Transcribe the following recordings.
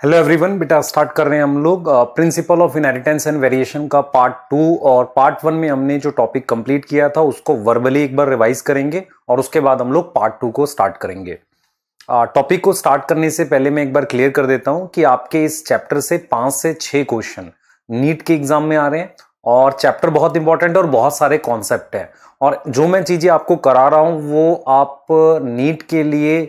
Hello everyone बेटा start कर रहे हैं हम लोग principle of inheritance and variation का पार्ट टू और पार्ट वन में हमने जो टॉपिक कंप्लीट किया था उसको वर्बली एक बार रिवाइज करेंगे और उसके बाद हम लोग पार्ट टू को स्टार्ट करेंगे। टॉपिक uh, को स्टार्ट करने से पहले मैं एक बार क्लियर कर देता हूँ कि आपके इस चैप्टर से पाँच से छह क्वेश्चन नीट के एग्ज़ाम में आ रहे हैं और चैप्टर बहुत इंपॉर्टेंट और बहुत सारे कॉन्सेप्ट है। और जो मैं चीज़ें आपको करा रहा हूँ वो आप नीट के लिए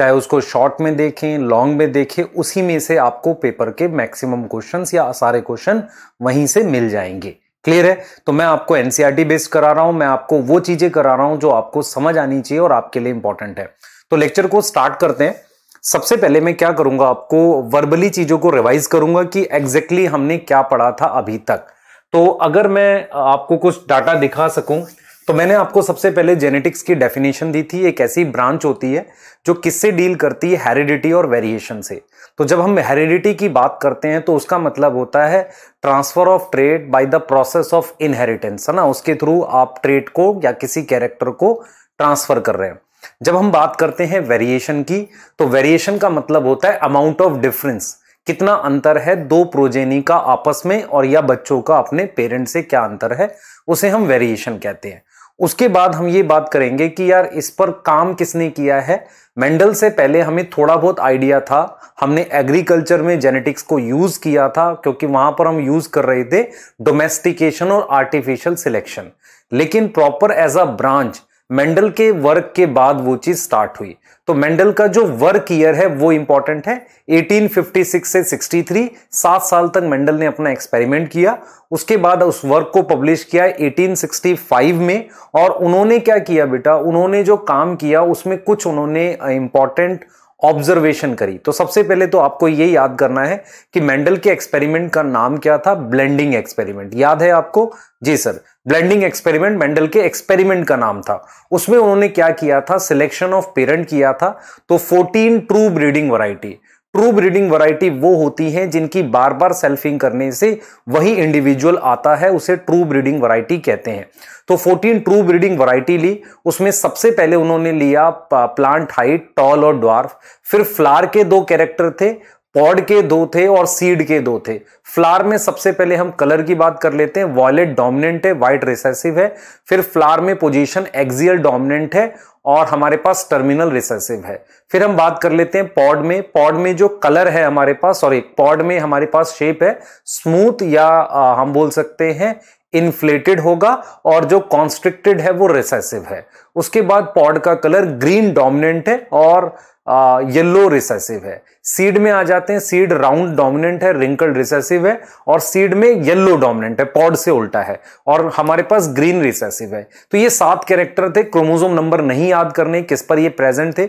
चाहे उसको शॉर्ट में देखें लॉन्ग में देखें, उसी में से आपको पेपर के मैक्सिमम क्वेश्चंस या सारे क्वेश्चन वहीं से मिल जाएँगे। क्लियर है? तो मैं आपको एनसीआरटी बेस्ड करा रहा हूँ, मैं आपको वो चीज़ें करा रहा हूँ जो आपको समझ आनी चाहिए और आपके लिए इंपॉर्टेंट है। तो लेक्चर को स्टार्ट करते हैं। सबसे पहले मैं क्या करूँगा आपको वर्बली चीज़ों को रिवाइज करूँगा कि एग्जैक्टली exactly हमने क्या पढ़ा था अभी तक। तो अगर मैं आपको कुछ डाटा दिखा सकूँ तो मैंने आपको सबसे पहले जेनेटिक्स की डेफिनेशन दी थी, एक ऐसी ब्रांच होती है जो किससे डील करती है हेरिडिटी और वेरिएशन से। तो जब हम हेरिडिटी की बात करते हैं तो उसका मतलब होता है transfer of trait by the process of inheritance है ना? उसके थ्रू आप ट्रेड को या किसी कैरेक्टर को ट्रांसफ़र कर रहे हैं। जब हम बात करते हैं वेरिएशन की तो वेरिएशन का मतलब होता है अमाउंट ऑफ़ डिफरेंस कितना अंतर है दो प्रोजेनी का आपस में और या बच्चों का अपने पेरेंट से क्या अंतर है, उसे हम वेरिएशन कहते हैं। उसके बाद हम ये बात करेंगे कि यार इस पर काम किसने किया है? मेंडल से पहले हमें थोड़ा बहुत आइडिया था। हमने एग्रीकल्चर में जेनेटिक्स को यूज़ किया था, क्योंकि वहाँ पर हम यूज़ कर रहे थे डोमेस्टिकेशन और आर्टिफिशियल सिलेक्शन लेकिन proper as a branch Mendel के वर्क के बाद वो चीज़ स्टार्ट हुई। तो मेंडल का जो वर्क ईयर है, वो इंपॉर्टेंट है। 1856 से 63 सात साल तक मेंडल ने अपना एक्सपेरिमेंट किया। उसके बाद उस वर्क को पब्लिश किया 1865 में। और उन्होंने क्या किया बेटा? उन्होंने जो काम किया, उसमें कुछ उन्होंने इंपॉर्टेंट ऑब्जर्वेशन करी। तो सबसे पहले तो आपको ये याद करना है कि मेंडल के एक्सपेरिमेंट का नाम क्या था? ब्लेंडिंग एक्सपेरिमेंट याद है आपको? जी सर। ब्लेंडिंग एक्सपेरिमेंट, मेंडल के एक्सपेरिमेंट का नाम था। उसमें उन्होंने क्या किया था? सिलेक्शन ऑफ़ पेरेंट किया था। तो 14 true breeding variety. True breeding variety वो होती है जिनकी बार बार सेल्फिंग करने से वही इंडिविजुअल आता है, उसे ट्रू ब्रीडिंग वैरायटी कहते हैं। तो 14 ट्रू ब्रीडिंग वैरायटी ली। उसमें सबसे पहले उन्होंने लिया प्लांट हाइट, टॉल और ड्वार्फ। फिर फ्लावर के दो कैरेक्टर थे। पॉड के दो थे और सीड के दो थे। फ्लावर में सबसे पहले हम कलर की बात कर लेते हैं। वॉयलेट डोमिनेंट है व्हाइट रिसेसिव है। फिर फ्लावर में पोजीशन एक्सियल डोमिनेंट है और हमारे पास टर्मिनल रिसेसिव है। फिर हम बात कर लेते हैं पॉड में। पॉड में जो कलर है हमारे पास सॉरी पॉड में हमारे पास शेप है। स्मूथ या आ, हम बोल सकते हैं इन्फ्लेटेड होगा और जो कॉन्स्ट्रिक्टेड है वो रिसेसिव है। उसके बाद पॉड का कलर ग्रीन डोमिनेंट है और येलो रिसेसिव है। सीड में आ जाते हैं सीड राउंड डोमिनेंट है रिंकल्ड रिसेसिव है, और सीड में येलो डोमिनेंट है पॉड से उल्टा है, और हमारे पास ग्रीन रिसेसिव है। तो ये सात कैरेक्टर थे क्रोमोजोम नंबर नहीं याद करने, किस पर ये प्रेजेंट थे,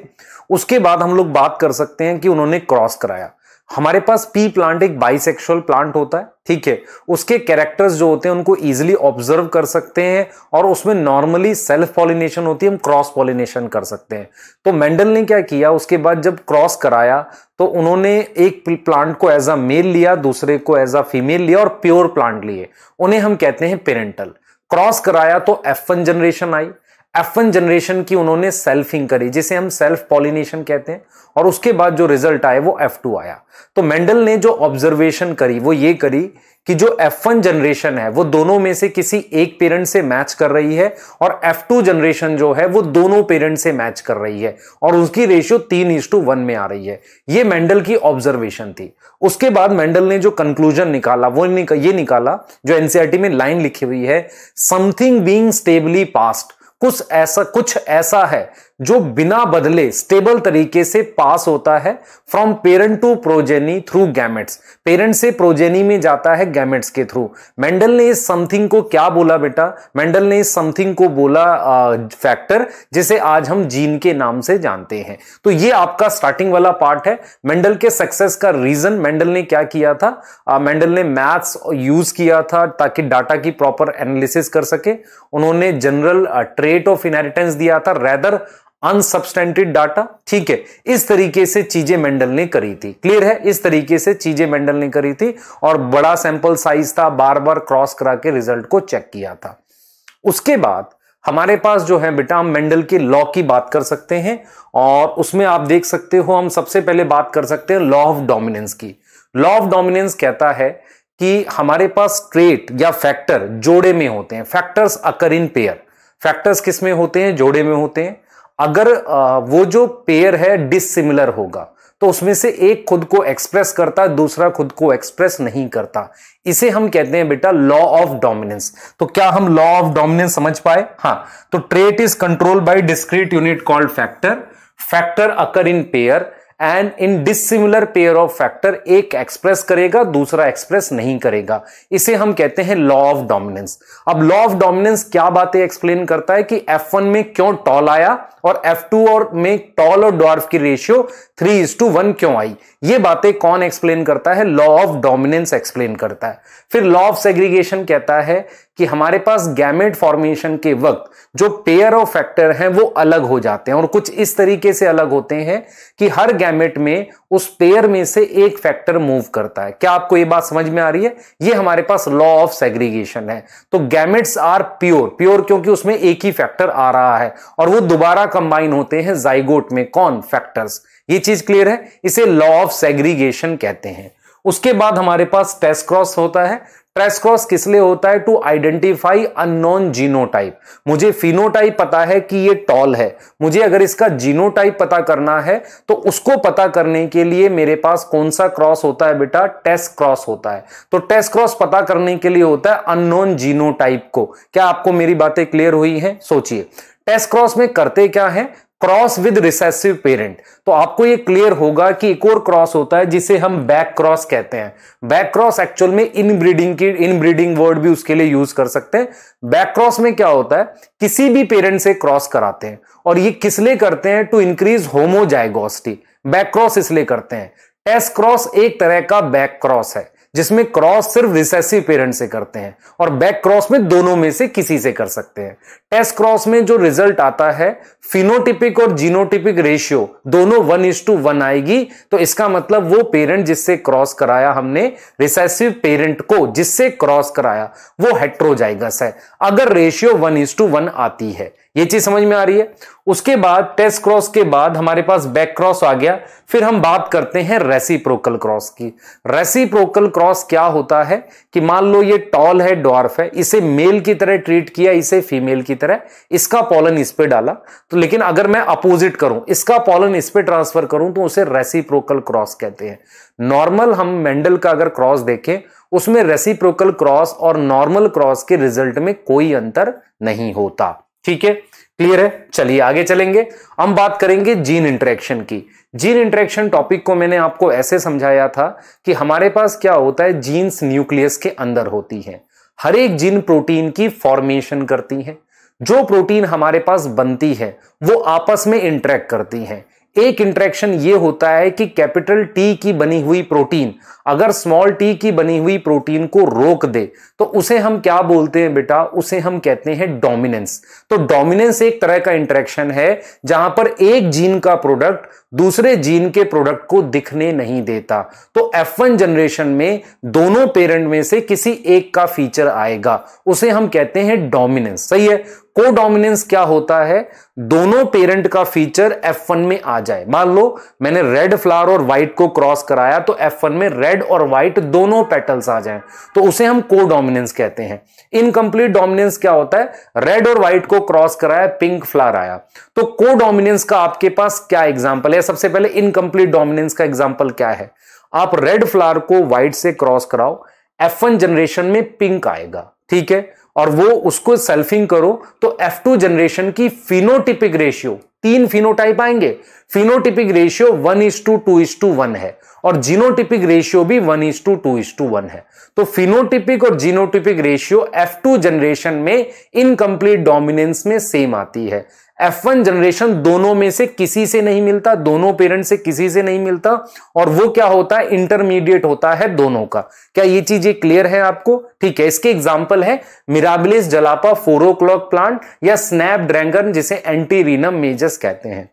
उसके बाद हम लोग बात कर सकते हैं कि उन्होंने क्रॉस कराया। हमारे पास पी प्लांट एक बाइसेक्सुअल प्लांट होता है, ठीक है? उसके कैरेक्टर्स जो होते हैं, उनको इजीली ऑब्ज़र्व कर सकते हैं और उसमें नॉर्मली सेल्फ पॉलिनेशन होती है, हम क्रॉस पॉलिनेशन कर सकते हैं। तो मेंडल ने क्या किया? उसके बाद जब क्रॉस कराया तो उन्होंने एक प्लांट को एज अ मेल लिया, दूसरे को एज अ फीमेल लिया और प्योर प्लांट लिए। उन्हें हम कहते हैं पेरेंटल क्रॉस कराया तो एफ़ जनरेशन आई। एफ़ वन जनरेशन की उन्होंने सेल्फिंग करी जिसे हम सेल्फ पॉलिनेशन कहते हैं और उसके बाद जो रिज़ल्ट आए वो एफ़ टू आया। तो मेंडल ने जो ऑब्जर्वेशन करी वो ये करी कि जो एफ़ वन जनरेशन है वो दोनों में से किसी एक पेरेंट से मैच कर रही है और एफ़ टू जनरेशन जो है वो दोनों पेरेंट से मैच कर रही है और उसकी रेशियो तीन इज़ टू वन में आ रही है। ये मेंडल की ऑब्जर्वेशन थी। उसके बाद मेंडल ने जो कंक्लूजन निकाला वो निक, ये निकाला जो एनसीआरटी में लाइन लिखी हुई है समथिंग बींग स्टेबली पास्ट कुछ ऐसा कुछ ऐसा है जो बिना बदले स्टेबल तरीके से पास होता है from parent to progeny through gametes parent से प्रोजेनी में जाता है गैमेट्स के थ्रू मेंडल ने इस समथिंग को क्या बोला बेटा? मेंडल ने इस समथिंग को बोला फैक्टर जिसे आज हम जीन के नाम से जानते हैं। तो ये आपका स्टार्टिंग वाला पार्ट है। मेंडल के सक्सेस का रीजन मेंडल ने क्या किया था? मेंडल ने मैथ्स यूज़ किया था ताकि डाटा की प्रॉपर एनालिसिस कर सके। उन्होंने जनरल ट्रेट ऑफ़ इनहेरिटेंस दिया था। रेदर अनसब्सटेंटेड डाटा ठीक है? इस तरीके से चीज़ें मेंडल ने करी थी। क्लियर है? इस तरीके से चीज़ें मेंडल ने करी थी और बड़ा सैंपल साइज़ था बार बार क्रॉस करा के रिज़ल्ट को चेक किया था। उसके बाद हमारे पास जो है बेटा, हम मेंडल के लॉ की बात कर सकते हैं और उसमें आप देख सकते हो, हम सबसे पहले बात कर सकते हैं लॉ ऑफ़ डोमिनेंस की। लॉ ऑफ़ डोमिनेंस कहता है कि हमारे पास ट्रेट या फैक्टर जोड़े में होते हैं। Factors occur in pair factors किसमें होते हैं? जोड़े में होते हैं। अगर वो जो पेयर है डिसिमिलर होगा तो उसमें से एक खुद को एक्सप्रेस करता है दूसरा खुद को एक्सप्रेस नहीं करता। इसे हम कहते हैं बेटा लॉ ऑफ़ डोमिनेंस तो क्या हम लॉ ऑफ़ डोमिनेंस समझ पाए? हाँ तो trait is control by discrete unit called factor factor occur in pair and in dissimilar pair of factor एक एक्सप्रेस करेगा, दूसरा एक्सप्रेस नहीं करेगा। इसे हम कहते हैं लॉ ऑफ़ डोमिनेंस अब लॉ ऑफ़ डोमिनेंस क्या बातें एक्सप्लेन करता है कि F1 में क्यों टॉल आया और F2 और में टॉल और डॉर्फ की ratio three is to one क्यों आई? ये बातें कौन एक्सप्लेन करता है? लॉ ऑफ़ डोमिनेंस एक्सप्लेन करता है। फिर लॉ ऑफ़ सेग्रीगेशन कहता है कि हमारे पास गैमेट फॉर्मेशन के वक्त जो पेयर ऑफ़ फैक्टर हैं, वो अलग हो जाते हैं। और कुछ इस तरीके से अलग होते हैं कि हर गैमेट में उस पेयर में से एक फैक्टर मूव करता है। क्या आपको ये बात समझ में आ रही है? ये हमारे पास लॉ ऑफ़ सेग्रीगेशन है। तो गैमेट्स आर प्योर प्योर क्योंकि उसमें एक ही फैक्टर आ रहा है। और वो दोबारा कंबाइन होते हैं जाइगोट में। कौन? फैक्टर्स ये चीज़ क्लियर है? इसे लॉ ऑफ़ सेग्रीगेशन कहते हैं। उसके बाद हमारे पास टेस्ट क्रॉस होता है। ट्रेस क्रॉस किस लिए होता है? टू आइडेंटिफाई अननोन जीनोटाइप मुझे फिनोटाइप पता है कि ये टॉल है। मुझे अगर इसका जीनोटाइप पता करना है तो उसको पता करने के लिए मेरे पास कौन सा क्रॉस होता है बेटा? टेस्ट क्रॉस होता है। तो टेस्ट क्रॉस पता करने के लिए होता है अननोन जीनोटाइप को। क्या आपको मेरी बातें क्लियर हुई हैं? सोचिए। टेस्ट क्रॉस में करते क्या है? क्रॉस विद रिसेसिव पेरेंट तो आपको ये क्लियर होगा कि एक और क्रॉस होता है, जिसे हम बैक क्रॉस कहते हैं। बैक क्रॉस एक्चुअल में इन ब्रीडिंग की इन ब्रीडिंग वर्ड भी उसके लिए यूज़ कर सकते हैं। बैक क्रॉस में क्या होता है? किसी भी पेरेंट से क्रॉस कराते हैं। और ये किस लिए करते हैं? To increase homozygosity back cross इसलिए करते हैं। टेस्ट क्रॉस एक तरह का बैक क्रॉस है। जिसमें क्रॉस सिर्फ़ रिसेसिव पेरेंट से करते हैं और बैक क्रॉस में दोनों में से किसी से कर सकते हैं। टेस्ट क्रॉस में जो रिज़ल्ट आता है फिनोटिपिक और जीनोटिपिक रेशियो दोनों वन इज़ टू वन आएगी। तो इसका मतलब वो पेरेंट जिससे क्रॉस कराया हमने रिसेसिव पेरेंट को जिससे क्रॉस कराया, वो हेट्रोजाइगस है। अगर ratio one is to one आती है ये चीज़ समझ में आ रही है। उसके बाद टेस्ट क्रॉस के बाद हमारे पास बैक क्रॉस आ गया। फिर हम बात करते हैं रेसिप्रोकल क्रॉस की। रेसिप्रोकल क्रॉस क्या होता है कि मान लो ये टॉल है डॉर्फ है, इसे मेल की तरह ट्रीट किया, इसे फीमेल की तरह, इसका पॉलन इस पे डाला। तो लेकिन अगर मैं अपोजिट करूँ, इसका पॉलन इस पे ट्रांसफ़र करूँ तो उसे रेसिप्रोकल क्रॉस कहते हैं। नॉर्मल हम मेंडल का अगर क्रॉस देखें, उसमें रेसिप्रोकल क्रॉस और नॉर्मल क्रॉस के रिज़ल्ट में कोई अंतर नहीं होता। ठीक है? क्लियर है? चलिए, आगे चलेंगे। हम बात करेंगे जीन इंटरेक्शन की। जीन इंटरेक्शन टॉपिक को मैंने आपको ऐसे समझाया था कि हमारे पास क्या होता है जीन्स न्यूक्लियस के अंदर होती है। हर एक जीन प्रोटीन की फॉर्मेशन करती है। जो प्रोटीन हमारे पास बनती है, वो आपस में इंटरेक्ट करती है। एक इंटरेक्शन ये होता है कि कैपिटल टी की बनी हुई प्रोटीन अगर स्मॉल टी की बनी हुई प्रोटीन को रोक दे तो उसे हम क्या बोलते हैं बेटा? उसे हम कहते हैं डोमिनेंस तो डोमिनेंस एक तरह का इंटरेक्शन है, जहाँ पर एक जीन का प्रोडक्ट दूसरे जीन के प्रोडक्ट को दिखने नहीं देता। तो F1 जनरेशन में दोनों पेरेंट में से किसी एक का फीचर आएगा। उसे हम कहते हैं डोमिनेंस सही है? कोडोमिनेंस क्या होता है? दोनों पेरेंट का फीचर F1 में आ जाए। मान लो, मैंने रेड फ्लावर और व्हाइट को क्रॉस कराया तो F1 में रेड और व्हाइट दोनों पेटल्स आ जाएँ। तो उसे हम को डोमिनेंस कहते हैं। इनकम्प्लीट डोमिनेंस क्या होता है? रेड और व्हाइट को क्रॉस कराया पिंक फ्लावर आया। तो को डोमिनेंस का आपके पास क्या एग्ज़ाम्पल है? सबसे पहले इनकम्प्लीट डोमिनेंस का एग्ज़ाम्पल क्या है? आप रेड फ्लावर को व्हाइट से क्रॉस कराओ। एफ़ जनरेशन में पिंक आएगा। ठीक है? और वो उसको सेल्फिंग करो तो एफ़ टू जनरेशन की फिनोटिपिक रेशियो तीन फिनोटाइप आएँगे। Phenotypic ratio one is to two two is to one और जीनोटिपिक रेशियो भी one is to two two is to one. तो फिनोटिपिक और genotypic ratio F two generation में incomplete dominance में same आती है। F1 जनरेशन दोनों में से किसी से नहीं मिलता, दोनों पेरेंट से किसी से नहीं मिलता, और वो क्या होता है? इंटरमीडिएट होता है दोनों का। क्या ये चीज़ें क्लियर है आपको? ठीक है, इसके एग्ज़ाम्पल है mirabilis jalapa four o'clock plant या स्नैप ड्रैगन जिसे एंटीरीनम मेजस कहते हैं।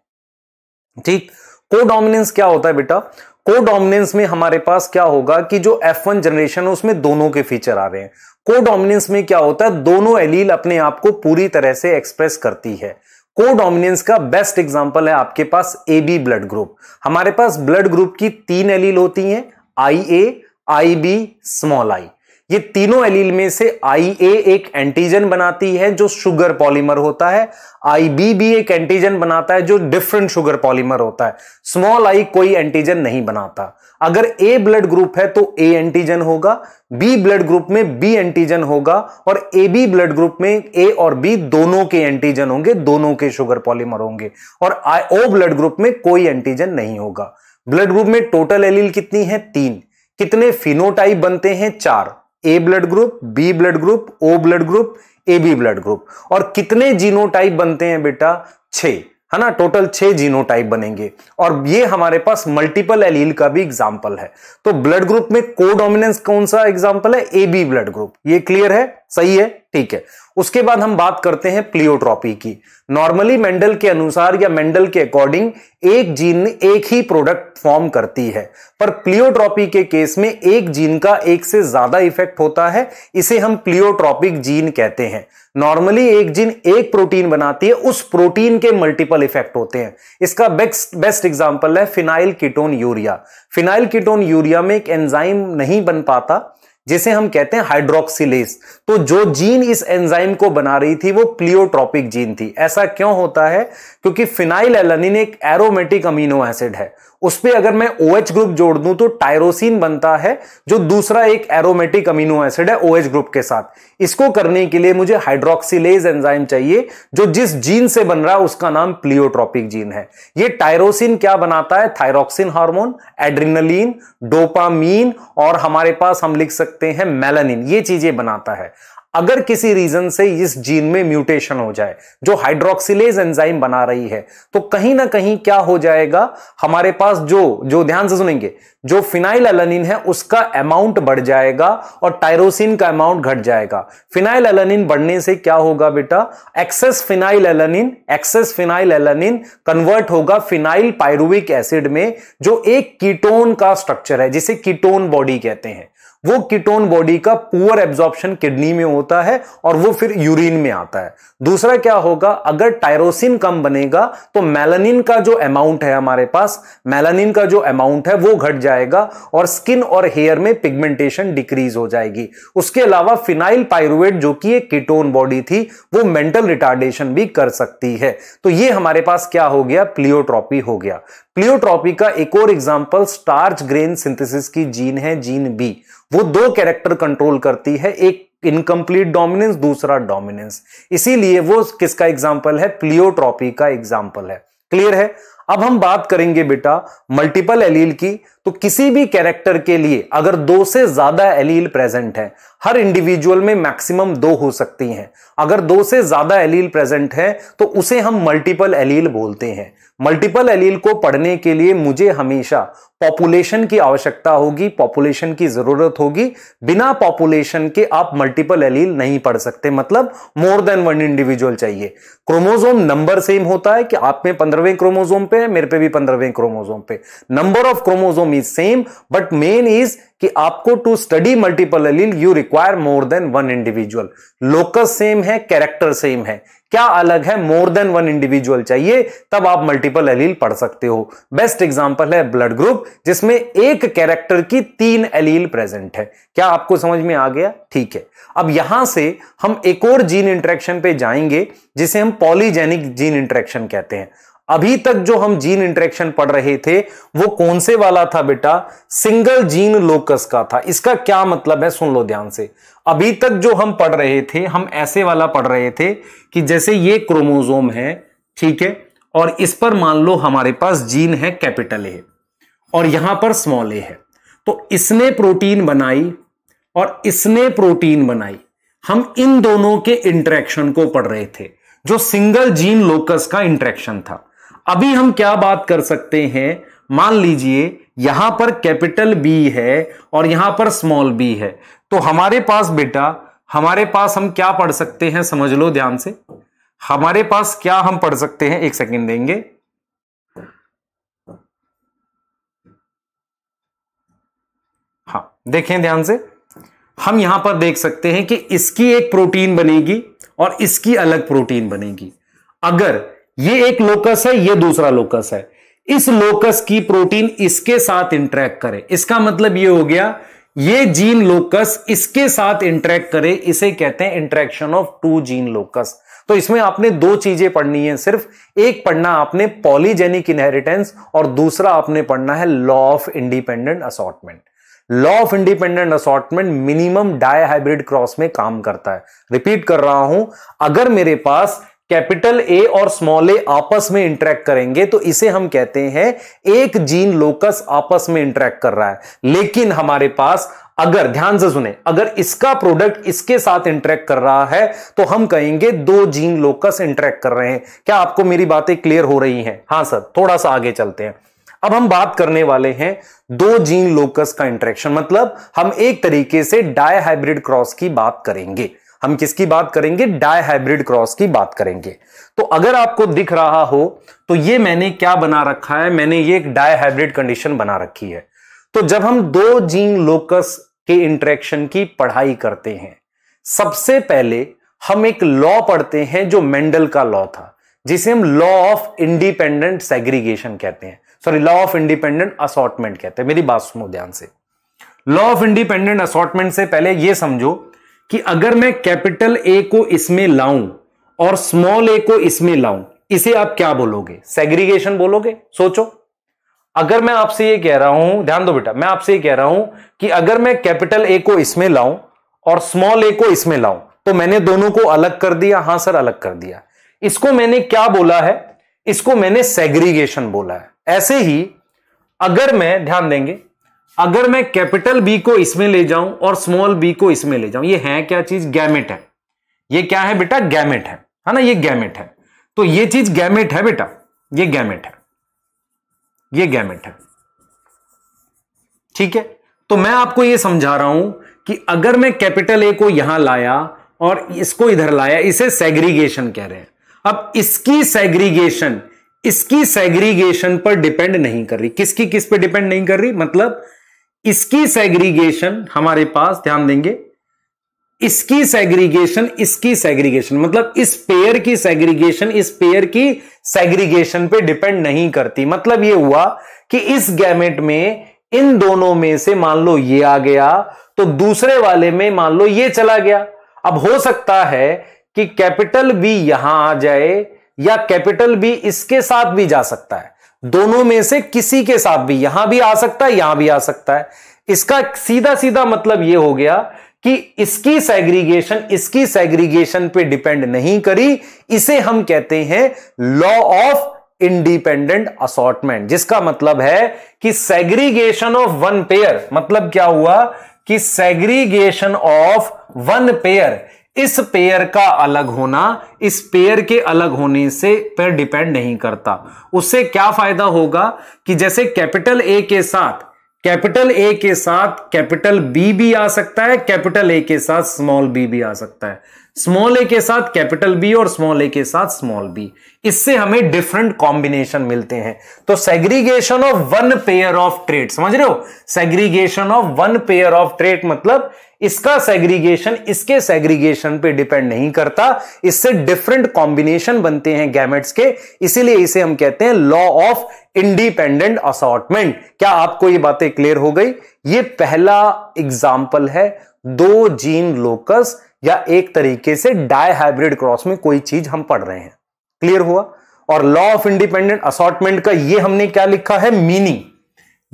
ठीक कोडोमिनेंस क्या होता है बेटा? कोडोमिनेंस में हमारे पास क्या होगा कि जो F1 जनरेशन है, उसमें दोनों के फीचर आ रहे हैं। कोडोमिनेंस में क्या होता है? दोनों एलील अपने आप को पूरी तरह से एक्सप्रेस करती है। कोडोमिनेंस का बेस्ट एग्जांपल है आपके पास ए बी ब्लड ग्रुप हमारे पास ब्लड ग्रुप की तीन एलील होती हैं आई ए आई बी स्मॉल आई ये तीनों एलील में से आई ए एक एंटीजन बनाती है जो शुगर पॉलीमर होता है। आई बी भी एक एंटीजन बनाता है जो डिफरेंट शुगर पॉलीमर होता है। स्मॉल आई कोई एंटीजन नहीं बनाता। अगर ए ब्लड ग्रुप है तो ए एंटीजन होगा बी ब्लड ग्रुप में बी एंटीजन होगा और ए बी ब्लड ग्रुप में ए और बी दोनों के एंटीजन होंगे, दोनों के शुगर पॉलीमर होंगे और आई ओ ब्लड ग्रुप में कोई एंटीजन नहीं होगा। ब्लड ग्रुप में टोटल एलील कितनी है? तीन। कितने फिनोटाइप बनते हैं? चार। A blood group, B blood group, O blood group, A B blood group. और कितने जीनोटाइप बनते हैं बेटा? छह, है ना? टोटल छह जीनोटाइप बनेंगे। और ये हमारे पास मल्टीपल एलील का भी एग्ज़ाम्पल है। तो ब्लड ग्रुप में कोडोमिनेंस कौन सा एग्ज़ाम्पल है? A B blood group. ये क्लियर है? सही है? ठीक है। उसके बाद हम बात करते हैं प्लियोट्रॉपी की। नॉर्मली मेंडल के अनुसार या मेंडल के अकॉर्डिंग एक जीन एक ही प्रोडक्ट फॉर्म करती है। पर प्लियोट्रॉपी के केस में एक जीन का एक से ज़्यादा इफ़ेक्ट होता है, इसे हम प्लियोट्रॉपिक जीन कहते हैं। नॉर्मली एक जीन एक प्रोटीन बनाती है, उस प्रोटीन के मल्टीपल इफ़ेक्ट होते हैं। इसका best best example phenylketonuria phenylketonuria urea में एक एंजाइम नहीं बन पाता जिसे हम कहते हैं हाइड्रोक्सिलेस तो जो जीन इस एंजाइम को बना रही थी, वो प्लियोट्रॉपिक जीन थी। ऐसा क्यों होता है? क्योंकि फिनाइल एलानिन एक एरोमेटिक अमीनो एसिड है। उस पर अगर मैं ओ OH ग्रुप जोड़ दूँ तो टायरोसिन बनता है, जो दूसरा एक एरोमेटिक अमीनो एसिड है ओ OH ग्रुप के साथ। इसको करने के लिए मुझे हाइड्रोक्सिलेज एंजाइम चाहिए, जो जिस जीन से बन रहा है उसका नाम प्लियोट्रॉपिक जीन है। ये टायरोसिन क्या बनाता है? थायरोक्सिन हार्मोन एड्रिनलिन डोपामीन और हमारे पास हम लिख सकते हैं मेलानिन ये चीज़ें बनाता है। अगर किसी रीजन से इस जीन में म्यूटेशन हो जाए, जो हाइड्रोक्सिलेज एंजाइम बना रही है तो कहीं ना कहीं क्या हो जाएगा? हमारे पास जो जो ध्यान से सुनेंगे, जो फिनाइल एलानिन है, उसका अमाउंट बढ़ जाएगा और टायरोसिन का अमाउंट घट जाएगा। फिनाइल एलानिन बढ़ने से क्या होगा बेटा? Excess phenylalanine excess phenylalanine convert होगा फिनाइल पायरुविक एसिड में, जो एक कीटोन का स्ट्रक्चर है, जिसे कीटोन बॉडी कहते हैं। वो कीटोन बॉडी का पुअर एब्जॉर्प्शन किडनी में होता है और वो फिर यूरिन में आता है। दूसरा क्या होगा? अगर टायरोसिन कम बनेगा तो मेलानिन का जो अमाउंट है हमारे पास, मेलानिन का जो अमाउंट है, वो घट जाएगा और स्किन और हेयर में पिगमेंटेशन डिक्रीज हो जाएगी। उसके अलावा फिनाइल पायरुवेट जो कि एक कीटोन बॉडी थी, वो मेंटल रिटार्डेशन भी कर सकती है। तो ये हमारे पास क्या हो गया? प्लियोट्रॉपी हो गया। प्लियोट्रॉपी का एक और एग्ज़ाम्पल स्टार्च ग्रेन सिंथेसिस की जीन है जीन बी वो दो कैरेक्टर कंट्रोल करती है, एक इनकम्प्लीट डोमिनेंस दूसरा डोमिनेंस इसीलिए वो किसका एग्ज़ाम्पल है? प्लियोट्रॉपी का एग्ज़ाम्पल है. क्लियर है? अब हम बात करेंगे बेटा मल्टीपल एलील की तो किसी भी कैरेक्टर के लिए अगर दो से ज़्यादा एलील प्रेजेंट है, हर इंडिविजुअल में मैक्सिमम दो हो सकती हैं। अगर दो से ज़्यादा एलील प्रेजेंट है तो उसे हम मल्टीपल एलील बोलते हैं। मल्टीपल एलील को पढ़ने के लिए मुझे हमेशा पॉपुलेशन की आवश्यकता होगी, पॉपुलेशन की ज़रूरत होगी। बिना पॉपुलेशन के आप मल्टीपल एलील नहीं पढ़ सकते। मतलब मोर देन वन इंडिविजुअल चाहिए। क्रोमोजोम नंबर सेम होता है कि आप में पंद्रहवें क्रोमोजोम पे है, मेरे पे भी पंद्रहवें क्रोमोजोम पे। Number of chromosome is same but main is कि आपको to study multiple allele you require more than one individual locus same है कैरेक्टर सेम है. क्या अलग है? मोर देन वन इंडिविजुअल चाहिए, तब आप मल्टीपल एलील पढ़ सकते हो. बेस्ट एग्जांपल है ब्लड ग्रुप जिसमें एक कैरेक्टर की तीन एलील प्रेजेंट है. क्या आपको समझ में आ गया? ठीक है. अब यहाँ से हम एक और जीन इंटरेक्शन पे जाएँगे, जिसे हम पॉलीजेनिक जीन इंटरेक्शन कहते हैं. अभी तक जो हम जीन इंटरेक्शन पढ़ रहे थे, वो कौन से वाला था बेटा? सिंगल जीन लोकस का था। इसका क्या मतलब है? सुन लो ध्यान से। अभी तक जो हम पढ़ रहे थे, हम ऐसे वाला पढ़ रहे थे कि जैसे ये क्रोमोजोम है, ठीक है? और इस पर मान लो हमारे पास जीन है कैपिटल ए और यहाँ पर स्मॉल ए है। तो इसने प्रोटीन बनाई और इसने प्रोटीन बनाई। हम इन दोनों के इंटरेक्शन को पढ़ रहे थे, जो सिंगल जीन लोकस का इंटरेक्शन था। अभी हम क्या बात कर सकते हैं? मान लीजिए, यहाँ पर कैपिटल बी है और यहाँ पर स्मॉल बी है। तो हमारे पास बेटा, हमारे पास हम क्या पढ़ सकते हैं? समझ लो ध्यान से। हमारे पास क्या हम पढ़ सकते हैं? एक सेकंड देंगे। हाँ देखें ध्यान से। हम यहाँ पर देख सकते हैं कि इसकी एक प्रोटीन बनेगी और इसकी अलग प्रोटीन बनेगी। अगर ये एक लोकस है, ये दूसरा लोकस है। इस लोकस की प्रोटीन इसके साथ इंटरेक्ट करे। इसका मतलब ये हो गया, ये जीन लोकस इसके साथ इंटरेक्ट करे, इसे कहते हैं interaction of two gene locus तो इसमें आपने दो चीज़ें पढ़नी है, सिर्फ़ एक पढ़ना आपने पॉलीजेनिक इनहेरिटेंस और दूसरा आपने पढ़ना है law of independent assortment law of independent assortment minimum dihybrid cross में काम करता है। रिपीट कर रहा हूँ, अगर मेरे पास कैपिटल ए और स्मॉल ए आपस में इंटरेक्ट करेंगे तो इसे हम कहते हैं, एक जीन लोकस आपस में इंटरेक्ट कर रहा है। लेकिन हमारे पास, अगर, ध्यान से सुने, अगर इसका प्रोडक्ट इसके साथ इंटरेक्ट कर रहा है तो हम कहेंगे दो जीन लोकस इंटरेक्ट कर रहे हैं। क्या आपको मेरी बातें क्लियर हो रही हैं? हाँ सर थोड़ा सा आगे चलते हैं। अब हम बात करने वाले हैं दो जीन लोकस का इंटरेक्शन मतलब हम एक तरीके से डाई हाइब्रिड क्रॉस की बात करेंगे। हम किसकी बात करेंगे? डाई हाइब्रिड क्रॉस की बात करेंगे। तो अगर आपको दिख रहा हो तो ये मैंने क्या बना रखा है? मैंने ये एक डाई हाइब्रिड कंडीशन बना रखी है। तो जब हम दो जीन लोकस के इंटरेक्शन की पढ़ाई करते हैं, सबसे पहले हम एक लॉ पढ़ते हैं जो मेंडल का लॉ था, जिसे हम लॉ ऑफ़ इंडिपेंडेंट सेग्रीगेशन कहते हैं। Sorry law of independent assortment कहते हैं। मेरी बात सुनो ध्यान से। लॉ ऑफ़ इंडिपेंडेंट असॉटमेंट से पहले यह समझो कि अगर मैं कैपिटल ए को इसमें लाऊं और स्मॉल ए को इसमें लाऊं, इसे आप क्या बोलोगे? सेग्रीगेशन बोलोगे? सोचो। अगर मैं आपसे ये कह रहा हूँ, ध्यान दो बेटा, मैं आपसे ये कह रहा हूँ कि अगर मैं कैपिटल ए को इसमें लाऊं और स्मॉल ए को इसमें लाऊं तो मैंने दोनों को अलग कर दिया। हाँ सर, अलग कर दिया। इसको मैंने क्या बोला है? इसको मैंने सेग्रीगेशन बोला है। ऐसे ही अगर मैं, ध्यान देंगे अगर मैं कैपिटल बी को इसमें ले जाऊँ और स्मॉल बी को इसमें ले जाऊँ, ये है क्या चीज़? गैमेट है। ये क्या है बेटा? गैमेट है। है ना? ये गैमेट है। तो ये चीज़ गैमेट है बेटा। ये गैमेट है। ये गैमेट है। ठीक है? तो मैं आपको यह समझा रहा हूँ कि अगर मैं कैपिटल ए को यहाँ लाया और इसको इधर लाया, इसे सेग्रीगेशन कह रहे हैं। अब इसकी सेग्रीगेशन इसकी सेग्रीगेशन पर डिपेंड नहीं कर रही। किसकी किस पे डिपेंड नहीं कर रही? मतलब इसकी सेग्रीगेशन हमारे पास, ध्यान देंगे, इसकी सेग्रीगेशन इसकी सेग्रीगेशन मतलब इस पेयर की सेग्रीगेशन इस पेयर की सेग्रीगेशन पे डिपेंड नहीं करती। मतलब ये हुआ कि इस गैमेट में, इन दोनों में से मान लो ये आ गया तो दूसरे वाले में मान लो ये चला गया। अब हो सकता है कि कैपिटल बी यहाँ आ जाए या कैपिटल बी इसके साथ भी जा सकता है। दोनों में से किसी के साथ भी, यहाँ भी आ सकता है, यहाँ भी आ सकता है। इसका सीधा सीधा मतलब यह हो गया कि इसकी सेग्रीगेशन इसकी सेग्रीगेशन पे डिपेंड नहीं करी। इसे हम कहते हैं लॉ ऑफ़ इंडिपेंडेंट असॉर्टमेंट जिसका मतलब है कि सेग्रीगेशन ऑफ़ वन पेयर मतलब क्या हुआ कि सेग्रीगेशन ऑफ़ वन पेयर इस पेयर का अलग होना, इस पेयर के अलग होने से पर डिपेंड नहीं करता। उससे क्या फ़ायदा होगा कि जैसे कैपिटल ए के साथ कैपिटल ए के साथ कैपिटल बी भी आ सकता है कैपिटल ए के साथ स्मॉल बी भी आ सकता है। स्मॉल ए के साथ कैपिटल बी और स्मॉल ए के साथ स्मॉल बी। इससे हमें डिफरेंट कॉम्बिनेशन मिलते हैं। तो segregation of one pair of trait समझ रहे हो? Segregation of one pair of trait मतलब इसका सेग्रीगेशन इसके सेग्रीगेशन पे डिपेंड नहीं करता। इससे डिफरेंट कॉम्बिनेशन बनते हैं गैमेट्स के। इसीलिए इसे हम कहते हैं लॉ ऑफ़ इंडिपेंडेंट असॉटमेंट क्या आपको ये बातें क्लियर हो गई? ये पहला एग्ज़ाम्पल है, दो जीन लोकस या एक तरीके से डाई हाइब्रिड क्रॉस में कोई चीज़ हम पढ़ रहे हैं। क्लियर हुआ? और लॉ ऑफ़ इंडिपेंडेंट असॉटमेंट का ये हमने क्या लिखा है? मीनिंग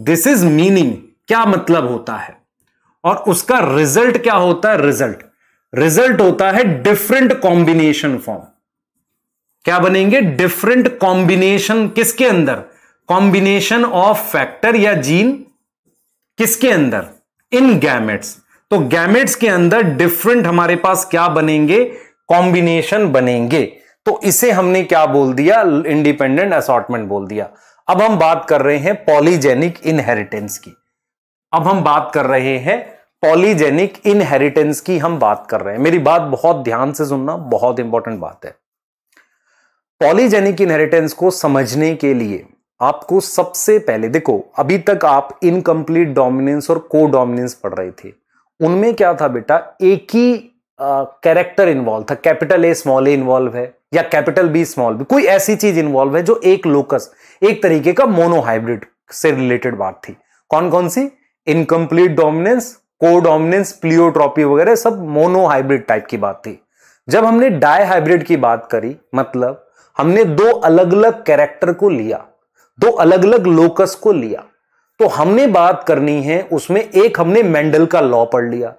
दिस इज़ मीनिंग क्या मतलब होता है? और उसका रिज़ल्ट क्या होता है? रिज़ल्ट रिज़ल्ट होता है डिफरेंट कॉम्बिनेशन फॉर्म क्या बनेंगे? डिफरेंट कॉम्बिनेशन किसके अंदर? कॉम्बिनेशन ऑफ़ फैक्टर या जीन किसके अंदर? इन गैमेट्स तो गैमेट्स के अंदर डिफरेंट हमारे पास क्या बनेंगे? कॉम्बिनेशन बनेंगे। तो इसे हमने क्या बोल दिया? इंडिपेंडेंट असॉर्टमेंट बोल दिया। अब हम बात कर रहे हैं पॉलीजेनिक इनहेरिटेंस की। अब हम बात कर रहे हैं पॉलीजेनिक इनहेरिटेंस की हम बात कर रहे हैं। मेरी बात बहुत ध्यान से सुनना बहुत इंपॉर्टेंट बात है। पॉलीजेनिक इनहेरिटेंस को समझने के लिए आपको सबसे पहले, देखो, अभी तक आप इनकम्प्लीट डोमिनेंस और को डोमिनेंस पढ़ रहे थे। उनमें क्या था बेटा? एक ही कैरेक्टर इन्वॉल्व था। Capital A small A involve है, या कैपिटल बी स्मॉल बी कोई ऐसी चीज़ इन्वॉल्व है जो एक लोकस एक तरीके का मोनोहाइब्रिड से रिलेटेड बात थी। कौन कौन सी? Incomplete dominance codominance pleiotropy वगैरह, सब मोनोहाइब्रिड टाइप की बात थी। जब हमने डाई हाइब्रिड की बात करी मतलब हमने दो अलग अलग कैरेक्टर को लिया, दो अलग अलग लोकस को लिया तो हमने बात करनी है, उसमें एक हमने मेंडल का लॉ पढ़ लिया।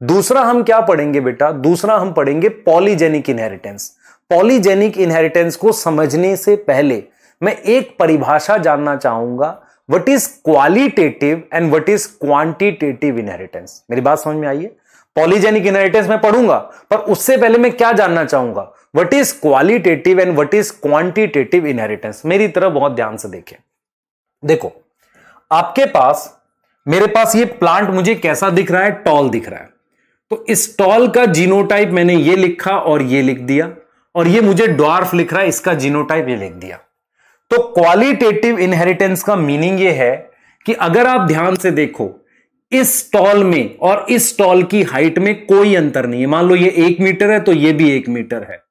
दूसरा हम क्या पढ़ेंगे बेटा? दूसरा हम पढ़ेंगे पॉलीजेनिक इनहेरिटेंस। पॉलीजेनिक इनहेरिटेंस को समझने से पहले मैं एक परिभाषा जानना चाहूँगा। What is qualitative and what is quantitative inheritance मेरी बात समझ में आई है? पॉलीजेनिक इनहेरिटेंस मैं पढ़ूँगा, पर उससे पहले मैं क्या जानना चाहूँगा? What is qualitative and what is quantitative inheritance मेरी तरफ़ बहुत ध्यान से देखें। देखो आपके पास, मेरे पास ये प्लांट मुझे कैसा दिख रहा है? टॉल दिख रहा है। तो इस टॉल का जीनोटाइप मैंने ये लिखा और ये लिख दिया और ये मुझे ड्वार्फ लिख रहा है, इसका जीनोटाइप ये लिख दिया। तो क्वालिटेटिव इनहेरिटेंस का मीनिंग ये है कि अगर आप ध्यान से देखो, इस टॉल में और इस टॉल की हाइट में कोई अंतर नहीं है। मान लो ये एक मीटर है तो ये भी एक मीटर है।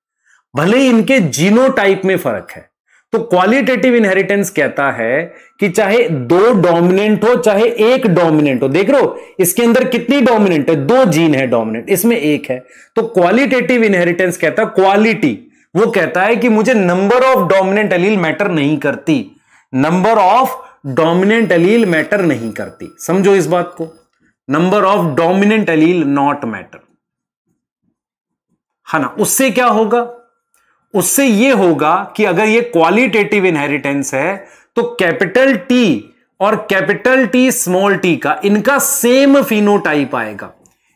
भले इनके जीनोटाइप में फ़र्क है तो क्वालिटेटिव इनहेरिटेंस कहता है कि चाहे दो डोमिनेंट हो, चाहे एक डोमिनेंट हो, देख हो, इसके अंदर कितनी डोमिनेंट है? दो जीन है डोमिनेंट इसमें एक है। तो क्वालिटेटिव इनहेरिटेंस कहता है क्वालिटी वो कहता है कि मुझे number of dominant allele matter नहीं करती। Number of dominant allele matter नहीं करती। समझो इस बात को। Number of dominant allele not matter है ना, उससे क्या होगा? उससे यह होगा कि अगर ये क्वालिटेटिव इनहेरिटेंस है तो कैपिटल टी और कैपिटल टी स्मॉल टी का, इनका सेम फिनोटाइप आएगा।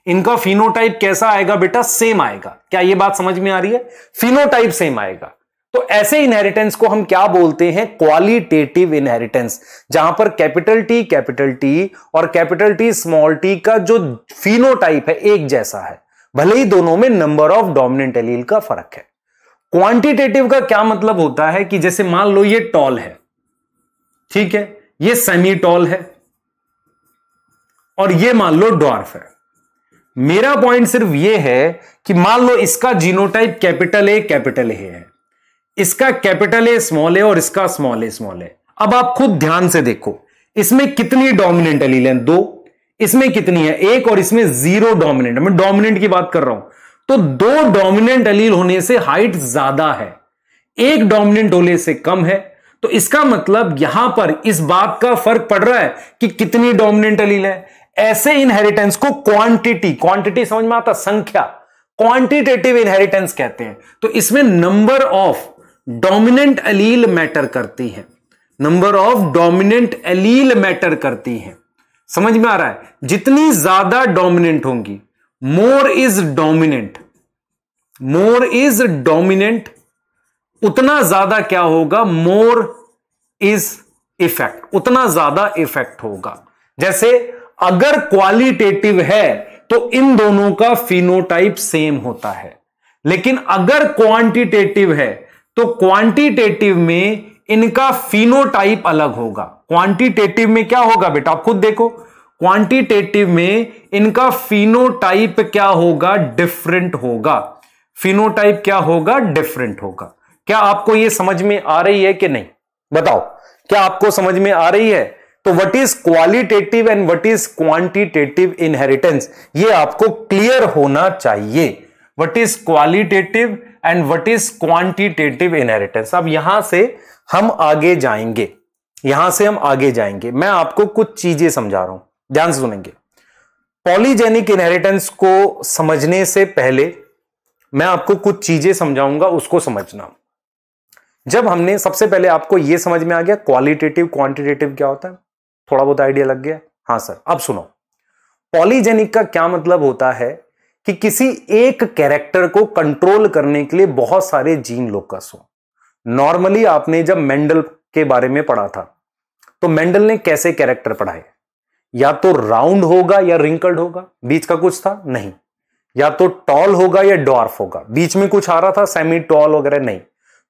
इनका फिनोटाइप कैसा आएगा बेटा? सेम आएगा। क्या ये बात समझ में आ रही है? फिनोटाइप सेम आएगा। तो ऐसे इनहेरिटेंस को हम क्या बोलते हैं? क्वालिटेटिव इनहेरिटेंस जहाँ पर कैपिटल टी कैपिटल टी और कैपिटल टी स्मॉल टी का जो फिनोटाइप है, एक जैसा है। भले ही दोनों में नंबर ऑफ़ डोमिनेंट एलील का फ़र्क है। क्वांटिटेटिव का क्या मतलब होता है कि जैसे मान लो ये टॉल है, ठीक है? ये सेमी टॉल है और ये मान लो डॉर्फ है। मेरा पॉइंट सिर्फ़ ये है कि मान लो इसका genotype capital A capital A है। इसका कैपिटल ए स्मॉल ए और इसका स्मॉल ए स्मॉल ए अब आप खुद ध्यान से देखो, इसमें कितनी डोमिनेंट एलील दो। इसमें कितनी है? एक और इसमें ज़ीरो डोमिनेंट मैं डोमिनेंट की बात कर रहा हूँ। तो दो डोमिनेंट अलील होने से हाइट ज़्यादा है। एक डोमिनेंट होने से कम है। तो इसका मतलब यहाँ पर इस बात का फ़र्क पड़ रहा है कि कितनी डोमिनेंट अलील है। ऐसे इनहेरिटेंस को क्वांटिटी क्वांटिटी समझ में आता? संख्या। क्वांटिटेटिव इनहेरिटेंस कहते हैं। तो इसमें number of dominant allele matter करती है। Number of dominant allele matter करती है। समझ में आ रहा है? जितनी ज़्यादा डोमिनेंट होंगी more is dominant, more is dominant, उतना ज़्यादा क्या होगा? मोर इज़ इफ़ेक्ट, उतना ज़्यादा इफ़ेक्ट होगा। जैसे अगर क्वालिटेटिव है तो इन दोनों का फिनोटाइप सेम होता है। लेकिन अगर क्वांटिटेटिव है तो क्वांटिटेटिव में इनका फिनोटाइप अलग होगा। क्वांटिटेटिव में क्या होगा बेटा? आप खुद देखो। क्वांटिटेटिव में इनका फिनोटाइप क्या होगा? डिफरेंट होगा। फिनोटाइप क्या होगा? डिफरेंट होगा। क्या आपको यह समझ में आ रही है कि नहीं? बताओ। क्या आपको समझ में आ रही है? तो what is qualitative and what is quantitative inheritance ये आपको क्लियर होना चाहिए। What is qualitative and what is quantitative inheritance अब यहाँ से हम आगे जाएँगे। यहाँ से हम आगे जाएँगे। मैं आपको कुछ चीज़ें समझा रहा हूँ। ध्यान से सुनेंगे। पॉलीजेनिक इनहेरिटेंस को समझने से पहले मैं आपको कुछ चीज़ें समझाऊँगा, उसको समझना। जब हमने, सबसे पहले आपको यह समझ में आ गया क्वालिटेटिव क्वांटिटेटिव क्या होता है? थोड़ा बहुत आइडिया लग गया? हाँ सर, अब सुनो। पॉलीजेनिक का क्या मतलब होता है कि किसी एक कैरेक्टर को कंट्रोल करने के लिए बहुत सारे जीन लोकस हो। नॉर्मली आपने जब मेंडल के बारे में पढ़ा था तो मेंडल ने कैसे कैरेक्टर पढ़ाए? या तो राउंड होगा या रिंकल्ड होगा, बीच का कुछ था? नहीं। या तो टॉल होगा या डॉर्फ होगा। बीच में कुछ आ रहा था, सेमी टॉल वगैरह नहीं।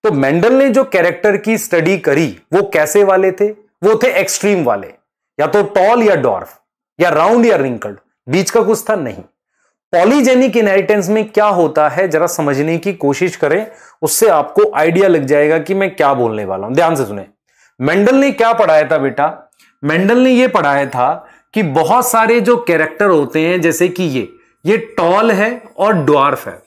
तो मेंडल ने जो कैरेक्टर की स्टडी करी, वो कैसे वाले थे? वो थे एक्सट्रीम वाले। या तो टॉल या डॉर्फ, या राउंड या रिंकल्ड, बीच का कुछ था? नहीं। पॉलीजेनिक इनहेरिटेंस में क्या होता है, जरा समझने की कोशिश करें, उससे आपको आइडिया लग जाएगा कि मैं क्या बोलने वाला हूँ। ध्यान से सुने। मेंडल ने क्या पढ़ाया था बेटा? मेंडल ने यह पढ़ाया था कि बहुत सारे जो कैरेक्टर होते हैं, जैसे कि ये ये टॉल है और ड्वार्फ है।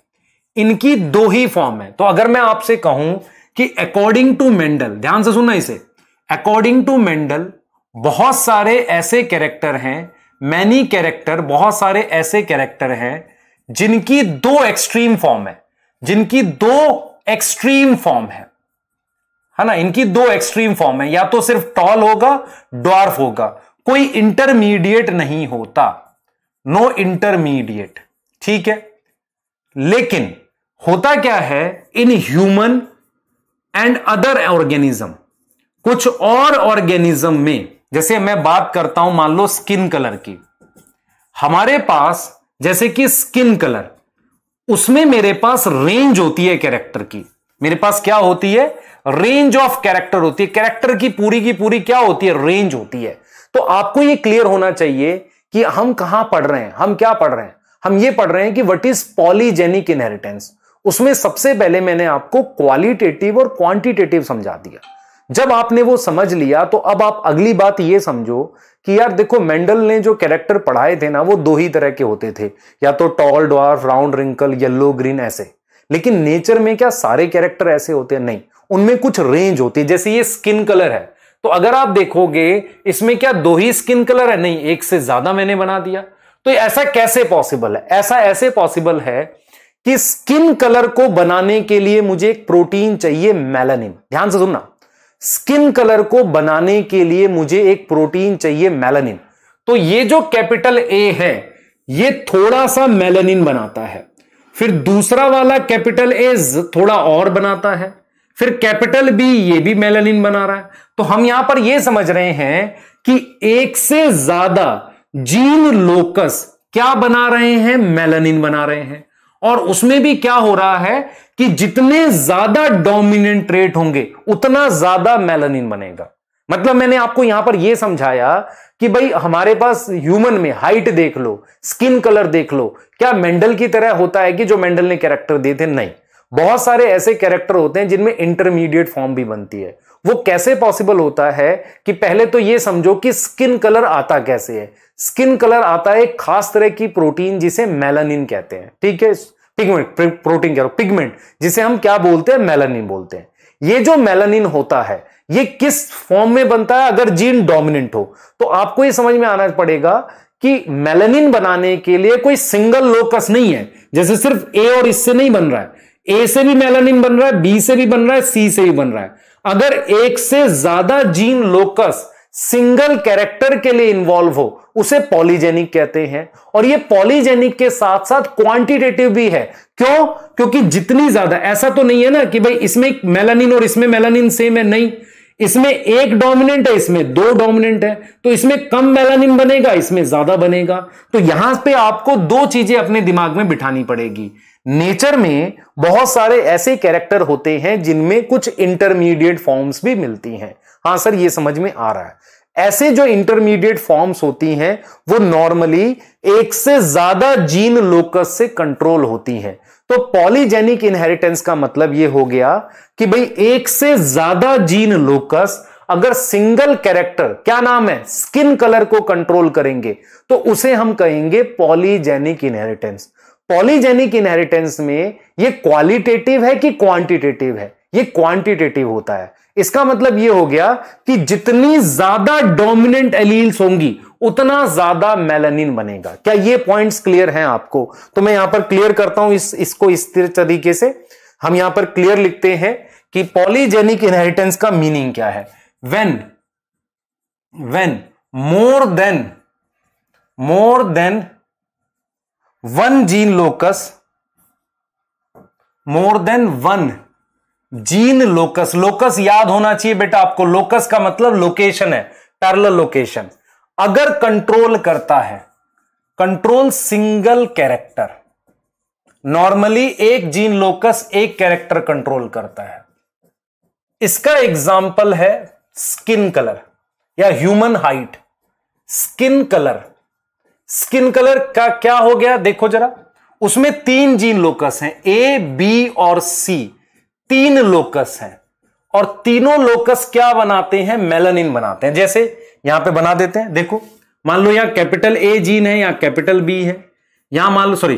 इनकी दो ही फॉर्म है। तो अगर मैं आपसे कहूँ कि अकॉर्डिंग टू मेंडल ध्यान से सुनना इसे। अकॉर्डिंग टू मेंडल बहुत सारे ऐसे कैरेक्टर हैं मैनी कैरेक्टर, बहुत सारे ऐसे कैरेक्टर हैं, जिनकी दो एक्सट्रीम फॉर्म है। जिनकी दो एक्सट्रीम फॉर्म है। है ना? इनकी दो एक्सट्रीम फॉर्म है। या तो सिर्फ़ टॉल होगा ड्वार्फ होगा। कोई इंटरमीडिएट नहीं होता। नो इंटरमीडिएट ठीक है? लेकिन होता क्या है? In human and other organism कुछ और ऑर्गेनिज्म में, जैसे मैं बात करता हूँ, मान लो स्किन कलर की। हमारे पास, जैसे कि स्किन कलर उसमें मेरे पास रेंज होती है कैरेक्टर की। मेरे पास क्या होती है? रेंज ऑफ़ कैरेक्टर होती है। कैरेक्टर की पूरी की पूरी क्या होती है? रेंज होती है। तो आपको ये क्लियर होना चाहिए कि हम कहाँ पढ़ रहे हैं, हम क्या पढ़ रहे हैं? हम ये पढ़ रहे हैं कि व्हाट इज़ पॉलीजेनिक इनहेरिटेंस उसमें सबसे पहले मैंने आपको क्वालिटेटिव और क्वांटिटेटिव समझा दिया। जब आपने वो समझ लिया तो अब आप अगली बात ये समझो कि यार देखो मेंडल ने जो कैरेक्टर पढ़ाए थे ना, वो दो ही तरह के होते थे। या तो tall dwarf round wrinkle yellow green ऐसे। लेकिन नेचर में क्या सारे कैरेक्टर ऐसे होते हैं? नहीं। उनमें कुछ रेंज होती है। जैसे ये स्किन कलर है। तो अगर आप देखोगे, इसमें क्या दो ही स्किन कलर है? नहीं, एक से ज़्यादा मैंने बना दिया। तो ऐसा कैसे पॉसिबल है? ऐसा ऐसे पॉसिबल है कि स्किन कलर को बनाने के लिए मुझे एक प्रोटीन चाहिए मेलानिन ध्यान से सुनना। स्किन कलर को बनाने के लिए मुझे एक प्रोटीन चाहिए मेलानिन तो ये जो कैपिटल ए है, ये थोड़ा सा मेलानिन बनाता है। फिर दूसरा वाला कैपिटल ए थोड़ा और बनाता है। फिर कैपिटल बी ये भी मेलानिन बना रहा है। तो हम यहाँ पर ये समझ रहे हैं कि एक से ज़्यादा जीन लोकस क्या बना रहे हैं? मेलानिन बना रहे हैं। और उसमें भी क्या हो रहा है कि जितने ज़्यादा डोमिनेंट रेट होंगे, उतना ज़्यादा मेलानिन बनेगा। मतलब मैंने आपको यहाँ पर यह समझाया कि भाई, हमारे पास ह्यूमन में हाइट देख लो स्किन कलर देख लो। क्या मेंडल की तरह होता है कि जो मेंडल ने कैरेक्टर दिए थे? नहीं। बहुत सारे ऐसे कैरेक्टर होते हैं जिनमें इंटरमीडिएट फॉर्म भी बनती है। वो कैसे पॉसिबल होता है कि पहले तो ये समझो कि स्किन कलर आता कैसे है। स्किन कलर आता है एक खास तरह की प्रोटीन जिसे मेलानिन कहते हैं। ठीक है? पिगमेंट प्रोटीन कह रहा पिगमेंट जिसे हम क्या बोलते हैं? मेलानिन बोलते हैं। ये जो मेलानिन होता है, ये किस फॉर्म में बनता है? अगर जीन डोमिनेंट हो तो आपको ये समझ में आना पड़ेगा कि मेलानिन बनाने के लिए कोई सिंगल लोकस नहीं है। जैसे सिर्फ़ ए और इससे नहीं बन रहा है। ए से भी मेलानिन बन रहा है बी से भी बन रहा है सी से भी बन रहा है। अगर एक से ज़्यादा जीन लोकस सिंगल कैरेक्टर के लिए इन्वॉल्व हो, उसे पॉलीजेनिक कहते हैं। और ये पॉलीजेनिक के साथ साथ क्वांटिटेटिव भी है। क्यों? क्योंकि जितनी ज़्यादा, ऐसा तो नहीं है ना कि भाई इसमें मेलानिन और इसमें मेलानिन सेम है, नहीं। इसमें एक डोमिनेंट है, इसमें दो डोमिनेंट है तो इसमें कम मेलानिन बनेगा, इसमें ज़्यादा बनेगा। तो यहाँ पे आपको दो चीज़ें अपने दिमाग में बिठानी पड़ेगी। नेचर में बहुत सारे ऐसे कैरेक्टर होते हैं जिनमें कुछ इंटरमीडिएट फॉर्म्स भी मिलती हैं। हाँ, सर, ये समझ में आ रहा है। ऐसे जो इंटरमीडिएट फॉर्म्स होती हैं, वो नॉर्मली एक से ज़्यादा जीन लोकस से कंट्रोल होती हैं। तो पॉलीजेनिक इनहेरिटेंस का मतलब ये हो गया कि भाई, एक से ज़्यादा जीन लोकस अगर सिंगल कैरेक्टर क्या नाम है स्किन कलर को कंट्रोल करेंगे तो उसे हम कहेंगे पॉलीजेनिक इनहेरिटेंस पॉलीजेनिक इनहेरिटेंस में ये क्वालिटेटिव है कि क्वांटिटेटिव है? ये क्वांटिटेटिव होता है। इसका मतलब ये हो गया कि जितनी ज़्यादा डोमिनेंट एलील्स होंगी, उतना ज़्यादा मेलानिन बनेगा। क्या ये पॉइंट्स क्लियर हैं आपको? तो मैं यहाँ पर क्लियर करता हूँ इस, इसको इस तरीके से। हम यहाँ पर क्लियर लिखते हैं कि पॉलीजेनिक इनहेरिटेंस का मीनिंग क्या है। When when more than more than one gene locus more than one gene locus. Locus याद होना चाहिए बेटा आपको। लोकस का मतलब लोकेशन है पैरल लोकेशन। अगर कंट्रोल करता है, कंट्रोल सिंगल कैरेक्टर, नॉर्मली एक जीन लोकस एक कैरेक्टर कंट्रोल करता है। इसका एग्ज़ाम्पल है स्किन कलर या human height. Skin colour skin colour का क्या हो गया? देखो जरा। उसमें तीन जीन लोकस हैं ए बी और सी तीन लोकस हैं। और तीनों लोकस क्या बनाते हैं? मेलानिन बनाते हैं। जैसे यहाँ पे बना देते हैं, देखो। मान लो यहाँ कैपिटल ए जीन है, यहाँ कैपिटल बी है। यहाँ मान लो सॉरी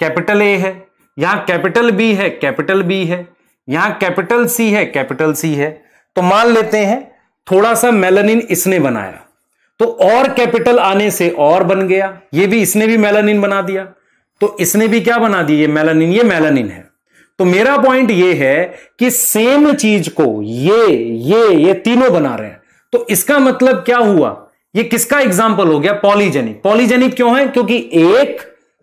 कैपिटल ए है, यहाँ कैपिटल बी है कैपिटल बी है। यहाँ कैपिटल सी है कैपिटल सी है। तो मान लेते हैं, थोड़ा सा मेलानिन इसने बनाया। तो और कैपिटल आने से और बन गया। ये भी इसने भी मेलानिन बना दिया। तो इसने भी क्या बना दिया ये मेलानिन ये मेलानिन है। तो मेरा पॉइंट ये है कि सेम चीज़ को ये ये ये तीनों बना रहे हैं। तो इसका मतलब क्या हुआ? ये किसका एग्ज़ाम्पल हो गया? पॉलीजेनिक पॉलीजेनिक क्यों है? क्योंकि एक,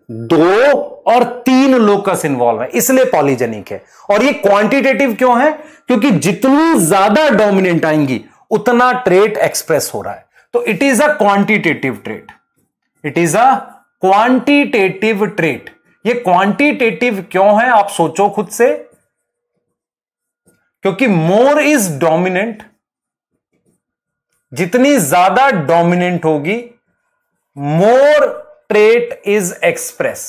दो और तीन लोकस इन्वॉल्व है। इसलिए पॉलीजेनिक है। और ये क्वांटिटेटिव क्यों है? क्योंकि जितनी ज़्यादा डोमिनेंट आएँगी, उतना ट्रेट एक्सप्रेस हो रहा है। तो it is a quantitative trait it is a quantitative trait ये क्वांटिटेटिव क्यों है? आप सोचो खुद से। क्योंकि मोर इज़ डोमिनेंट जितनी ज़्यादा डोमिनेंट होगी मोर ट्रेट इज़ एक्सप्रेस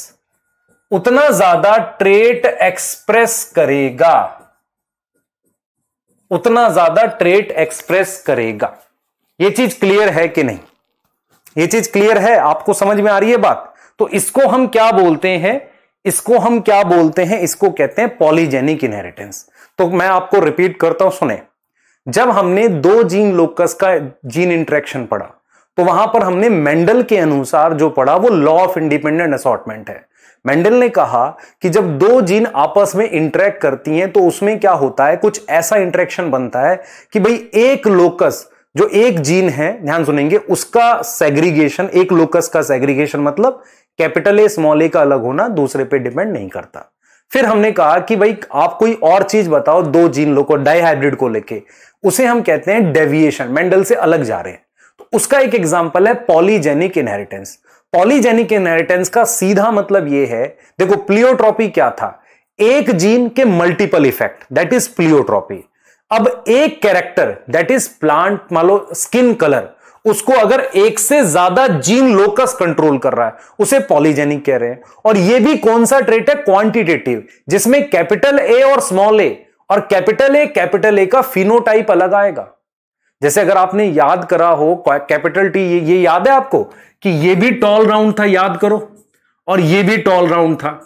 उतना ज़्यादा ट्रेट एक्सप्रेस करेगा। उतना ज़्यादा ट्रेट एक्सप्रेस करेगा। ये चीज़ क्लियर है कि नहीं? ये चीज़ क्लियर है? आपको समझ में आ रही है बात? तो इसको हम क्या बोलते हैं? इसको हम क्या बोलते हैं? इसको कहते हैं पॉलीजेनिक इनहेरिटेंस तो मैं आपको रिपीट करता हूँ, सुने। जब हमने दो जीन लोकस का जीन इंट्रैक्शन पढ़ा तो वहाँ पर हमने मेंडल के अनुसार जो पढ़ा, वो लॉ ऑफ़ इंडिपेंडेंट असॉर्टमेंट है। मेंडल ने कहा कि जब दो जीन आपस में इंटरेक्ट करती हैं तो उसमें क्या होता है? कुछ ऐसा इंटरेक्शन बनता है कि भाई एक लोकस जो एक जीन है, ध्यान सुनेंगे, उसका सेग्रीगेशन एक लोकस का सेग्रीगेशन मतलब कैपिटल ए स्मॉल ए का अलग होना, दूसरे पे डिपेंड नहीं करता। फिर हमने कहा कि भाई, आप कोई और चीज़ बताओ, दो जीन लोग डाईहाइब्रिड को लेके। उसे हम कहते हैं डेविएशन मेंडल से अलग जा रहे हैं। तो उसका एक एग्ज़ाम्पल है पॉलीजेनिक इनहेरिटेंस पॉलीजेनिक इनहेरिटेंस का सीधा मतलब यह है, देखो प्लियोट्रॉपी क्या था? एक जीन के multiple effect that is pleiotropy अब एक कैरेक्टर दैट इज़ प्लांट मान लो स्किन कलर उसको अगर एक से ज़्यादा जीन लोकस कंट्रोल कर रहा है उसे पॉलीजेनिक कह रहे हैं। और यह भी कौन सा ट्रेट है? क्वांटिटेटिव जिसमें कैपिटल ए और स्मॉल ए और कैपिटल ए कैपिटल ए का फिनोटाइप अलग आएगा। जैसे अगर आपने याद करा हो कैपिटल टी ये, ये याद है आपको कि ये भी टॉल राउंड था याद करो। और ये भी टॉल राउंड था।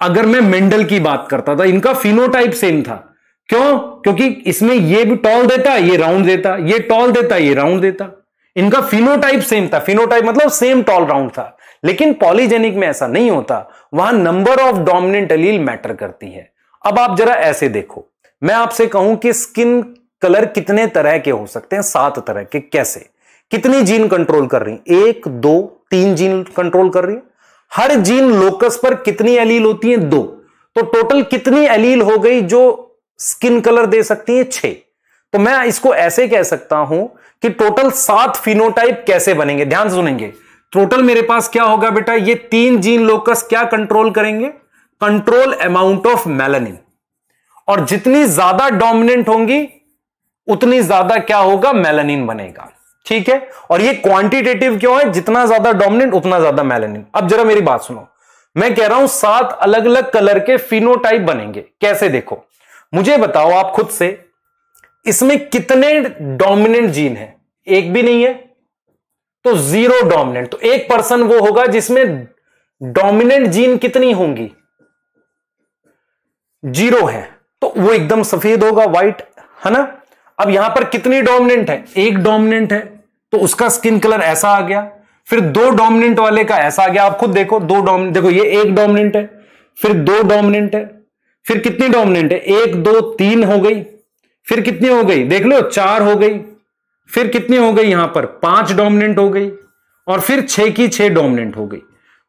अगर मैं मेंडल की बात करता था इनका फिनोटाइप सेम था। क्यों? क्योंकि इसमें ये भी टॉल देता, ये राउंड देता, ये टॉल देता, ये राउंड देता। इनका फिनोटाइप सेम था। फिनोटाइप मतलब सेम टॉल राउंड था। लेकिन पॉलीजेनिक में ऐसा नहीं होता। वहाँ number of dominant allele matter करती है। अब आप जरा ऐसे देखो। मैं आपसे कहूँ कि स्किन कलर कितने तरह के हो सकते हैं, सात तरह के, कैसे? कितनी जीन कंट्रोल कर रही एक, दो, तीन जीन कंट्रोल कर रही है। हर जीन लोकस पर कितनी एलील होती है? दो। तो टोटल कितनी एलील हो गई जो स्किन कलर दे सकती है छह। तो मैं इसको ऐसे कह सकता हूँ कि टोटल सात फिनोटाइप कैसे बनेंगे? ध्यान सुनेंगे। टोटल मेरे पास क्या होगा बेटा? ये तीन जीन लोकस क्या कंट्रोल करेंगे? कंट्रोल अमाउंट ऑफ़ मेलानिन और जितनी ज़्यादा डोमिनेंट होंगी, उतनी ज़्यादा क्या होगा? मेलानिन बनेगा। ठीक है? और ये क्वांटिटेटिव क्यों है? जितना ज़्यादा डोमिनेंट उतना ज़्यादा मेलानिन अब जरा मेरी बात सुनो। मैं कह रहा हूँ सात अलग अलग कलर के फिनोटाइप बनेंगे। कैसे देखो? मुझे बताओ आप खुद से, इसमें कितने डोमिनेंट जीन है? एक भी नहीं है तो ज़ीरो डोमिनेंट तो एक पर्सन वो होगा जिसमें डोमिनेंट जीन कितनी होंगी? ज़ीरो है। तो वो एकदम सफ़ेद होगा व्हाइट है ना? अब यहाँ पर कितनी डोमिनेंट है? एक डोमिनेंट है तो उसका स्किन कलर ऐसा आ गया। फिर दो डोमिनेंट वाले का ऐसा आ गया। आप खुद देखो, दो डोमिनेंट देखो, ये एक डोमिनेंट है, फिर दो डोमिनेंट है फिर कितनी डोमिनेंट है? एक, दो, तीन हो गई। फिर कितनी हो गई? देख लो, चार हो गई। फिर कितनी हो गई यहाँ पर? पाँच डोमिनेंट हो गई और फिर छह की छह डोमिनेंट हो गई।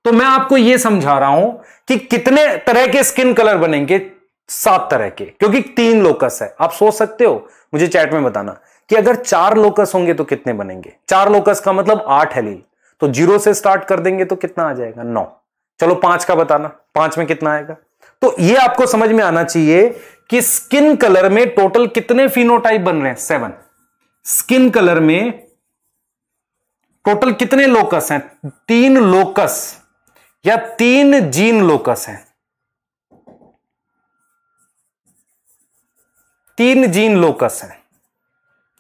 तो मैं आपको यह समझा रहा हूँ कि कितने तरह के स्किन कलर बनेंगे? सात तरह के, क्योंकि तीन लोकस है। आप सोच सकते हो, मुझे चैट में बताना, कि अगर चार लोकस होंगे तो कितने बनेंगे? चार लोकस का मतलब आठ है तो ज़ीरो से स्टार्ट कर देंगे तो कितना आ जाएगा? नौ। चलो, पाँच का बताना। पाँच में कितना आएगा? तो ये आपको समझ में आना चाहिए कि स्किन कलर में टोटल कितने फिनोटाइप बन रहे हैं? सेवन स्किन कलर में टोटल कितने लोकस हैं? तीन लोकस या तीन जीन लोकस हैं। तीन जीन लोकस हैं।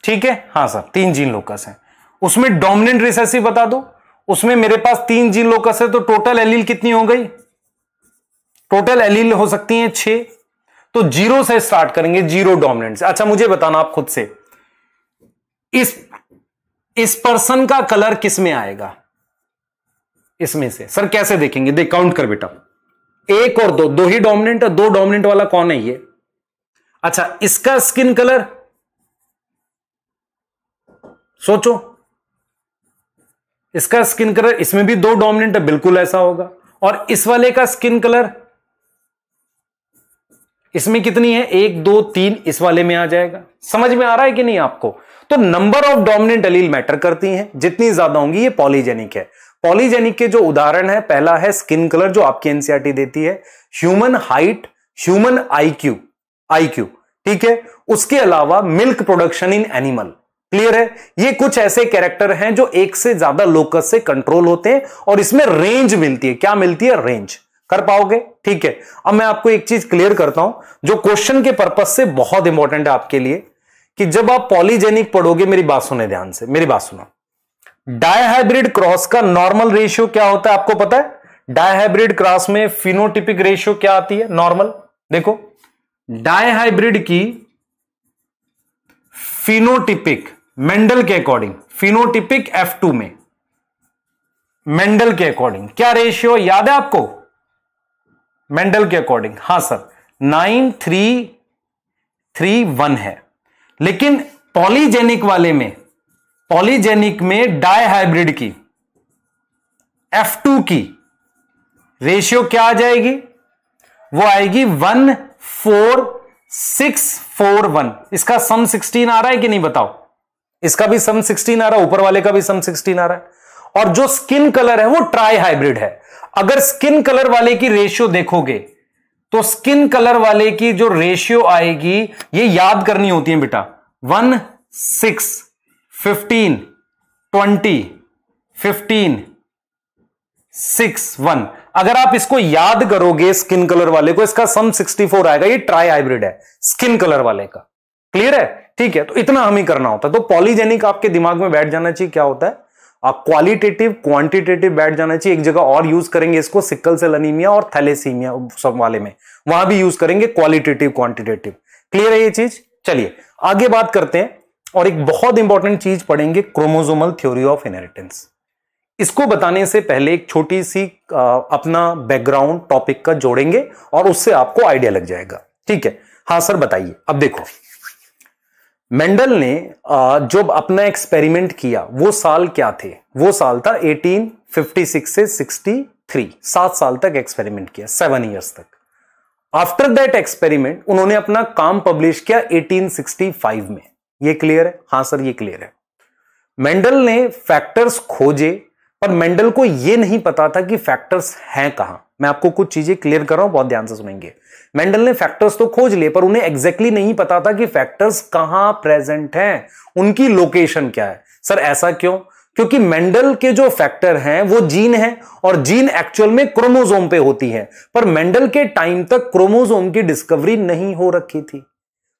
ठीक है? हाँ सर, तीन जीन लोकस हैं। उसमें डोमिनेंट रिसेसिव बता दो। उसमें मेरे पास तीन जीन लोकस है तो टोटल एलील कितनी हो गई? टोटल एलील हो सकती हैं छह। तो ज़ीरो से स्टार्ट करेंगे, ज़ीरो डोमिनेंट अच्छा मुझे बताना आप खुद से। इस इस पर्सन का कलर किसमें आएगा? इसमें से। सर कैसे देखेंगे? देख काउंट कर बेटा। एक और दो। दो ही डोमिनेंट दो डोमिनेंट वाला कौन है ये? अच्छा इसका स्किन कलर सोचो। इसका स्किन कलर इसमें भी दो डोमिनेंट है, बिल्कुल ऐसा होगा। और इस वाले का स्किन कलर इसमें कितनी है? एक, दो, तीन, इस वाले में आ जाएगा। समझ में आ रहा है कि नहीं आपको? तो number of dominant allele matter करती हैं। जितनी ज़्यादा होंगी, ये पॉलीजेनिक है। पॉलीजेनिक के जो उदाहरण है, पहला है स्किन कलर जो आपकी एनसीआरटी e देती है। Human height human IQ IQ ठीक है? उसके अलावा milk production in animal clear है? ये कुछ ऐसे कैरेक्टर हैं जो एक से ज़्यादा लोकस से कंट्रोल होते हैं और इसमें रेंज मिलती है। क्या मिलती है? रेंज कर पाओगे? ठीक है। अब मैं आपको एक चीज़ क्लियर करता हूँ, जो क्वेश्चन के पर्पज से बहुत इंपॉर्टेंट है आपके लिए, कि जब आप पॉलीजेनिक पढ़ोगे, मेरी बात सुने ध्यान से, मेरी बात सुनो। डायहाइब्रिड क्रॉस का नॉर्मल रेशियो क्या होता है आपको पता है? डायहाइब्रिड क्रॉस में फिनोटिपिक रेशियो क्या आती है? नॉर्मल देखो डायहाइब्रिड की फिनोटिपिक मेंडल के अकॉर्डिंग फिनोटिपिक F2 में मेंडल के अकॉर्डिंग क्या रेशियो याद है आपको? मेंडल के अकॉर्डिंग। हाँ sir, nine three three one है। लेकिन पॉलीजेनिक वाले में, पॉलीजेनिक में डाई हाइब्रिड की F2 की रेशियो क्या आ जाएगी? वो आएगी one four six four one. इसका सम सिक्सटीन आ रहा है कि नहीं बताओ? इसका भी सम सिक्सटीन आ रहा है, ऊपर वाले का भी सम सिक्सटीन आ रहा है। और जो स्किन कलर है, वो ट्राई हाइब्रिड है। अगर स्किन कलर वाले की रेशियो देखोगे तो स्किन कलर वाले की जो रेशियो आएगी, ये याद करनी होती है बेटा। One six fifteen twenty fifteen six one अगर आप इसको याद करोगे स्किन कलर वाले को, इसका सम 64 आएगा, ये ट्राई हाइब्रिड है स्किन कलर वाले का। क्लियर है? ठीक है तो इतना हम करना होता है। तो पॉलीजेनिक आपके दिमाग में बैठ जाना चाहिए, क्या होता है? क्वालिटेटिव क्वांटिटेटिव बैठ जाना चाहिए। एक जगह और यूज़ करेंगे इसको सिक्कल सेल अनीमिया और थैलेसीमिया सब वाले में। वहाँ भी यूज़ करेंगे क्वालिटेटिव क्वांटिटेटिव क्लियर है ये चीज़? चलिए आगे बात करते हैं और एक बहुत इंपॉर्टेंट चीज़ पढ़ेंगे क्रोमोजोमल थ्योरी ऑफ़ इनहेरिटेंस इसको बताने से पहले एक छोटी सी आ, अपना बैकग्राउंड टॉपिक का जोड़ेंगे और उससे आपको आइडिया लग जाएगा। ठीक है? हाँ सर बताइए। अब देखो। मेंडल ने जो अपना एक्सपेरिमेंट किया, वो साल क्या थे? वो साल था 1856 से 63 सात साल तक एक्सपेरिमेंट किया सेवन ईयर्स तक। आफ्टर दैट एक्सपेरिमेंट उन्होंने अपना काम पब्लिश किया 1865 में। ये क्लियर है? हाँ सर ये क्लियर है। मेंडल ने फैक्टर्स खोजे पर मेंडल को यह नहीं पता था कि फैक्टर्स हैं कहाँ। मैं आपको कुछ चीज़ें क्लियर कर रहा हूँ बहुत ध्यान से सुनेंगे। मेंडल ने फैक्टर्स तो खोज लिए, पर उन्हें एग्जैक्टली exactly नहीं पता था कि फैक्टर्स कहाँ प्रेजेंट हैं, उनकी लोकेशन क्या है। सर, ऐसा क्यों? क्योंकि मेंडल के जो फैक्टर हैं, वो जीन है, और जीन एक्चुअल में क्रोमोजोम पे होती है। पर मेंडल के टाइम तक क्रोमोजोम की डिस्कवरी नहीं हो रखी थी।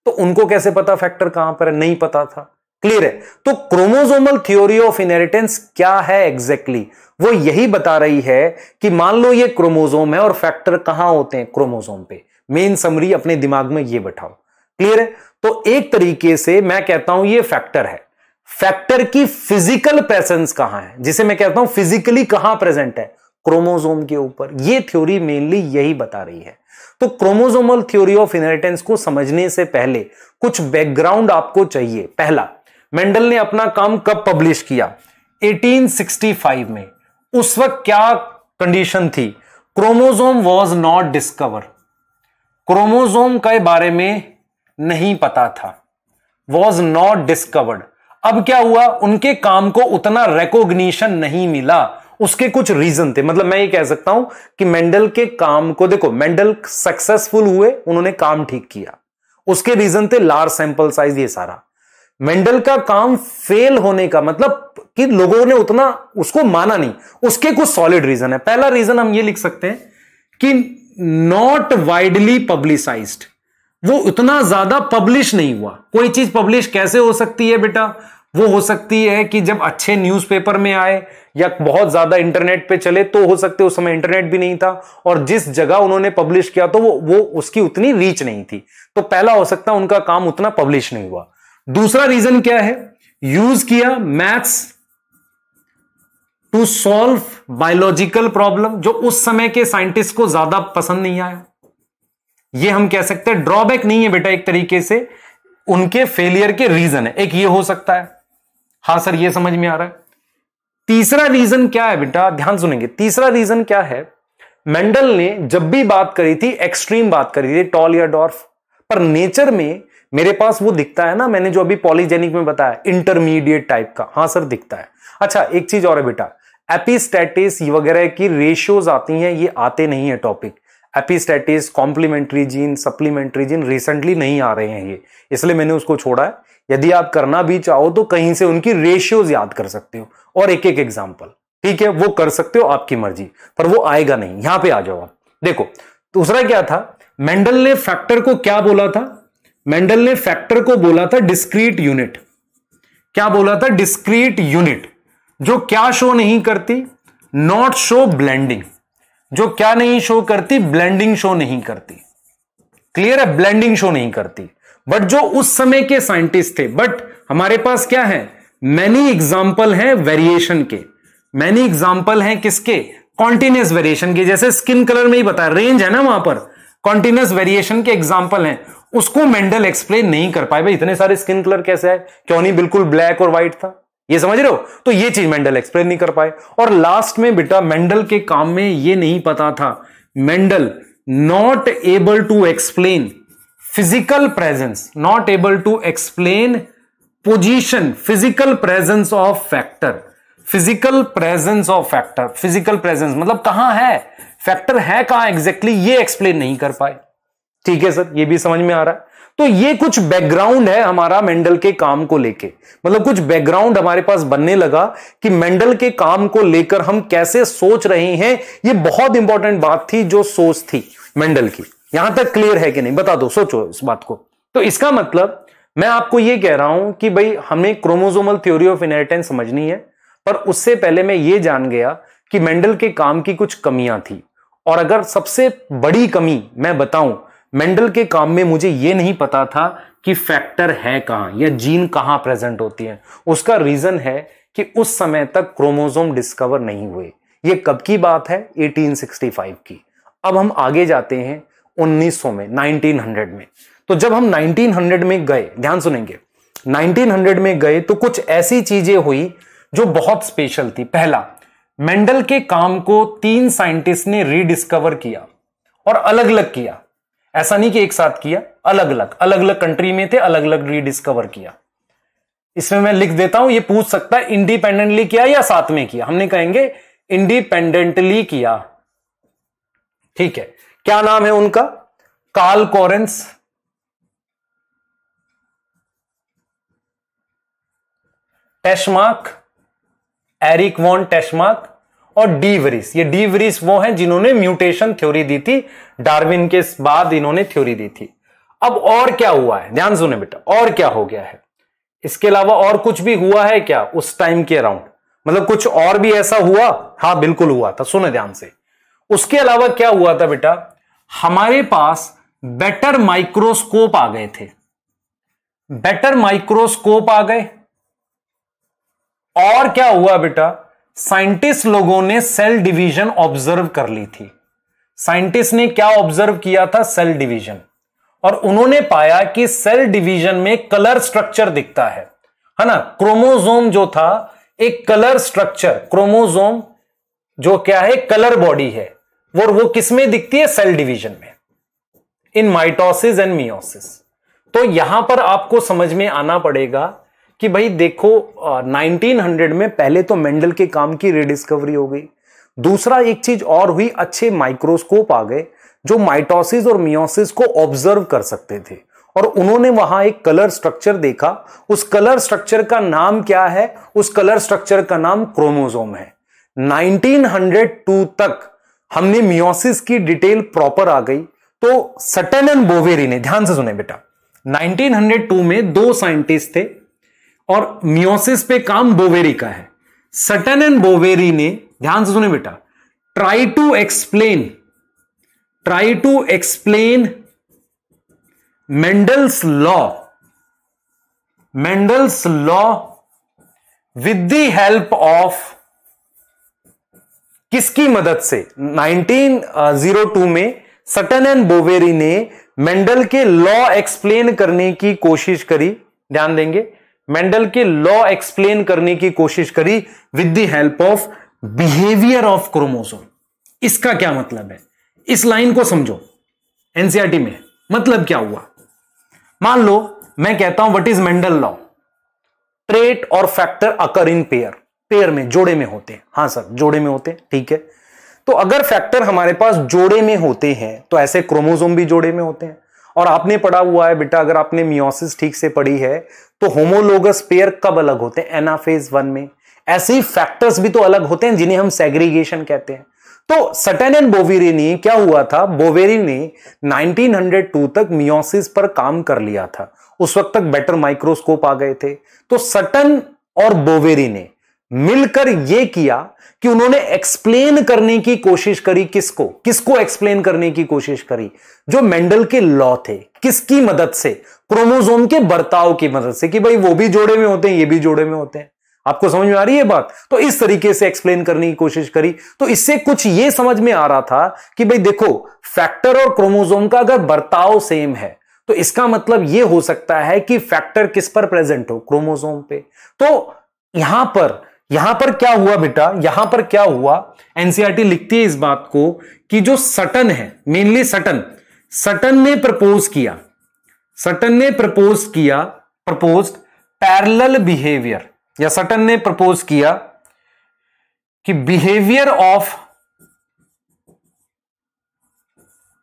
तो उनको कैसे पता फैक्टर कहाँ पर नहीं पता था। क्लियर है। तो क्रोमोजोमल थ्योरी ऑफ़ इनहेरिटेंस क्या है एग्जैक्टली exactly? वो यही बता रही है कि मान लो ये क्रोमोजोम है और फैक्टर कहाँ होते हैं? क्रोमोजोम पे। मेन समरी अपने दिमाग में ये बैठाओ क्लियर है? तो एक तरीके से मैं कहता हूँ ये फैक्टर है। फैक्टर की फ़िज़िकल प्रेजेंस कहाँ है? जिसे मैं कहता हूँ फिजिकली कहाँ प्रेजेंट है? क्रोमोजोम के ऊपर। ये थ्योरी मेनली यही बता रही है। तो क्रोमोजोमल थ्योरी ऑफ़ इनहेरिटेंस को समझने से पहले कुछ बैकग्राउंड आपको चाहिए। पहला मेंडल ने अपना काम कब पब्लिश किया? 1865 में। उस वक्त क्या कंडीशन थी? Chromosome was not discover chromosome के बारे में नहीं पता था। वॉज़ नॉट डिस्कवर्ड अब क्या हुआ? उनके काम को उतना रिकॉग्निशन नहीं मिला। उसके कुछ रीजन थे। मतलब मैं ये कह सकता हूँ कि मेंडल के काम को देखो, मेंडल सक्सेसफुल हुए, उन्होंने काम ठीक किया। उसके रीजन थे लार्ज सैंपल साइज़ ये सारा। मेंडल का काम फेल होने का मतलब कि लोगों ने उतना उसको माना नहीं। उसके कुछ सॉलिड रीजन है। पहला रीजन हम ये लिख सकते हैं कि नॉट वाइडली पब्लिसाइज्ड वो उतना ज़्यादा पब्लिश नहीं हुआ। कोई चीज़ पब्लिश कैसे हो सकती है बेटा? वो हो सकती है कि जब अच्छे न्यूज़पेपर में आए या बहुत ज़्यादा इंटरनेट पे चले तो हो सकते उस समय इंटरनेट भी नहीं था और जिस जगह उन्होंने पब्लिश किया तो वो वो उसकी उतनी रीच नहीं थी। तो पहला हो सकता उनका काम उतना पब्लिश नहीं हुआ। दूसरा रीजन क्या है? यूज़ किया maths to solve biological problem जो उस समय के साइंटिस्ट को ज़्यादा पसंद नहीं आया। ये हम कह सकते हैं ड्रॉबैक नहीं है बेटा एक तरीके से। उनके फेलियर के रीजन है। एक ये हो सकता है। हाँ सर, ये समझ में आ रहा है। तीसरा रीजन क्या है बेटा? ध्यान सुनेंगे। तीसरा रीजन क्या है? मेंडल ने जब भी बात करी थी एक्सट्रीम बात करी थी टॉल या डॉर्फ पर नेचर में मेरे पास वो दिखता है ना, मैंने जो अभी पॉलीजेनिक में बताया इंटरमीडिएट टाइप का। हाँ सर, दिखता है। अच्छा एक चीज़ और है बेटा। एपिस्टेटिस वगैरह की रेशियोज आती हैं, ये आते नहीं है topic epistasis complementary gene supplementary gene recently नहीं आ रहे हैं ये। इसलिए मैंने उसको छोड़ा है। यदि आप करना भी चाहो तो कहीं से उनकी रेशियोज याद कर सकते हो। और एक एक एग्ज़ाम्पल ठीक है, वो कर सकते हो आपकी मर्ज़ी, पर वो आएगा नहीं। यहाँ पे आ जाओ आप। देखो, दूसरा क्या था? मेंडल ने फैक्टर को क्या बोला था? मेंडल ने फैक्टर को बोला था डिस्क्रीट यूनिट। क्या बोला था? डिस्क्रीट यूनिट, जो क्या शो नहीं करती, नॉट शो ब्लेंडिंग। जो क्या नहीं शो करती, ब्लेंडिंग शो नहीं करती। क्लियर है? ब्लेंडिंग शो नहीं करती। बट जो उस समय के साइंटिस्ट थे, बट हमारे पास क्या है? मैनी एग्ज़ाम्पल है वेरिएशन के। मैनी एग्ज़ाम्पल हैं किसके? कॉन्टिन्यूस वेरिएशन के, जैसे स्किन कलर में ही बताया रेंज है ना वहाँ पर? कॉन्टिन्यूस वेरिएशन के एग्ज़ाम्पल हैं। उसको मेंडल एक्सप्लेन नहीं कर पाए भाई इतने सारे स्किन कलर कैसे है क्यों नहीं बिल्कुल ब्लैक और व्हाइट था? ये समझ रहे हो? तो ये चीज़ मेंडल एक्सप्लेन नहीं कर पाए। और लास्ट में बेटा मेंडल के काम में ये नहीं पता था। Mendel not able to explain physical presence not able to explain position physical presence of factor physical presence of factor physical presence मतलब कहाँ है? फैक्टर है कहाँ एग्जैक्टली exactly, ये एक्सप्लेन नहीं कर पाए। ठीक है सर, ये भी समझ में आ रहा है। तो ये कुछ बैकग्राउंड है हमारा मेंडल के काम को लेके। मतलब कुछ बैकग्राउंड हमारे पास बनने लगा कि मेंडल के काम को लेकर हम कैसे सोच रहे हैं। ये बहुत इंपॉर्टेंट बात थी जो सोच थी मेंडल की। यहाँ तक क्लियर है कि नहीं? बता दो, सोचो इस बात को। तो इसका मतलब मैं आपको यह कह रहा हूँ कि भाई, हमें क्रोमोजोमल थ्योरी ऑफ़ इनहेरिटेंस समझनी है, पर उससे पहले मैं ये जान गया कि मेंडल के काम की कुछ कमियाँ थी। और अगर सबसे बड़ी कमी मैं बताऊँ मेंडल के काम में मुझे यह नहीं पता था कि फैक्टर है कहाँ, या जीन कहाँ प्रेजेंट होती है। उसका रीजन है कि उस समय तक क्रोमोजोम डिस्कवर नहीं हुए। ये कब की बात है? 1865 की। अब हम आगे जाते हैं 1900 में 1900 में। तो जब हम 1900 में गए, ध्यान सुनेंगे 1900 में गए तो कुछ ऐसी चीज़ें हुई जो बहुत स्पेशल थी। पहला, मेंडल के काम को तीन साइंटिस्ट ने रीडिस्कवर किया और अलग अलग किया। ऐसा नहीं कि एक साथ किया अलग अलग अलग अलग कंट्री में थे अलग अलग रीडिस्कवर किया। इसमें मैं लिख देता हूँ, ये पूछ सकता है इंडिपेंडेंटली किया या साथ में किया? हमने कहेंगे इंडिपेंडेंटली किया। ठीक है। क्या नाम है उनका? Carl Correns Tschermak Erich von Tschermak और डी वरिस। ये डी वरिस वो हैं जिन्होंने म्यूटेशन थ्योरी दी थी। डार्विन के बाद इन्होंने थ्योरी दी थी। अब और क्या हुआ है? ध्यान सुने बेटा, और क्या हो गया है? इसके अलावा और कुछ भी हुआ है क्या उस टाइम के अराउंड मतलब कुछ और भी ऐसा हुआ? हाँ बिल्कुल हुआ था। सुने ध्यान से। उसके अलावा क्या हुआ था बेटा? हमारे पास बेटर माइक्रोस्कोप आ गए थे। बेटर माइक्रोस्कोप आ गए। और क्या हुआ बेटा? साइंटिस्ट लोगों ने सेल डिवीज़न ऑब्ज़र्व कर ली थी। साइंटिस्ट ने क्या ऑब्ज़र्व किया था? Cell division. और उन्होंने पाया कि सेल डिवीज़न में कलर स्ट्रक्चर दिखता है। है ना? क्रोमोजोम जो था, एक कलर स्ट्रक्चर क्रोमोजोम जो क्या है? कलर बॉडी है। वो वो किसमें दिखती है? सेल डिवीज़न में। In mitosis and meiosis. तो यहाँ पर आपको समझ में आना पड़ेगा कि भाई देखो नाइनटीन 1900 में पहले तो मेंडल के काम की रिडिस्कवरी हो गई। दूसरा एक चीज़ और हुई, अच्छे माइक्रोस्कोप आ गए, जो माइटोसिस और मियोसिस को ऑब्ज़र्व कर सकते थे। और उन्होंने वहाँ एक कलर स्ट्रक्चर देखा। उस कलर स्ट्रक्चर का नाम क्या है? उस कलर स्ट्रक्चर का नाम क्रोमोजोम है। 1902 तक हमने मियोसिस की डिटेल प्रॉपर आ गई। तो सटन एंड बोवेरी ने, ध्यान से सुने बेटा 1902 में दो साइंटिस्ट थे। और मियोसिस पे काम बोवेरी का है। सटन एंड बोवेरी ने, ध्यान से सुने बेटा try to explain try to explain Mendel's law Mendel's law with the help of किसकी मदद से? 1902 में सटन एंड बोवेरी ने मेंडल के लॉ एक्सप्लेन करने की कोशिश करी। ध्यान देंगे। मेंडल के लॉ एक्सप्लेन करने की कोशिश करी with the help of behaviour of chromosome. इसका क्या मतलब है? इस लाइन को समझो। एनसीआरटी में। मतलब क्या हुआ? मान लो, मैं कहता हूँ what is Mendel law trait और factor occur in pair pair में, जोड़े में होते हैं। हाँ सर, जोड़े में होते हैं, ठीक है? तो अगर फैक्टर हमारे पास जोड़े में होते हैं तो ऐसे क्रोमोजोम भी जोड़े में होते हैं। और आपने पढ़ा हुआ है बेटा, अगर आपने मियोसिस ठीक से पढ़ी है तो होमोलोगस पेयर कब अलग होते हैं? एनाफेज वन में। ऐसे ही फैक्टर्स भी तो अलग होते हैं जिन्हें हम सेग्रीगेशन कहते हैं। तो सटन एंड बोवेरी ने क्या हुआ था? बोवेरी ने 1902 तक मियोसिस पर काम कर लिया था। उस वक्त तक बेटर माइक्रोस्कोप आ गए थे। तो सटन और बोवेरी ने मिलकर यह किया कि उन्होंने एक्सप्लेन करने की कोशिश करी किसको? किसको एक्सप्लेन करने की कोशिश करी? जो मेंडल के लॉ थे, किसकी मदद से? क्रोमोजोम के बर्ताव की मदद से कि भाई वो भी जोड़े में होते हैं, ये भी जोड़े में होते हैं। आपको समझ में आ रही है बात? तो इस तरीके से एक्सप्लेन करने की कोशिश करी। तो इससे कुछ ये समझ में आ रहा था कि भाई देखो फैक्टर और क्रोमोजोम का अगर बर्ताव सेम है तो इसका मतलब यह हो सकता है कि फैक्टर किस पर प्रेजेंट हो? क्रोमोजोम पे। तो यहाँ पर यहाँ पर क्या हुआ बेटा? यहाँ पर क्या हुआ? एनसीआरटी लिखती है इस बात को कि जो सटन है मेनली सटन सटन ने प्रपोज किया। सटन ने प्रपोज किया प्रपोज पैरल बिहेवियर या सटन ने प्रपोज किया कि behaviour of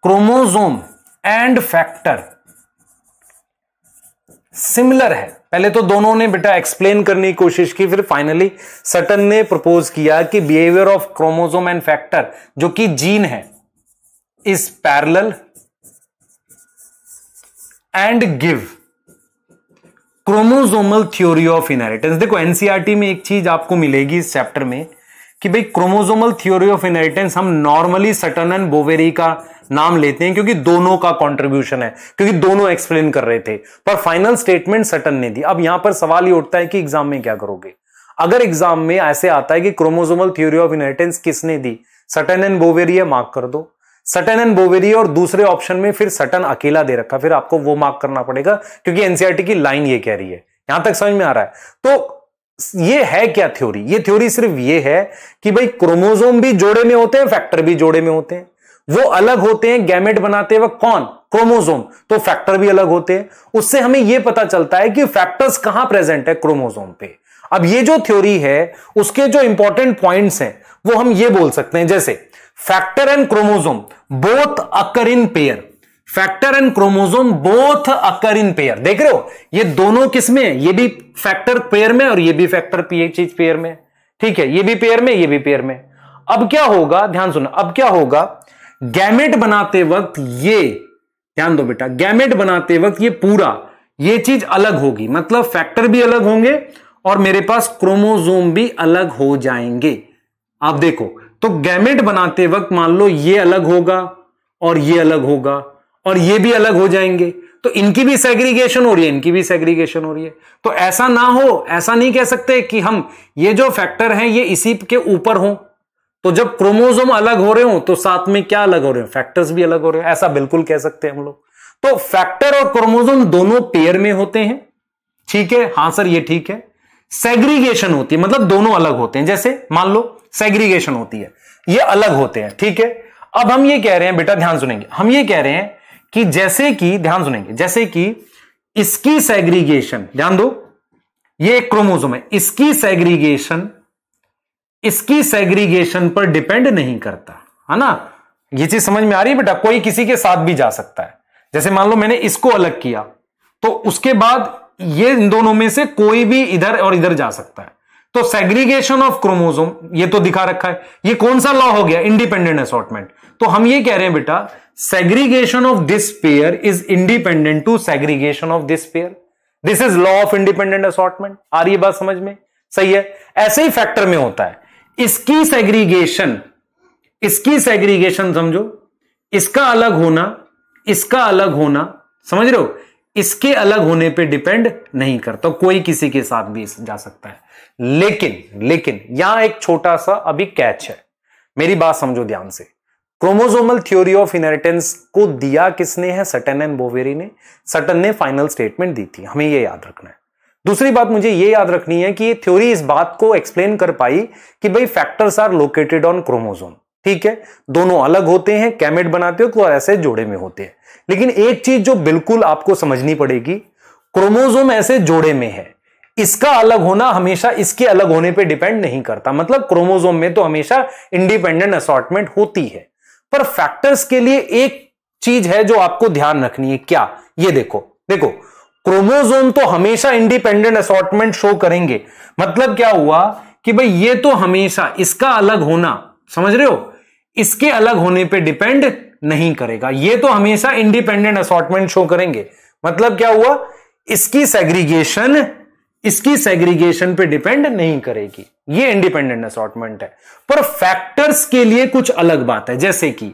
chromosome and factor similar है। पहले तो दोनों ने बेटा एक्सप्लेन करने की कोशिश की, फिर फाइनली सटन ने प्रपोज किया कि behaviour of chromosome and factor जो कि जीन है is parallel and give chromosomal theory of inheritance देखो एनसीआरटी में एक चीज़ आपको मिलेगी इस चैप्टर में कि भाई क्रोमोजोमल थ्योरी ऑफ़ इनहेरिटेंस हम नॉर्मली सटन एंड बोवेरी का नाम लेते हैं क्योंकि दोनों का कंट्रीब्यूशन है, क्योंकि दोनों एक्सप्लेन कर रहे थे। पर फाइनल स्टेटमेंट सटन ने दी। अब यहाँ पर सवाल ये उठता है कि एग्ज़ाम में क्या करोगे? अगर एग्ज़ाम में ऐसे आता है कि क्रोमोजोमल थ्योरी ऑफ़ इनहेरिटेंस किसने दी? सटन एंड बोवेरी है मार्क कर दो। सटन एंड बोवेरी और दूसरे ऑप्शन में फिर सटन अकेला दे रखा। फिर आपको वो मार्क करना पड़ेगा, क्योंकि एनसीआरटी की लाइन ये कह रही है। यहाँ तक समझ में आ रहा है। तो ये है क्या थ्योरी ये थ्योरी सिर्फ़ ये है कि भाई क्रोमोजोम भी जोड़े में होते हैं फैक्टर भी जोड़े में होते हैं। वो अलग होते हैं गैमेट बनाते वक्त कौन? क्रोमोजोम तो फैक्टर भी अलग होते हैं। उससे हमें यह पता चलता है कि फैक्टर्स कहाँ प्रेजेंट है क्रोमोजोम पे। अब ये जो थ्योरी है, उसके जो इंपॉर्टेंट पॉइंट्स हैं, वो हम ये बोल सकते हैं। जैसे factor and chromosome both occur in pair factor and chromosome both occur in pair देख रहे हो? ये दोनों किसमें ये भी फैक्टर पेयर में और ये भी फैक्टर चीज़ पेयर में ठीक है, ये भी पेयर में, ये भी पेयर में। अब क्या होगा? ध्यान सुनो, अब क्या होगा? गैमेट बनाते वक्त ये, ध्यान दो बेटा गैमेट बनाते वक्त ये पूरा, ये चीज़ अलग होगी। मतलब फैक्टर भी अलग होंगे और मेरे पास क्रोमोजोम भी अलग हो जाएँगे। आप देखो तो गैमेट बनाते वक्त मान लो ये अलग होगा और ये अलग होगा। और ये भी अलग हो जाएँगे। तो इनकी भी सेग्रीगेशन हो रही है, इनकी भी सेग्रीगेशन हो रही है। तो ऐसा ना हो, ऐसा नहीं कह सकते कि हम ये जो फैक्टर हैं, ये इसी के ऊपर हों। तो जब क्रोमोजोम अलग हो रहे हो तो साथ में क्या अलग हो रहे हो? फैक्टर्स भी अलग हो रहे हो, ऐसा बिल्कुल कह सकते हैं हम लोग। तो फैक्टर और क्रोमोजोम दोनों पेयर में होते हैं। ठीक है? हाँ सर, ये ठीक है। सेग्रीगेशन होती है मतलब दोनों अलग होते हैं। जैसे मान लो सेग्रीगेशन होती है। ये अलग होते हैं, ठीक है? अब हम ये कह रहे हैं, बेटा ध्यान सुनेंगे। हम ये कह रहे हैं कि जैसे कि, ध्यान सुनेंगे, जैसे कि इसकी सेग्रीगेशन ध्यान दो, ये एक क्रोमोजोम है, इसकी सेग्रीगेशन इसकी सेग्रीगेशन पर डिपेंड नहीं करता, है ना? ये चीज़ समझ में आ रही है बेटा? कोई किसी के साथ भी जा सकता है। जैसे मान लो मैंने इसको अलग किया तो उसके बाद ये इन दोनों में से कोई भी इधर और इधर जा सकता है। तो सेग्रीगेशन ऑफ़ क्रोमोजोम ये तो दिखा रखा है, ये कौन सा लॉ हो गया? इंडिपेंडेंट असॉर्टमेंट तो हम ये कह रहे हैं बेटा segregation of this pair is independent to segregation of this pair this is law of independent assortment आ रही है बात समझ में? सही है? ऐसे ही फैक्टर में होता है। इसकी सेग्रीगेशन इसकी सेग्रीगेशन समझो। इसका अलग होना, इसका अलग होना, समझ रहे हो? इसके अलग होने पे डिपेंड नहीं करता। कोई किसी के साथ भी जा सकता है। लेकिन लेकिन, यहाँ एक छोटा सा अभी कैच है। मेरी बात समझो ध्यान से। क्रोमोजोमल थ्योरी ऑफ़ इनहेरिटेंस को दिया किसने है? सटन एंड बोवेरी ने। सटन ने फाइनल स्टेटमेंट दी थी। हमें यह याद रखना है। दूसरी बात मुझे यह याद रखनी है कि ये थ्योरी इस बात को एक्सप्लेन कर पाई कि भाई factors are located on chromosome ठीक है? दोनों अलग होते हैं कैमेट बनाते हो तो ऐसे जोड़े में होते हैं। लेकिन एक चीज़ जो बिल्कुल आपको समझनी पड़ेगी क्रोमोजोम ऐसे जोड़े में है। इसका अलग होना हमेशा इसके अलग होने पे डिपेंड नहीं करता। मतलब क्रोमोजोम में तो हमेशा इंडिपेंडेंट असॉर्टमेंट होती है। पर फैक्टर्स के लिए एक चीज़ है जो आपको ध्यान रखनी है। क्या? ये देखो देखो क्रोमोजोम तो हमेशा इंडिपेंडेंट असॉर्टमेंट शो करेंगे। मतलब क्या हुआ कि भाई ये तो हमेशा इसका अलग होना, समझ रहे हो? इसके अलग होने पे डिपेंड नहीं करेगा। ये तो हमेशा इंडिपेंडेंट असॉर्टमेंट शो करेंगे। मतलब क्या हुआ? इसकी सेग्रीगेशन इसकी सेग्रीगेशन पे डिपेंड नहीं करेगी। ये इंडिपेंडेंट असॉटमेंट है। पर फैक्टर्स के लिए कुछ अलग बात है। जैसे कि,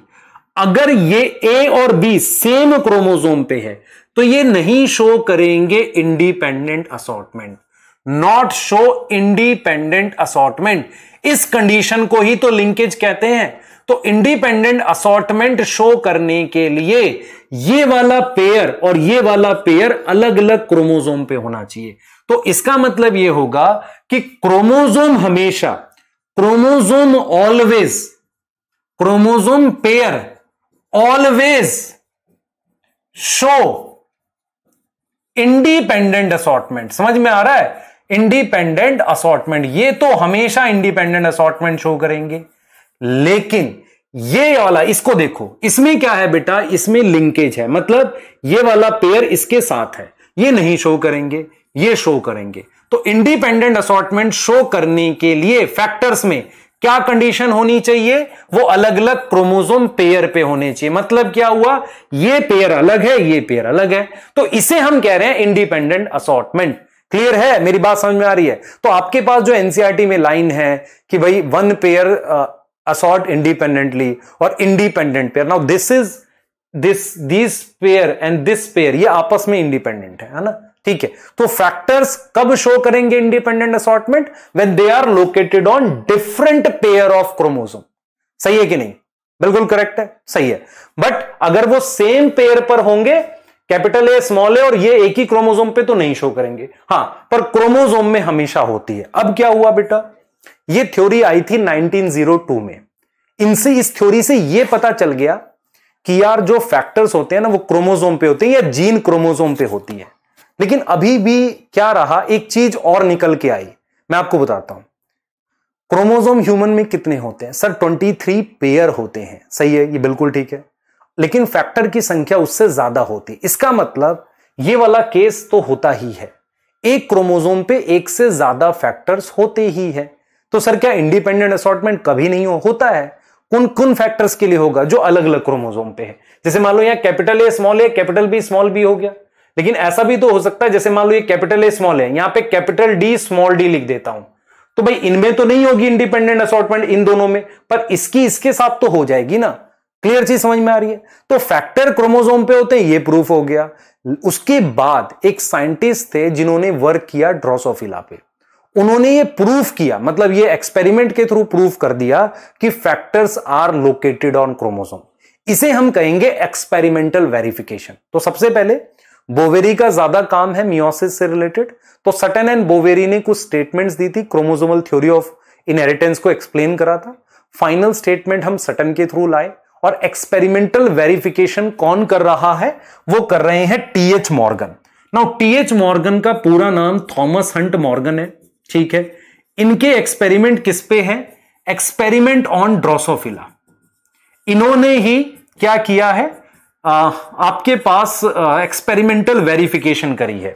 अगर ये ए और बी सेम क्रोमोजोम पे है तो ये नहीं शो करेंगे independent assortment not show independent assortment इस कंडीशन को ही तो लिंकेज कहते हैं। तो इंडिपेंडेंट असॉटमेंट शो करने के लिए ये वाला पेयर और ये वाला पेयर अलग अलग क्रोमोजोम पे होना चाहिए। तो इसका मतलब यह होगा कि क्रोमोजोम हमेशा chromosome always chromosome pair always show independent assortment समझ में आ रहा है? इंडिपेंडेंट असॉर्टमेंट ये तो हमेशा इंडिपेंडेंट असॉर्टमेंट शो करेंगे। लेकिन ये वाला, इसको देखो। इसमें क्या है बेटा? इसमें लिंकेज है। मतलब ये वाला पेयर इसके साथ है। ये नहीं शो करेंगे। ये शो करेंगे। तो इंडिपेंडेंट असॉर्टमेंट शो करने के लिए फैक्टर्स में क्या कंडीशन होनी चाहिए? वो अलग अलग क्रोमोजोम पेयर पे होने चाहिए। मतलब क्या हुआ? ये पेयर अलग है, ये पेयर अलग है। तो इसे हम कह रहे हैं इंडिपेंडेंट असॉर्टमेंट क्लियर है? मेरी बात समझ में आ रही है? तो आपके पास जो एनसीआरटी में लाइन है कि भाई वन पेयर असॉर्ट इंडिपेंडेंटली और independent pair now this is this this pair and this pair ये आपस में इंडिपेंडेंट है ना? ठीक है? तो फैक्टर्स कब शो करेंगे independent assortment when they are located on different pair of chromosome सही है कि नहीं? बिल्कुल करेक्ट है। सही है। बट अगर वो सेम पेयर पर होंगे कैपिटल ए स्मॉल ए और ये एक ही क्रोमोजोम पे तो नहीं शो करेंगे। हाँ, पर क्रोमोजोम में हमेशा होती है। अब क्या हुआ बेटा? ये थ्योरी आई थी 1902 में। इनसे इस थ्योरी से ये पता चल गया कि यार जो फैक्टर्स होते हैं ना, वो क्रोमोजोम पे होते हैं या जीन क्रोमोजोम पे होती है। लेकिन अभी भी क्या रहा? एक चीज़ और निकल के आई। मैं आपको बताता हूँ। क्रोमोजोम ह्यूमन में कितने होते हैं? सर 23 पेयर होते हैं। सही है? ये बिल्कुल ठीक है। लेकिन फैक्टर की संख्या उससे ज़्यादा होती है। इसका मतलब ये वाला केस तो होता ही है। एक क्रोमोजोम पे एक से ज़्यादा फैक्टर्स होते ही है। तो सर, क्या इंडिपेंडेंट असॉर्टमेंट कभी नहीं हो, होता है? कौन कौन फैक्टर्स के लिए होगा जो अलग अलग क्रोमोजोम पे है? जैसे मान लो यहाँ capital A small A capital B small B हो गया। लेकिन ऐसा भी तो हो सकता है, जैसे मान लो ये कैपिटल ए स्मॉल है, यहाँ पे कैपिटल डी स्मॉल डी लिख देता हूँ। तो भाई इनमें तो नहीं होगी इंडिपेंडेंट असॉर्टमेंट इन दोनों में, पर इसकी इसके साथ तो हो जाएगी ना। क्लियर चीज़ समझ में आ रही है? तो फैक्टर क्रोमोजोम पे होते हैं, ये प्रूफ हो गया। उसके बाद एक साइंटिस्ट थे जिन्होंने वर्क किया ड्रोसोफिला पे। उन्होंने ये प्रूफ किया मतलब ये एक्सपेरिमेंट के थ्रू प्रूफ कर दिया कि factors are located on chromosome इसे हम कहेंगे एक्सपेरिमेंटल वेरिफिकेशन तो सबसे पहले बोवेरी का ज़्यादा काम है मियोसिस से रिलेटेड तो सटन एंड बोवेरी ने कुछ स्टेटमेंट्स दी थी क्रोमोजोमल थ्योरी ऑफ़ इनहेरिटेंस को एक्सप्लेन करा था। फाइनल स्टेटमेंट हम सटन के थ्रू लाए और एक्सपेरिमेंटल वेरिफिकेशन कौन कर रहा है, वो कर रहे हैं T H Morgan now T H Morgan का पूरा नाम थॉमस हंट मॉर्गन है, ठीक है? इनके एक्सपेरिमेंट किस पे है? एक्सपेरिमेंट ऑन ड्रोसोफिला इन्होंने ही क्या किया है? आपके पास एक्सपेरिमेंटल वेरिफिकेशन करी है।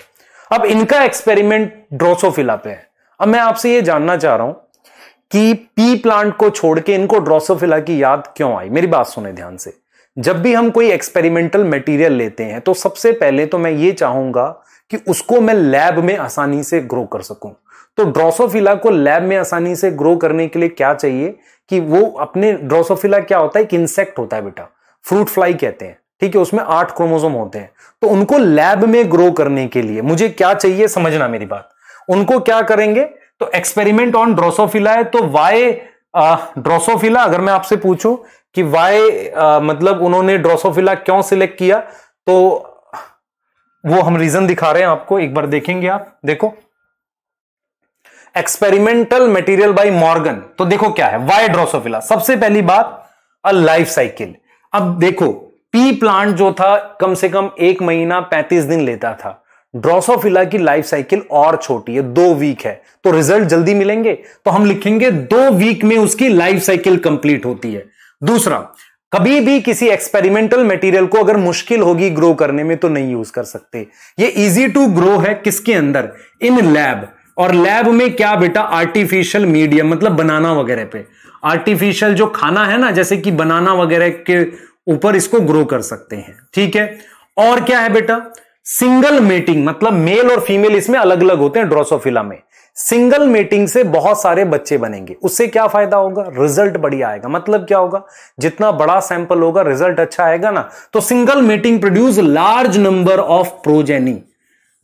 अब इनका एक्सपेरिमेंट ड्रोसोफिला पे है। अब मैं आपसे ये जानना चाह रहा हूँ कि पी प्लांट को छोड़ के इनको ड्रोसोफिला की याद क्यों आई? मेरी बात सुने ध्यान से। जब भी हम कोई एक्सपेरिमेंटल मटेरियल लेते हैं तो सबसे पहले तो मैं ये चाहूँगा कि उसको मैं लैब में आसानी से ग्रो कर सकूँ। तो ड्रोसोफिला को लैब में आसानी से ग्रो करने के लिए क्या चाहिए? कि वो अपने ड्रोसोफिला क्या होता है? एक इंसेक्ट होता है बेटा। फ्रूट फ्लाई कहते हैं। ठीक है, उसमें आठ क्रोमोजोम होते हैं। तो उनको लैब में ग्रो करने के लिए मुझे क्या चाहिए समझना मेरी बात। उनको क्या करेंगे? तो एक्सपेरिमेंट ऑन ड्रोसोफिला है तो वाई ड्रोसोफिला अगर मैं आपसे पूछूँ कि वाई मतलब उन्होंने ड्रोसोफिला क्यों सिलेक्ट किया तो वो हम रीजन दिखा रहे हैं आपको, एक बार देखेंगे आप, देखो। एक्सपेरिमेंटल मटेरियल बाय मॉर्गन तो देखो क्या है वाई ड्रोसोफिला सबसे पहली बात अ लाइफ साइकिल अब देखो पी प्लांट जो था, कम से कम एक महीना पैंतीस दिन लेता था। ड्रोसोफिला की लाइफ साइकिल और छोटी है, दो वीक है। तो रिज़ल्ट जल्दी मिलेंगे? तो हम लिखेंगे, दो वीक में उसकी लाइफ साइकिल कंप्लीट होती है। दूसरा, कभी भी किसी एक्सपेरिमेंटल मटेरियल को अगर मुश्किल होगी ग्रो करने में तो नहीं यूज़ कर सकते। ये इजी टू ग्रो है किसके अंदर? इन लैब और लैब में क्या बेटा? आर्टिफिशियल मीडियम मतलब बनाना वगैरह पे। आर्टिफिशियल जो खाना है ना, जैसे कि बनाना वगैरह के ऊपर इसको ग्रो कर सकते हैं। ठीक है? और क्या है बेटा? सिंगल मेटिंग मतलब मेल और फीमेल इसमें अलग अलग होते हैं ड्रोसोफिला में। सिंगल मेटिंग से बहुत सारे बच्चे बनेंगे। उससे क्या फ़ायदा होगा? रिज़ल्ट बढ़िया आएगा। मतलब क्या होगा? जितना बड़ा सैंपल होगा रिज़ल्ट अच्छा आएगा ना? तो single mating produce large number of progeny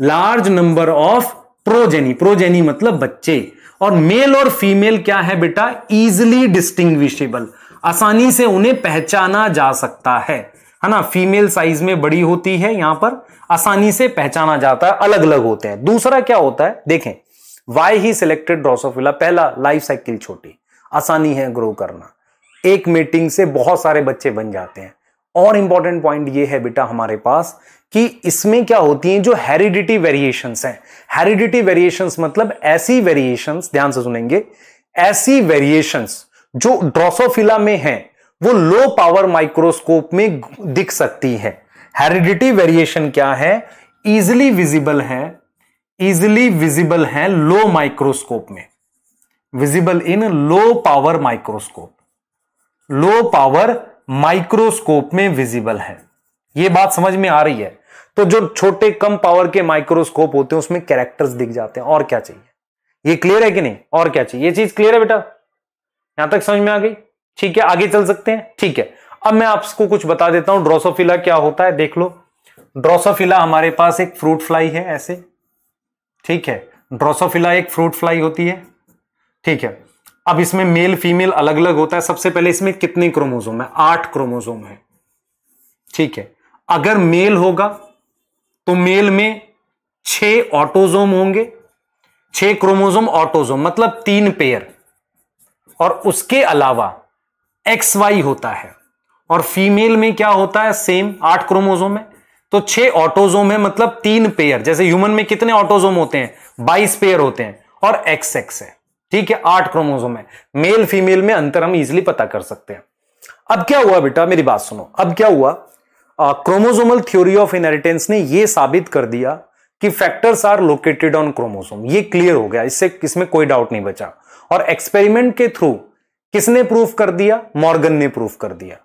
large number of progeny progeny मतलब बच्चे। और मेल और फीमेल क्या है बेटा? इजिली डिस्टिंग्विशेबल आसानी से उन्हें पहचाना जा सकता है। है ना? फीमेल साइज़ में बड़ी होती है, यहाँ पर आसानी से पहचाना जाता है अलग अलग होते हैं। दूसरा क्या होता है? देखें वाई ही सिलेक्टेड ड्रोसोफिला पहला लाइफ साइकिल छोटी। आसानी है ग्रो करना। एक मीटिंग से बहुत सारे बच्चे बन जाते हैं। और इंपॉर्टेंट पॉइंट ये है बेटा हमारे पास कि इसमें क्या होती हैं जो हेरिडिटी वेरिएशंस हैं। हेरिडिटी वेरिएशंस मतलब ऐसी वेरिएशंस ध्यान से सुनेंगे, ऐसी वेरिएशंस जो ड्रोसोफिला में है, वो लो पावर माइक्रोस्कोप में दिख सकती है। हेरिडिटी वेरिएशन क्या है? इजिली विजिबल है इजिली विजिबल है लो माइक्रोस्कोप में। Visible in low power microscope low power microscope में विजिबल है। यह बात समझ में आ रही है? तो जो छोटे कम पावर के माइक्रोस्कोप होते हैं, उसमें कैरेक्टर्स दिख जाते हैं। और क्या चाहिए? ये क्लियर है कि नहीं? और क्या चाहिए? ये चीज़ क्लियर है बेटा? यहाँ तक समझ में आ गई? ठीक है, आगे चल सकते हैं? ठीक है। अब मैं आपको कुछ बता देता हूँ, ड्रोसोफिला क्या होता है, देख लो। ड्रोसोफिला हमारे पास एक फ्रूट फ्लाई है ऐसे। ठीक है, ड्रोसोफिला एक फ्रूट फ्लाई होती है। ठीक है, अब इसमें मेल फीमेल अलग अलग होता है। सबसे पहले इसमें कितने क्रोमोजोम है? आठ क्रोमोजोम है। ठीक है, अगर मेल होगा तो मेल में छह ऑटोजोम होंगे। छह क्रोमोजोम ऑटोजोम मतलब तीन पेयर और उसके अलावा एक्स वाई होता है। और फीमेल में क्या होता है? सेम आठ क्रोमोजोम है तो छह ऑटोजोम है मतलब तीन पेयर जैसे ह्यूमन में कितने ऑटोजोम होते हैं? बाईस पेयर होते हैं। और एक्स एक्स है। ठीक है? आठ क्रोमोजोम है मेल फीमेल में अंतर हम इजिली पता कर सकते हैं। अब क्या हुआ बेटा? मेरी बात सुनो। अब क्या हुआ? क्रोमोजोमल थ्योरी ऑफ़ इनहेरिटेंस ने यह साबित कर दिया कि factors are located on chromosome ये क्लियर हो गया। इससे इसमें कोई डाउट नहीं बचा। और एक्सपेरिमेंट के थ्रू किसने प्रूफ कर दिया? मॉर्गन ने प्रूफ कर दिया।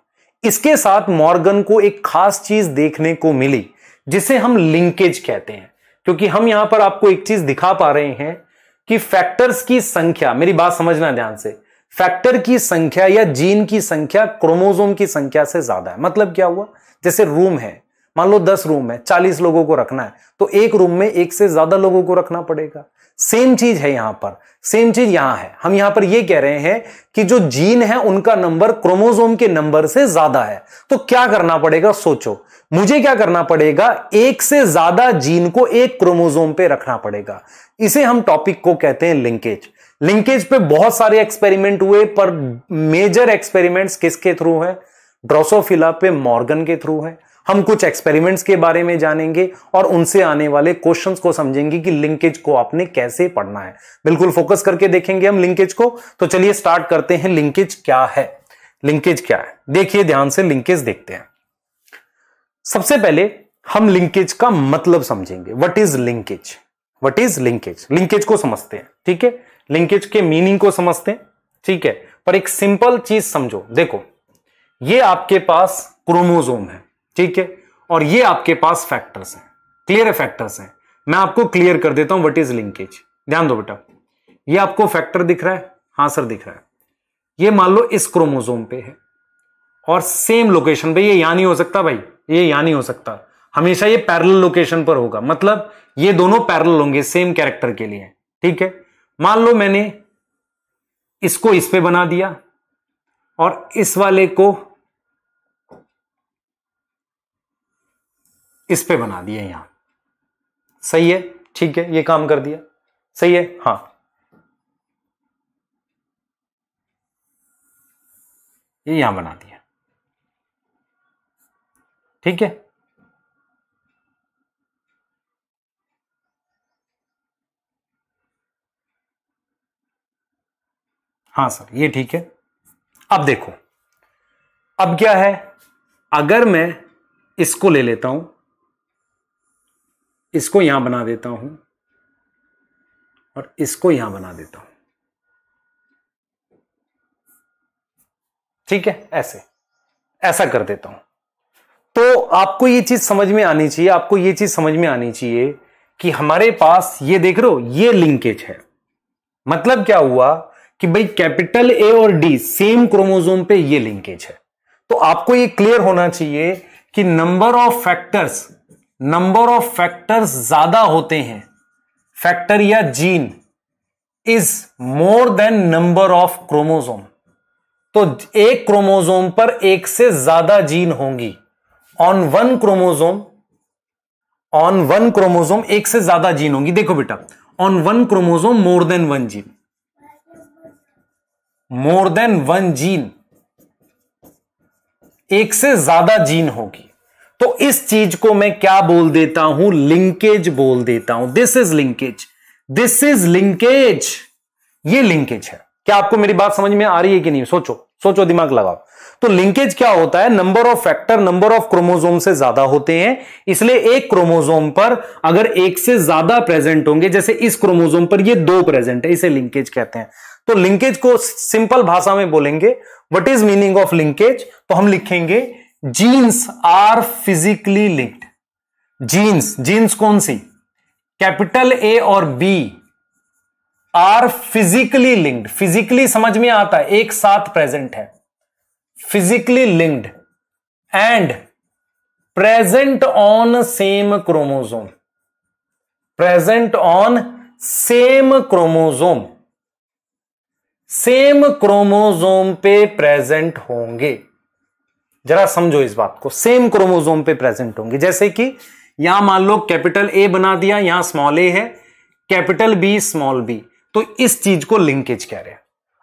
इसके साथ मॉर्गन को एक खास चीज़ देखने को मिली, जिसे हम लिंकेज कहते हैं। क्योंकि हम यहाँ पर आपको एक चीज़ दिखा पा रहे हैं कि फैक्टर्स की संख्या, मेरी बात समझना ध्यान से फैक्टर की संख्या या जीन की संख्या क्रोमोजोम की संख्या से ज़्यादा है। मतलब क्या हुआ? जैसे रूम है मान लो दस रूम है, चालीस लोगों को रखना है तो एक रूम में एक से ज़्यादा लोगों को रखना पड़ेगा। सेम चीज़ है यहाँ पर सेम चीज़ यहाँ है। हम यहाँ पर यह कह रहे हैं कि जो जीन है, उनका नंबर क्रोमोजोम के नंबर से ज़्यादा है। तो क्या करना पड़ेगा, सोचो। मुझे क्या करना पड़ेगा, एक से ज़्यादा जीन को एक क्रोमोजोम पे रखना पड़ेगा। इसे हम टॉपिक को कहते हैं लिंकेज लिंकेज पे बहुत सारे एक्सपेरिमेंट हुए, पर मेजर एक्सपेरिमेंट्स किसके थ्रू है? ड्रोसोफिला पे मॉर्गन के थ्रू है। हम कुछ एक्सपेरिमेंट्स के बारे में जानेंगे और उनसे आने वाले क्वेश्चंस को समझेंगे कि लिंकेज को आपने कैसे पढ़ना है। बिल्कुल फोकस करके देखेंगे हम लिंकेज को। तो चलिए स्टार्ट करते हैं लिंकेज क्या है। लिंकेज क्या है? देखिए, ध्यान से लिंकेज देखते हैं। सबसे पहले हम लिंकेज का मतलब समझेंगे। What is linkage what is linkage linkage को समझते हैं, ठीक है? लिंकेज के मीनिंग को समझते हैं, ठीक है? पर एक सिंपल चीज़ समझो। देखो, ये आपके पास क्रोमोजोम है। ठीक है? और ये आपके पास फैक्टर्स हैं। क्लियर फैक्टर्स हैं। मैं आपको क्लियर कर देता हूँ व्हाट इज़ लिंकेज ध्यान दो बेटा। ये आपको फैक्टर दिख रहा है? हाँ सर दिख रहा है। ये मान लो इस क्रोमोजोम पे है। और सेम लोकेशन पे ये यहाँ नहीं हो सकता भाई। ये यहाँ नहीं हो सकता। हमेशा ये पैरेलल लोकेशन पर होगा। मतलब ये दोनों पैरेलल होंगे सेम कैरेक्टर के लिए। ठीक है? मान लो मैंने इसको इस पे बना दिया। और इस वाले को इस पे बना दिया यहाँ। सही है? ठीक है, ये काम कर दिया। सही है? हाँ। ये यहाँ बना दिया। ठीक है? हाँ सर, ये ठीक है। अब देखो। अब क्या है? अगर मैं इसको ले लेता हूँ इसको यहाँ बना देता हूँ और इसको यहाँ बना देता हूँ। ठीक है? ऐसे। ऐसा कर देता हूँ। तो आपको ये चीज़ समझ में आनी चाहिए, आपको ये चीज़ समझ में आनी चाहिए कि हमारे पास, ये देख रहे हो, ये लिंकेज है। मतलब क्या हुआ कि भाई कैपिटल ए और डी सेम क्रोमोजोम पे ये लिंकेज है। तो आपको ये क्लियर होना चाहिए कि number of factors number of factors ज़्यादा होते हैं। फैक्टर या gene is more than number of chromosome तो एक क्रोमोजोम पर एक से ज़्यादा जीन होंगी। On one chromosome on one chromosome एक से ज़्यादा जीन होंगी। देखो बेटा, on one chromosome more than one gene. More than one gene एक से ज़्यादा जीन होगी। तो इस चीज़ को मैं क्या बोल देता हूँ? लिंकेज बोल देता हूँ। This is linkage this is linkage ये लिंकेज है। क्या आपको मेरी बात समझ में आ रही है कि नहीं? सोचो सोचो, दिमाग लगाओ। तो लिंकेज क्या होता है? Number of factor number of chromosome से ज़्यादा होते हैं। इसलिए एक क्रोमोजोम पर अगर एक से ज़्यादा प्रेजेंट होंगे, जैसे इस क्रोमोजोम पर ये दो प्रेजेंट है, इसे लिंकेज कहते हैं। तो लिंकेज को सिंपल भाषा में बोलेंगे। What is meaning of linkage तो हम लिखेंगे genes are physically linked genes genes कौन सी? कैपिटल ए और B are physically linked physically समझ में आता है, एक साथ प्रेजेंट है। Physically linked and present on same chromosome present on same chromosome same chromosome पे प्रेजेंट होंगे। जरा समझो इस बात को। सेम क्रोमोजोम पे प्रेजेंट होंगे। जैसे कि यहाँ मान लो कैपिटल ए बना दिया, यहाँ स्मॉल ए है कैपिटल बी स्मॉल बी तो इस चीज़ को लिंकेज कह रहे हैं।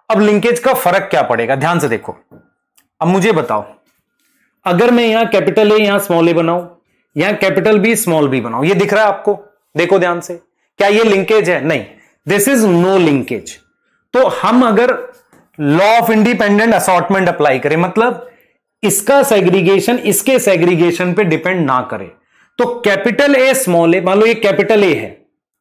अब लिंकेज का फ़र्क क्या पड़ेगा? ध्यान से देखो। अब मुझे बताओ। अगर मैं यहाँ कैपिटल ए यहाँ स्मॉल ए बनाऊँ, यहाँ कैपिटल बी स्मॉल बी बनाऊँ, ये दिख रहा है आपको? देखो ध्यान से। क्या ये लिंकेज है? नहीं। दिस इज़ नो लिंकेज तो हम अगर law of independent assortment apply करें मतलब इसका सेग्रीगेशन इसके सेग्रीगेशन पे डिपेंड ना करे। तो कैपिटल ए स्मॉल ए मान लो ये कैपिटल ए है,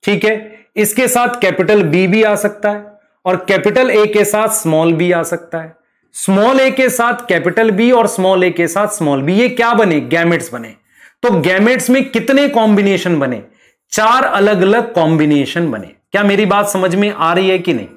ठीक है? इसके साथ कैपिटल बी भी आ सकता है और कैपिटल ए के साथ स्मॉल बी आ सकता है। स्मॉल ए के साथ कैपिटल बी और स्मॉल ए के साथ स्मॉल बी ये क्या बने? गैमेट्स बने। तो गैमेट्स में कितने कॉम्बिनेशन बने? चार अलग अलग कॉम्बिनेशन बने। क्या मेरी बात समझ में आ रही है कि नहीं?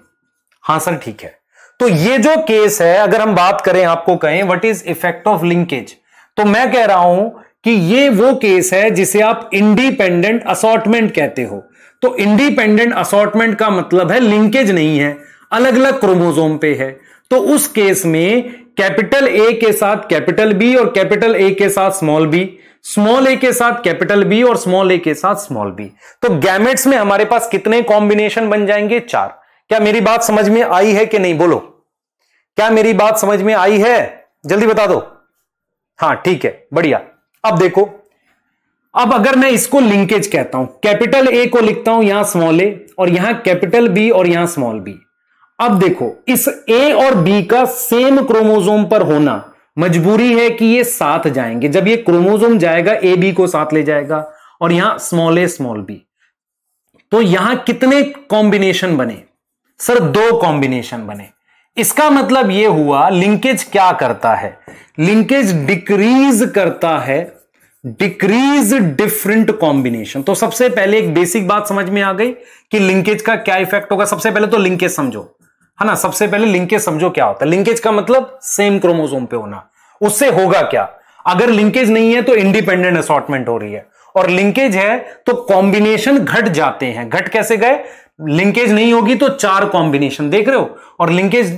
हाँ सर, ठीक है। तो ये जो केस है, अगर हम बात करें आपको कहें what is effect of linkage तो मैं कह रहा हूँ कि ये वो केस है जिसे आप इंडिपेंडेंट असॉर्टमेंट कहते हो। तो इंडिपेंडेंट असॉर्टमेंट का मतलब है लिंकेज नहीं है अलग अलग क्रोमोजोम पे है। तो उस केस में कैपिटल ए के साथ कैपिटल बी और कैपिटल ए के साथ स्मॉल बी स्मॉल ए के साथ कैपिटल बी और स्मॉल ए के साथ स्मॉल बी तो गैमेट्स में हमारे पास कितने कॉम्बिनेशन बन जाएँगे? चार। क्या मेरी बात समझ में आई है कि नहीं? बोलो। क्या मेरी बात समझ में आई है? जल्दी बता दो। हाँ, ठीक है, बढ़िया। अब देखो। अब अगर मैं इसको लिंकेज कहता हूँ कैपिटल ए को लिखता हूँ, यहाँ स्मॉल ए और यहाँ कैपिटल बी और यहाँ स्मॉल बी अब देखो, इस ए और बी का सेम क्रोमोजोम पर होना मजबूरी है कि ये साथ जाएँगे। जब ये क्रोमोजोम जाएगा ए बी को साथ ले जाएगा और यहाँ स्मॉल ए स्मॉल बी तो यहाँ कितने कॉम्बिनेशन बने? सर, दो कॉम्बिनेशन बने। इसका मतलब यह हुआ लिंकेज क्या करता है? लिंकेज डिक्रीज करता है डिक्रीज डिफरेंट कॉम्बिनेशन तो सबसे पहले एक बेसिक बात समझ में आ गई कि लिंकेज का क्या इफ़ेक्ट होगा। सबसे पहले तो लिंकेज समझो, है ना? सबसे पहले लिंकेज समझो क्या होता है। लिंकेज का मतलब सेम क्रोमोसोम पे होना। उससे होगा क्या? अगर लिंकेज नहीं है तो इंडिपेंडेंट असॉटमेंट हो रही है। और लिंकेज है तो कॉम्बिनेशन घट जाते हैं। घट कैसे गए? लिंकेज नहीं होगी तो चार कॉम्बिनेशन देख रहे हो? और लिंकेज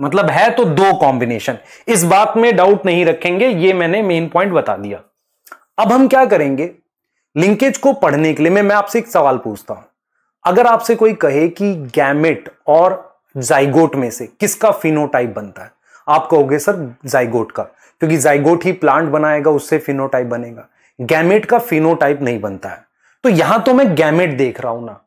मतलब है तो दो कॉम्बिनेशन इस बात में डाउट नहीं रखेंगे, ये मैंने मेन पॉइंट बता दिया। अब हम क्या करेंगे? लिंकेज को पढ़ने के लिए मैं मैं आपसे एक सवाल पूछता हूँ। अगर आपसे कोई कहे कि गैमेट और जाइगोट में से किसका फिनोटाइप बनता है? आप कहोगे, सर, जाइगोट का। क्योंकि जाइगोट ही प्लांट बनाएगा, उससे फिनोटाइप बनेगा। गैमेट का फिनोटाइप नहीं बनता है। तो यहाँ तो मैं गैमेट देख रहा हूँ ना।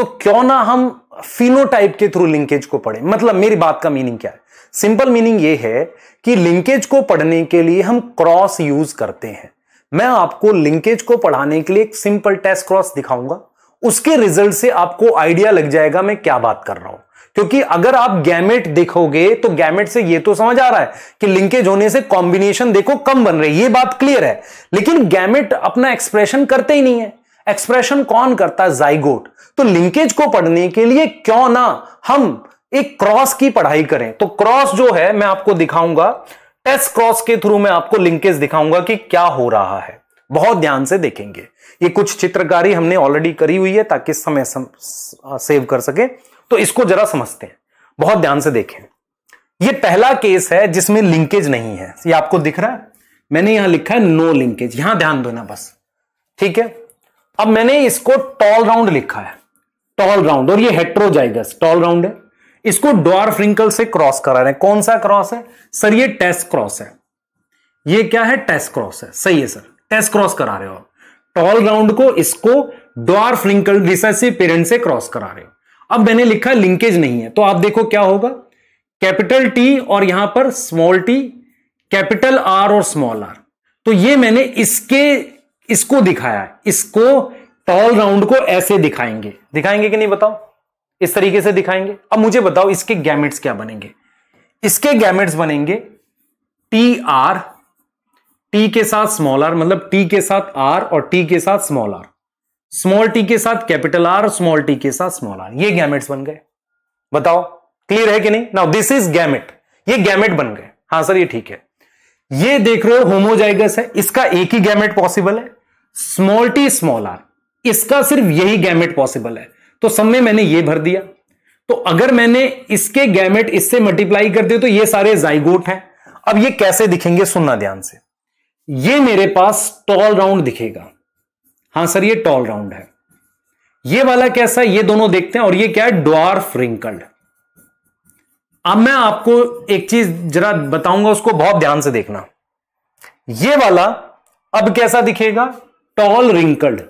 तो क्यों ना हम फिनोटाइप के थ्रू लिंकेज को पढ़ें? मतलब मेरी बात का मीनिंग क्या है? सिंपल मीनिंग ये है कि लिंकेज को पढ़ने के लिए हम क्रॉस यूज़ करते हैं। मैं आपको लिंकेज को पढ़ाने के लिए एक सिंपल टेस्ट क्रॉस दिखाऊँगा। उसके रिज़ल्ट से आपको आइडिया लग जाएगा मैं क्या बात कर रहा हूँ। क्योंकि अगर आप गैमेट देखोगे तो गैमेट से ये तो समझ आ रहा है कि लिंकेज होने से कॉम्बिनेशन देखो कम बन रही है, ये बात क्लियर है। लेकिन गैमेट अपना एक्सप्रेशन करते ही नहीं है। एक्सप्रेशन कौन करता है? जाइगोट तो लिंकेज को पढ़ने के लिए क्यों ना हम एक क्रॉस की पढ़ाई करें? तो क्रॉस जो है मैं आपको दिखाऊँगा। टेस्ट क्रॉस के थ्रू मैं आपको लिंकेज दिखाऊँगा कि क्या हो रहा है। बहुत ध्यान से देखेंगे। ये कुछ चित्रकारी हमने ऑलरेडी करी हुई है ताकि समय सम, सेव कर सके। तो इसको जरा समझते हैं। बहुत ध्यान से देखें। ये पहला केस है जिसमें लिंकेज नहीं है। ये आपको दिख रहा है? मैंने यहाँ लिखा है नो लिंकेज यहाँ ध्यान देना बस। ठीक है? अब मैंने इसको टॉल राउंड लिखा है। टॉल राउंड और ये हेट्रोजाइगस टॉल राउंड है। इसको डॉर्फ रिंकल से क्रॉस करा रहे हैं। कौन सा क्रॉस है? सर, ये टेस्ट क्रॉस है। ये क्या है? टेस्ट क्रॉस है। सही है, सर। टेस्ट क्रॉस करा रहे हो आप। टॉल राउंड को इसको डॉर्फ रिंकल रिसेसिव पेरेंट से क्रॉस करा रहे हो। अब मैंने लिखा लिंकेज नहीं है। तो आप देखो क्या होगा। कैपिटल टी और यहाँ पर स्मॉल टी कैपिटल आर और स्मॉल आर तो ये मैंने इसके इसको दिखाया इसको टॉल राउंड को ऐसे दिखाएँगे। दिखाएँगे कि नहीं बताओ इस तरीके से दिखाएँगे। अब मुझे बताओ, इसके गैमेट्स क्या बनेंगे? इसके गैमेट्स बनेंगे टी आर टी के साथ स्मॉल आर मतलब टी के साथ आर और टी के साथ स्मॉल आर स्मॉल टी के साथ कैपिटल आर और स्मॉल टी के साथ स्मॉल आर ये गैमेट्स बन गए। बताओ क्लियर है कि नहीं? नाउ दिस इज़ गैमेट ये गैमेट बन गए। हाँ सर ये ठीक है। ये देख रहे हो होमोजाइगस है। इसका एक ही गैमेट पॉसिबल है। स्मॉल टी स्मॉल आर इसका सिर्फ़ यही गैमेट पॉसिबल है। तो सब में मैंने ये भर दिया। तो अगर मैंने इसके गैमेट इससे मल्टीप्लाई कर दिए तो ये सारे जाइगोट हैं। अब ये कैसे दिखेंगे सुनना ध्यान से। ये मेरे पास टॉल राउंड दिखेगा। हाँ सर, ये टॉल राउंड है। ये वाला कैसा है, ये दोनों देखते हैं, और ये क्या है? ड्वार्फ रिंकल्ड अब मैं आपको एक चीज़ जरा बताऊँगा, उसको बहुत ध्यान से देखना। ये वाला अब कैसा दिखेगा? टॉल रिंकल्ड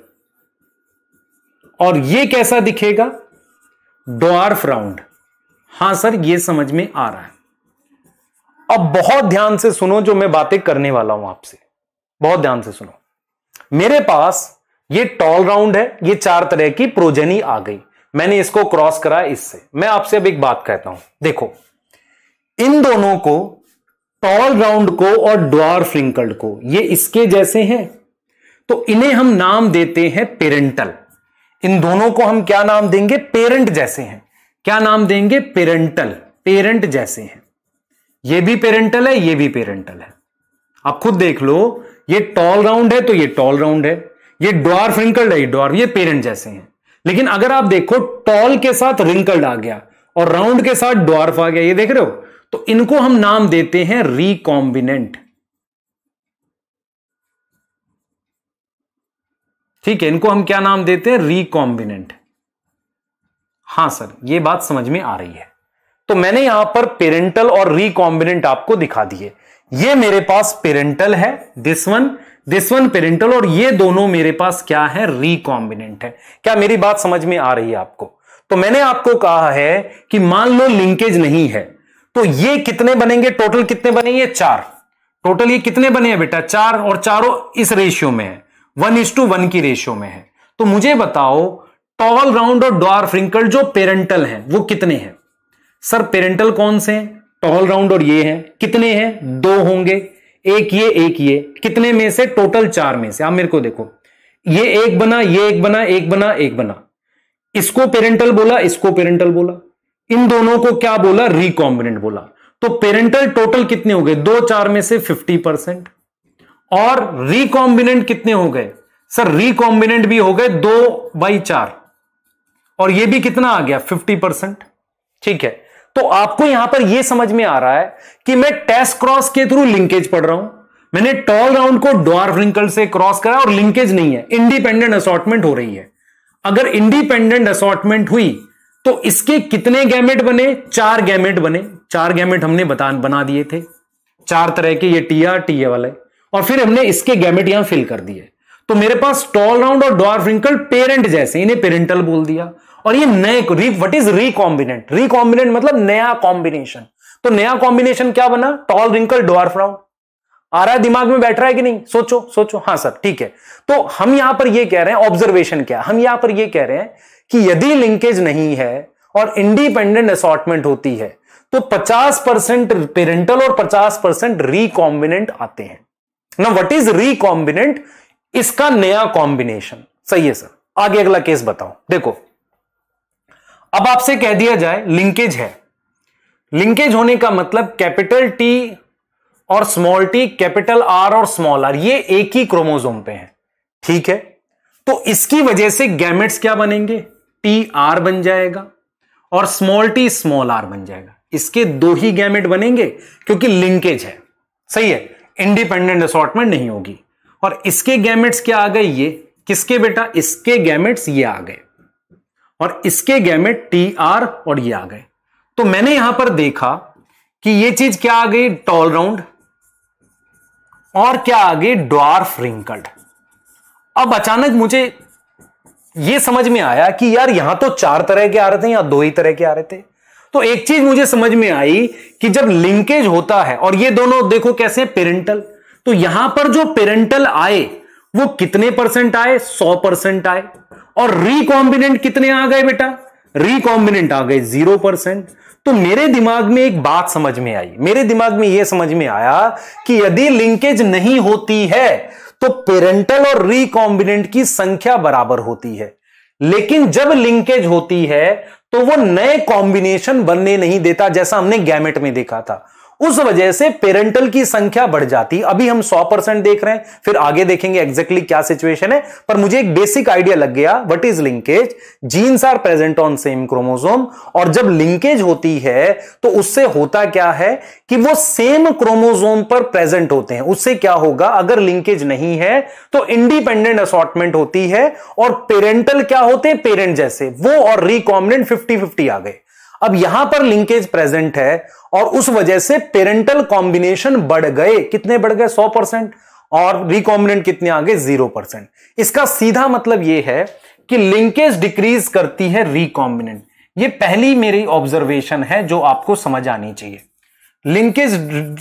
और ये कैसा दिखेगा? डॉर्फ राउंड हाँ सर, ये समझ में आ रहा है। अब बहुत ध्यान से सुनो जो मैं बातें करने वाला हूँ आपसे। बहुत ध्यान से सुनो। मेरे पास ये टॉल राउंड है, ये चार तरह की प्रोजेनी आ गई। मैंने इसको क्रॉस करा इससे। मैं आपसे अब एक बात कहता हूँ। देखो, इन दोनों को टॉल राउंड को और ड्वार फ्रिंकल्ड को, ये इसके जैसे हैं? तो इन्हें हम नाम देते हैं पेरेंटल इन दोनों को हम क्या नाम देंगे? पेरेंट जैसे हैं. क्या नाम देंगे? पेरेंटल पेरेंट जैसे हैं. ये भी पेरेंटल है, ये भी पेरेंटल है. आप खुद देख लो, ये टॉल राउंड है तो ये टॉल राउंड है. ये डॉर्फ रिंकल्ड है ड्वार्फ ये पेरेंट जैसे हैं. लेकिन अगर आप देखो टॉल के साथ रिंकल्ड आ गया और राउंड के साथ डॉर्फ आ गया, ये देख रहे हो? तो इनको हम नाम देते हैं रिकॉम्बिनेंट ठीक है, इनको हम क्या नाम देते हैं? रिकॉम्बिनेंट हाँ सर, ये बात समझ में आ रही है। तो मैंने यहाँ पर पेरेंटल और रिकॉम्बिनेंट आपको दिखा दिए। ये मेरे पास पेरेंटल है this one this one parental और ये दोनों मेरे पास क्या है? रिकॉम्बिनेंट है। क्या मेरी बात समझ में आ रही है आपको? तो मैंने आपको कहा है कि मान लो लिंकेज नहीं है तो ये कितने बनेंगे? टोटल कितने बनेंगे? चार। टोटल ये कितने बने हैं बेटा? चार और चारों इस रेशियो में है। वन इज़ टू वन की रेशियो में है। तो मुझे बताओ टॉल राउंड और डॉर्फ रिंकल जो पेरेंटल हैं, वो कितने हैं? सर, पेरेंटल कौन से हैं? टॉल राउंड और ये हैं। कितने हैं? दो होंगे। एक ये एक ये। कितने में से? टोटल चार में से। आप मेरे को देखो। ये एक बना, ये एक बना एक बना एक बना। इसको पेरेंटल बोला, इसको पेरेंटल बोला। इन दोनों को क्या बोला? रिकॉम्बिनेंट बोला। तो पेरेंटल टोटल कितने हो गए? दो, चार में से फिफ्टी परसेंट और रिकॉम्बिनेंट कितने हो गए? सर रिकॉम्बिनेंट भी हो गए दो बाई चार। और ये भी कितना आ गया? फिफ्टी परसेंट ठीक है? तो आपको यहाँ पर यह समझ में आ रहा है कि मैं टेस्ट क्रॉस के थ्रू लिंकेज पढ़ रहा हूँ। मैंने टॉल राउंड को डॉर्फ रिंकल से क्रॉस करा और लिंकेज नहीं है। इंडिपेंडेंट असॉटमेंट हो रही है। अगर इंडिपेंडेंट असॉटमेंट हुई तो इसके कितने गैमेट बने? चार गैमेट बने। चार गैमेट हमने बता, बना दिए थे। चार तरह के ये टीआर टीए वाले। और फिर हमने इसके गैमेट यहाँ फिल कर दिए। तो मेरे पास टॉल राउंड और डॉर्फ रिंकल पेरेंट जैसे, इन्हें पेरेंटल बोल दिया। और ये नए वट इज़ रिकॉम्बिनेंट रिकॉम्बिनेंट मतलब नया कॉम्बिनेशन तो नया कॉम्बिनेशन क्या बना? टॉल रिंकल डॉर्फ राउंड आ रहा है, दिमाग में बैठ रहा है कि नहीं? सोचो सोचो। हाँ सर, ठीक है। तो हम यहाँ पर ये कह रहे हैं ऑब्जर्वेशन क्या? हम यहाँ पर ये कह रहे हैं कि यदि लिंकेज नहीं है और इंडिपेंडेंट असॉटमेंट होती है तो 50 परसेंट पेरेंटल और 50 परसेंट रिकॉम्बिनेंट आते हैं। ना व्हाट इज़ रिकॉम्बिनेंट इसका नया कॉम्बिनेशन सही है सर आगे अगला केस बताओ. देखो, अब आपसे कह दिया जाए लिंकेज है। लिंकेज होने का मतलब कैपिटल टी और स्मॉल टी कैपिटल आर और स्मॉल आर ये एक ही क्रोमोजोम पे है। ठीक है? तो इसकी वजह से गैमेट्स क्या बनेंगे? टी आर बन जाएगा और स्मॉल टी स्मॉल आर बन जाएगा। इसके दो ही गैमेट बनेंगे, क्योंकि लिंकेज है। सही है? इंडिपेंडेंट असॉर्टमेंट नहीं होगी। और इसके गैमेट्स क्या आ गए? ये। किसके बेटा? इसके गैमेट्स ये आ गए। और इसके गैमेट टी आर और ये आ गए। तो मैंने यहाँ पर देखा कि ये चीज़ क्या आ गई? टॉल राउंड और क्या आ गई? ड्वार्फ रिंकल्ड अब अचानक मुझे यह समझ में आया कि यार यहाँ तो चार तरह के आ रहे थे या दो ही तरह के आ रहे थे। तो एक चीज़ मुझे समझ में आई कि जब लिंकेज होता है, और ये दोनों देखो कैसे पेरेंटल तो यहाँ पर जो पेरेंटल आए, वो कितने परसेंट आए? सौ परसेंट आए। और रिकॉम्बिनेंट कितने आ गए बेटा? रिकॉम्बिनेंट आ गए ज़ीरो परसेंट तो मेरे दिमाग में एक बात समझ में आई। मेरे दिमाग में यह समझ में आया कि यदि लिंकेज नहीं होती है तो पेरेंटल और रिकॉम्बिनेंट की संख्या बराबर होती है। लेकिन जब लिंकेज होती है तो वो नए कॉम्बिनेशन बनने नहीं देता जैसा हमने गैमेट में देखा था। उस वजह से पेरेंटल की संख्या बढ़ जाती। अभी हम 100 परसेंट देख रहे हैं, फिर आगे देखेंगे एग्जैक्टली क्या सिचुएशन है। पर मुझे एक बेसिक आइडिया लग गया what is linkage genes are present on same chromosome और जब लिंकेज होती है तो उससे होता क्या है कि वो सेम क्रोमोसोम पर प्रेजेंट होते हैं। उससे क्या होगा? अगर लिंकेज नहीं है तो इंडिपेंडेंट असॉटमेंट होती है और पेरेंटल क्या होते हैं? पेरेंट जैसे। वो और रिकॉम्बिनेंट फिफ्टी फिफ्टी आ गए। अब यहाँ पर लिंकेज प्रेजेंट है और उस वजह से पेरेंटल कॉम्बिनेशन बढ़ गए। कितने बढ़ गए? सौ परसेंट। और रिकॉम्बिनेंट कितने आ गए? Zero percent. इसका सीधा मतलब यह है कि लिंकेज डिक्रीज करती है रिकॉम्बिनेंट ये पहली मेरी ऑब्जर्वेशन है जो आपको समझ आनी चाहिए। लिंकेज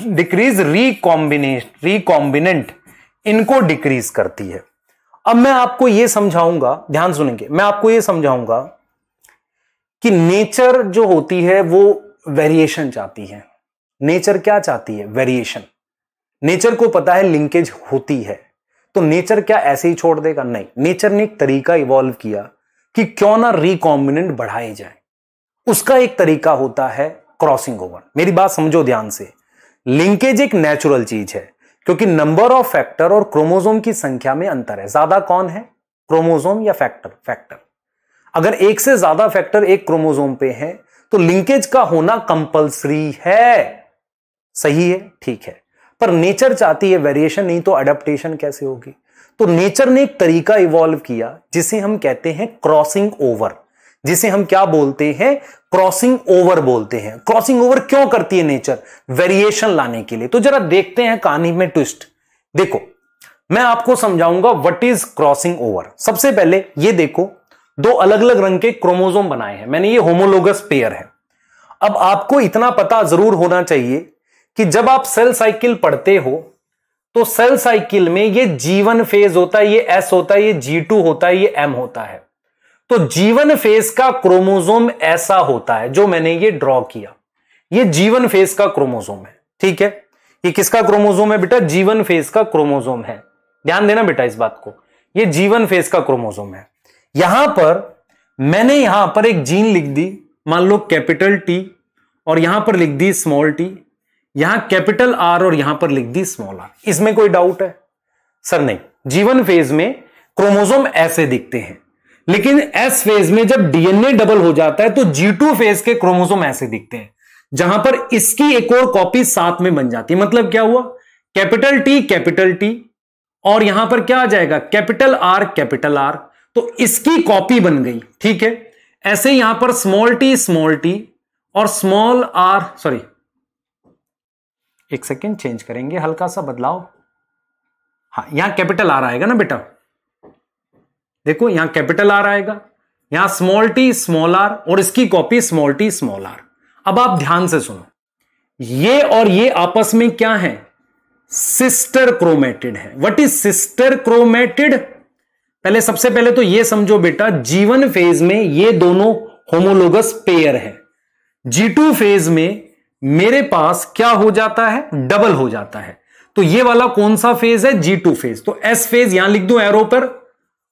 डिक्रीज रिकॉम्बिनेट रिकॉम्बिनेंट इनको डिक्रीज करती है। अब मैं आपको यह समझाऊँगा, ध्यान सुनेंगे। मैं आपको यह समझाऊँगा कि नेचर जो होती है वो वेरिएशन चाहती है। नेचर क्या चाहती है? वेरिएशन। नेचर को पता है लिंकेज होती है। तो नेचर क्या ऐसे ही छोड़ देगा? नहीं। नेचर ने एक तरीका इवॉल्व किया कि क्यों ना रिकॉम्बिनेंट बढ़ाए जाए। उसका एक तरीका होता है क्रॉसिंग ओवर मेरी बात समझो ध्यान से। लिंकेज एक नेचुरल चीज़ है, क्योंकि नंबर ऑफ़ फैक्टर और क्रोमोजोम की संख्या में अंतर है। ज़्यादा कौन है? क्रोमोजोम या फैक्टर फैक्टर अगर एक से ज़्यादा फैक्टर एक क्रोमोजोम पे है तो लिंकेज का होना कंपलसरी है। सही है? ठीक है। पर नेचर चाहती है वेरिएशन नहीं तो अडेप्टेशन कैसे होगी? तो नेचर ने एक तरीका इवॉल्व किया, जिसे हम कहते हैं क्रॉसिंग ओवर जिसे हम क्या बोलते हैं? क्रॉसिंग ओवर बोलते हैं। क्रॉसिंग ओवर क्यों करती है नेचर वेरिएशन लाने के लिए। तो जरा देखते हैं कहानी में ट्विस्ट देखो, मैं आपको समझाऊँगा व्हाट इज़ क्रॉसिंग ओवर सबसे पहले ये देखो दो अलग अलग रंग के क्रोमोजोम बनाए हैं। मैंने ये होमोलोगस पेयर है। अब आपको इतना पता ज़रूर होना चाहिए कि जब आप सेल साइकिल पढ़ते हो तो सेल साइकिल में ये जीवन फ़ेज़ होता है, ये एस होता है, ये जी टू होता है, ये एम होता है। तो जीवन फ़ेज़ का क्रोमोजोम ऐसा होता है, जो मैंने ये ड्रॉ किया। ये जीवन फ़ेज़ का क्रोमोजोम है, ठीक है? ये किसका क्रोमोजोम है बेटा? जीवन फ़ेज़ का क्रोमोजोम है। ध्यान देना बेटा इस बात को। ये जीवन फ़ेज़ का क्रोमोजोम है। यहाँ पर मैंने यहाँ पर एक जीन लिख दी, मान लो कैपिटल टी, और यहाँ पर लिख दी स्मॉल टी यहाँ कैपिटल आर और यहाँ पर लिख दी स्मॉल आर इसमें कोई डाउट है? सर नहीं। जीवन फ़ेज़ में क्रोमोजोम ऐसे दिखते हैं। लेकिन एस फ़ेज़ में जब डीएनए डबल हो जाता है तो जी टू फ़ेज़ के क्रोमोसोम ऐसे दिखते हैं। जहाँ पर इसकी एक और कॉपी साथ में बन जाती है। मतलब क्या हुआ? कैपिटल टी कैपिटल टी और यहाँ पर क्या आ जाएगा? कैपिटल आर कैपिटल आर तो इसकी कॉपी बन गई, ठीक है? ऐसे यहाँ पर स्मॉल टी स्मॉल टी और स्मॉल आर सॉरी एक सेकेंड चेंज करेंगे, हल्का सा बदलाव। हाँ यहाँ कैपिटल आर आएगा ना बेटा? देखो, यहाँ कैपिटल आर आएगा, यहाँ स्मॉल टी स्मॉल आर और इसकी copy small T small R अब आप ध्यान से सुनो, ये और ये आपस में क्या है? सिस्टर क्रोमेटेड है। वट इज़ सिस्टर क्रोमेटिड पहले सबसे पहले तो ये समझो बेटा, जीवन फ़ेज़ में ये दोनों होमोलोगस पेयर है। जी टू फ़ेज़ में मेरे पास क्या हो जाता है? डबल हो जाता है। तो ये वाला कौन सा फ़ेज़ है? जी टू फ़ेज़ तो एस फ़ेज़ यहाँ लिख दू एरो पर,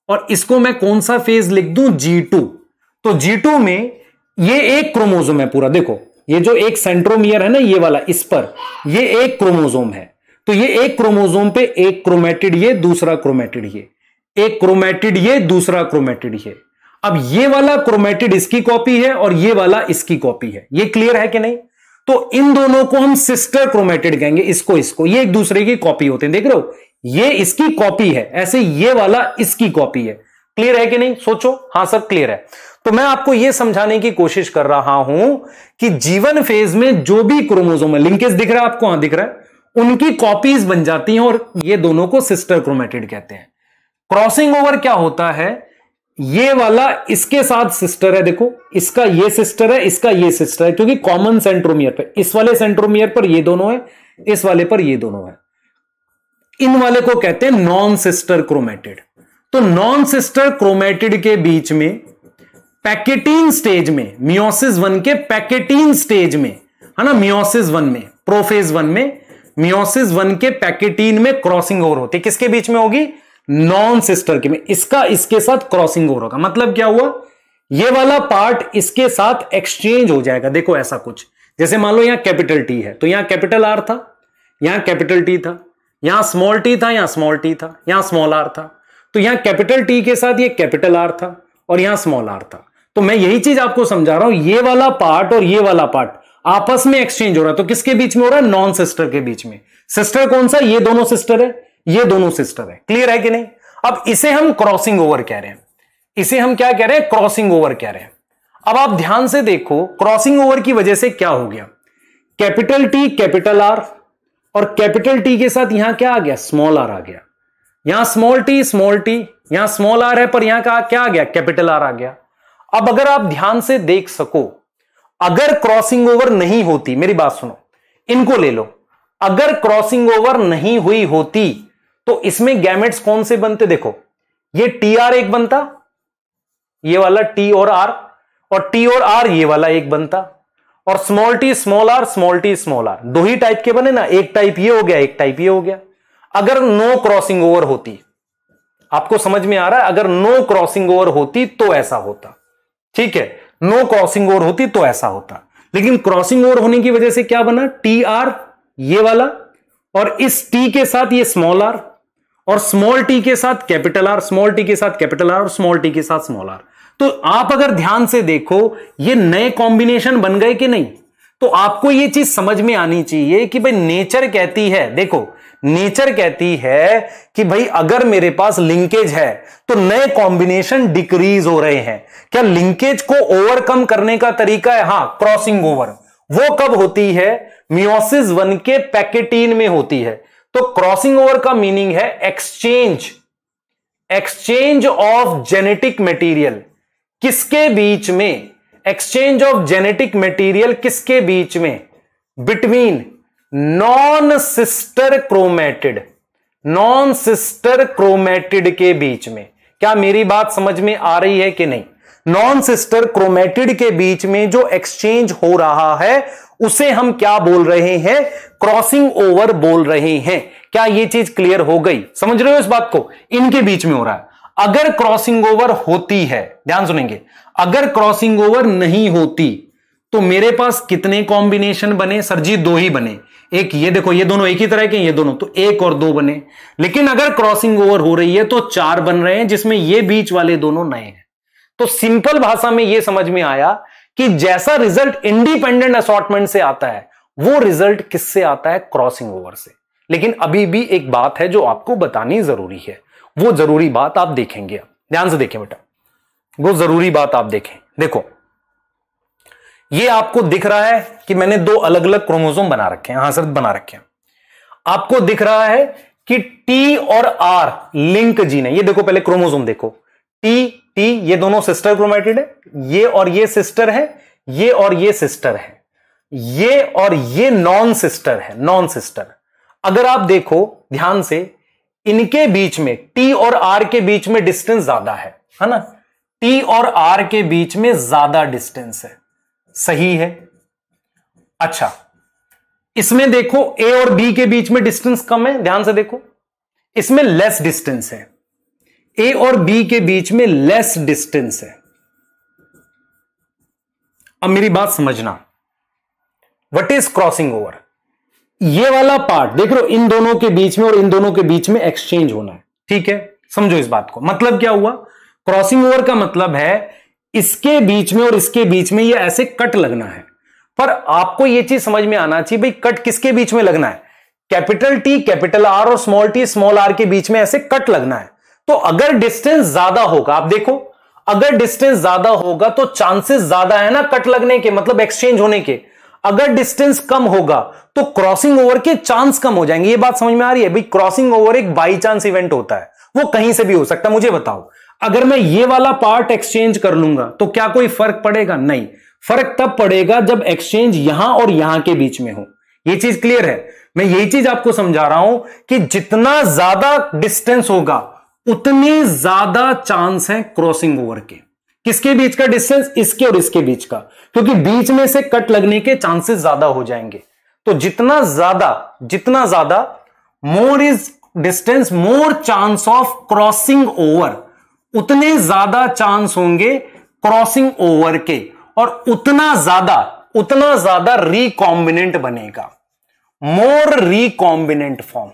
और इसको मैं कौन सा फ़ेज़ लिख दू? जी टू तो जी टू में ये एक क्रोमोजोम है पूरा। देखो, ये जो एक सेंट्रोमियर है ना, ये वाला, इस पर, ये एक क्रोमोजोम है। तो ये एक क्रोमोजोम पे एक क्रोमेटिड ये दूसरा क्रोमेटिड ये। एक क्रोमेटिड ये, दूसरा क्रोमेटिड ये। अब ये वाला क्रोमेटिड इसकी कॉपी है और ये वाला इसकी कॉपी है। ये क्लियर है कि नहीं? तो इन दोनों को हम सिस्टर क्रोमेटिड कहेंगे, इसको इसको। ये एक दूसरे की कॉपी होते हैं, देख रहे हो? ये इसकी कॉपी है, ऐसे ये वाला इसकी कॉपी है। क्लियर है कि नहीं? सोचो। हाँ सर, क्लियर है। तो मैं आपको यह समझाने की कोशिश कर रहा हूँ कि जीवन फ़ेज़ में जो भी क्रोमोजोम है, लिंकेज दिख रहा है आपको? हाँ, दिख रहा है। उनकी कॉपीज बन जाती हैं और ये दोनों को सिस्टर क्रोमेटिड कहते हैं। क्रॉसिंग ओवर क्या होता है? ये वाला इसके साथ सिस्टर है, देखो, इसका ये सिस्टर है, इसका ये सिस्टर है, क्योंकि कॉमन सेंट्रोमियर पर इस वाले सेंट्रोमियर पर ये दोनों है, इस वाले पर ये दोनों है। इन वाले को कहते हैं नॉन सिस्टर क्रोमेटेड तो नॉन सिस्टर क्रोमेटेड के बीच में पैकेटीन स्टेज में मियोसिस वन के पैकेटीन स्टेज में, है ना मियोसिस वन में प्रोफेज वन में मियोसिस वन के पैकेटीन में क्रॉसिंग ओवर होती है। किसके बीच में होगी? नॉन सिस्टर के में, इसका, इसके साथ क्रॉसिंग ओवर होगा। मतलब क्या हुआ? ये वाला पार्ट इसके साथ एक्सचेंज हो जाएगा। देखो ऐसा कुछ। जैसे मान लो यहाँ कैपिटल टी है तो यहाँ कैपिटल आर था, यहाँ कैपिटल टी था, यहाँ स्मॉल टी था, यहाँ स्मॉल टी था, यहाँ स्मॉल आर था। तो यहाँ कैपिटल टी के साथ ये कैपिटल आर था और यहाँ स्मॉल आर था। तो मैं यही चीज़ आपको समझा रहा हूँ, ये वाला पार्ट और ये वाला पार्ट आपस में एक्सचेंज हो रहा है। तो किसके बीच में हो रहा है? नॉन सिस्टर के बीच में। सिस्टर कौन सा? ये दोनों सिस्टर है। ये दोनों सिस्टर है। क्लियर है कि नहीं? अब इसे हम क्रॉसिंग ओवर कह रहे हैं। इसे हम क्या कह रहे हैं? क्रॉसिंग ओवर कह रहे हैं। अब आप ध्यान से देखो क्रॉसिंग ओवर की वजह से क्या हो गया? कैपिटल टी कैपिटल आर और कैपिटल टी के साथ यहाँ क्या आ गया? स्मॉल आर आ गया। यहाँ स्मॉल टी स्मॉल टी यहाँ स्मॉल आर है, पर यहाँ का क्या आ गया? कैपिटल आर आ गया। अब अगर आप ध्यान से देख सको, अगर क्रॉसिंग ओवर नहीं होती, मेरी बात सुनो, इनको ले लो। अगर क्रॉसिंग ओवर नहीं हुई होती तो इसमें गैमेट्स कौन से बनते देखो? ये टी आर एक बनता, ये वाला टी और आर और टी और आर ये वाला एक बनता, और small T small R small T small R दो ही टाइप के बने ना, एक टाइप ये हो गया, एक टाइप ये हो गया। अगर नो क्रॉसिंग ओवर होती, आपको समझ में आ रहा है? अगर नो क्रॉसिंग ओवर होती तो ऐसा होता। ठीक है नो क्रॉसिंग ओवर होती तो ऐसा होता। लेकिन क्रॉसिंग ओवर होने की वजह से क्या बना? टी आर ये वाला, और इस टी के साथ ये स्मॉल आर और स्मॉल टी के साथ कैपिटल आर स्मॉल टी के साथ कैपिटल आर और स्मॉल टी के साथ स्मॉल आर तो आप अगर ध्यान से देखो, ये नए कॉम्बिनेशन बन गए कि नहीं? तो आपको ये चीज़ समझ में आनी चाहिए कि भाई नेचर कहती है, देखो नेचर कहती है कि भाई अगर मेरे पास लिंकेज है तो नए कॉम्बिनेशन डिक्रीज हो रहे हैं। क्या लिंकेज को ओवरकम करने का तरीका है? हाँ क्रॉसिंग ओवर वो कब होती है? मियोसिस वन के पैकेटीन में होती है। तो क्रॉसिंग ओवर का मीनिंग है exchange exchange of genetic material किसके बीच में? एक्सचेंज ऑफ़ जेनेटिक मटेरियल किसके बीच में? Between non sister chromatid non sister chromatid के बीच में. क्या मेरी बात समझ में आ रही है कि नहीं? नॉन सिस्टर क्रोमेटिड के बीच में जो एक्सचेंज हो रहा है उसे हम क्या बोल रहे हैं? क्रॉसिंग ओवर बोल रहे हैं। क्या यह चीज़ क्लियर हो गई? समझ रहे हो इस बात को? इनके बीच में हो रहा है। अगर क्रॉसिंग ओवर होती है, ध्यान सुनेंगे। अगर क्रॉसिंग ओवर नहीं होती तो मेरे पास कितने कॉम्बिनेशन बने? सर जी, दो ही बने। एक ये देखो, ये दोनों एक ही तरह के ये दोनों तो एक और दो बने। लेकिन अगर क्रॉसिंग ओवर हो रही है तो चार बन रहे हैं, जिसमें ये बीच वाले दोनों नए हैं। तो सिंपल भाषा में यह समझ में आया कि जैसा रिज़ल्ट इंडिपेंडेंट असॉटमेंट से आता है, वो रिज़ल्ट किससे आता है? क्रॉसिंग ओवर से। लेकिन अभी भी एक बात है जो आपको बतानी ज़रूरी है। वो ज़रूरी बात आप देखेंगे। ध्यान से देखें बेटा। वो ज़रूरी बात आप देखें। देखो, ये आपको दिख रहा है कि मैंने दो अलग अलग क्रोमोसोम बना रखे हैं हाँ सर बना रखे हैं। आपको दिख रहा है कि टी और आर लिंक जीन है। ये देखो पहले क्रोमोसोम देखो। टी टी ये दोनों सिस्टर क्रोमेटिड है, ये और ये सिस्टर है, ये और ये सिस्टर है, ये और ये नॉन सिस्टर है नॉन सिस्टर अगर आप देखो, ध्यान से, इनके बीच में टी और आर के बीच में डिस्टेंस ज़्यादा है है ना? टी और आर के बीच में ज़्यादा डिस्टेंस है। सही है? अच्छा इसमें देखो ए और बी के बीच में डिस्टेंस कम है, ध्यान से देखो। इसमें लेस डिस्टेंस है। ए और बी के बीच में लेस डिस्टेंस है। अब मेरी बात समझना। वट इज़ क्रॉसिंग ओवर ये वाला पार्ट देख लो इन दोनों के बीच में और इन दोनों के बीच में एक्सचेंज होना है। ठीक है? समझो इस बात को। मतलब क्या हुआ? क्रॉसिंग ओवर का मतलब है इसके बीच में और इसके बीच में ये ऐसे कट लगना है। पर आपको यह चीज़ समझ में आना चाहिए, भाई कट किसके बीच में लगना है? कैपिटल टी कैपिटल आर और स्मॉल टी स्मॉल आर के बीच में ऐसे कट लगना है। तो अगर डिस्टेंस ज़्यादा होगा, आप देखो, अगर डिस्टेंस ज़्यादा होगा तो चांसेस ज़्यादा है ना कट लगने के मतलब एक्सचेंज होने के। अगर डिस्टेंस कम होगा तो क्रॉसिंग ओवर के चांस कम हो जाएँगे। ये बात समझ में आ रही है? भाई क्रॉसिंग ओवर एक बाई चांस इवेंट होता है। वो कहीं से भी हो सकता है, मुझे बताओ। अगर मैं ये वाला पार्ट एक्सचेंज कर लूँगा तो क्या कोई फ़र्क पड़ेगा? नहीं। फ़र्क तब पड़ेगा जब एक्सचेंज यहाँ और यहाँ के बीच में हो। ये चीज़ क्लियर है? मैं यही चीज़ आपको समझा रहा हूँ कि जितना ज़्यादा डिस्टेंस होगा उतने ज़्यादा चांस हैं क्रॉसिंग ओवर के। किसके बीच का डिस्टेंस इसके और इसके बीच का। क्योंकि बीच में से कट लगने के चांसेस ज़्यादा हो जाएँगे। तो जितना ज़्यादा जितना ज़्यादा more is distance more chance of crossing over उतने ज़्यादा चांस होंगे क्रॉसिंग ओवर के। और उतना ज़्यादा उतना ज़्यादा रिकॉम्बिनेंट बनेगा। मोर रिकॉम्बिनेंट फॉर्म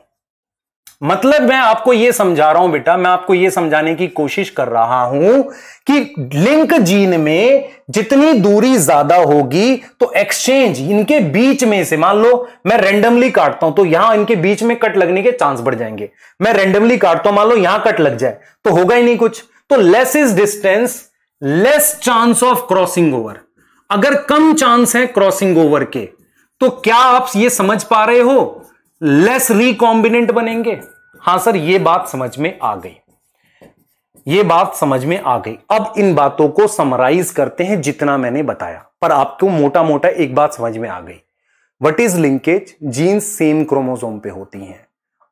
मतलब मैं आपको यह समझा रहा हूँ बेटा, मैं आपको यह समझाने की कोशिश कर रहा हूँ कि लिंक जीन में जितनी दूरी ज़्यादा होगी तो एक्सचेंज इनके बीच में से, मान लो मैं रेंडमली काटता हूँ तो यहाँ इनके बीच में कट लगने के चांस बढ़ जाएँगे। मैं रेंडमली काटता हूँ, मान लो यहाँ कट लग जाए तो होगा ही नहीं कुछ। तो less is distance less chance of crossing over अगर कम चांस है क्रॉसिंग ओवर के तो क्या आप ये समझ पा रहे हो? लेस रिकॉम्बिनेंट बनेंगे। हाँ सर, ये बात समझ में आ गई। ये बात समझ में आ गई। अब इन बातों को समराइज करते हैं जितना मैंने बताया, पर आपको मोटा मोटा एक बात समझ में आ गई। What is linkage genes same chromosome पे होती हैं।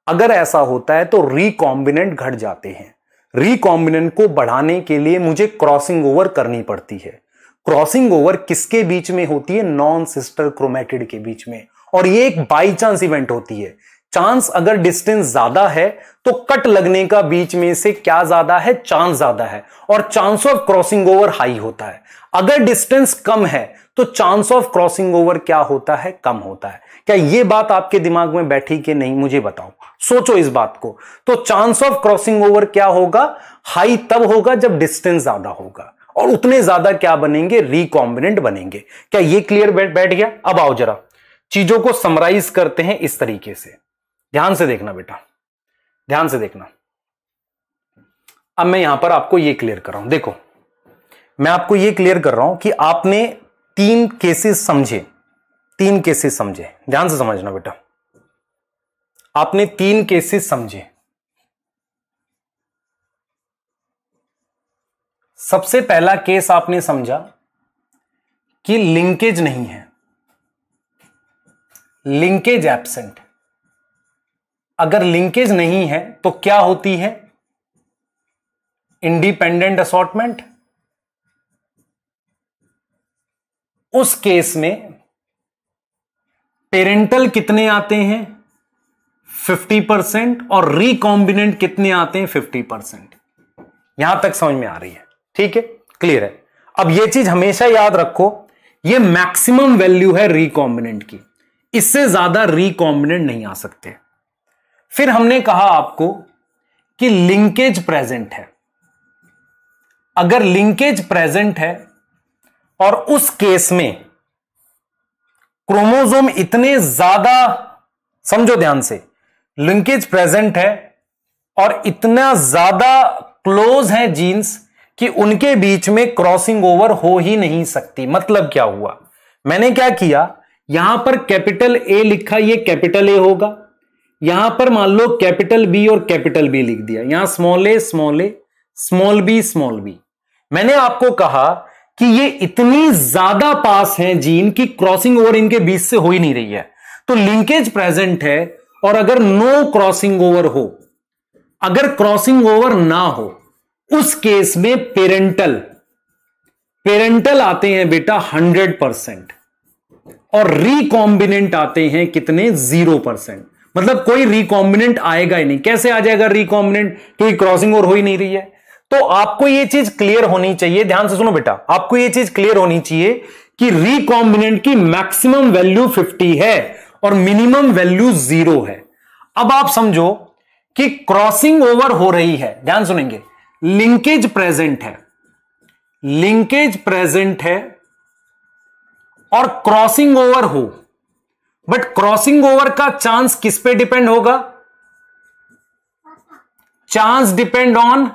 अगर ऐसा होता है तो रिकॉम्बिनेंट घट जाते हैं। रिकॉम्बिनेंट को बढ़ाने के लिए मुझे क्रॉसिंग ओवर करनी पड़ती है। क्रॉसिंग ओवर किसके बीच में होती है? नॉन सिस्टर क्रोमेटिड के बीच में। और ये एक बाई चांस इवेंट होती है। चांस अगर डिस्टेंस ज़्यादा है तो कट लगने का बीच में से क्या ज़्यादा है? चांस ज़्यादा है। और chance of crossing over high होता है। अगर डिस्टेंस कम है तो चांस ऑफ़ क्रॉसिंग ओवर क्या होता है? कम होता है। क्या ये बात आपके दिमाग में बैठी कि नहीं? मुझे बताओ। सोचो इस बात को। तो चांस ऑफ़ क्रॉसिंग ओवर क्या होगा? हाई तब होगा जब डिस्टेंस ज़्यादा होगा। और उतने ज़्यादा क्या बनेंगे? रिकॉम्बिनेंट बनेंगे। क्या ये क्लियर बैठ गया? अब आओ जरा। चीज़ों को समराइज करते हैं इस तरीके से। ध्यान से देखना बेटा, ध्यान से देखना। अब मैं यहाँ पर आपको यह क्लियर कर रहा हूँ। देखो, मैं आपको यह क्लियर कर रहा हूँ कि आपने तीन केसेस समझे, तीन केसेस समझे। ध्यान से समझना बेटा। आपने तीन केसेस समझे। सबसे पहला केस आपने समझा कि लिंकेज नहीं है। लिंकेज एब्सेंट अगर लिंकेज नहीं है तो क्या होती है? इंडिपेंडेंट असॉटमेंट उस केस में पेरेंटल कितने आते हैं? 50 परसेंट और रिकॉम्बिनेंट कितने आते हैं? 50 परसेंट यहाँ तक समझ में आ रही है। ठीक है? क्लियर है? अब यह चीज़ हमेशा याद रखो यह मैक्सिमम वैल्यू है रिकॉम्बिनेंट की। इससे ज़्यादा रिकॉम्बिनेंट नहीं आ सकते। फिर हमने कहा आपको कि लिंकेज प्रेजेंट है। अगर लिंकेज प्रेजेंट है और उस केस में क्रोमोजोम इतने ज़्यादा, समझो ध्यान से लिंकेज प्रेजेंट है और इतना ज़्यादा क्लोज है जीन्स कि उनके बीच में क्रॉसिंग ओवर हो ही नहीं सकती। मतलब क्या हुआ? मैंने क्या किया? यहाँ पर कैपिटल ए लिखा, ये कैपिटल ए होगा। यहाँ पर मान लो कैपिटल बी और कैपिटल बी लिख दिया। यहाँ small A small A small B small B मैंने आपको कहा कि ये इतनी ज़्यादा पास हैं जीन की क्रॉसिंग ओवर इनके बीच से हो ही नहीं रही है। तो लिंकेज प्रेजेंट है और अगर नो क्रॉसिंग ओवर हो, अगर क्रॉसिंग ओवर ना हो, उस केस में पेरेंटल पेरेंटल आते हैं बेटा हंड्रेड परसेंट और रिकॉम्बिनेंट आते हैं कितने? ज़ीरो परसेंट मतलब कोई रिकॉम्बिनेंट आएगा ही नहीं। कैसे आ जाएगा रिकॉम्बिनेंट क्योंकि क्रॉसिंग ओवर हो ही नहीं रही है? तो आपको यह चीज़ क्लियर होनी चाहिए। ध्यान से सुनो बेटा, आपको यह चीज़ क्लियर होनी चाहिए कि रिकॉम्बिनेंट की मैक्सिमम वैल्यू 50 है और मिनिमम वैल्यू ज़ीरो है। अब आप समझो कि क्रॉसिंग ओवर हो रही है। ध्यान सुनेंगे। लिंकेज प्रेजेंट है। लिंकेज प्रेजेंट है और क्रॉसिंग ओवर हो। बट क्रॉसिंग ओवर का चांस किस पे डिपेंड होगा? Chance depend on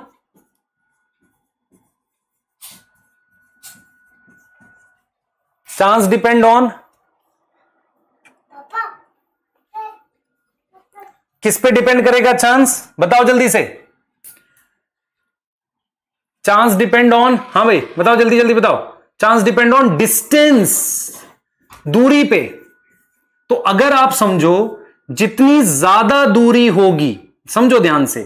chance depend on किस पे डिपेंड करेगा चांस बताओ जल्दी से। चांस डिपेंड ऑन हाँ भाई, बताओ जल्दी जल्दी बताओ। चांस डिपेंड ऑन डिस्टेंस दूरी पे। तो अगर आप समझो, जितनी ज़्यादा दूरी होगी, समझो ध्यान से,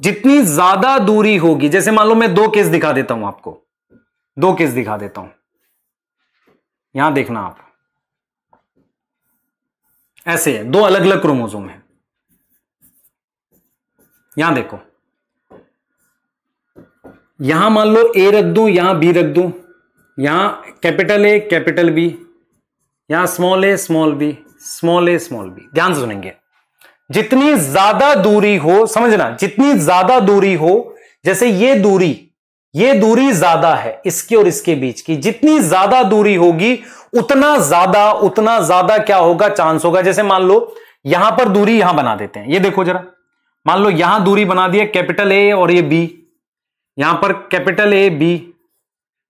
जितनी ज़्यादा दूरी होगी, जैसे मान लो मैं दो केस दिखा देता हूँ आपको, दो केस दिखा देता हूँ। यहाँ देखना आप। ऐसे है दो अलग अलग क्रोमोजोम है। यहाँ देखो। यहाँ मान लो ए रख दू, यहाँ बी रख दू, यहाँ कैपिटल ए, कैपिटल बी यहाँ small A small B small A small B ध्यान से सुनेंगे। जितनी ज़्यादा दूरी हो, समझना, जितनी ज़्यादा दूरी हो, जैसे ये दूरी ये दूरी ज़्यादा है इसके और इसके बीच की। जितनी ज़्यादा दूरी होगी, उतना ज़्यादा उतना ज़्यादा क्या होगा? चांस होगा। जैसे मान लो, यहाँ पर दूरी यहाँ बना देते हैं। ये देखो जरा। मान लो यहाँ दूरी बना दी है कैपिटल ए और ये बी यहाँ पर कैपिटल ए बी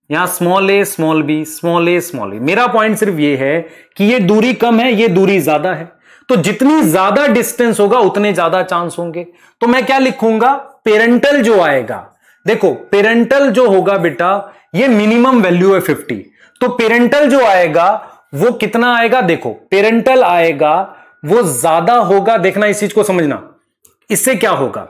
यहाँ small A small B small A small B मेरा पॉइंट सिर्फ़ ये है कि ये दूरी कम है, ये दूरी ज़्यादा है। तो जितनी ज़्यादा डिस्टेंस होगा, उतने ज़्यादा चांस होंगे। तो मैं क्या लिखूँगा? पेरेंटल जो आएगा, देखो पेरेंटल जो होगा बेटा, ये मिनिमम वैल्यू है 50 तो पेरेंटल जो आएगा, वो कितना आएगा? देखो पेरेंटल आएगा, वो ज़्यादा होगा, देखना इस चीज़ को समझना। इससे क्या होगा?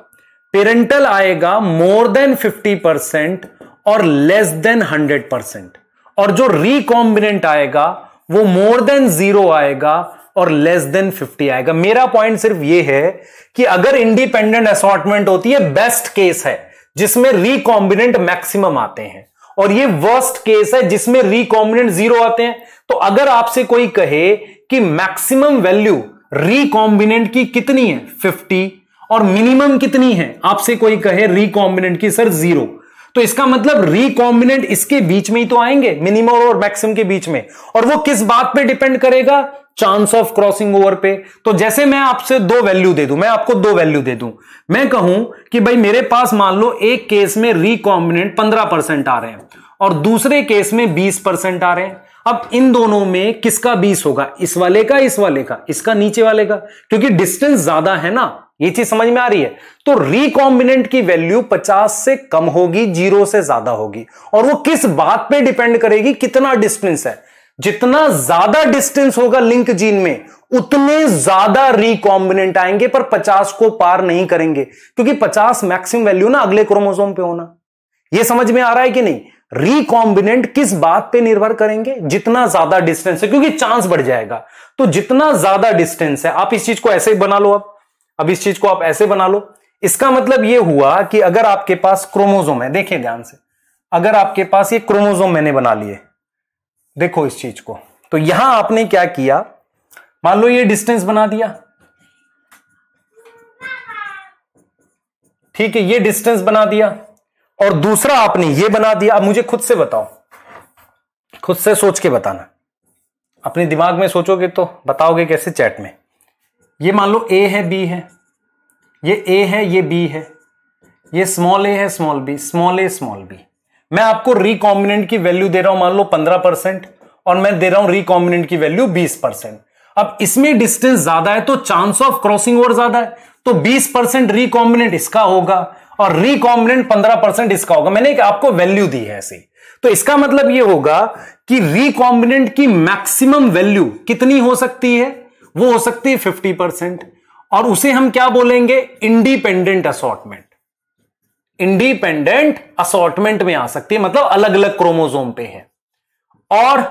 पेरेंटल आएगा मोर देन 50 परसेंट और लेस देन 100 परसेंट और जो रिकॉम्बिनेंट आएगा, वो मोर देन ज़ीरो आएगा और लेस देन 50 आएगा। मेरा पॉइंट सिर्फ़ ये है कि अगर इंडिपेंडेंट असॉर्टमेंट होती है बेस्ट केस है, जिसमें रिकॉम्बिनेंट मैक्सिमम आते हैं। और ये वर्स्ट केस है, जिसमें रिकॉम्बिनेंट ज़ीरो आते हैं। तो अगर आपसे कोई कहे कि मैक्सिमम वैल्यू रिकॉम्बिनेंट की कितनी है? 50 और मिनिमम कितनी है? आपसे कोई कहे रिकॉम्बिनेंट की, सर ज़ीरो तो इसका मतलब रिकॉम्बिनेंट इसके बीच में ही तो आएँगे मिनिमम और मैक्सिमम के बीच में। और वो किस बात पे डिपेंड करेगा? चांस ऑफ़ क्रॉसिंग ओवर पे। तो जैसे मैं आपसे दो वैल्यू दे दूँ, मैं आपको दो वैल्यू दे दूँ। मैं कहूँ कि भाई मेरे पास मान लो एक केस में रिकॉम्बिनेंट पंद्रह परसेंट आ रहे हैं और दूसरे केस में बीस परसेंट आ रहे हैं। अब इन दोनों में किसका 20 होगा? इस वाले का, इस वाले का, इसका नीचे वाले का। क्योंकि डिस्टेंस ज़्यादा है ना ये चीज़ समझ में आ रही है? तो रिकॉम्बिनेंट की वैल्यू 50 से कम होगी ज़ीरो से ज़्यादा होगी। और वो किस बात पे डिपेंड करेगी? कितना डिस्टेंस है? जितना ज़्यादा डिस्टेंस होगा लिंक जीन में, उतने ज़्यादा रिकॉम्बिनेंट आएँगे, पर 50 को पार नहीं करेंगे। क्योंकि 50 मैक्सिमम वैल्यू ना अगले क्रोमोसोम पे होना। यह समझ में आ रहा है कि नहीं? रिकॉम्बिनेंट किस बात पे निर्भर करेंगे? जितना ज़्यादा डिस्टेंस है, क्योंकि चांस बढ़ जाएगा। तो जितना ज़्यादा डिस्टेंस है, आप इस चीज़ को ऐसे ही बना लो अब। अब इस चीज़ को आप ऐसे बना लो। इसका मतलब यह हुआ कि अगर आपके पास क्रोमोजोम है, देखिए ध्यान से, अगर आपके पास ये क्रोमोजोम मैंने बना लिए, देखो इस चीज़ को तो यहाँ आपने क्या किया? मान लो ये डिस्टेंस बना दिया। ठीक है, ये डिस्टेंस बना दिया, और दूसरा आपने ये बना दिया। अब मुझे खुद से बताओ, खुद से सोच के बताना। अपने दिमाग में सोचोगे तो बताओगे कैसे चैट में। ये मान लो ए है बी है। ये ए है, ये बी है। ये स्मॉल ए है small B small A small B मैं आपको रिकॉम्बिनेंट की वैल्यू दे रहा हूँ, मान लो पंद्रह परसेंट, और मैं दे रहा हूँ रिकॉम्बिनेंट की वैल्यू बीस परसेंट। अब इसमें डिस्टेंस ज़्यादा है तो चांस ऑफ़ क्रॉसिंग ओवर ज़्यादा है तो बीस परसेंट रिकॉम्बिनेंट इसका होगा, और रिकॉम्बिनेंट पंद्रह परसेंट इसका होगा। मैंने एक आपको वैल्यू दी है ऐसे। तो इसका मतलब यह होगा कि रिकॉम्बिनेंट की मैक्सिमम वैल्यू कितनी हो सकती है? वो हो सकती है फिफ्टी परसेंट और उसे हम क्या बोलेंगे? इंडिपेंडेंट असॉटमेंट इंडिपेंडेंट असॉटमेंट में आ सकती है मतलब अलग अलग क्रोमोजोम पे है। और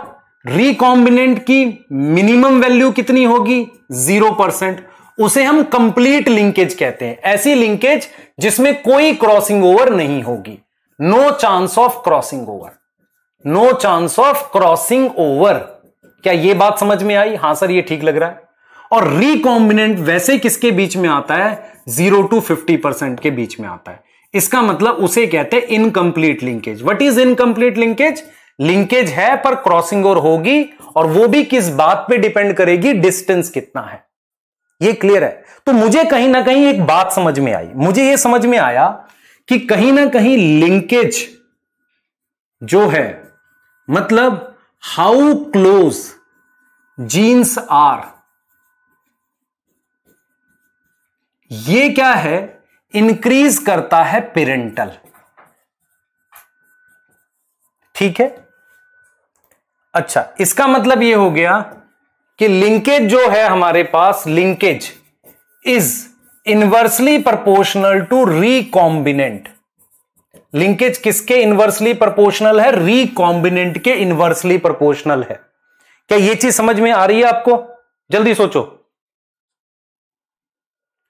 रिकॉम्बिनेंट की मिनिमम वैल्यू कितनी होगी? ज़ीरो परसेंट उसे हम कंप्लीट लिंकेज कहते हैं। ऐसी लिंकेज जिसमें कोई क्रॉसिंग ओवर नहीं होगी। No chance of crossing over no chance of crossing over क्या यह बात समझ में आई? हाँ, सर, ये ठीक लग रहा है। और रिकॉम्बिनेंट वैसे किसके बीच में आता है? ज़ीरो टू फिफ्टी परसेंट के बीच में आता है। इसका मतलब उसे कहते हैं incomplete linkage what is incomplete linkage linkage है पर क्रॉसिंग ओवर होगी और वो भी किस बात पे डिपेंड करेगी? डिस्टेंस कितना है। ये क्लियर है। तो मुझे कहीं ना कहीं एक बात समझ में आई। मुझे ये समझ में आया कि कहीं ना कहीं लिंकेज जो है मतलब हाउ क्लोज जीन्स आर ये क्या है? इंक्रीज करता है पेरेंटल ठीक है? अच्छा इसका मतलब यह हो गया कि लिंकेज जो है हमारे पास linkage is inversely proportional to recombinant linkage किसके इनवर्सली प्रपोर्शनल है? रिकॉम्बिनेंट के इनवर्सली प्रपोर्शनल है. क्या यह चीज़ समझ में आ रही है आपको? जल्दी सोचो।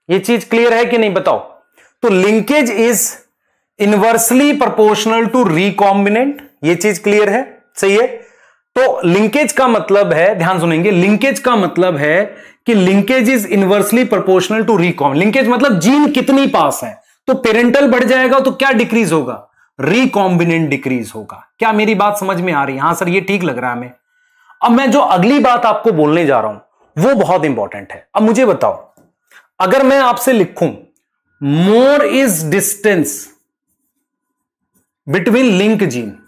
ये चीज़ क्लियर है कि नहीं बताओ? तो linkage is inversely proportional to recombinant ये चीज़ क्लियर है? सही है? तो लिंकेज का मतलब है, ध्यान सुनेंगे लिंकेज का मतलब है कि linkage is inversely proportional to recom linkage मतलब जीन कितनी पास है? तो पेरेंटल बढ़ जाएगा तो क्या डिक्रीज होगा? रिकॉम्बिनेंट डिक्रीज होगा। क्या मेरी बात समझ में आ रही है? हाँ, सर, ये ठीक लग रहा है हमें। अब मैं जो अगली बात आपको बोलने जा रहा हूँ, वो बहुत इंपॉर्टेंट है। अब मुझे बताओ अगर मैं आपसे लिखूं more is distance between link gene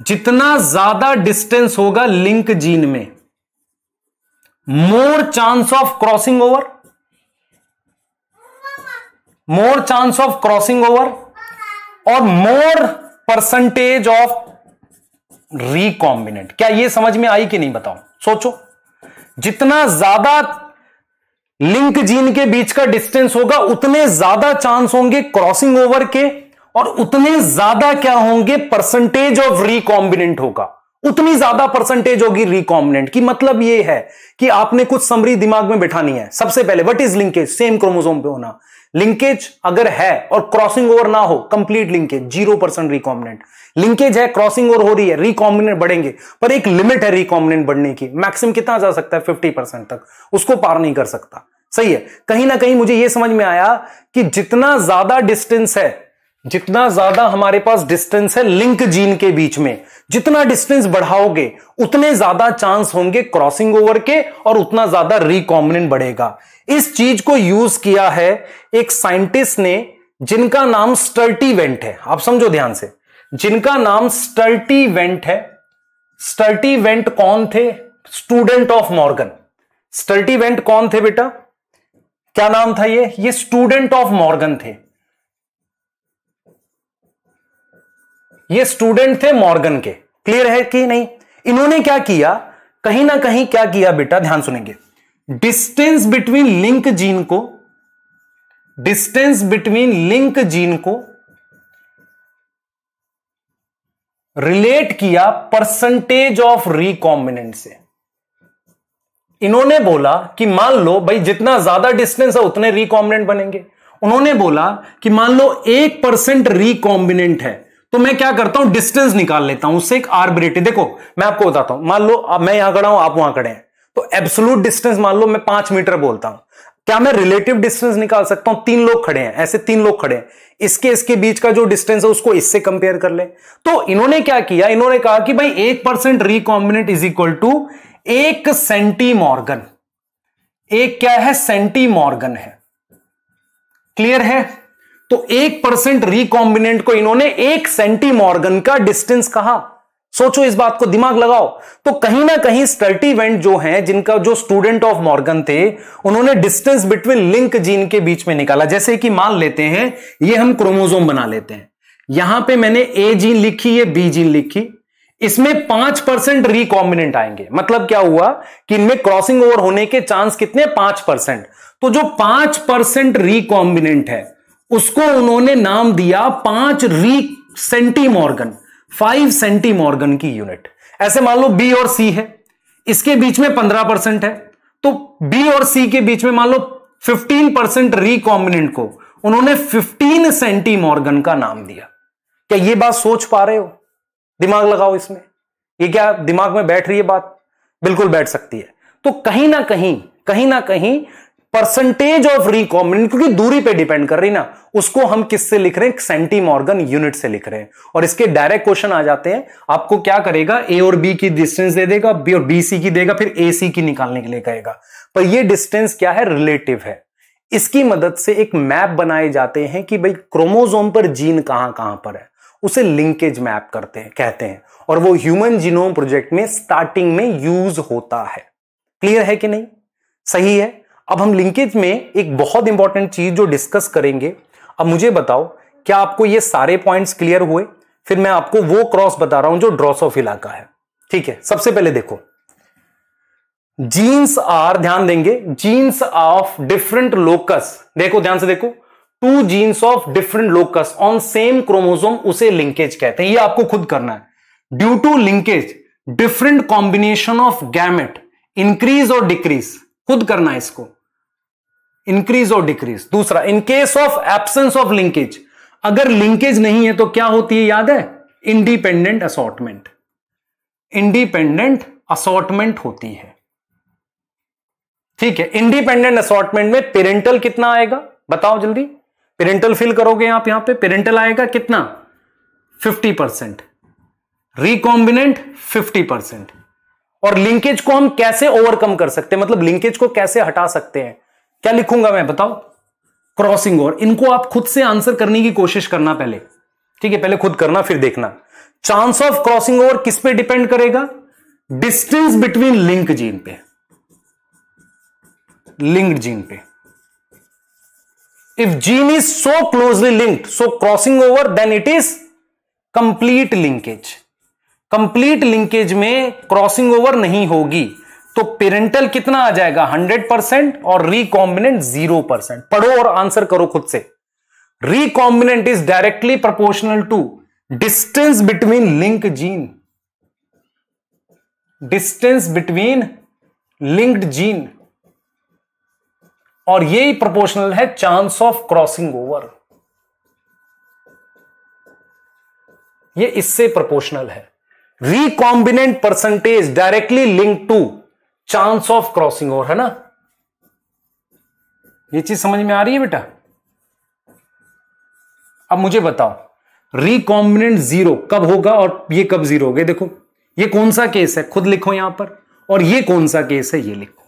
जितना ज़्यादा डिस्टेंस होगा लिंक जीन में more chance of crossing over more chance of crossing over और मोर परसेंटेज ऑफ़ रिकॉम्बिनेंट क्या यह समझ में आई कि नहीं बताओ सोचो, जितना ज़्यादा लिंक जीन के बीच का डिस्टेंस होगा, उतने ज़्यादा चांस होंगे क्रॉसिंग ओवर के, और उतने ज़्यादा क्या होंगे परसेंटेज ऑफ़ रिकॉम्बिनेंट होगा। उतनी ज़्यादा परसेंटेज होगी रिकॉम्बिनेंट की। मतलब यह है कि आपने कुछ समरी दिमाग में बैठानी है। सबसे पहले what is linkage same chromosome पे होना। लिंकेज अगर है और क्रॉसिंग ओवर ना हो complete linkage zero percent recombinant linkage है क्रॉसिंग ओवर हो रही है रिकॉम्बिनेंट बढ़ेंगे, पर एक लिमिट है रिकॉम्बिनेंट बढ़ने की। मैक्सिम कितना जा सकता है? फिफ्टी परसेंट तक। उसको पार नहीं कर सकता। सही है? कहीं ना कहीं मुझे यह समझ में आया कि जितना ज़्यादा डिस्टेंस है जितना ज़्यादा हमारे पास डिस्टेंस है लिंक जीन के बीच में, जितना डिस्टेंस बढ़ाओगे, उतने ज़्यादा चांस होंगे क्रॉसिंग ओवर के और उतना ज़्यादा रिकॉम्बिनेंट बढ़ेगा। इस चीज़ को यूज़ किया है एक साइंटिस्ट ने, जिनका नाम स्टर्टी वेंट है। आप समझो ध्यान से। जिनका नाम स्टर्टी वेंट है। स्टर्टीवेंट कौन थे? स्टूडेंट ऑफ़ मॉर्गन स्टर्टीवेंट कौन थे बेटा? क्या नाम था ये? ये स्टूडेंट ऑफ़ मॉर्गन थे। ये स्टूडेंट थे मॉर्गन के। क्लियर है कि नहीं? इन्होंने क्या किया? कहीं ना कहीं क्या किया बेटा? ध्यान सुनेंगे। डिस्टेंस बिटवीन लिंक जीन को डिस्टेंस बिटवीन लिंक जीन को रिलेट किया परसेंटेज ऑफ़ रिकॉम्बिनेंट से। इन्होंने बोला कि मान लो भाई जितना ज़्यादा डिस्टेंस है, उतने रिकॉम्बिनेंट बनेंगे। उन्होंने बोला कि मान लो एक परसेंट रिकॉम्बिनेंट है। तो मैं क्या करता हूँ? डिस्टेंस निकाल लेता हूँ। उससे एक आर्बिट्रेटी देखो, मैं आपको बताता हूँ। मान लो, अब मैं यहाँ खड़ा हूँ, आप वहाँ खड़े हैं। तो एब्सोलूट डिस्टेंस मान लो, मैं पाँच मीटर बोलता हूँ। क्या मैं रिलेटिव डिस्टेंस निकाल सकता हूँ? तीन लोग खड़े हैं, ऐसे तीन लोग खड़े हैं। इसके इसके बीच का जो डिस्टेंस है, उसको इससे कंपेयर कर ले। तो इन्होंने क्या किया? इन्होंने कहा कि भाई, एक percent recombinant is equal to एक सेंटी मॉर्गन एक क्या है? सेंटी मॉर्गन है। क्लियर है? तो एक परसेंट रिकॉम्बिनेंट को इन्होंने एक सेंटी मॉर्गन का डिस्टेंस कहा। सोचो इस बात को, दिमाग लगाओ। तो कहीं ना कहीं स्टर्टीवेंट जो है, जिनका जो स्टूडेंट ऑफ़ मॉर्गन थे, उन्होंने डिस्टेंस बिटवीन लिंक जीन के बीच में निकाला। जैसे कि मान लेते हैं, ये हम क्रोमोजोम बना लेते हैं। यहाँ पे मैंने ए जीन लिखी, ये बी जीन लिखी। इसमें पाँच परसेंट रिकॉम्बिनेंट आएँगे। मतलब क्या हुआ कि इनमें क्रॉसिंग ओवर होने के चांस कितने? पाँच परसेंट। तो जो पाँच परसेंट रिकॉम्बिनेंट है उसको उन्होंने नाम दिया पाँच री centimorgan five centimorgan की यूनिट। ऐसे मान लो बी और सी है, इसके बीच में पंद्रह परसेंट है तो बी और सी के बीच में मान लो फिफ्टीन परसेंट रिकॉम्बिनेंट को उन्होंने फिफ्टीन सेंटी मॉर्गन का नाम दिया। क्या ये बात सोच पा रहे हो? दिमाग लगाओ इसमें। ये क्या दिमाग में बैठ रही है बात? बिल्कुल बैठ सकती है। तो कहीं ना कहीं कहीं ना कहीं परसेंटेज ऑफ़ रिकॉम्बिनेंट क्योंकि दूरी पे डिपेंड कर रही ना, उसको हम किससे लिख रहे हैं? सेंटी मॉर्गन यूनिट से लिख रहे हैं। और इसके डायरेक्ट क्वेश्चन आ जाते हैं, आपको क्या करेगा? ए और बी की डिस्टेंस दे देगा बी और बी सी की देगा, फिर ए सी की निकालने के लिए कहेगा। पर ये डिस्टेंस क्या है? रिलेटिव है। इसकी मदद से एक मैप बनाए जाते हैं कि भाई क्रोमोजोम पर जीन कहाँ कहाँ पर है। उसे लिंकेज मैप करते हैं, कहते हैं। और वो ह्यूमन जीनोम प्रोजेक्ट में स्टार्टिंग में यूज़ होता है। क्लियर है कि नहीं? सही है? अब हम लिंकेज में एक बहुत इंपॉर्टेंट चीज़ जो डिस्कस करेंगे। अब मुझे बताओ, क्या आपको ये सारे पॉइंट्स क्लियर हुए? फिर मैं आपको वो क्रॉस बता रहा हूँ जो ड्रॉस ऑफ़ इलाका है। ठीक है, सबसे पहले देखो। जीन्स आर ध्यान देंगे जीन्स ऑफ़ डिफरेंट लोकस देखो, ध्यान से देखो two genes of different locus on same chromosome उसे लिंकेज कहते हैं। ये आपको खुद करना है। Due to linkage different combination of gamete increase और डिक्रीज खुद करना है इसको। इंक्रीज और डिक्रीज दूसरा in case of absence of linkage अगर लिंकेज नहीं है तो क्या होती है याद है? इंडिपेंडेंट असॉटमेंट इंडिपेंडेंट असॉटमेंट होती है। ठीक है इंडिपेंडेंट असॉटमेंट में पेरेंटल कितना आएगा? बताओ जल्दी। पेरेंटल फिल करोगे आप यहाँ पे पेरेंटल आएगा कितना? 50 परसेंट रिकॉम्बिनेंट 50 परसेंट और लिंकेज को हम कैसे ओवरकम कर सकते हैं? मतलब लिंकेज को कैसे हटा सकते हैं? क्या लिखूँगा मैं, बताओ? क्रॉसिंग ओवर इनको आप खुद से आंसर करने की कोशिश करना पहले। ठीक है, पहले खुद करना, फिर देखना। चांस ऑफ़ क्रॉसिंग ओवर किस पे डिपेंड करेगा? डिस्टेंस बिटवीन लिंक जीन पे। लिंक्ड जीन पे। If gene is so closely linked, so crossing over, then it is complete linkage complete linkage में क्रॉसिंग ओवर नहीं होगी। तो पेरेंटल कितना आ जाएगा? 100 परसेंट और रिकॉम्बिनेंट ज़ीरो परसेंट पढ़ो और आंसर करो खुद से। Recombinant is directly proportional to distance between link gene distance between linked gene और यही प्रोपोर्शनल है चांस ऑफ़ क्रॉसिंग ओवर ये इससे प्रोपोर्शनल है। Recombinant percentage directly link to chance of crossing over है ना? ये चीज़ समझ में आ रही है बेटा? अब मुझे बताओ रिकॉम्बिनेंट ज़ीरो कब होगा और ये कब ज़ीरो हो गए? देखो, ये कौन सा केस है? खुद लिखो यहाँ पर। और ये कौन सा केस है? ये लिखो।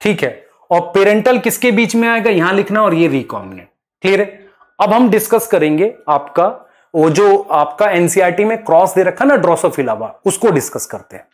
ठीक है? और पेरेंटल किसके बीच में आएगा? यहाँ लिखना और ये रिकॉम्बिनेंट क्लियर है? अब हम डिस्कस करेंगे आपका वो जो आपका एनसीआरटी में क्रॉस दे रखा ना ड्रोसोफिला उसको डिस्कस करते हैं।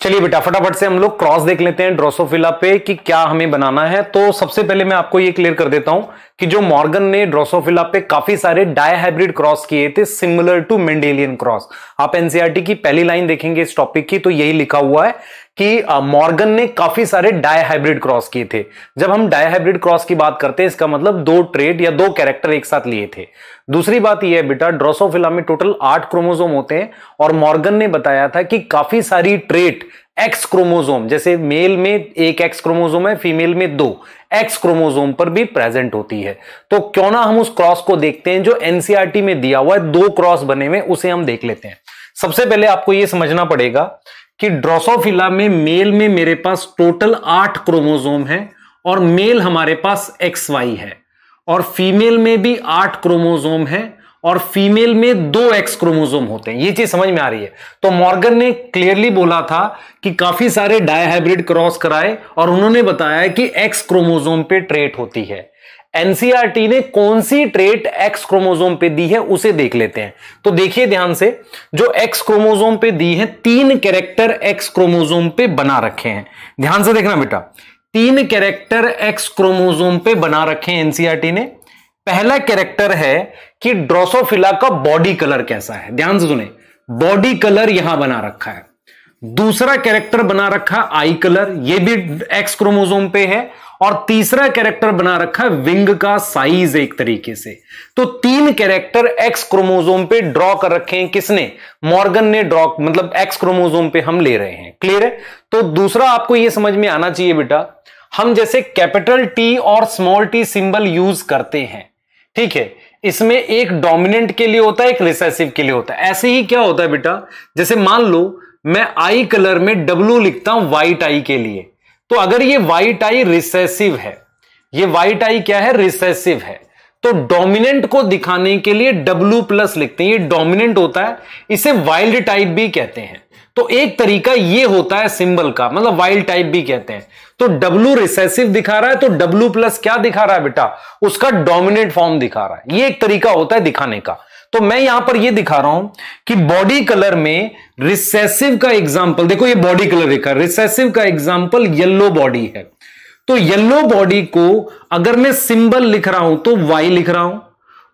चलिए बेटा, फटाफट से हम लोग क्रॉस देख लेते हैं ड्रोसोफिला पे कि क्या हमें बनाना है। तो सबसे पहले मैं आपको ये क्लियर कर देता हूँ कि जो मॉर्गन ने ड्रोसोफिला पे काफ़ी सारे डायहाइब्रिड क्रॉस किए थे सिमिलर टू मेंडेलियन क्रॉस आप एनसीआरटी की पहली लाइन देखेंगे इस टॉपिक की तो यही लिखा हुआ है। कि मॉर्गन ने काफ़ी सारे डायहाइब्रिड क्रॉस किए थे। जब हम डायहाइब्रिड क्रॉस की बात करते हैं, इसका मतलब दो ट्रेड या दो कैरेक्टर एक साथ लिए थे। दूसरी बात यह है, बेटा, ड्रोसोफिला में टोटल आठ क्रोमोजोम होते हैं और मॉर्गन ने बताया था कि काफ़ी सारी ट्रेट एक्स क्रोमोजोम जैसे मेल में एक एक्स क्रोमोजोम है, फीमेल में दो एक्स क्रोमोजोम पर भी प्रेजेंट होती है। तो क्यों ना हम उस क्रॉस को देखते हैं, जो एनसीआरटी में दिया हुआ है, दो क्रॉस बने हुए उसे हम देख लेते हैं। सबसे पहले आपको यह समझना पड़ेगा कि ड्रोसोफिला में मेल में मेरे पास टोटल आठ क्रोमोजोम है और मेल हमारे पास एक्स वाई है। और फीमेल में भी आठ क्रोमोजोम है और फीमेल में दो एक्स क्रोमोजोम होते हैं। ये चीज़ समझ में आ रही है। तो मॉर्गन ने क्लियरली बोला था कि काफ़ी सारे डायहाइब्रिड क्रॉस कराए और उन्होंने बताया कि एक्स क्रोमोजोम पे ट्रेट होती है। एनसीआरटी ने कौन सी ट्रेट एक्स क्रोमोजोम पे दी है, उसे देख लेते हैं। तो देखिए ध्यान से, जो एक्स क्रोमोजोम पे दी है, तीन कैरेक्टर एक्स क्रोमोजोम पे बना रखे हैं। ध्यान से देखना बेटा, तीन कैरेक्टर एक्स क्रोमोजोम पे बना रखे हैं एनसीआरटी ने। पहला कैरेक्टर है कि ड्रोसोफिला का बॉडी कलर कैसा है। ध्यान से सुने बॉडी कलर यहाँ बना रखा है। दूसरा कैरेक्टर बना रखा आई कलर ये भी एक्स क्रोमोजोम पे है। और तीसरा कैरेक्टर बना रखा है विंग का साइज़ एक तरीके से। तो तीन कैरेक्टर एक्स क्रोमोजोम पे ड्रॉ कर रखे हैं किसने? मॉर्गन ने ड्रॉ मतलब एक्स क्रोमोजोम पे हम ले रहे हैं। क्लियर है? तो दूसरा आपको यह समझ में आना चाहिए बेटा, हम जैसे कैपिटल टी और स्मॉल टी सिंबल यूज़ करते हैं, ठीक है? इसमें एक डोमिनेंट के लिए होता है, एक रिसेसिव के लिए होता है। ऐसे ही क्या होता है बेटा? जैसे मान लो, मैं आई कलर में डब्लू लिखता हूँ व्हाइट आई के लिए। तो अगर ये व्हाइट आई रिसेसिव है, ये व्हाइट आई क्या है? रिसेसिव है। तो डोमिनेंट को दिखाने के लिए डब्लू प्लस लिखते हैं। ये डोमिनेंट होता है। इसे वाइल्ड टाइप भी कहते हैं। तो एक तरीका ये होता है सिंबल का मतलब वाइल्ड टाइप भी कहते हैं। तो डब्लू रिसेसिव दिखा रहा है तो डब्लू प्लस क्या दिखा रहा है बेटा? उसका डोमिनेंट फॉर्म दिखा रहा है। ये एक तरीका होता है दिखाने का। तो मैं यहाँ पर ये दिखा रहा हूँ कि बॉडी कलर में रिसेसिव का एग्ज़ाम्पल देखो ये बॉडी कलर लिखा रिसेसिव का एग्ज़ाम्पल येलो बॉडी है। तो येलो बॉडी को अगर मैं सिंबल लिख रहा हूँ तो वाई लिख रहा हूँ।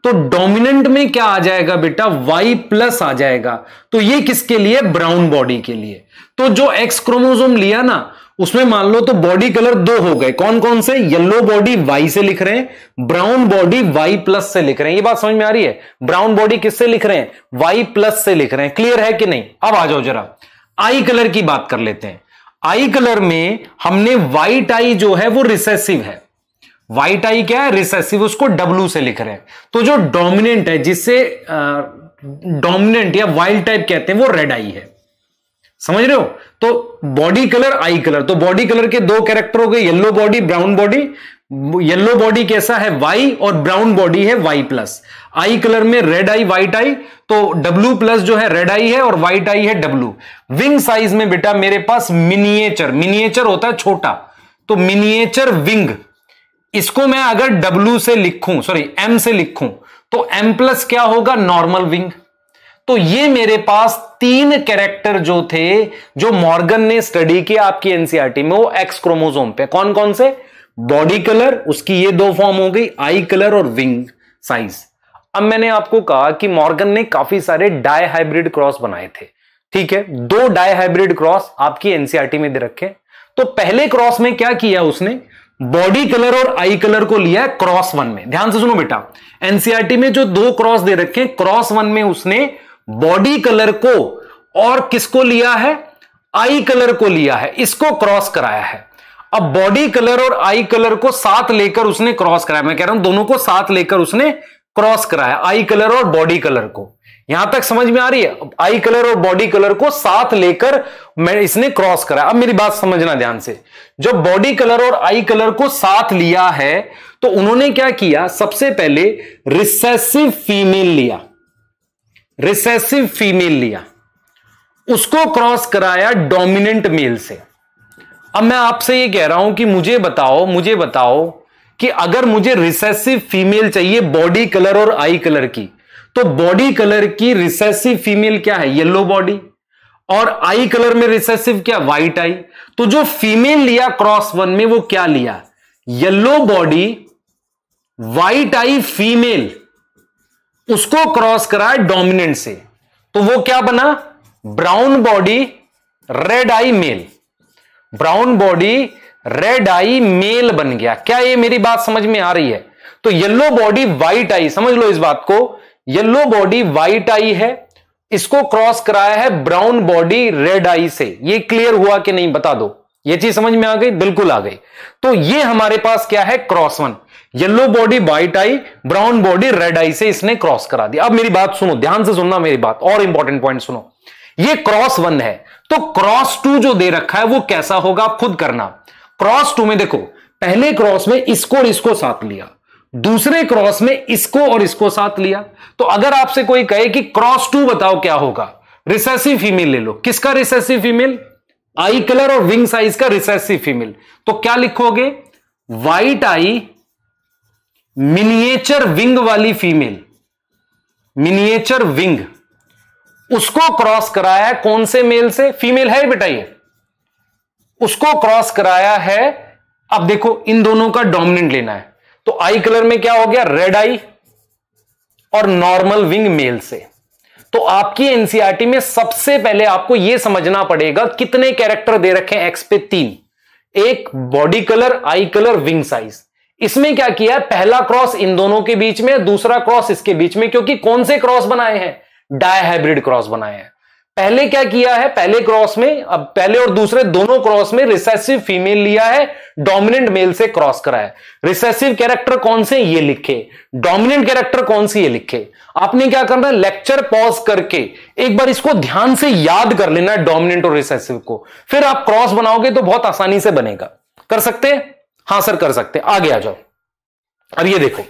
तो डोमिनेंट में क्या आ जाएगा बेटा? वाई प्लस आ जाएगा। तो ये किसके लिए? ब्राउन बॉडी के लिए। तो जो एक्स क्रोमोजोम लिया ना उसमें मान लो तो बॉडी कलर दो हो गए। कौन कौन से? येलो बॉडी वाई से लिख रहे हैं। ब्राउन बॉडी वाई प्लस से लिख रहे हैं। ये बात समझ में आ रही है? ब्राउन बॉडी किससे लिख रहे हैं? वाई प्लस से लिख रहे हैं। क्लियर है कि नहीं? अब आ जाओ जरा। आई कलर की बात कर लेते हैं। आई कलर में हमने व्हाइट आई जो है वो रिसेसिव है। व्हाइट आई क्या है? रिसेसिव उसको डब्लू से लिख रहे हैं। तो जो डोमिनेंट है, जिससे डोमिनेंट या वाइल्ड टाइप कहते हैं, वो रेड आई है। समझ रहे हो? तो बॉडी कलर आई कलर तो बॉडी कलर के दो कैरेक्टर हो गए yellow body brown body yellow body कैसा है? वाई और ब्राउन बॉडी है वाई प्लस आई कलर में रेड आई व्हाइट आई तो डब्लू प्लस जो है रेड आई है और व्हाइट आई है डब्लू विंग साइज़ में बेटा मेरे पास मिनिएचर मिनिएचर होता है छोटा. तो मिनिएचर विंग इसको मैं अगर डब्लू से लिखूं सॉरी एम से लिखूं तो एम प्लस क्या होगा? नॉर्मल विंग तो ये मेरे पास तीन कैरेक्टर जो थे, जो मॉर्गन ने स्टडी किया आपकी एनसीआरटी में, वो एक्स क्रोमोजोम पे। कौन कौन से? बॉडी कलर उसकी ये दो फॉर्म हो गई आई कलर और विंग साइज़ अब मैंने आपको कहा कि मॉर्गन ने काफ़ी सारे डाई हाइब्रिड क्रॉस बनाए थे। ठीक है? दो डाई हाइब्रिड क्रॉस आपकी एनसीआरटी में दे रखे तो पहले क्रॉस में क्या किया उसने? बॉडी कलर और आई कलर को लिया क्रॉस वन में। ध्यान से सुनो बेटा। एनसीआरटी में जो दो क्रॉस दे रखे क्रॉस वन में उसने बॉडी कलर को और किसको लिया है? आई कलर को लिया है। इसको क्रॉस कराया है। अब बॉडी कलर और आई कलर को साथ लेकर उसने क्रॉस कराया। मैं कह रहा हूँ, दोनों को साथ लेकर उसने क्रॉस कराया, आई कलर और बॉडी कलर को। यहाँ तक समझ में आ रही है? आई कलर और बॉडी कलर को साथ लेकर मैं इसने क्रॉस कराया। अब मेरी बात समझना ध्यान से। जब बॉडी कलर और आई कलर को साथ लिया है तो उन्होंने क्या किया? सबसे पहले रिसेसिव फीमेल लिया। रिसेसिव फीमेल लिया। उसको क्रॉस कराया डोमिनेंट मेल से। अब मैं आपसे ये कह रहा हूँ कि मुझे बताओ मुझे बताओ कि अगर मुझे रिसेसिव फीमेल चाहिए बॉडी कलर और आई कलर की तो बॉडी कलर की रिसेसिव फीमेल क्या है? येलो बॉडी और आई कलर में रिसेसिव क्या? व्हाइट आई तो जो फीमेल लिया क्रॉस वन में, वो क्या लिया? Yellow body white eye female उसको क्रॉस करा डोमिनेंट से। तो वो क्या बना? Brown body, red eye male. Brown body, red eye male बन गया। क्या ये मेरी बात समझ में आ रही है? तो येलो बॉडी व्हाइट आई। समझ लो इस बात को। येलो बॉडी व्हाइट आई है। इसको क्रॉस कराया है ब्राउन बॉडी, रेड आई से। ये क्लियर हुआ कि नहीं? बता दो। ये चीज़ समझ में आ गई? बिल्कुल आ गई। तो ये हमारे पास क्या है? Cross one. Yellow body white eye brown body red eye से इसने क्रॉस करा दिया। अब मेरी बात सुनो, ध्यान से सुनना मेरी बात, और इंपॉर्टेंट पॉइंट सुनो। ये क्रॉस वन है तो क्रॉस टू जो दे रखा है, वो कैसा होगा? खुद करना। क्रॉस टू में देखो, पहले क्रॉस में इसको और इसको साथ लिया, दूसरे क्रॉस में इसको और इसको साथ लिया। तो अगर आपसे कोई कहे कि क्रॉस टू बताओ क्या होगा रिसेसिव फीमेल ले लो। किसका रिसेसिव फीमेल आई कलर और विंग साइज़ का रिसेसिव फीमेल तो क्या लिखोगे? व्हाइट आई मिनिएचर विंग वाली फीमेल, मिनिएचर विंग, उसको क्रॉस कराया है कौन से मेल से? फीमेल है बेटा ये। उसको क्रॉस कराया है, अब देखो, इन दोनों का डोमिनेंट लेना है। तो आई कलर में क्या हो गया? रेड आई और नॉर्मल विंग मेल से। तो आपकी एनसीआरटी में सबसे पहले आपको यह समझना पड़ेगा, कितने कैरेक्टर दे रखे हैं एक्स पे तीन। एक body colour, eye colour, wing size. इसमें क्या किया? है पहला क्रॉस इन दोनों के बीच में, दूसरा क्रॉस इसके बीच में, क्योंकि कौन से क्रॉस बनाए हैं? डायहाइब्रिड क्रॉस बनाए हैं। पहले क्या किया है? पहले क्रॉस में, अब पहले और दूसरे दोनों क्रॉस में रिसेसिव फीमेल लिया है डोमिनेंट मेल से क्रॉस कराया रिसेसिव कैरेक्टर कौन से? ये लिखे। डोमिनेंट कैरेक्टर कौन सी? ये लिखे। आपने क्या करना है? लेक्चर पॉज करके एक बार इसको ध्यान से याद कर लेना है डोमिनेंट और रिसेसिव को। फिर आप क्रॉस बनाओगे तो बहुत आसानी से बनेगा। कर सकते हैं? हाँ सर, कर सकते आगे आ जाओ। अब ये देखो,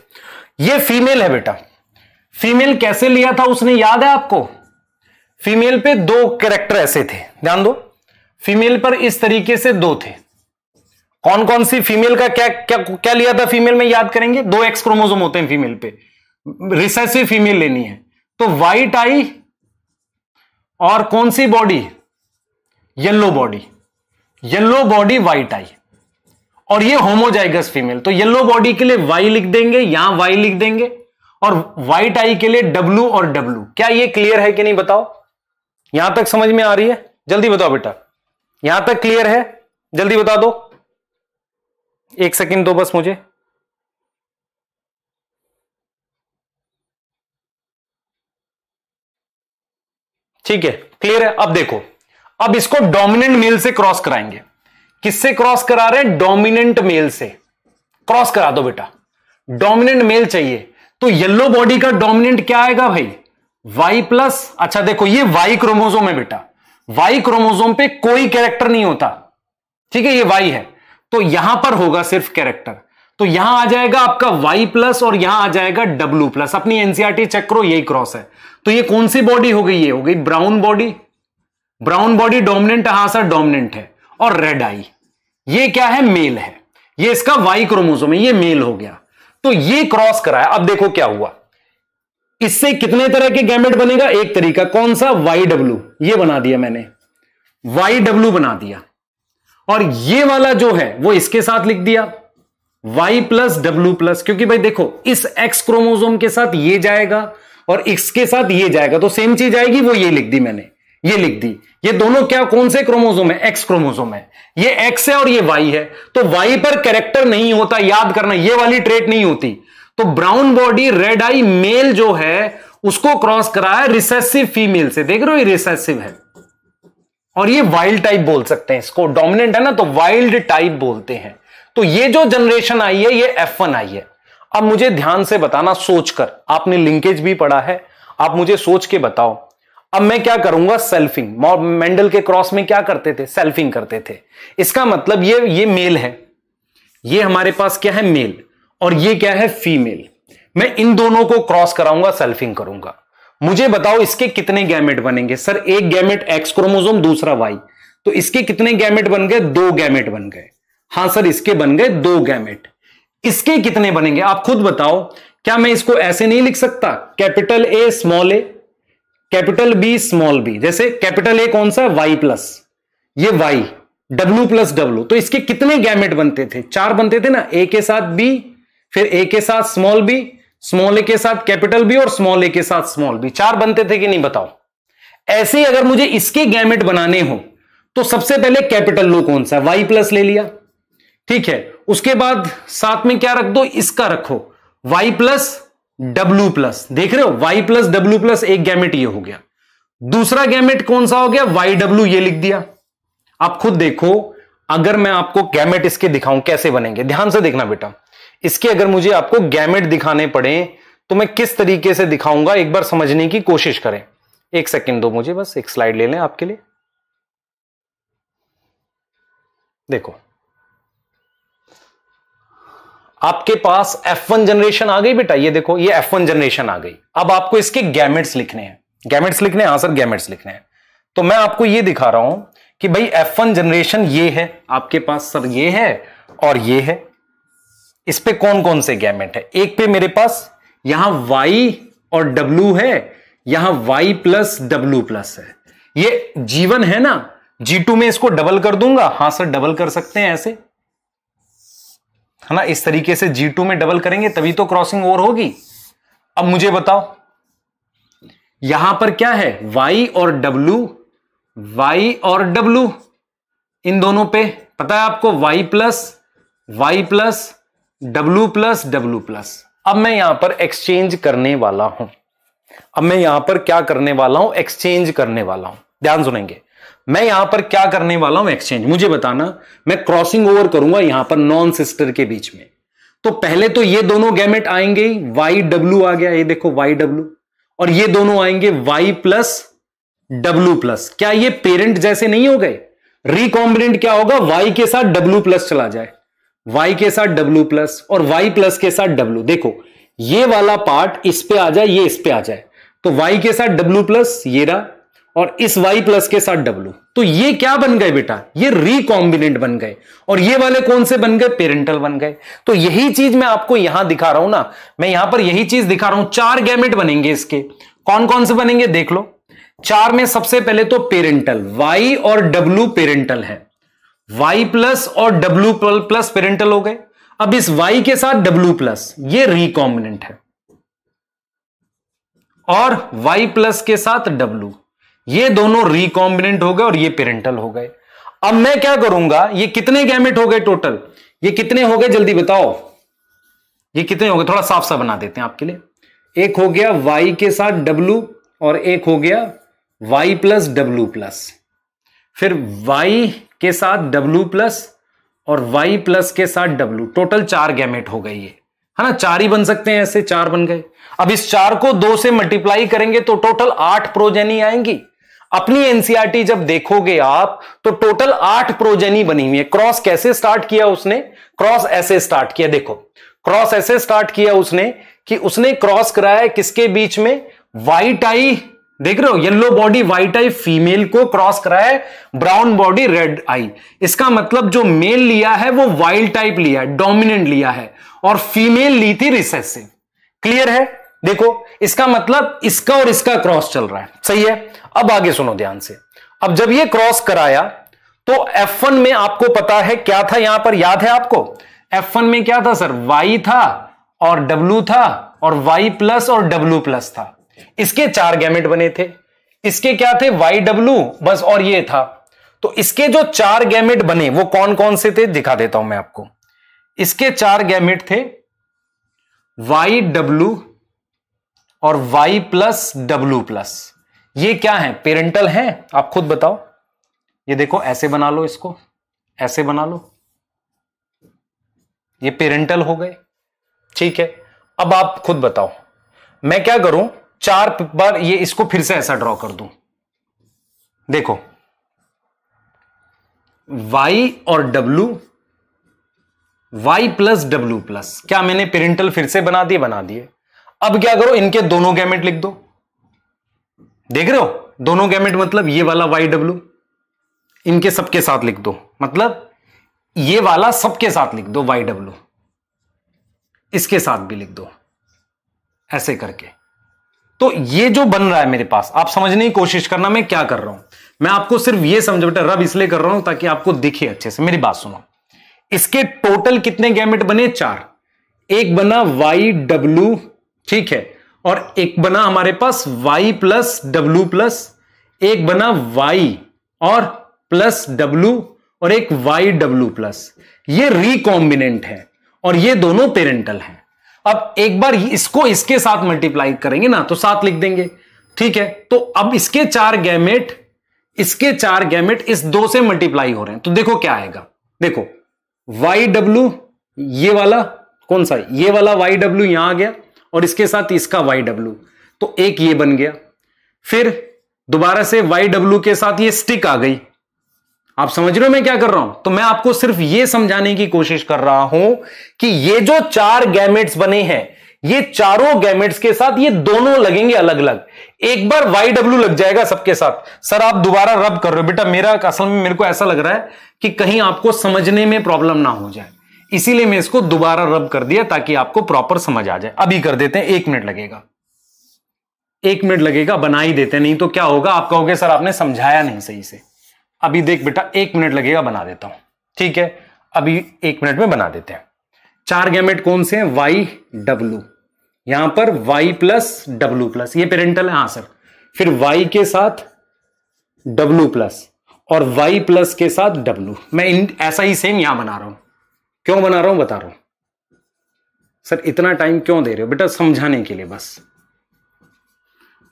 ये फीमेल है बेटा। फीमेल कैसे लिया था उसने, याद है आपको? फीमेल पे दो कैरेक्टर ऐसे थे, ध्यान दो। फीमेल पर इस तरीके से दो थे। कौन कौन सी फीमेल का क्या क्या क्या लिया था फीमेल में, याद करेंगे? दो एक्स क्रोमोजोम होते हैं फीमेल पे। रिसेसिव फीमेल लेनी है। तो व्हाइट आई और कौन सी body? Yellow body. Yellow body white eye. और ये होमोजाइगस फीमेल तो येलो बॉडी के लिए वाई लिख देंगे, यहाँ वाई लिख देंगे, और व्हाइट आई के लिए डब्लू और डब्लू क्या ये क्लियर है कि नहीं बताओ? यहाँ तक समझ में आ रही है? जल्दी बताओ बेटा। यहाँ तक क्लियर है? जल्दी बता दो। एक सेकंड दो बस मुझे। ठीक है क्लियर है? अब देखो। अब इसको डोमिनेंट मेल से क्रॉस कराएँगे। किससे क्रॉस करा रहे हैं? डोमिनेंट मेल से। क्रॉस करा दो बेटा। डोमिनेंट मेल चाहिए। तो येलो बॉडी का डोमिनेंट क्या आएगा भाई? वाई प्लस अच्छा देखो, ये वाई क्रोमोजोम है बेटा। वाई क्रोमोजोम पे कोई कैरेक्टर नहीं होता। ठीक है, ये वाई है। तो यहाँ पर होगा सिर्फ़ कैरेक्टर तो यहाँ आ जाएगा आपका वाई प्लस और यहाँ आ जाएगा डब्ल्यू प्लस अपनी एनसीआरटी चेक करो, यही क्रॉस है। तो ये कौन सी बॉडी हो गई? ये हो गई brown body brown body dominant हाँ सर डोमिनेंट है। और रेड आई ये क्या है? मेल है। ये इसका वाई क्रोमोजोम है, ये मेल हो गया। तो ये क्रॉस कराया। अब देखो क्या हुआ। इससे कितने तरह के गैमेट बनेगा? एक तरीका, कौन सा? वाई डब्ल्यू ये बना दिया मैंने। वाई डब्ल्यू बना दिया। और ये वाला जो है, वो इसके साथ लिख दिया। वाई प्लस डब्ल्यू प्लस क्योंकि भाई देखो, इस एक्स क्रोमोजोम के साथ ये जाएगा और इसके साथ ये जाएगा। तो सेम चीज़ आएगी, वो ये लिख दी मैंने। ये लिख दी। ये दोनों क्या, कौन से क्रोमोजोम है? एक्स क्रोमोजोम है। ये एक्स है और ये वाई है। तो वाई पर कैरेक्टर नहीं होता, याद करना, ये वाली ट्रेट नहीं होती। तो brown body red eye male जो है, उसको क्रॉस करा है रिसेसिव फीमेल से। देख रहे हो, ये रिसेसिव है। और ये वाइल्ड टाइप बोल सकते हैं इसको। डोमिनेंट है ना तो वाइल्ड टाइप बोलते हैं। तो ये जो जनरेशन आई है, ये एफ़ वन आई है। अब मुझे ध्यान से बताना, सोचकर। आपने लिंकेज भी पढ़ा है। आप मुझे सोच के बताओ। अब मैं क्या करूँगा? सेल्फिंग मेंडल के क्रॉस में क्या करते थे? सेल्फिंग करते थे। इसका मतलब ये ये मेल है। ये हमारे पास क्या है? मेल और ये क्या है? फीमेल मैं इन दोनों को क्रॉस कराऊँगा सेल्फिंग करूँगा। मुझे बताओ, इसके कितने गैमेट बनेंगे? सर, एक गैमेट एक्स क्रोमोजोम दूसरा वाई तो इसके कितने गैमेट बन गए? दो गैमेट बन गए। हाँ सर, इसके बन गए दो गैमेट इसके कितने बनेंगे? आप खुद बताओ। क्या मैं इसको ऐसे नहीं लिख सकता? Capital A small A capital B small B जैसे कैपिटल ए कौन सा? वाई प्लस ये वाई डब्ल्यू प्लस डब्ल्यू तो इसके कितने गैमेट बनते थे? चार बनते थे ना? ए के साथ बी फिर ए के साथ स्मॉल बी स्मॉल ए के साथ कैपिटल बी और स्मॉल ए के साथ स्मॉल बी चार बनते थे कि नहीं बताओ? ऐसे अगर मुझे इसके गैमेट बनाने हो तो सबसे पहले कैपिटल लो कौन सा? वाई प्लस ले लिया। ठीक है? उसके बाद साथ में क्या रख दो? इसका रखो। वाई प्लस डब्ल्यू प्लस देख रहे हो? वाई प्लस डब्ल्यू प्लस एक गैमेट ये हो गया। दूसरा गैमेट कौन सा हो गया? वाई डब्ल्यू ये लिख दिया। आप खुद देखो, अगर मैं आपको गैमेट इसके दिखाऊँ, कैसे बनेंगे? ध्यान से देखना बेटा। इसके अगर मुझे आपको गैमेट दिखाने पड़े तो मैं किस तरीके से दिखाऊँगा? एक बार समझने की कोशिश करें। एक सेकंड दो मुझे, बस एक स्लाइड ले लें आपके लिए। देखो आपके पास F1 जनरेशन आ गई बेटा, ये देखो, ये F1 जनरेशन आ गई। अब आपको इसके गैमेट्स लिखने हैं। गैमेट्स लिखने हैं? हाँ सर गैमेट्स लिखने हैं। तो मैं आपको ये दिखा रहा हूँ कि भाई F1 जनरेशन ये है, आपके पास सर ये है और ये है। इस पे कौन कौन से गैमेट है? एक पे मेरे पास यहाँ Y और W है, यहाँ Y प्लस डब्ल्यू प्लस है। ये जीवन है ना? G2 में इसको डबल कर दूँगा? हाँ सर डबल कर सकते हैं ऐसे। है ना? इस तरीके से G2 में डबल करेंगे, तभी तो क्रॉसिंग ओवर होगी। अब मुझे बताओ, यहाँ पर क्या है? Y और W, Y और W, इन दोनों पे। पता है आपको Y plus Y plus W plus W plus अब मैं यहाँ पर एक्सचेंज करने वाला हूँ। अब मैं यहाँ पर क्या करने वाला हूँ? एक्सचेंज करने वाला हूँ। ध्यान सुनेंगे। मैं यहाँ पर क्या करने वाला हूँ एक्सचेंज मुझे बताना, मैं क्रॉसिंग ओवर करूँगा यहाँ पर नॉन सिस्टर के बीच में। तो पहले तो ये दोनों गैमेट आएँगे वाई डब्ल्यू आ गया, ये देखो वाई डब्ल्यू और ये दोनों आएँगे वाई प्लस डब्ल्यू प्लस क्या ये पेरेंट जैसे नहीं हो गए? रिकॉम्बिनेंट क्या होगा? वाई के साथ डब्ल्यू प्लस चला जाए। वाई के साथ डब्ल्यू प्लस और वाई प्लस के साथ डब्ल्यू देखो, ये वाला पार्ट इस पे आ जाए, ये इस पे आ जाए। तो वाई के साथ डब्ल्यू प्लस ये रहा। और इस y प्लस के साथ W. तो ये क्या बन गए बेटा? ये रिकॉम्बिनेंट बन गए। और ये वाले कौन से बन गए? पेरेंटल बन गए। तो यही चीज़ मैं आपको यहाँ दिखा रहा हूँ ना। मैं यहाँ पर यही चीज़ दिखा रहा हूँ। चार गैमेट बनेंगे इसके। कौन कौन से बनेंगे? देख लो। चार में सबसे पहले तो पेरेंटल y और W पेरेंटल है। Y प्लस और W प्लस पेरेंटल हो गए। अब इस y के साथ W प्लस ये रिकॉम्बिनेंट है। और y प्लस के साथ W ये दोनों रिकॉम्बिनेंट हो गए और ये पेरेंटल हो गए। अब मैं क्या करूँगा? ये कितने गैमेट हो गए टोटल ये कितने हो गए? जल्दी बताओ। ये कितने हो गए? थोड़ा साफ़ सा बना देते हैं आपके लिए। एक हो गया वाई के साथ डब्लू और एक हो गया वाई प्लस डब्लू प्लस फिर वाई के साथ डब्लू प्लस और वाई प्लस के साथ डब्लू टोटल चार गैमेट हो गए ये। है ना? चार ही बन सकते हैं ऐसे, चार बन गए। अब इस चार को दो से मल्टीप्लाई करेंगे तो टोटल आठ प्रोजेनी आएँगी। अपनी एनसीआरटी जब देखोगे आप तो टोटल आठ प्रोजेनी बनी हुई है। क्रॉस कैसे स्टार्ट किया उसने? क्रॉस ऐसे स्टार्ट किया। देखो क्रॉस ऐसे स्टार्ट किया उसने कि उसने क्रॉस कराया किसके बीच में? व्हाइट आई देख रहे हो? Yellow body white eye female को क्रॉस कराया। ब्राउन बॉडी रेड आई इसका मतलब जो मेल लिया है, वो वाइल्ड टाइप लिया है डोमिनेंट लिया है। और फीमेल ली थी रिसेसिव क्लियर है? देखो, इसका मतलब इसका और इसका क्रॉस चल रहा है। सही है? अब आगे सुनो ध्यान से। अब जब ये क्रॉस कराया तो F1 में आपको पता है क्या था यहाँ पर? याद है आपको? F1 में क्या था सर? Y था और W था और Y प्लस और W प्लस था। इसके चार गैमेट बने थे। इसके क्या थे? वाई डब्ल्यू बस और ये था। तो इसके जो चार गैमेट बने, वो कौन कौन से थे? दिखा देता हूँ मैं आपको। इसके चार गैमेट थे। वाई डब्ल्यू और वाई प्लस डब्ल्यू प्लस ये क्या है? पेरेंटल है? आप खुद बताओ। ये देखो, ऐसे बना लो इसको। ऐसे बना लो। ये पेरेंटल हो गए। ठीक है। अब आप खुद बताओ। मैं क्या करूँ? चार बार ये इसको फिर से ऐसा ड्रॉ कर दूँ। देखो। Y और w, y plus W plus क्या मैंने पेरेंटल फिर से बना दिए? बना दिए। अब क्या करो, इनके दोनों गैमेट लिख दो। देख रहे हो? दोनों गैमेट मतलब ये वाला वाई डब्ल्यू इनके सबके साथ लिख दो। मतलब ये वाला सबके साथ लिख दो वाई डब्ल्यू इसके साथ भी लिख दो। ऐसे करके। तो ये जो बन रहा है मेरे पास, आप समझने की कोशिश करना मैं क्या कर रहा हूँ। मैं आपको सिर्फ़ ये समझ, बेटा, रब इसलिए कर रहा हूँ ताकि आपको दिखे अच्छे से। मेरी बात सुनो। इसके टोटल कितने गैमेट बने? चार। एक बना वाई डब्ल्यू ठीक है? और एक बना हमारे पास वाई प्लस डब्ल्यू प्लस एक बना वाई और प्लस डब्ल्यू और एक वाई डब्ल्यू प्लस ये रिकॉम्बिनेंट है और ये दोनों पेरेंटल हैं। अब एक बार इसको इसके साथ मल्टीप्लाई करेंगे ना तो साथ लिख देंगे। ठीक है? तो अब इसके चार गैमेट इसके चार गैमेट इस दो से मल्टीप्लाई हो रहे हैं। तो देखो क्या आएगा। देखो वाई डब्ल्यू ये वाला, कौन सा? ये वाला वाई डब्ल्यू यहाँ आ गया। और इसके साथ इसका वाई डब्ल्यू तो एक ये बन गया। फिर दोबारा से वाई डब्ल्यू के साथ ये स्टिक आ गई। आप समझ रहे हो मैं क्या कर रहा हूँ? तो मैं आपको सिर्फ़ ये समझाने की कोशिश कर रहा हूँ कि ये जो चार गैमेट्स बने हैं, ये चारों गैमेट्स के साथ ये दोनों लगेंगे अलग अलग एक बार वाई डब्ल्यू लग जाएगा सबके साथ। सर, आप दोबारा रब कर रहे हो। बेटा, मेरा, असल में मेरे को ऐसा लग रहा है कि कहीं आपको समझने में प्रॉब्लम ना हो जाए। इसीलिए मैं इसको दोबारा रब कर दिया ताकि आपको प्रॉपर समझ आ जाए। अभी कर देते हैं, एक मिनट लगेगा। एक मिनट लगेगा, बना ही देते नहीं तो क्या होगा? आप कहोगे, सर, आपने समझाया नहीं सही से। अभी देख बेटा, एक मिनट लगेगा, बना देता हूँ। ठीक है? अभी एक मिनट में बना देते हैं। चार गैमेट कौन से हैं? वाई डब्ल्यू यहाँ पर वाई प्लस डब्ल्यू प्लस ये पेरेंटल है? हाँ सर। फिर वाई के साथ डब्ल्यू प्लस और वाई प्लस के साथ डब्ल्यू मैं इन, ऐसा ही सेम यहाँ बना रहा हूँ। क्यों बना रहा हूँ? बता रहा हूँ। सर, इतना टाइम क्यों दे रहे हो? बेटा, समझाने के लिए बस।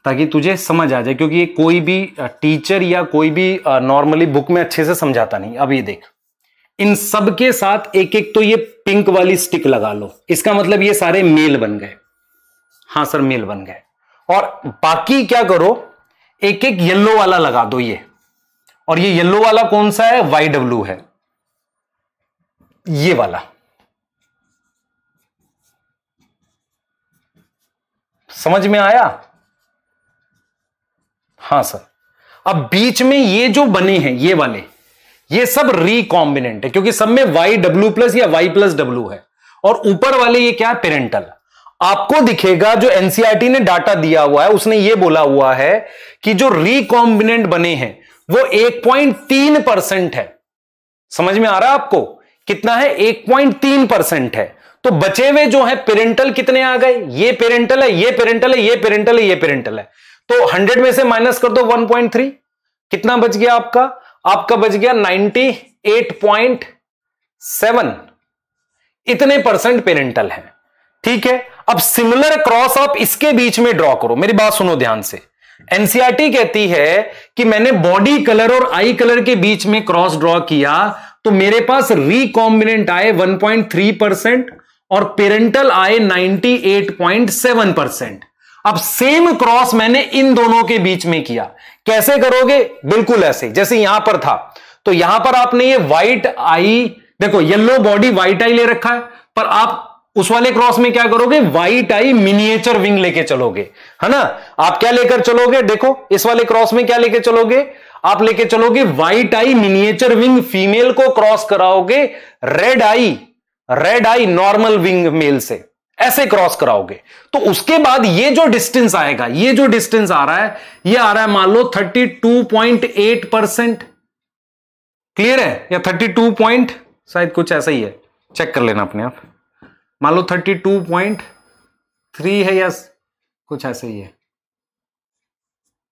ताकि तुझे समझ आ जाए, क्योंकि ये कोई भी टीचर या कोई भी नॉर्मली बुक में अच्छे से समझाता नहीं। अब ये देख। इन सब के साथ एक एक तो ये पिंक वाली स्टिक लगा लो। इसका मतलब ये सारे मेल बन गए। हाँ, सर, मेल बन गए। और बाकी क्या करो? एक एक येलो वाला लगा दो ये। और ये येलो वाला कौन सा है? वाई डब्ल्यू है। ये वाला। समझ में आया? हाँ, सर। अब बीच में ये जो बने हैं, ये वाले, ये सब रिकॉम्बिनेंट है, क्योंकि सब में वाई डब्ल्यू प्लस या वाई प्लस डब्ल्यू है। और ऊपर वाले ये क्या है? पेरेंटल आपको दिखेगा, जो एनसीआरटी ने डाटा दिया हुआ है, उसने ये बोला हुआ है कि जो रिकॉम्बिनेंट बने हैं, वो 1.3 परसेंट है। समझ में आ रहा है आपको? कितना है? 1.3 परसेंट है। तो बचे हुए जो है पेरेंटल कितने आ गए? ये पेरेंटल है, ये पेरेंटल है, ये पेरेंटल है, ये पेरेंटल है। तो 100 में से माइनस कर दो 1.3 कितना बच गया आपका? आपका बच गया 98.7 इतने परसेंट पेरेंटल है। ठीक है? अब सिमिलर क्रॉस आप इसके बीच में ड्रॉ करो। मेरी बात सुनो ध्यान से। एनसीआरटी कहती है कि मैंने बॉडी कलर और आई कलर के बीच में क्रॉस ड्रॉ किया तो मेरे पास रिकॉम्बिनेंट आए 1.3 परसेंट और पेरेंटल आए 98.7 परसेंट अब सेम क्रॉस मैंने इन दोनों के बीच में किया। कैसे करोगे? बिल्कुल ऐसे, जैसे यहाँ पर था। तो यहाँ पर आपने ये व्हाइट आई देखो येलो बॉडी व्हाइट आई ले रखा है, पर आप उस वाले क्रॉस में क्या करोगे? व्हाइट आई मिनिएचर विंग लेके चलोगे, है ना? आप क्या लेकर चलोगे? देखो, इस वाले क्रॉस में क्या लेके चलोगे? आप लेके चलोगे white eye miniature wing female को क्रॉस कराओगे red eye red eye normal wing male से, ऐसे क्रॉस कराओगे। तो उसके बाद ये जो डिस्टेंस आएगा, ये जो डिस्टेंस आ रहा है, ये आ रहा है मान लो 32.8 परसेंट क्लियर है? या 32 पॉइंट शायद कुछ ऐसा ही है। चेक कर लेना अपने आप। मान लो 32.3 है या कुछ ऐसा ही है।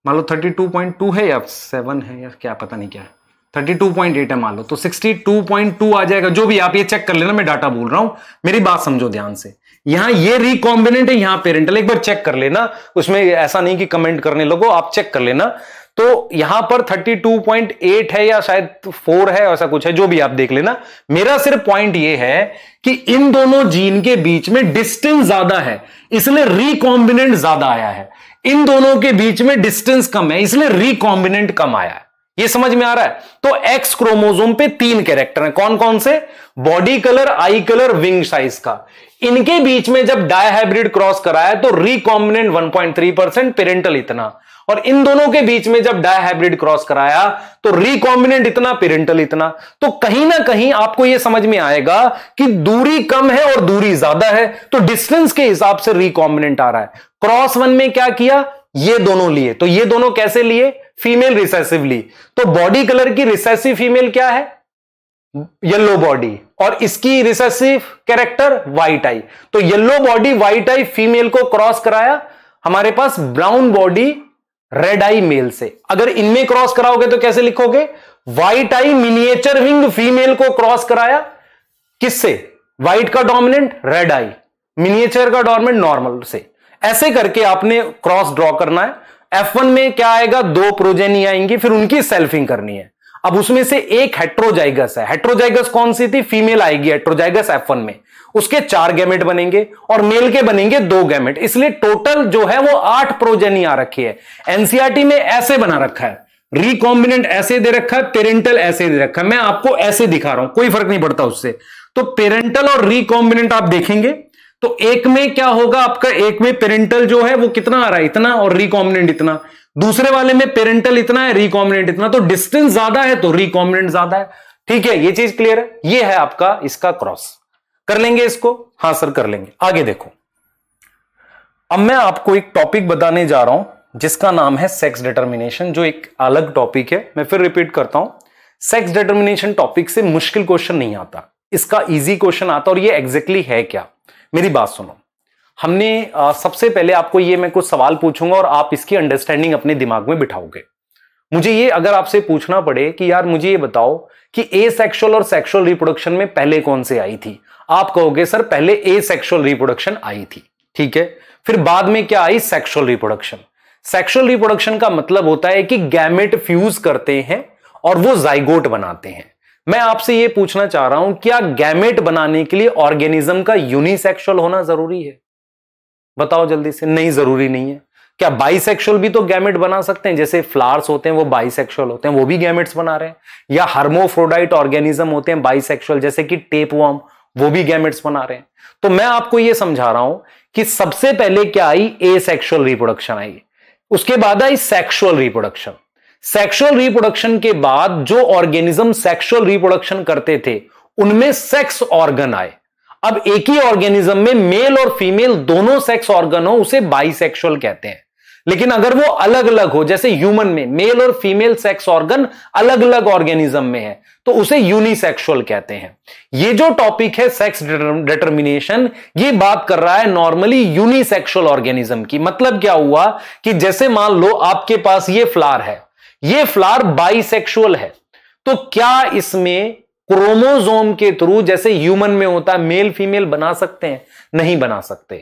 मान लो 32.2 है या 7 है या क्या, पता नहीं क्या है। 32.8 है मान लो तो 62.2 आ जाएगा। जो भी आप ये चेक कर लेना, मैं डाटा बोल रहा हूँ। मेरी बात समझो ध्यान से। यहाँ ये रिकॉम्बिनेंट है, यहाँ पेरेंटल एक बार चेक कर लेना, उसमें ऐसा नहीं कि कमेंट करने लगो, आप चेक कर लेना। तो यहाँ पर 32.8 है या शायद 4 है, ऐसा कुछ है, जो भी आप देख लेना। मेरा सिर्फ़ पॉइंट ये है कि इन दोनों जीन के बीच में डिस्टेंस ज़्यादा है, इसलिए रिकॉम्बिनेंट ज़्यादा आया है। इन दोनों के बीच में डिस्टेंस कम है, इसलिए रिकॉम्बिनेंट कम आया है। ये समझ में आ रहा है? तो एक्स क्रोमोजोम पे तीन कैरेक्टर हैं। कौन कौन से? Body colour eye colour wing size का। इनके बीच में जब डायहाइब्रिड क्रॉस कराया तो रिकॉम्बिनेंट 1.3 परसेंट पेरेंटल इतना। और इन दोनों के बीच में जब डायहाइब्रिड क्रॉस कराया तो रिकॉम्बिनेंट इतना पेरेंटल इतना। तो कहीं ना कहीं आपको यह समझ में आएगा कि दूरी कम है और दूरी ज़्यादा है तो डिस्टेंस के हिसाब से रिकॉम्बिनेंट आ रहा है। क्रॉस वन में क्या किया? ये दोनों लिए। तो ये दोनों कैसे लिए? फीमेल रिसेसिव ली तो बॉडी कलर की रिसेसिव फीमेल क्या है? येलो बॉडी और इसकी रिसेसिव कैरेक्टर व्हाइट आई तो yellow body white eye female को क्रॉस कराया। हमारे पास brown body red eye male से। अगर इनमें क्रॉस कराओगे तो कैसे लिखोगे? White eye miniature wing female को क्रॉस कराया। किससे? व्हाइट का डोमिनेंट रेड आई मिनिएचर का डोमिनेंट नॉर्मल से। ऐसे करके आपने क्रॉस ड्रॉ करना है। एफ़ वन में क्या आएगा? दो प्रोजेनी आएँगी, फिर उनकी सेल्फिंग करनी है। अब उसमें से एक हेट्रोजाइगस है। हेट्रोजाइगस कौन सी थी? फीमेल आएगी हेट्रोजाइगस एफ़ में। उसके चार गैमेट बनेंगे और मेल के बनेंगे दो गैमेट इसलिए टोटल जो है वो आठ प्रोजेनी आ रखी है। एनसीआरटी में ऐसे बना रखा है। रिकॉम्बिनेंट ऐसे दे रखा है पेरेंटल ऐसे दे रखा है। मैं आपको ऐसे दिखा रहा हूँ, कोई फ़र्क नहीं पड़ता उससे। तो पेरेंटल और रिकॉम्बिनेंट आप देखेंगे तो एक में क्या होगा आपका? एक में पेरेंटल जो है वो कितना आ रहा है? इतना और रिकॉम्बिनेंट इतना। दूसरे वाले में पेरेंटल इतना है रिकॉम्बिनेंट इतना तो डिस्टेंस ज़्यादा है तो रिकॉम्बिनेंट ज़्यादा है। ठीक है, ये चीज़ क्लियर है? ये है आपका इसका क्रॉस कर लेंगे इसको? हाँ सर, कर लेंगे। आगे देखो। अब मैं आपको एक टॉपिक बताने जा रहा हूँ, जिसका नाम है सेक्स डिटर्मिनेशन जो एक अलग टॉपिक है। मैं फिर रिपीट करता हूँ। सेक्स डिटर्मिनेशन टॉपिक से मुश्किल क्वेश्चन नहीं आता। इसका इजी क्वेश्चन आता और ये एग्जैक्टली exactly है क्या? मेरी बात सुनो। हमने सबसे पहले आपको ये मैं कुछ सवाल पूछूँगा और आप इसकी अंडरस्टैंडिंग अपने दिमाग में बिठाओगे। मुझे ये अगर आपसे पूछना पड़े कि यार मुझे ये बताओ कि ए सेक्शुअल और सेक्शुअल रिप्रोडक्शन में पहले कौन से आई थी? आप कहोगे, सर, पहले ए सेक्शुअल रिप्रोडक्शन आई थी। ठीक है? फिर बाद में क्या आई? सेक्शुअल रिप्रोडक्शन सेक्शुअल रिप्रोडक्शन का मतलब होता है कि गैमेट फ्यूज करते हैं और वो जाइगोट बनाते हैं। मैं आपसे ये पूछना चाह रहा हूँ, क्या गैमेट बनाने के लिए ऑर्गेनिज्म का यूनिसेक्सुअल होना ज़रूरी है? बताओ जल्दी से, नहीं, ज़रूरी नहीं है। क्या बाइसेक्सुअल भी तो गैमेट बना सकते हैं? जैसे फ्लावर्स होते हैं, वो बाइसेक्सुअल होते हैं, वो भी गैमेट्स बना रहे हैं। या हार्मोफ्रोडाइट ऑर्गेनिज्म होते हैं बाइसेक्सुअल जैसे कि टेप वॉर्म वो भी गैमेट्स बना रहे हैं। तो मैं आपको ये समझा रहा हूँ कि सबसे पहले क्या आई? ए सेक्शुअल रिप्रोडक्शन आई। उसके बाद आई सेक्सुअल रिप्रोडक्शन सेक्सुअल रिप्रोडक्शन के बाद जो ऑर्गेनिज्म सेक्सुअल रिप्रोडक्शन करते थे, उनमें सेक्स ऑर्गन आए। अब एक ही ऑर्गेनिज्म में मेल और फीमेल दोनों सेक्स ऑर्गन हो, उसे बाइसेक्सुअल कहते हैं। लेकिन अगर वो अलग अलग हो, जैसे ह्यूमन में मेल और फीमेल सेक्स ऑर्गन अलग अलग ऑर्गेनिज्म में है तो उसे यूनिसेक्सुअल कहते हैं। ये जो टॉपिक है सेक्स डिटर्मिनेशन ये बात कर रहा है नॉर्मली यूनिसेक्सुअल ऑर्गेनिज्म की। मतलब क्या हुआ कि जैसे मान लो आपके पास ये फ्लार है, ये फ्लार बाइसेक्सुअल है तो क्या इसमें क्रोमोजोम के थ्रू जैसे ह्यूमन में होता है, मेल फीमेल बना सकते हैं, नहीं बना सकते।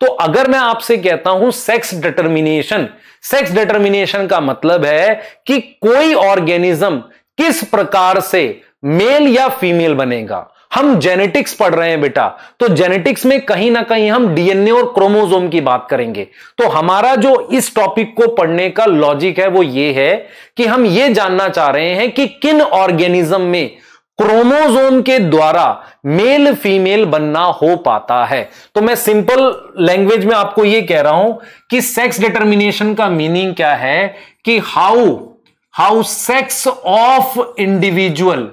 तो अगर मैं आपसे कहता हूँ सेक्स डिटर्मिनेशन सेक्स डिटर्मिनेशन का मतलब है कि कोई ऑर्गेनिज्म किस प्रकार से मेल या फीमेल बनेगा। हम जेनेटिक्स पढ़ रहे हैं बेटा तो जेनेटिक्स में कहीं ना कहीं हम डीएनए और क्रोमोजोम की बात करेंगे। तो हमारा जो इस टॉपिक को पढ़ने का लॉजिक है वो ये है कि हम ये जानना चाह रहे हैं कि किन ऑर्गेनिज्म में क्रोमोजोम के द्वारा मेल फीमेल बनना हो पाता है। तो मैं सिंपल लैंग्वेज में आपको यह कह रहा हूँ कि सेक्स डिटर्मिनेशन का मीनिंग क्या है कि how how sex of individual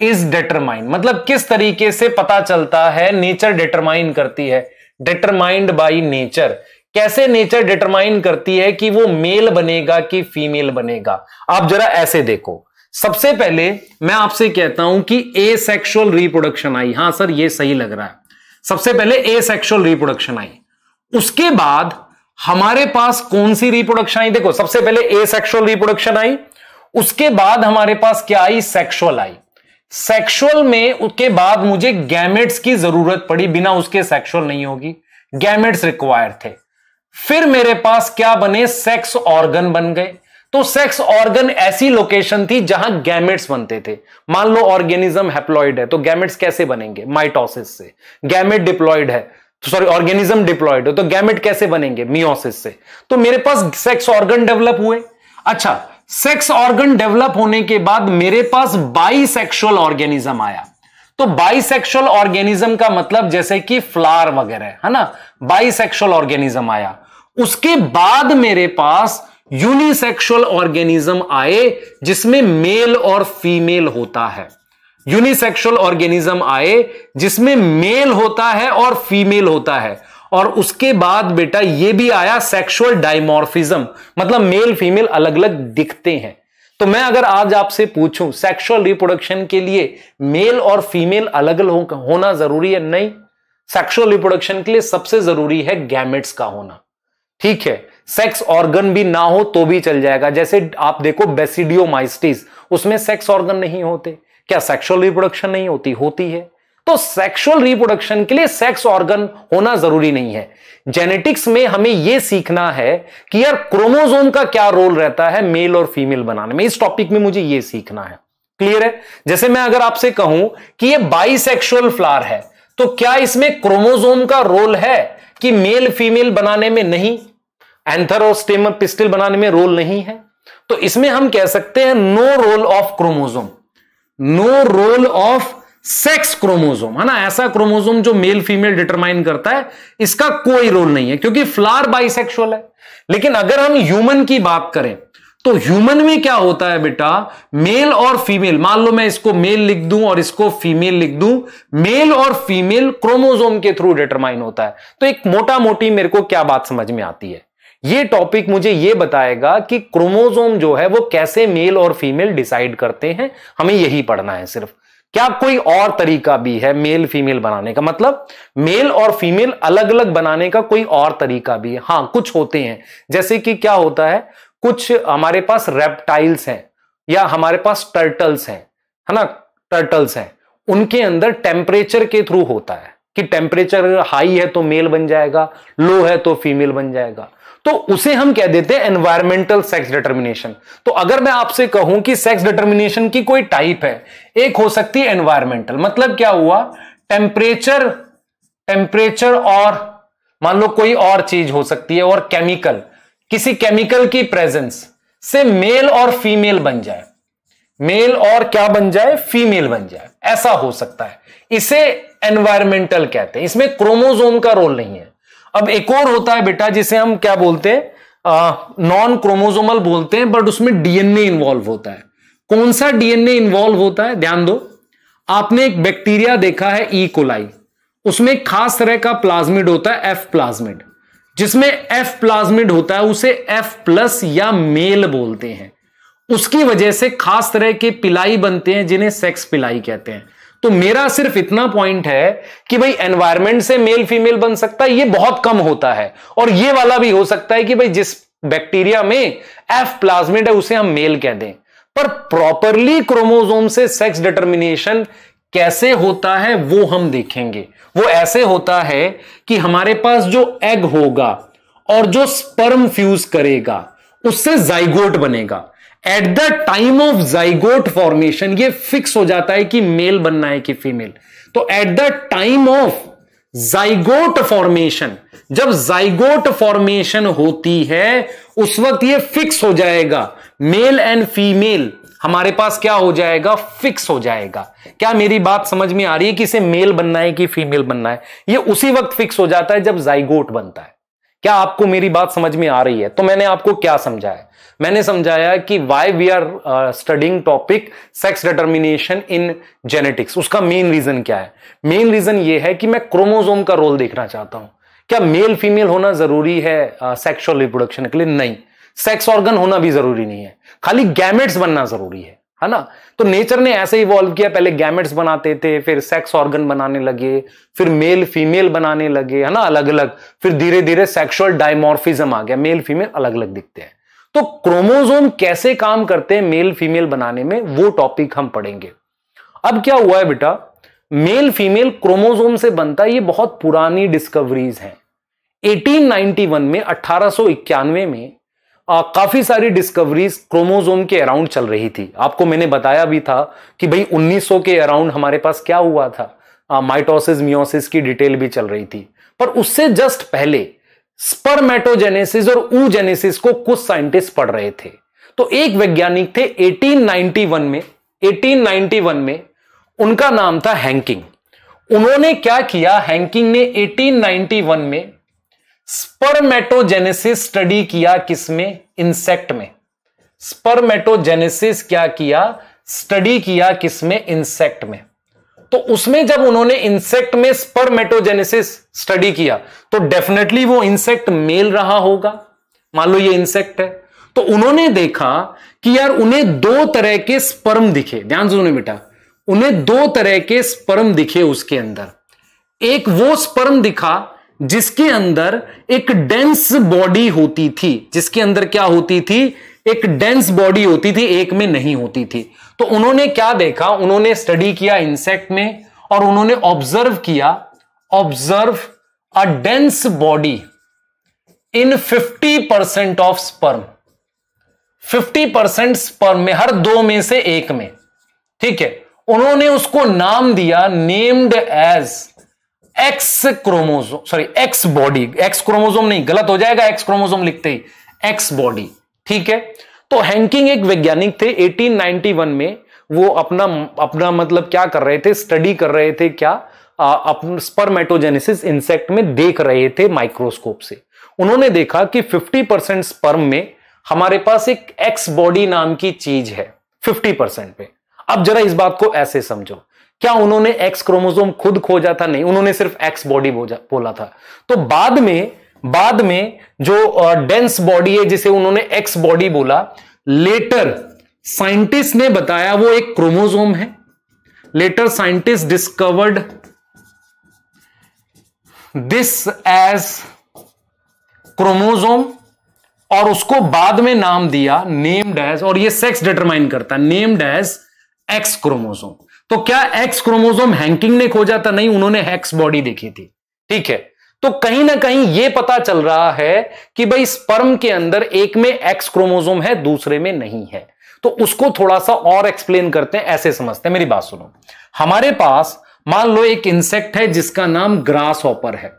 is determine मतलब किस तरीके से पता चलता है नेचर डिटरमाइन करती है। डिटरमाइंड बाई नेचर कैसे नेचर डिटरमाइन करती है कि वो मेल बनेगा कि फीमेल बनेगा? आप जरा ऐसे देखो। सबसे पहले मैं आपसे कहता हूँ कि ए सेक्शुअल रिप्रोडक्शन आई। हाँ, सर, ये सही लग रहा है। सबसे पहले ए सेक्शुअल रिप्रोडक्शन आई। उसके बाद हमारे पास कौन सी रिप्रोडक्शन आई? देखो, सबसे पहले ए सेक्शुअल रिप्रोडक्शन आई, उसके बाद हमारे पास क्या आई? सेक्सुअल आई। सेक्सुअल में उसके बाद मुझे गैमेट्स की ज़रूरत पड़ी, बिना उसके सेक्सुअल नहीं होगी। गैमेट्स रिक्वायर थे। फिर मेरे पास क्या बने? सेक्स ऑर्गन बन गए। तो सेक्स ऑर्गन ऐसी लोकेशन थी जहाँ गैमेट्स बनते थे। मान लो ऑर्गेनिज्म हैप्लॉइड है तो गैमेट्स कैसे बनेंगे? माइटोसिस से। गैमेट डिप्लॉइड है सॉरी ऑर्गेनिज्म डिप्लॉइड है तो गैमेट कैसे बनेंगे? मियोसिस से। तो मेरे पास सेक्स ऑर्गन डेवलप हुए। अच्छा सेक्स ऑर्गन डेवलप होने के बाद मेरे पास बाइसेक्सुअल ऑर्गेनिज्म आया। तो बाइसेक्सुअल ऑर्गेनिज्म का मतलब जैसे कि फ्लावर वगैरह, है ना? बाइसेक्सुअल ऑर्गेनिज्म आया। उसके बाद मेरे पास यूनिसेक्सुअल ऑर्गेनिज्म आए जिसमें मेल और फीमेल होता है। यूनिसेक्सुअल ऑर्गेनिज्म आए जिसमें मेल होता है और फीमेल होता है। और उसके बाद बेटा ये भी आया सेक्सुअल डायमॉर्फिज्म मतलब मेल फीमेल अलग अलग दिखते हैं। तो मैं अगर आज आपसे पूछूँ सेक्सुअल रिप्रोडक्शन के लिए मेल और फीमेल अलग अलग होना ज़रूरी है? नहीं। सेक्सुअल रिप्रोडक्शन के लिए सबसे ज़रूरी है गैमेट्स का होना। ठीक है? सेक्स ऑर्गन भी ना हो तो भी चल जाएगा। जैसे आप देखो बेसिडियोमाइस्टिस उसमें सेक्स ऑर्गन नहीं होते। क्या सेक्सुअल रिप्रोडक्शन नहीं होती? होती है। तो सेक्सुअल रिप्रोडक्शन के लिए सेक्स ऑर्गन होना ज़रूरी नहीं है। जेनेटिक्स में हमें यह सीखना है कि यार क्रोमोजोम का क्या रोल रहता है मेल और फीमेल बनाने में। इस टॉपिक में मुझे यह सीखना है। क्लियर है? जैसे मैं अगर आपसे कहूँ कि यह बाइसेक्सुअल फ्लावर है तो क्या इसमें क्रोमोजोम का रोल है कि मेल फीमेल बनाने में नहीं? एंथर और स्टेम पिस्टल बनाने में रोल नहीं है। तो इसमें हम कह सकते हैं no role of chromosome no role of sex chromosome है ना? ऐसा क्रोमोजोम जो मेल फीमेल डिटरमाइन करता है, इसका कोई रोल नहीं है, क्योंकि फ्लार बाइसेक्सुअल है। लेकिन अगर हम ह्यूमन की बात करें तो ह्यूमन में क्या होता है बेटा? मेल और फीमेल मान लो मैं इसको मेल लिख दूँ और इसको फीमेल लिख दूँ मेल और फीमेल क्रोमोजोम के थ्रू डिटरमाइन होता है। तो एक मोटा मोटी मेरे को क्या बात समझ में आती है? ये टॉपिक मुझे ये बताएगा कि क्रोमोजोम जो है वो कैसे मेल और फीमेल डिसाइड करते हैं? हमें यही पढ़ना है सिर्फ़। क्या कोई और तरीका भी है मेल फीमेल बनाने का? मतलब मेल और फीमेल अलग अलग बनाने का कोई और तरीका भी है? हाँ कुछ होते हैं। जैसे कि क्या होता है, कुछ हमारे पास रेप्टाइल्स हैं या हमारे पास टर्टल्स हैं, है ना? टर्टल्स हैं। उनके अंदर टेम्परेचर के थ्रू होता है कि टेम्परेचर हाई है तो मेल बन जाएगा लो है तो फीमेल बन जाएगा। तो उसे हम कह देते हैं एनवायरमेंटल सेक्स डिटर्मिनेशन तो अगर मैं आपसे कहूँ कि सेक्स डिटर्मिनेशन की कोई टाइप है, एक हो सकती है एनवायरमेंटल मतलब क्या हुआ? टेम्परेचर टेम्परेचर और, मान लो कोई और चीज़ हो सकती है और केमिकल किसी केमिकल की प्रेजेंस से मेल और फीमेल बन जाए. मेल और क्या बन जाए? फीमेल बन जाए. ऐसा हो सकता है. इसे एनवायरमेंटल कहते हैं. इसमें क्रोमोजोम का रोल नहीं है. अब एक और होता है बेटा, जिसे हम क्या बोलते हैं? नॉन क्रोमोजोमल बोलते हैं बट उसमें डीएनए इन्वॉल्व होता है। कौन सा डीएनए इन्वॉल्व होता है? ध्यान दो। आपने एक बैक्टीरिया देखा है ई e. कोलाई उसमें खास तरह का प्लाज्मिड होता है एफ़ प्लाज्मिड जिसमें एफ़ प्लाज्मिड होता है, उसे एफ़ प्लस या मेल बोलते हैं। उसकी वजह से खास तरह के पिलाई बनते हैं, जिन्हें सेक्स पिलाई कहते हैं। तो मेरा सिर्फ़ इतना पॉइंट है कि भाई एनवायरमेंट से मेल फीमेल बन सकता है, ये बहुत कम होता है। और ये वाला भी हो सकता है कि भाई जिस बैक्टीरिया में एफ़ प्लाज्मिड है, उसे हम मेल कह दें। पर प्रॉपरली क्रोमोजोम से सेक्स डिटर्मिनेशन कैसे होता है, वो हम देखेंगे। वो ऐसे होता है कि हमारे पास जो एग होगा और जो स्पर्म फ्यूज करेगा, उससे जाइगोट बनेगा। At the time of zygote formation ये फिक्स हो जाता है कि मेल बनना है कि फीमेल तो at the time of zygote formation जब जाइगोट फॉर्मेशन होती है, उस वक्त ये फिक्स हो जाएगा. मेल एंड फीमेल हमारे पास क्या हो जाएगा? फिक्स हो जाएगा. क्या मेरी बात समझ में आ रही है कि इसे मेल बनना है कि फीमेल बनना है? ये उसी वक्त फिक्स हो जाता है जब जाइगोट बनता है. क्या आपको मेरी बात समझ में आ रही है? तो मैंने आपको क्या समझाया मैंने समझाया कि why we are studying topic sex determination in genetics उसका मेन रीजन क्या है? मेन रीजन ये है कि मैं क्रोमोजोम का रोल देखना चाहता हूँ। क्या मेल फीमेल होना ज़रूरी है सेक्सुअल uh, रिप्रोडक्शन के लिए? नहीं। सेक्स ऑर्गन होना भी ज़रूरी नहीं है। खाली गैमेट्स बनना ज़रूरी है है ना? तो नेचर ने ऐसे इवॉल्व किया पहले गैमेट्स बनाते थे फिर सेक्स ऑर्गन बनाने लगे फिर मेल फीमेल बनाने लगे है ना? अलग अलग फिर धीरे धीरे सेक्सुअल डायमोर्फिज्म आ गया। मेल फीमेल अलग अलग दिखते हैं। तो क्रोमोजोम कैसे काम करते हैं मेल फीमेल बनाने में? वो टॉपिक हम पढ़ेंगे। अब क्या हुआ है बेटा? मेल फीमेल क्रोमोजोम से बनता है ये बहुत पुरानी डिस्कवरीज हैं। 1891 में अठारह में आ, काफ़ी सारी डिस्कवरीज क्रोमोजोम के अराउंड चल रही थी। आपको मैंने बताया भी था कि भाई 1900 के अराउंड हमारे पास क्या हुआ था? माइटोसिस मियोसिस की डिटेल भी चल रही थी। पर उससे जस्ट पहले स्पर्मेटोजेनेसिस और ऊजेनेसिस को कुछ साइंटिस्ट पढ़ रहे थे। तो एक वैज्ञानिक थे 1891 में 1891 में, उनका नाम था हैंकिंग। उन्होंने क्या किया? हैंकिंग ने 1891 में स्पर्मेटोजेनेसिस स्टडी किया किसमें? इंसेक्ट में। स्पर्मेटोजेनेसिस क्या किया? स्टडी किया किसमें? इंसेक्ट में। तो उसमें जब उन्होंने इंसेक्ट में स्पर्मेटोजेनेसिस स्टडी किया तो डेफिनेटली वो इंसेक्ट मेल रहा होगा। मान लो ये इंसेक्ट है। तो उन्होंने देखा कि यार उन्हें दो तरह के स्पर्म दिखे। ध्यान से सुनो बेटा। उन्हें दो तरह के स्पर्म दिखे उसके अंदर। एक वो स्पर्म दिखा जिसके अंदर एक डेंस बॉडी होती थी। जिसके अंदर क्या होती थी? एक डेंस बॉडी होती थी, एक में नहीं होती थी। तो उन्होंने क्या देखा? उन्होंने स्टडी किया इंसेक्ट में और उन्होंने ऑब्ज़र्व किया observe a dense body in 50 percent of sperm 50 percent sperm में, हर दो में से एक में। ठीक है? उन्होंने उसको नाम दिया named as X chromosome sorry X body X chromosome नहीं, गलत हो जाएगा एक्स क्रोमोजोम लिखते ही। एक्स बॉडी ठीक है? तो हैंकिंग एक वैज्ञानिक थे 1891 में वो अपना अपना मतलब क्या कर रहे थे स्टडी कर रहे थे क्या? स्पर्मेटोजेनेसिस इंसेक्ट में देख रहे थे माइक्रोस्कोप से। उन्होंने देखा कि 50 परसेंट स्पर्म में हमारे पास एक एक्स बॉडी नाम की चीज़ है 50 परसेंट पे। अब जरा इस बात को ऐसे समझो। क्या उन्होंने एक्स क्रोमोसोम खुद खोजा था? नहीं, उन्होंने सिर्फ़ एक्स बॉडी बोला था। तो बाद में बाद में जो डेंस बॉडी है, जिसे उन्होंने एक्स बॉडी बोला लेटर साइंटिस्ट ने बताया वो एक क्रोमोसोम है। Later scientist discovered this as chromosome और उसको बाद में नाम दिया नेम्ड एज और ये सेक्स डिटरमाइन करता है नेम्ड एज एक्स क्रोमोसोम तो क्या एक्स क्रोमोसोम हैंकिंग ने खोजा था? नहीं, उन्होंने एक्स बॉडी देखी थी। ठीक है। तो कहीं ना कहीं यह पता चल रहा है कि भाई स्पर्म के अंदर एक में एक्स क्रोमोसोम है, दूसरे में नहीं है। तो उसको थोड़ा सा और एक्सप्लेन करते हैं, ऐसे समझते हैं। मेरी बात सुनो। हमारे पास मान लो एक इंसेक्ट है, जिसका नाम ग्रास ऑपर है।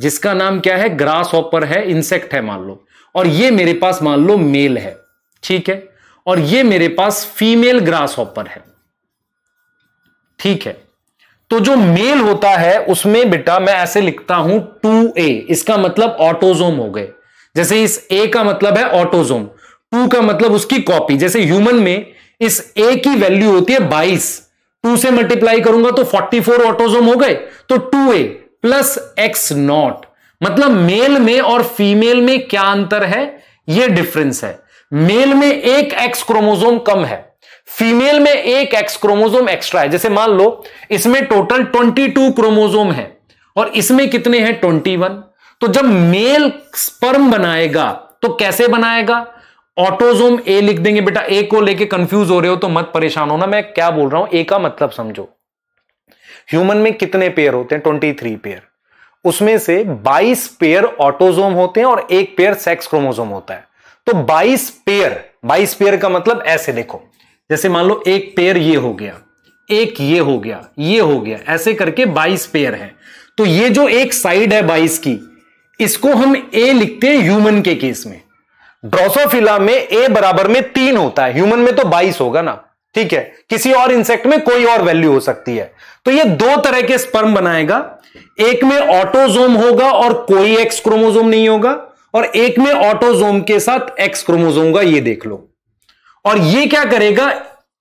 जिसका नाम क्या है? ग्रास ऑपर है इंसेक्ट है मान लो। और ये मेरे पास मान लो मेल है, ठीक है? और ये मेरे पास फीमेल ग्रास ऑपर है, ठीक है? तो जो मेल होता है, उसमें बेटा मैं ऐसे लिखता हूँ टू ए, इसका मतलब ऑटोजोम हो गए। जैसे इस ए का मतलब है ऑटोजोम टू का मतलब उसकी कॉपी। जैसे ह्यूमन में इस ए की वैल्यू होती है बाईस, टू से मल्टीप्लाई करूँगा तो फोर्टी फोर ऑटोजोम हो गए तो two A plus X not. मतलब मेल में और फीमेल में क्या अंतर है? यह डिफरेंस है। मेल में एक एक्स क्रोमोजोम कम है फीमेल में एक एक्स क्रोमोजोम एक्स्ट्रा है। जैसे मान लो, इसमें टोटल 22 क्रोमोजोम है और इसमें कितने हैं? 21 तो जब मेल स्पर्म बनाएगा तो कैसे बनाएगा? ऑटोजोम ए लिख देंगे, बेटा ए को लेके कंफ्यूज हो रहे हो तो मत परेशान होना। मैं क्या बोल रहा हूँ? ए का मतलब समझो। ह्यूमन में कितने पेयर होते हैं? 23 पेयर उसमें से 22 पेयर ऑटोजोम होते हैं और एक पेयर सेक्स क्रोमोजोम होता है। तो 22 पेयर 22 पेयर का मतलब ऐसे देखो। जैसे मान लो एक पेयर ये हो गया, एक ये हो गया, ये हो गया, ऐसे करके 22 पेयर है। तो ये जो एक साइड है 22 की, इसको हम ए लिखते हैं ह्यूमन के केस में। ड्रोसोफिला में ए बराबर में तीन होता है। ह्यूमन में तो 22 होगा ना। ठीक है? किसी और इंसेक्ट में कोई और वैल्यू हो सकती है। तो ये दो तरह के स्पर्म बनाएगा। एक में ऑटोजोम होगा और कोई एक्स क्रोमोजोम नहीं होगा। और एक में ऑटोजोम के साथ एक्स क्रोमोजोम का ये देख लो। और ये क्या करेगा?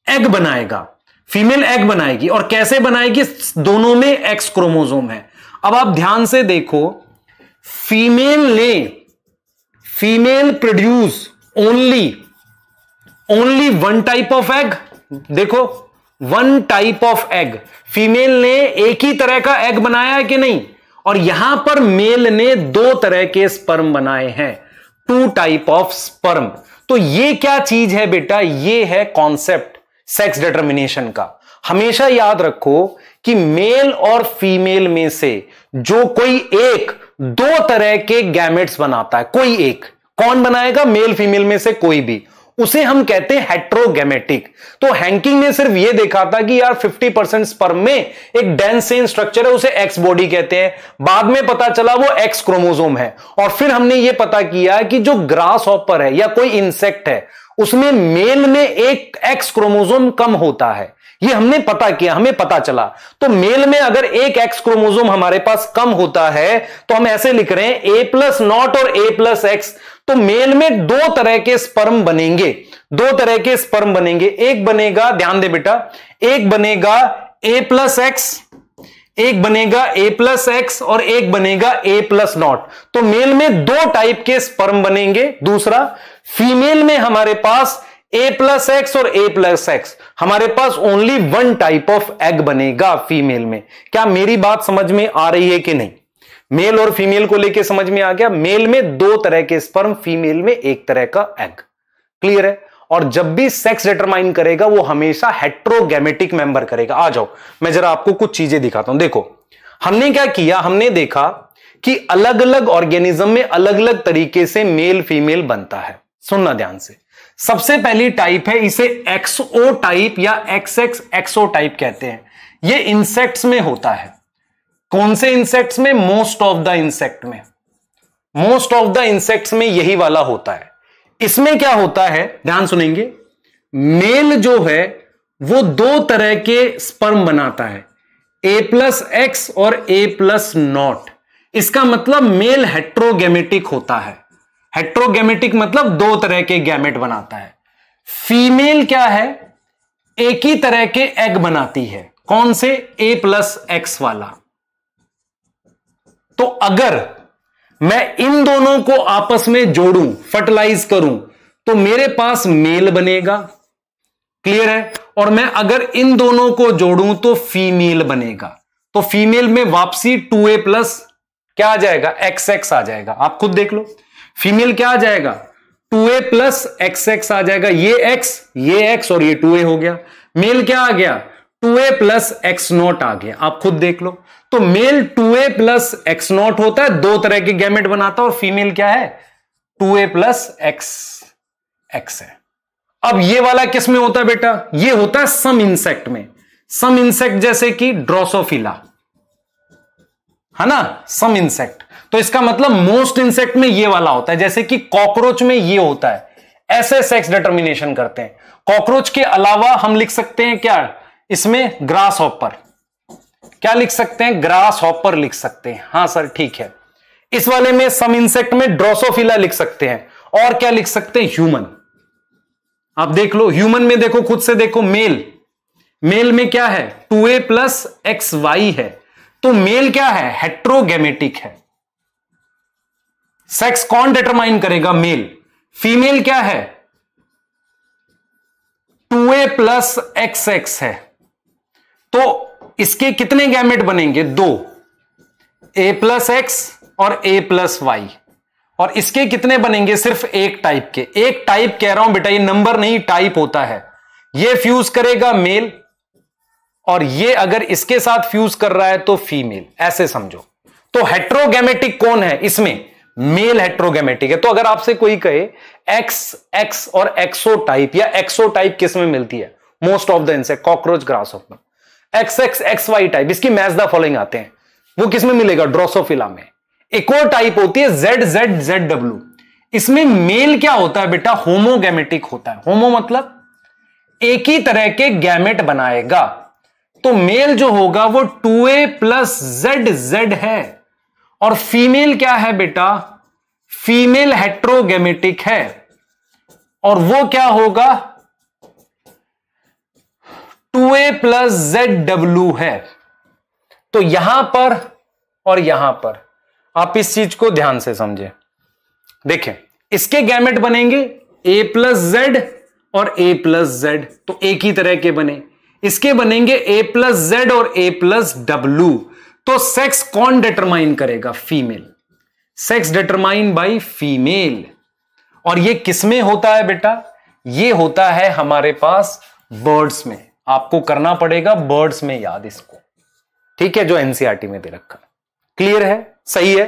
एग बनाएगा। फीमेल एग बनाएगी। और कैसे बनाएगी? दोनों में एक्स क्रोमोजोम है। अब आप ध्यान से देखो। फीमेल ने female produce only only one type of egg देखो। One type of egg female ने एक ही तरह का एग बनाया है कि नहीं? और यहाँ पर मेल ने दो तरह के स्पर्म बनाए हैं। टू टाइप ऑफ़ स्पर्म तो ये क्या चीज़ है बेटा? ये है कॉन्सेप्ट सेक्स डिटर्मिनेशन का। हमेशा याद रखो कि मेल और फीमेल में से जो कोई एक, दो तरह के गैमेट्स बनाता है, कोई एक। कौन बनाएगा? मेल फीमेल में से कोई भी। उसे हम कहते हैं हेट्रोगेमेटिक तो हैंकिंग ने सिर्फ़ यह देखा था कि यार 50 परसेंट स्पर्म में एक डेंस सेन स्ट्रक्चर है, उसे एक्स बॉडी कहते हैं। बाद में पता चला वो एक्स क्रोमोजोम है। और फिर हमने ये पता किया कि जो ग्रास ऑपर है या कोई इंसेक्ट है, उसमें मेल में एक एक्स क्रोमोजोम कम होता है। ये हमने पता किया, हमें पता चला। तो मेल में अगर एक एक्स क्रोमोजोम हमारे पास कम होता है तो हम ऐसे लिख रहे हैं ए प्लस नॉट और ए प्लस एक्स तो मेल में दो तरह के स्पर्म बनेंगे। दो तरह के स्पर्म बनेंगे। एक बनेगा, ध्यान दे बेटा, एक बनेगा ए प्लस एक्स एक बनेगा ए प्लस एक्स और एक बनेगा ए प्लस नॉट तो मेल में दो टाइप के स्पर्म बनेंगे। दूसरा फीमेल में हमारे पास ए प्लस एक्स और ए प्लस एक्स हमारे पास only one type of egg बनेगा फीमेल में। क्या मेरी बात समझ में आ रही है कि नहीं? मेल और फीमेल को लेके समझ में आ गया। मेल में दो तरह के स्पर्म फीमेल में एक तरह का एग क्लियर है? और जब भी सेक्स डिटरमाइन करेगा, वो हमेशा हेट्रोगेमेटिक मेंबर करेगा। आ जाओ, मैं जरा आपको कुछ चीज़ें दिखाता हूँ। देखो, हमने क्या किया? हमने देखा कि अलग अलग ऑर्गेनिज्म में अलग अलग तरीके से मेल फीमेल बनता है। सुनना ध्यान से। सबसे पहली टाइप है इसे एक्सओ टाइप या एक्स एक्स एक्सओ टाइप कहते हैं। ये इंसेक्ट्स में होता है। कौन से इंसेक्ट्स में? मोस्ट ऑफ़ द इंसेक्ट में। मोस्ट ऑफ़ द इंसेक्ट्स में यही वाला होता है। इसमें क्या होता है? ध्यान सुनेंगे। मेल जो है, वो दो तरह के स्पर्म बनाता है। ए प्लस एक्स और ए प्लस नॉट इसका मतलब मेल हेट्रोगेमेटिक होता है। हेट्रोगेमेटिक मतलब दो तरह के गैमेट बनाता है। फीमेल क्या है? एक ही तरह के एग बनाती है। कौन से? ए प्लस एक्स वाला। तो अगर मैं इन दोनों को आपस में जोड़ूं फर्टिलाइज करूँ तो मेरे पास मेल बनेगा। क्लियर है? और मैं अगर इन दोनों को जोड़ूं तो फीमेल बनेगा। तो फीमेल में वापसी टू ए प्लस क्या आ जाएगा? एक्स एक्स आ जाएगा। आप खुद देख लो। फीमेल क्या आ जाएगा? Two A plus X X आ जाएगा। ये एक्स ये एक्स और ये टू ए हो गया। मेल क्या आ गया? Two A plus X not आ गया। आप खुद देख लो। तो male two A plus X not होता है, दो तरह के गैमेट बनाता है, और फीमेल क्या है? Two A plus X X है। अब ये वाला किसमें होता है बेटा? ये होता है सम इंसेक्ट में। सम इंसेक्ट जैसे कि ड्रोसोफिला है ना? सम इंसेक्ट तो इसका मतलब मोस्ट इंसेक्ट में ये वाला होता है, जैसे कि कॉकरोच में ये होता है। ऐसे सेक्स डिटर्मिनेशन करते हैं। कॉकरोच के अलावा हम लिख सकते हैं क्या? इसमें ग्रास हॉपर क्या लिख सकते हैं? ग्रास हॉपर लिख सकते हैं। हाँ सर ठीक है। इस वाले में सम इंसेक्ट में ड्रोसोफिला लिख सकते हैं। और क्या लिख सकते हैं? ह्यूमन आप देख लो ह्यूमन में देखो, खुद से देखो मेल मेल में क्या है? Two A plus X Y है। तो मेल क्या है? हेट्रोगेमेटिक है। सेक्स कौन डिटरमाइन करेगा? मेल फीमेल क्या है? Two A plus X X है। तो इसके कितने गैमेट बनेंगे? दो। ए प्लस एक्स और ए प्लस वाई और इसके कितने बनेंगे? सिर्फ़ एक टाइप के। एक टाइप कह रहा हूँ, बेटा, ये नंबर नहीं टाइप होता है। ये फ्यूज करेगा मेल और ये अगर इसके साथ फ्यूज कर रहा है तो फीमेल ऐसे समझो। तो हेट्रोगैमेटिक कौन है? इसमें मेल हेट्रोगेमेटिक है। तो अगर आपसे कोई कहे एक्स एक्स और एक्सो टाइप या एक्सो टाइप किसमें मिलती है? Most of the insect cockroach grass of X X X Y type इसकी मैच द फॉलोइंग आते हैं। वो किसमें मिलेगा? ड्रोसोफिला में। एक और टाइप होती है जेड जेड जेड डब्ल्यू इसमें मेल क्या होता है बेटा? होमोगेमेटिक होता है। होमो मतलब एक ही तरह के गैमेट बनाएगा। तो मेल जो होगा वो two A plus Z Z है। और फीमेल क्या है बेटा? फीमेल हेट्रोगेमेटिक है। और वो क्या होगा? Two A plus Z W है। तो यहाँ पर और यहाँ पर, आप इस चीज़ को ध्यान से समझे। देखें, इसके गैमेट बनेंगे ए प्लस जेड और ए प्लस जेड तो एक ही तरह के बने। इसके बनेंगे ए प्लस जेड और ए प्लस डब्ल्यू तो सेक्स कौन डिटरमाइन करेगा? Female sex determine by female और ये किसमें होता है बेटा? ये होता है हमारे पास बर्ड्स में। आपको करना पड़ेगा बर्ड्स में याद इसको। ठीक है, जो एनसीआरटी में दे रखा है। क्लियर है? सही है?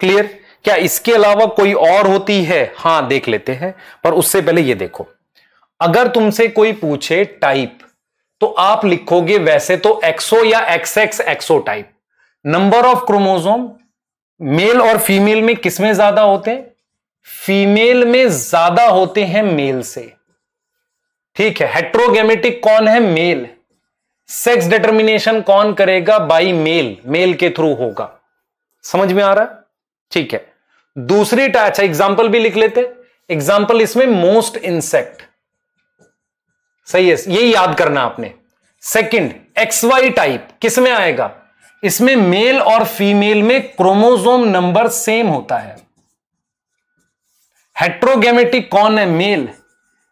क्लियर क्या इसके अलावा कोई और होती है? हाँ, देख लेते हैं, पर उससे पहले ये देखो। अगर तुमसे कोई पूछे टाइप तो आप लिखोगे वैसे तो एक्सो या X X XO type number of chromosome male और फीमेल में किसमें ज़्यादा होते हैं? फीमेल में ज़्यादा होते हैं मेल से। ठीक है हेट्रोगेमेटिक कौन है? मेल सेक्स डिटर्मिनेशन कौन करेगा? बाई मेल मेल के थ्रू होगा। समझ में आ रहा है? ठीक है। दूसरी अच्छा एग्ज़ाम्पल भी लिख लेते। एग्ज़ाम्पल इसमें मोस्ट इंसेक्ट सही है ये याद करना आपने। सेकंड एक्स वाई टाइप किसमें आएगा? इसमें मेल और फीमेल में क्रोमोजोम नंबर सेम होता है। हेट्रोगेमेटिक कौन है? मेल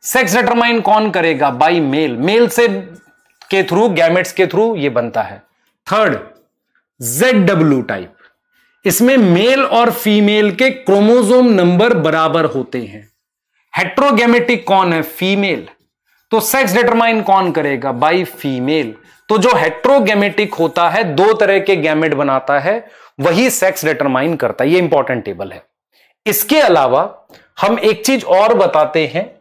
सेक्स डिटरमाइन कौन करेगा? बाई मेल मेल से के थ्रू गैमेट्स के थ्रू ये बनता है। थर्ड जेड डब्ल्यू टाइप इसमें मेल और फीमेल के क्रोमोजोम नंबर बराबर होते हैं। हेट्रोगेमेटिक कौन है? फीमेल तो सेक्स डिटरमाइन कौन करेगा? बाई फीमेल तो जो हेट्रोगेमेटिक होता है, दो तरह के गैमेट बनाता है, वही सेक्स डिटरमाइन करता है। ये इंपॉर्टेंट टेबल है। इसके अलावा, हम एक चीज़ और बताते हैं।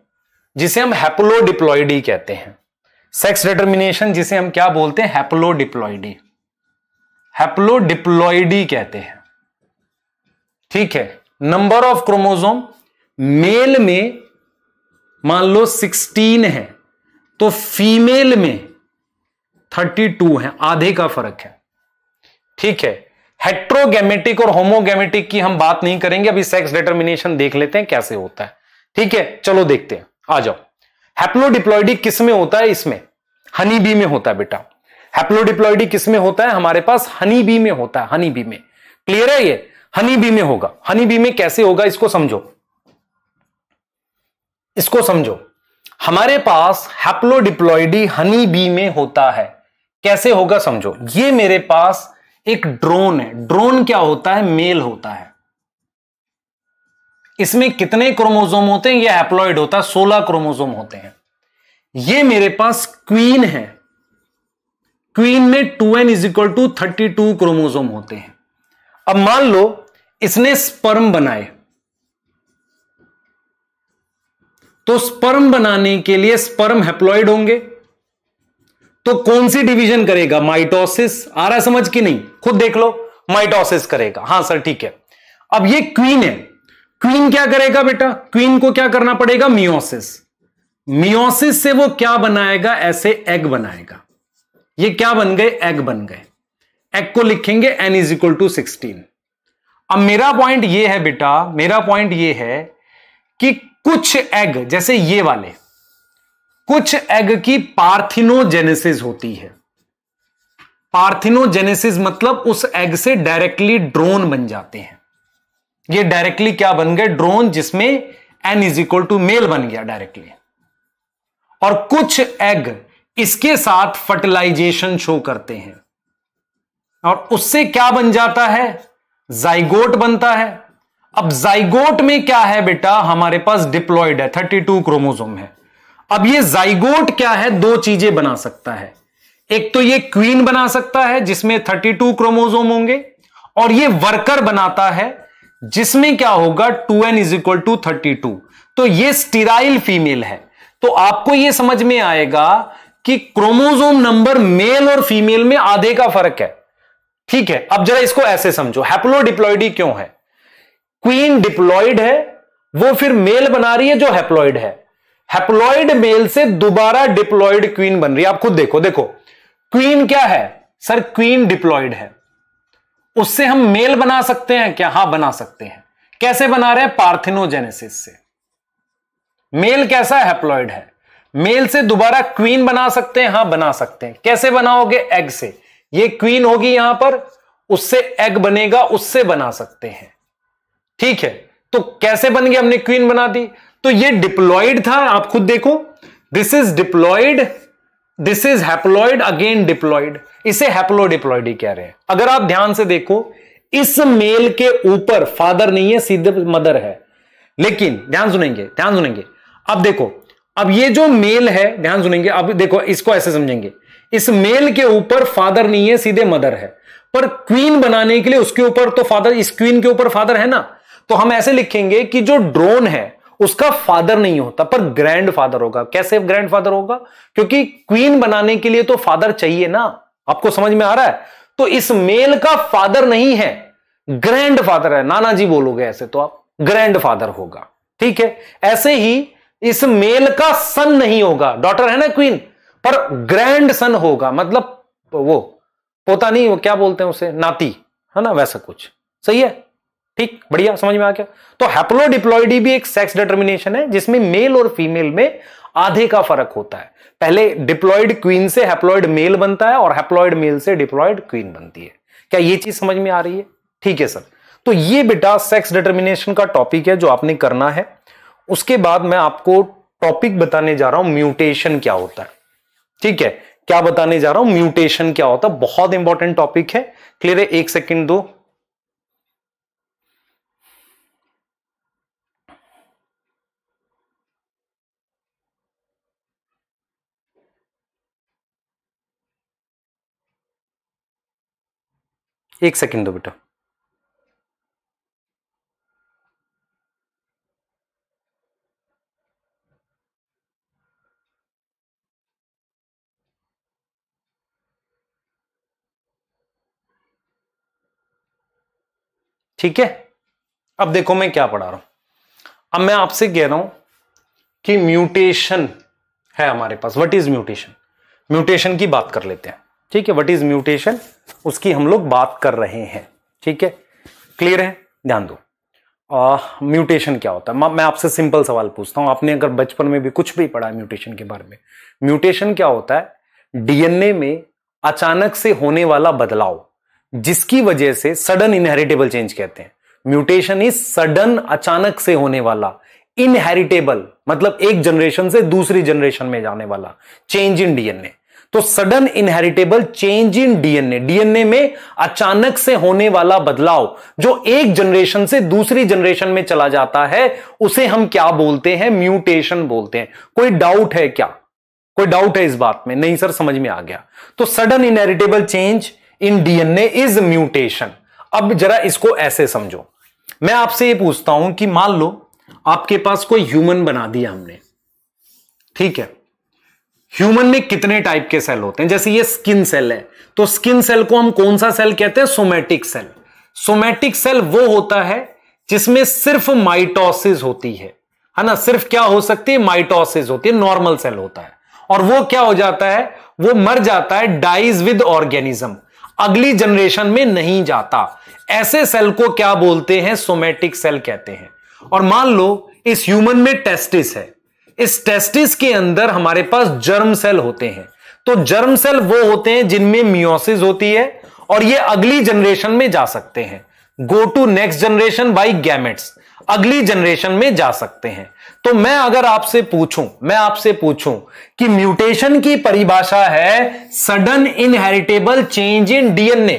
जिसे हम हैप्लोडिप्लॉइडी कहते हैं। सेक्स डिटर्मिनेशन जिसे हम क्या बोलते हैं? हैप्लोडिप्लॉइडी हैप्लोडिप्लॉइडी कहते हैं। ठीक है? नंबर ऑफ़ क्रोमोजोम मेल में मान लो 16 है तो फीमेल में 32 है। आधे का फ़र्क है। ठीक है? हेट्रोगेमेटिक और होमोगेमेटिक की हम बात नहीं करेंगे। अभी सेक्स डिटर्मिनेशन देख लेते हैं कैसे होता है। ठीक है? चलो देखते हैं। आ जाओ। हैप्लोडिप्लॉइडी किसमें होता है इसमें? हनी बी में होता है बेटा। हैप्लोडिप्लॉइडी किसमें होता है? हमारे पास हनी बी में होता है हनी बी में। क्लियर है ये? हनी बी में होगा। हनी बी में कैसे होगा इसको समझो। इसको समझो। हमारे पास हैप्लोडिप्लॉइडी हनी बी में होता है। कैसे होगा समझो। ये मेरे पास एक ड्रोन है। ड्रोन क्या होता है? मेल होता है। इसमें कितने क्रोमोजोम होते हैं? ये हैप्लॉइड होता है, सोलह क्रोमोजोम होते हैं। ये मेरे पास क्वीन है। क्वीन में two N is equal to thirty two chromosome होते हैं। अब मान लो, इसने स्पर्म बनाए। तो स्पर्म बनाने के लिए स्पर्म हैप्लॉइड होंगे। तो कौन सी डिवीज़न करेगा? माइटोसिस आ रहा समझ की नहीं? खुद देख लो माइटोसिस करेगा। हाँ सर ठीक है। अब ये क्वीन है। क्वीन क्या करेगा बेटा? क्वीन को क्या करना पड़ेगा? मियोसिस मियोसिस से वो क्या बनाएगा? ऐसे एग बनाएगा। ये क्या बन गए? एग बन गए। एग को लिखेंगे N is equal to sixteen अब मेरा पॉइंट ये है बेटा, मेरा पॉइंट ये है कि कुछ एग जैसे ये वाले, कुछ एग की पार्थिनोजेनेसिस होती है। पार्थिनोजेनेसिस मतलब उस एग से डायरेक्टली ड्रोन बन जाते हैं। ये डायरेक्टली क्या बन गए? ड्रोन जिसमें N is equal to male बन गया डायरेक्टली और कुछ एग इसके साथ फर्टिलाइजेशन शो करते हैं। और उससे क्या बन जाता है? जाइगोट बनता है। अब जाइगोट में क्या है बेटा? हमारे पास डिप्लॉयड है 32 क्रोमोसोम है। अब ये जाइगोट क्या है? दो चीज़ें बना सकता है। एक तो ये क्वीन बना सकता है, जिसमें 32 क्रोमोजोम होंगे, और ये वर्कर बनाता है जिसमें क्या होगा, two N is equal to thirty two. तो ये स्टीराइल फीमेल है। तो आपको ये समझ में आएगा कि क्रोमोजोम नंबर मेल और फीमेल में आधे का फ़र्क है। ठीक है, अब जरा इसको ऐसे समझो। हैप्लोडिप्लॉइडी क्यों है? क्वीन डिप्लॉइड है, वो फिर मेल बना रही है जो हैप्लॉइड है। हैप्लॉइड मेल से दोबारा डिप्लॉइड क्वीन बन रही है। आप खुद देखो देखो। क्वीन क्या है? सर, क्वीन डिप्लॉइड है। उससे हम मेल बना सकते हैं, क्या? हाँ, बना सकते हैं। कैसे बना रहे हैं? पार्थिनोजेनेसिस से। मेल कैसा हैप्लॉइड है। मेल से दोबारा क्वीन बना सकते हैं? हाँ, बना सकते हैं। कैसे बनाओगे? एग से। ये क्वीन होगी यहाँ पर। उससे एग बनेगा, उससे बना सकते हैं। ठीक है? तो कैसे बन गया हमने क्वीन बना दी? तो ये डिप्लॉइड था, आप खुद देखो। This is diploid this is haploid again diploid इसे हैप्लोडिप्लॉइड कह रहे हैं। अगर आप ध्यान से देखो, इस मेल के ऊपर फादर नहीं है, सीधे मदर है। लेकिन, ध्यान सुनेंगे ध्यान सुनेंगे। अब देखो, अब ये जो मेल है, ध्यान सुनेंगे, अब देखो, इसको ऐसे समझेंगे। इस मेल के ऊपर फादर नहीं है, सीधे मदर है। पर क्वीन बनाने के लिए उसके ऊपर तो फादर इस क्वीन के ऊपर फादर है ना? तो हम ऐसे लिखेंगे कि जो ड्रोन है, उसका फादर नहीं होता, पर ग्रैंड फादर होगा। कैसे ग्रैंड फादर होगा? क्योंकि क्वीन बनाने के लिए तो फादर चाहिए ना। आपको समझ में आ रहा है? तो इस मेल का फादर नहीं है। ग्रैंड फादर है। नाना जी बोलोगे ऐसे तो आप। ग्रैंड फादर होगा। ठीक है? ऐसे ही इस मेल का सन नहीं होगा। डॉटर है ना क्वीन पर ग्रैंड सन होगा। मतलब वो, पोता नहीं, वो क्या बोलते हैं उसे? नाती। है ना? वैसा कुछ। सही है? ठीक? बढ़िया। समझ में आ गया? तो हैप्लोडिप्लॉइडी भी एक सेक्स डिटर्मिनेशन है, जिसमें मेल और फीमेल में आधे का फ़र्क होता है। पहले डिप्लॉयड क्वीन से हैप्लॉयड मेल बनता है और हैप्लॉयड मेल से डिप्लॉयड क्वीन बनती है। क्या ये चीज़ समझ में आ रही है? ठीक है सर। तो ये बेटा सेक्स डिटर्मिनेशन का टॉपिक है जो आपने करना है। उसके बाद मैं आपको टॉपिक बताने जा रहा हूँ म्यूटेशन क्या होता है। ठीक है? क्या बताने जा रहा हूँ म्यूटेशन क्या होता है? बहुत इंपॉर्टेंट टॉपिक है। क्लियर है? एक सेकेंड दो। एक सेकेंड दो बेटा। ठीक है? अब देखो मैं क्या पढ़ा रहा हूँ। अब मैं आपसे कह रहा हूँ कि म्यूटेशन है हमारे पास। व्हाट इज़ म्यूटेशन म्यूटेशन की बात कर लेते हैं। ठीक है व्हाट इज़ म्यूटेशन उसकी हम लोग बात कर रहे हैं। ठीक है? क्लियर है? ध्यान दो। म्यूटेशन क्या होता है? मैं आपसे सिंपल सवाल पूछता हूँ। आपने अगर बचपन में भी कुछ भी पढ़ा है म्यूटेशन के बारे में। म्यूटेशन क्या होता है? डीएनए में अचानक से होने वाला बदलाव, जिसकी वजह से सडन इनहेरिटेबल चेंज कहते हैं। म्यूटेशन इज़ सडन अचानक से होने वाला इनहेरिटेबल मतलब एक जनरेशन से दूसरी जनरेशन में जाने वाला चेंज इन डीएनए तो sudden inheritable change in DNA. DNA में अचानक से होने वाला बदलाव, जो एक जनरेशन से दूसरी जनरेशन में चला जाता है, उसे हम क्या बोलते हैं? म्यूटेशन बोलते हैं। कोई डाउट है क्या? कोई डाउट है इस बात में? नहीं सर, समझ में आ गया। तो sudden inheritable change in DNA is mutation. अब जरा इसको ऐसे समझो। मैं आपसे ये पूछता हूँ कि मान लो आपके पास कोई ह्यूमन बना दिया हमने। ठीक है? ह्यूमन में कितने टाइप के सेल होते हैं? जैसे ये स्किन सेल है। तो स्किन सेल को हम कौन सा सेल कहते हैं? सोमैटिक सेल सोमेटिक सेल वो होता है जिसमें सिर्फ़ माइटोसिस होती है। है ना? सिर्फ़ क्या हो सकती है? माइटोसिस होती है। नॉर्मल सेल होता है। और वो क्या हो जाता है? वो मर जाता है डाइज विद ऑर्गेनिज्म अगली जनरेशन में नहीं जाता। ऐसे सेल को क्या बोलते हैं? सोमेटिक सेल कहते हैं। और मान लो, इस ह्यूमन में टेस्टिस है। इस टेस्टिस के अंदर हमारे पास जर्म सेल होते हैं। तो जर्म सेल वो होते हैं जिनमें मियोसिस होती है और ये अगली जनरेशन में जा सकते हैं। Go to next generation by gametes अगली जनरेशन में जा सकते हैं। तो मैं अगर आपसे पूछूँ, मैं आपसे पूछूँ कि म्यूटेशन की परिभाषा है sudden inheritable change in DNA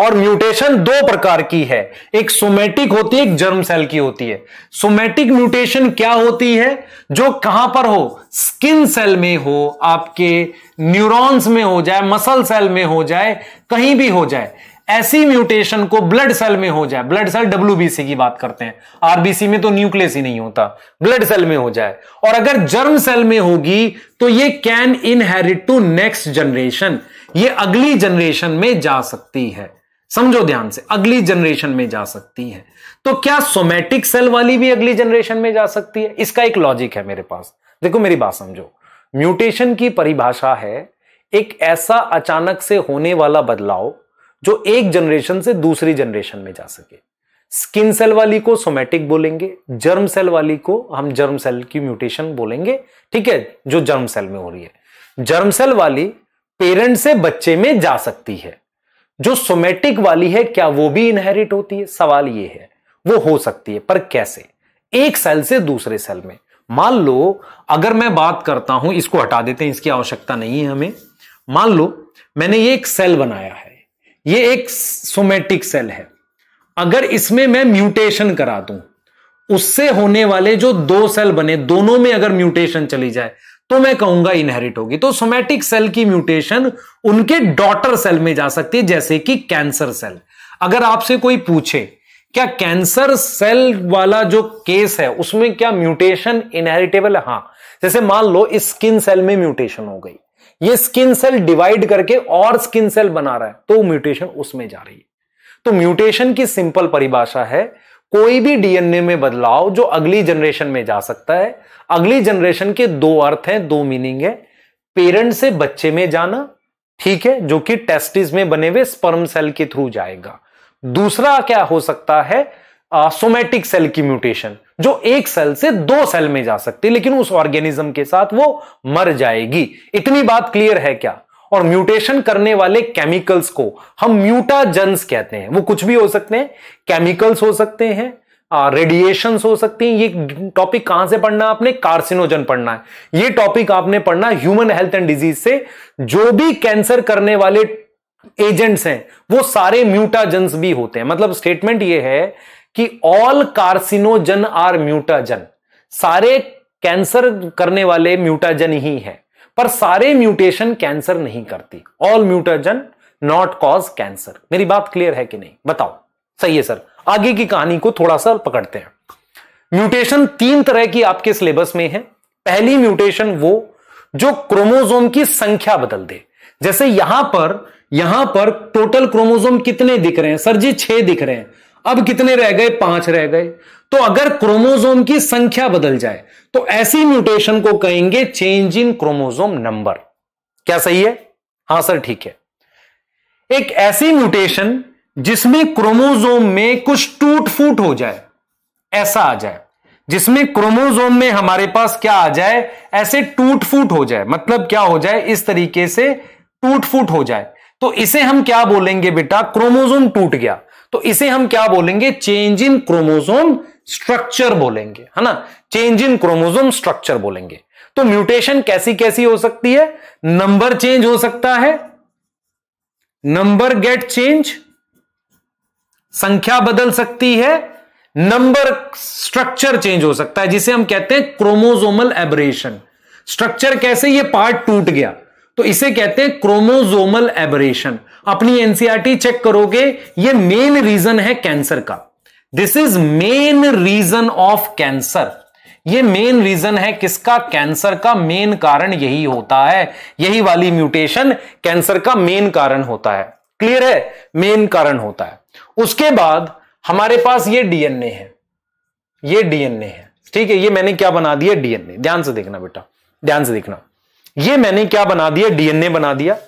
और म्यूटेशन दो प्रकार की है। एक सोमेटिक होती है, एक जर्म सेल की होती है। सोमेटिक म्यूटेशन क्या होती है? जो कहाँ पर हो? स्किन सेल में हो, आपके न्यूरॉन्स में हो जाए मसल सेल में हो जाए, कहीं भी हो जाए। ऐसी म्यूटेशन को ब्लड सेल में हो जाए। ब्लड सेल डब्ल्यूबीसी की बात करते हैं। आरबीसी में तो न्यूक्लियस ही नहीं होता। ब्लड सेल में हो जाए। और अगर जर्म सेल में होगी तो ये can inherit to next generation ये अगली जनरेशन में जा सकती है। समझो ध्यान से, अगली जनरेशन में जा सकती है। तो क्या सोमैटिक सेल वाली भी अगली जनरेशन में जा सकती है? इसका एक लॉजिक है मेरे पास। देखो मेरी बात समझो। म्यूटेशन की परिभाषा है, एक ऐसा अचानक से होने वाला बदलाव जो एक जनरेशन से दूसरी जनरेशन में जा सके। स्किन सेल वाली को सोमेटिक बोलेंगे जर्म सेल वाली को हम जर्म सेल की म्यूटेशन बोलेंगे, ठीक है, जो जर्म सेल में हो रही है। जर्म सेल वाली पेरेंट से बच्चे में जा सकती है। जो सोमेटिक वाली है, क्या वो भी इनहेरिट होती है? सवाल ये है, वो हो सकती है, पर कैसे? एक सेल से दूसरे सेल में। मान लो, अगर मैं बात करता हूँ, इसको हटा देते हैं, इसकी आवश्यकता नहीं है हमें। मान लो, मैंने ये एक सेल बनाया है, ये एक सोमेटिक सेल है। अगर इसमें मैं म्यूटेशन करा दूँ, उससे होने वाले जो दो सेल बने, दोनों में अगर म्यूटेशन चली जाए तो मैं कहूँगा इनहेरिट होगी। तो सोमेटिक सेल की म्यूटेशन उनके डॉटर सेल में जा सकती है, जैसे कि कैंसर सेल अगर आपसे कोई पूछे, क्या कैंसर सेल वाला जो केस है, उसमें क्या म्यूटेशन इनहेरिटेबल है? हाँ, जैसे मान लो इस स्किन सेल में म्यूटेशन हो गई। ये स्किन सेल डिवाइड करके और स्किन सेल बना रहा है तो म्यूटेशन उसमें जा रही है। तो म्यूटेशन की सिंपल परिभाषा है कोई भी डीएनए में बदलाव जो अगली जनरेशन में जा सकता है। अगली जनरेशन के दो अर्थ हैं, दो मीनिंग है। पेरेंट से बच्चे में जाना, ठीक है, जो कि टेस्टिस में बने हुए स्पर्म सेल के थ्रू जाएगा। दूसरा क्या हो सकता है? सोमेटिक सेल की म्यूटेशन जो एक सेल से दो सेल में जा सकती है, लेकिन उस ऑर्गेनिज्म के साथ वो मर जाएगी। इतनी बात क्लियर है क्या? और म्यूटेशन करने वाले केमिकल्स को हम म्यूटाजेंस कहते हैं। वो कुछ भी हो सकते हैं। केमिकल्स हो सकते हैं रेडिएशन हो सकती हैं। ये टॉपिक कहाँ से पढ़ना है आपने? कार्सिनोजन पढ़ना है। ये टॉपिक आपने पढ़ना ह्यूमन हेल्थ एंड डिज़ीज़ से। जो भी कैंसर करने वाले एजेंट्स हैं, वो सारे म्यूटाजेंस भी होते हैं। मतलब स्टेटमेंट ये है कि ऑल कार्सिनोजन आर म्यूटाजन सारे कैंसर करने वाले म्यूटाजन ही है। पर सारे म्यूटेशन कैंसर नहीं करती। All mutagen not cause cancer मेरी बात क्लियर है कि नहीं? बताओ। सही है सर आगे की कहानी को थोड़ा सा पकड़ते हैं। म्यूटेशन तीन तरह की आपके सिलेबस में है। पहली म्यूटेशन वो, जो क्रोमोजोम की संख्या बदल दे। जैसे यहाँ पर यहाँ पर टोटल क्रोमोजोम कितने दिख रहे हैं? सर जी, छह दिख रहे हैं। अब कितने रह गए? पाँच रह गए। तो अगर क्रोमोजोम की संख्या बदल जाए तो ऐसी म्यूटेशन को कहेंगे चेंज इन क्रोमोजोम नंबर। क्या सही है? हाँ सर, ठीक है। एक ऐसी म्यूटेशन जिसमें क्रोमोजोम में कुछ टूट फूट हो जाए, ऐसा आ जाए, जिसमें क्रोमोजोम में हमारे पास क्या आ जाए, ऐसे टूट फूट हो जाए मतलब क्या हो जाए, इस तरीके से टूट फूट हो जाए। तो इसे हम क्या बोलेंगे बेटा? क्रोमोजोम टूट गया। तो इसे हम क्या बोलेंगे? चेंज इन क्रोमोजोम स्ट्रक्चर बोलेंगे, है ना? चेंज इन क्रोमोजोम स्ट्रक्चर बोलेंगे। तो म्यूटेशन कैसी कैसी हो सकती है? नंबर चेंज हो सकता है। नंबर गेट चेंज संख्या बदल सकती है। नंबर स्ट्रक्चर चेंज हो सकता है, जिसे हम कहते हैं क्रोमोजोमल एबरेशन स्ट्रक्चर कैसे? ये पार्ट टूट गया। तो इसे कहते हैं क्रोमोजोमल एबरेशन अपनी एनसीआरटी चेक करोगे, ये मेन रीजन है कैंसर का। This is main reason of cancer ये मेन रीजन है किसका? कैंसर का मेन कारण यही होता है। यही वाली म्यूटेशन कैंसर का मेन कारण होता है। क्लियर है? मेन कारण होता है। उसके बाद हमारे पास ये डीएनए है। ये डीएनए है। ठीक है, ये मैंने क्या बना दिया? डीएनए ध्यान से देखना बेटा। ध्यान से देखना। ये मैंने क्या बना दिया? डीएनए बना दिया।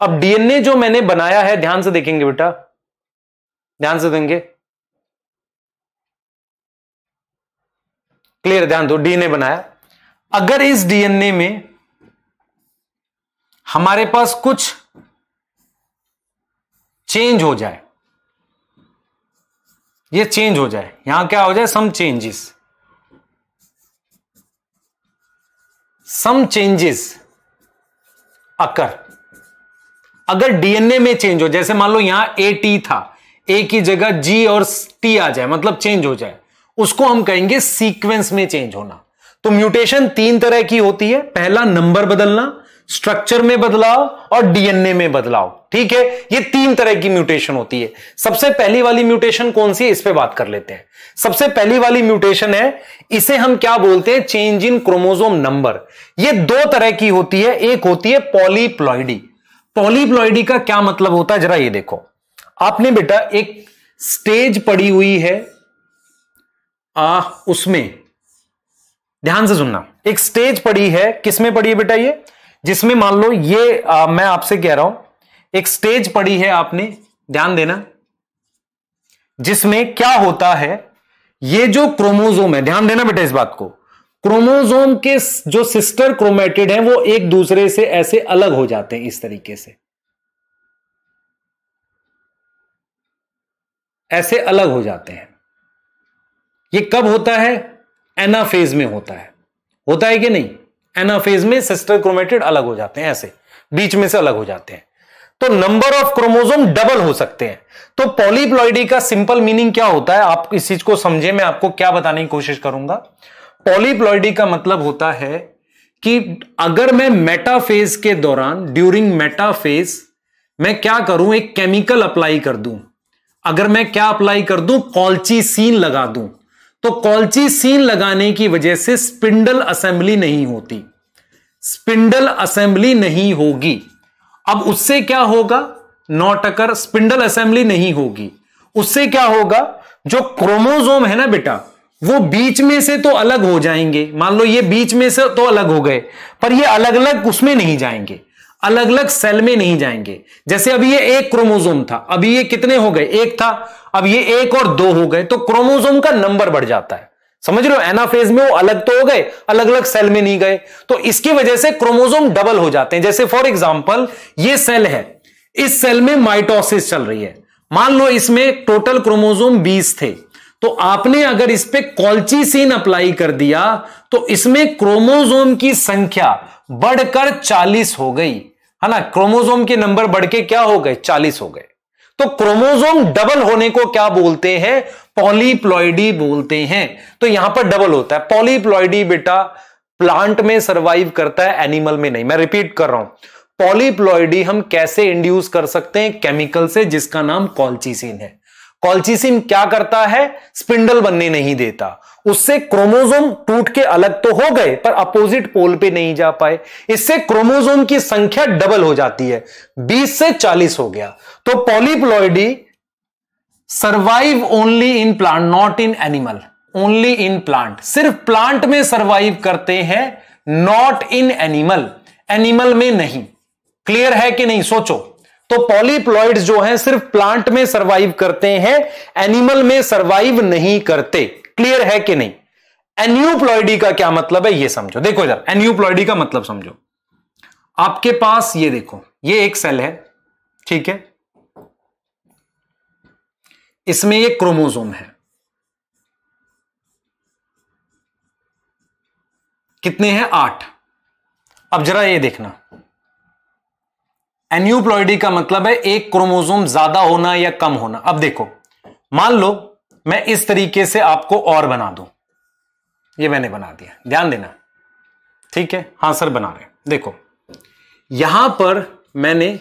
अब डीएनए जो मैंने बनाया है, ध्यान से देखेंगे बेटा। ध्यान से देंगे। क्लियर ध्यान दो डीएनए बनाया। अगर इस डीएनए में हमारे पास कुछ चेंज हो जाए, ये चेंज हो जाए, यहाँ क्या हो जाए some changes some changes occur अगर डीएनए में चेंज हो, जैसे मान लो यहाँ ए टी था ए की जगह जी और टी आ जाए मतलब चेंज हो जाए, उसको हम कहेंगे सीक्वेंस में चेंज होना। तो म्यूटेशन तीन तरह की होती है, पहला नंबर बदलना स्ट्रक्चर में बदलाव और डीएनए में बदलाव, ठीक है? ये तीन तरह की म्यूटेशन होती है। सबसे पहली वाली म्यूटेशन कौन सी है? इस पे बात कर लेते हैं। सबसे पहली वाली म्यूटेशन है, इसे हम क्या बोलते हैं? चेंज इन क्रोमोजोम नंबर ये दो तरह की होती है, एक होती है पॉलीप्लॉइडी पॉलीप्लॉइडी का क्या मतलब होता है? जरा ये देखो। आपने बेटा एक स्टेज पड़ी हुई है आ उसमें। ध्यान से सुनना। एक स्टेज पड़ी है। किसमें पड़ी है बेटा ये? जिसमें मान लो ये आ, मैं आपसे कह रहा हूँ एक स्टेज पड़ी है आपने। ध्यान देना। जिसमें क्या होता है ये जो क्रोमोजोम है ध्यान देना बेटा इस बात को। क्रोमोजोम के जो सिस्टर क्रोमेटिड है, वो एक दूसरे से ऐसे अलग हो जाते हैं इस तरीके से। ऐसे अलग हो जाते हैं। ये कब होता है? एनाफेज में होता है। होता है कि नहीं? एनाफेज में सिस्टर क्रोमेटिड अलग हो जाते हैं, ऐसे। बीच में से अलग हो जाते हैं। तो नंबर ऑफ़ क्रोमोजोम डबल हो सकते हैं। तो पॉलीप्लॉइडी का सिंपल मीनिंग क्या होता है? आप इस चीज़ को समझे, मैं आपको क्या बताने की कोशिश करूँगा। पॉलीप्लॉइडी का मतलब होता है कि अगर मैं मेटाफेज के दौरान ड्यूरिंग मेटाफेज मैं क्या करूँ? एक केमिकल अप्लाई कर दूँ। अगर मैं क्या अप्लाई कर दूँ? कॉल्ची सीन लगा दूँ। तो कॉल्ची सीन लगाने की वजह से स्पिंडल असेंबली नहीं होती। स्पिंडल असेंबली नहीं होगी। अब उससे क्या होगा? नॉट अकर स्पिंडल असेंबली नहीं होगी। उससे क्या होगा? जो क्रोमोजोम है ना बेटा वो बीच में से तो अलग हो जाएँगे। मान लो ये बीच में से तो अलग हो गए, पर ये अलग अलग उसमें नहीं जाएँगे। अलग अलग सेल में नहीं जाएँगे। जैसे अभी ये एक क्रोमोजोम था, अभी ये कितने हो गए? एक था, अब ये एक और दो हो गए तो क्रोमोजोम का नंबर बढ़ जाता है। समझ हो? एनाफेज में वो अलग तो हो गए अलग अलग सेल में नहीं गए। तो इसकी वजह से क्रोमोजोम डबल हो जाते हैं। जैसे फॉर एग्ज़ाम्पल ये सेल है, इस सेल में माइटोसिस चल रही है। मान लो इसमें टोटल क्रोमोजोम 20 थे। तो आपने अगर इस पे कॉल्चीसिन अप्लाई कर दिया तो इसमें क्रोमोजोम की संख्या बढ़कर 40 हो गई। है ना? क्रोमोजोम के नंबर बढ़ के क्या हो गए? 40 हो गए। तो क्रोमोजोम डबल होने को क्या बोलते हैं? पॉलीप्लॉइडी बोलते हैं। तो यहाँ पर डबल होता है। पॉलीप्लॉइडी बेटा प्लांट में सरवाइव करता है, एनिमल में नहीं। मैं रिपीट कर रहा हूँ। पॉलीप्लॉइडी हम कैसे इंड्यूस कर सकते हैं? केमिकल से, जिसका नाम कॉल्चिसिन है। कॉल्चिसिन क्या करता है? स्पिंडल बनने नहीं देता। उससे क्रोमोजोम टूट के अलग तो हो गए, पर अपोजिट पोल पे नहीं जा पाए। इससे क्रोमोजोम की संख्या डबल हो जाती है। 20 से 40 हो गया। तो polyploidy survive only in plant not in animal only in plant सिर्फ़ प्लांट में सर्वाइव करते हैं नॉट इन एनिमल एनिमल में नहीं। क्लियर है कि नहीं? सोचो। तो पॉलीप्लॉइड्स जो है सिर्फ़ प्लांट में सरवाइव करते हैं एनिमल में सरवाइव नहीं करते। क्लियर है कि नहीं? एन्यूप्लॉइडी का क्या मतलब है? ये समझो। देखो इधर एन्यूप्लॉइडी का मतलब समझो। आपके पास, ये देखो, ये एक सेल है, ठीक है? इसमें ये क्रोमोजोम है। कितने हैं? आठ। अब जरा ये देखना। एन्यूप्लॉइडी का मतलब है एक क्रोमोजोम ज़्यादा होना या कम होना। अब देखो, मान लो मैं इस तरीके से आपको और बना दूँ। ये मैंने बना दिया। ध्यान देना। ठीक है? हाँ, सर, बना रहे देखो, यहाँ पर मैंने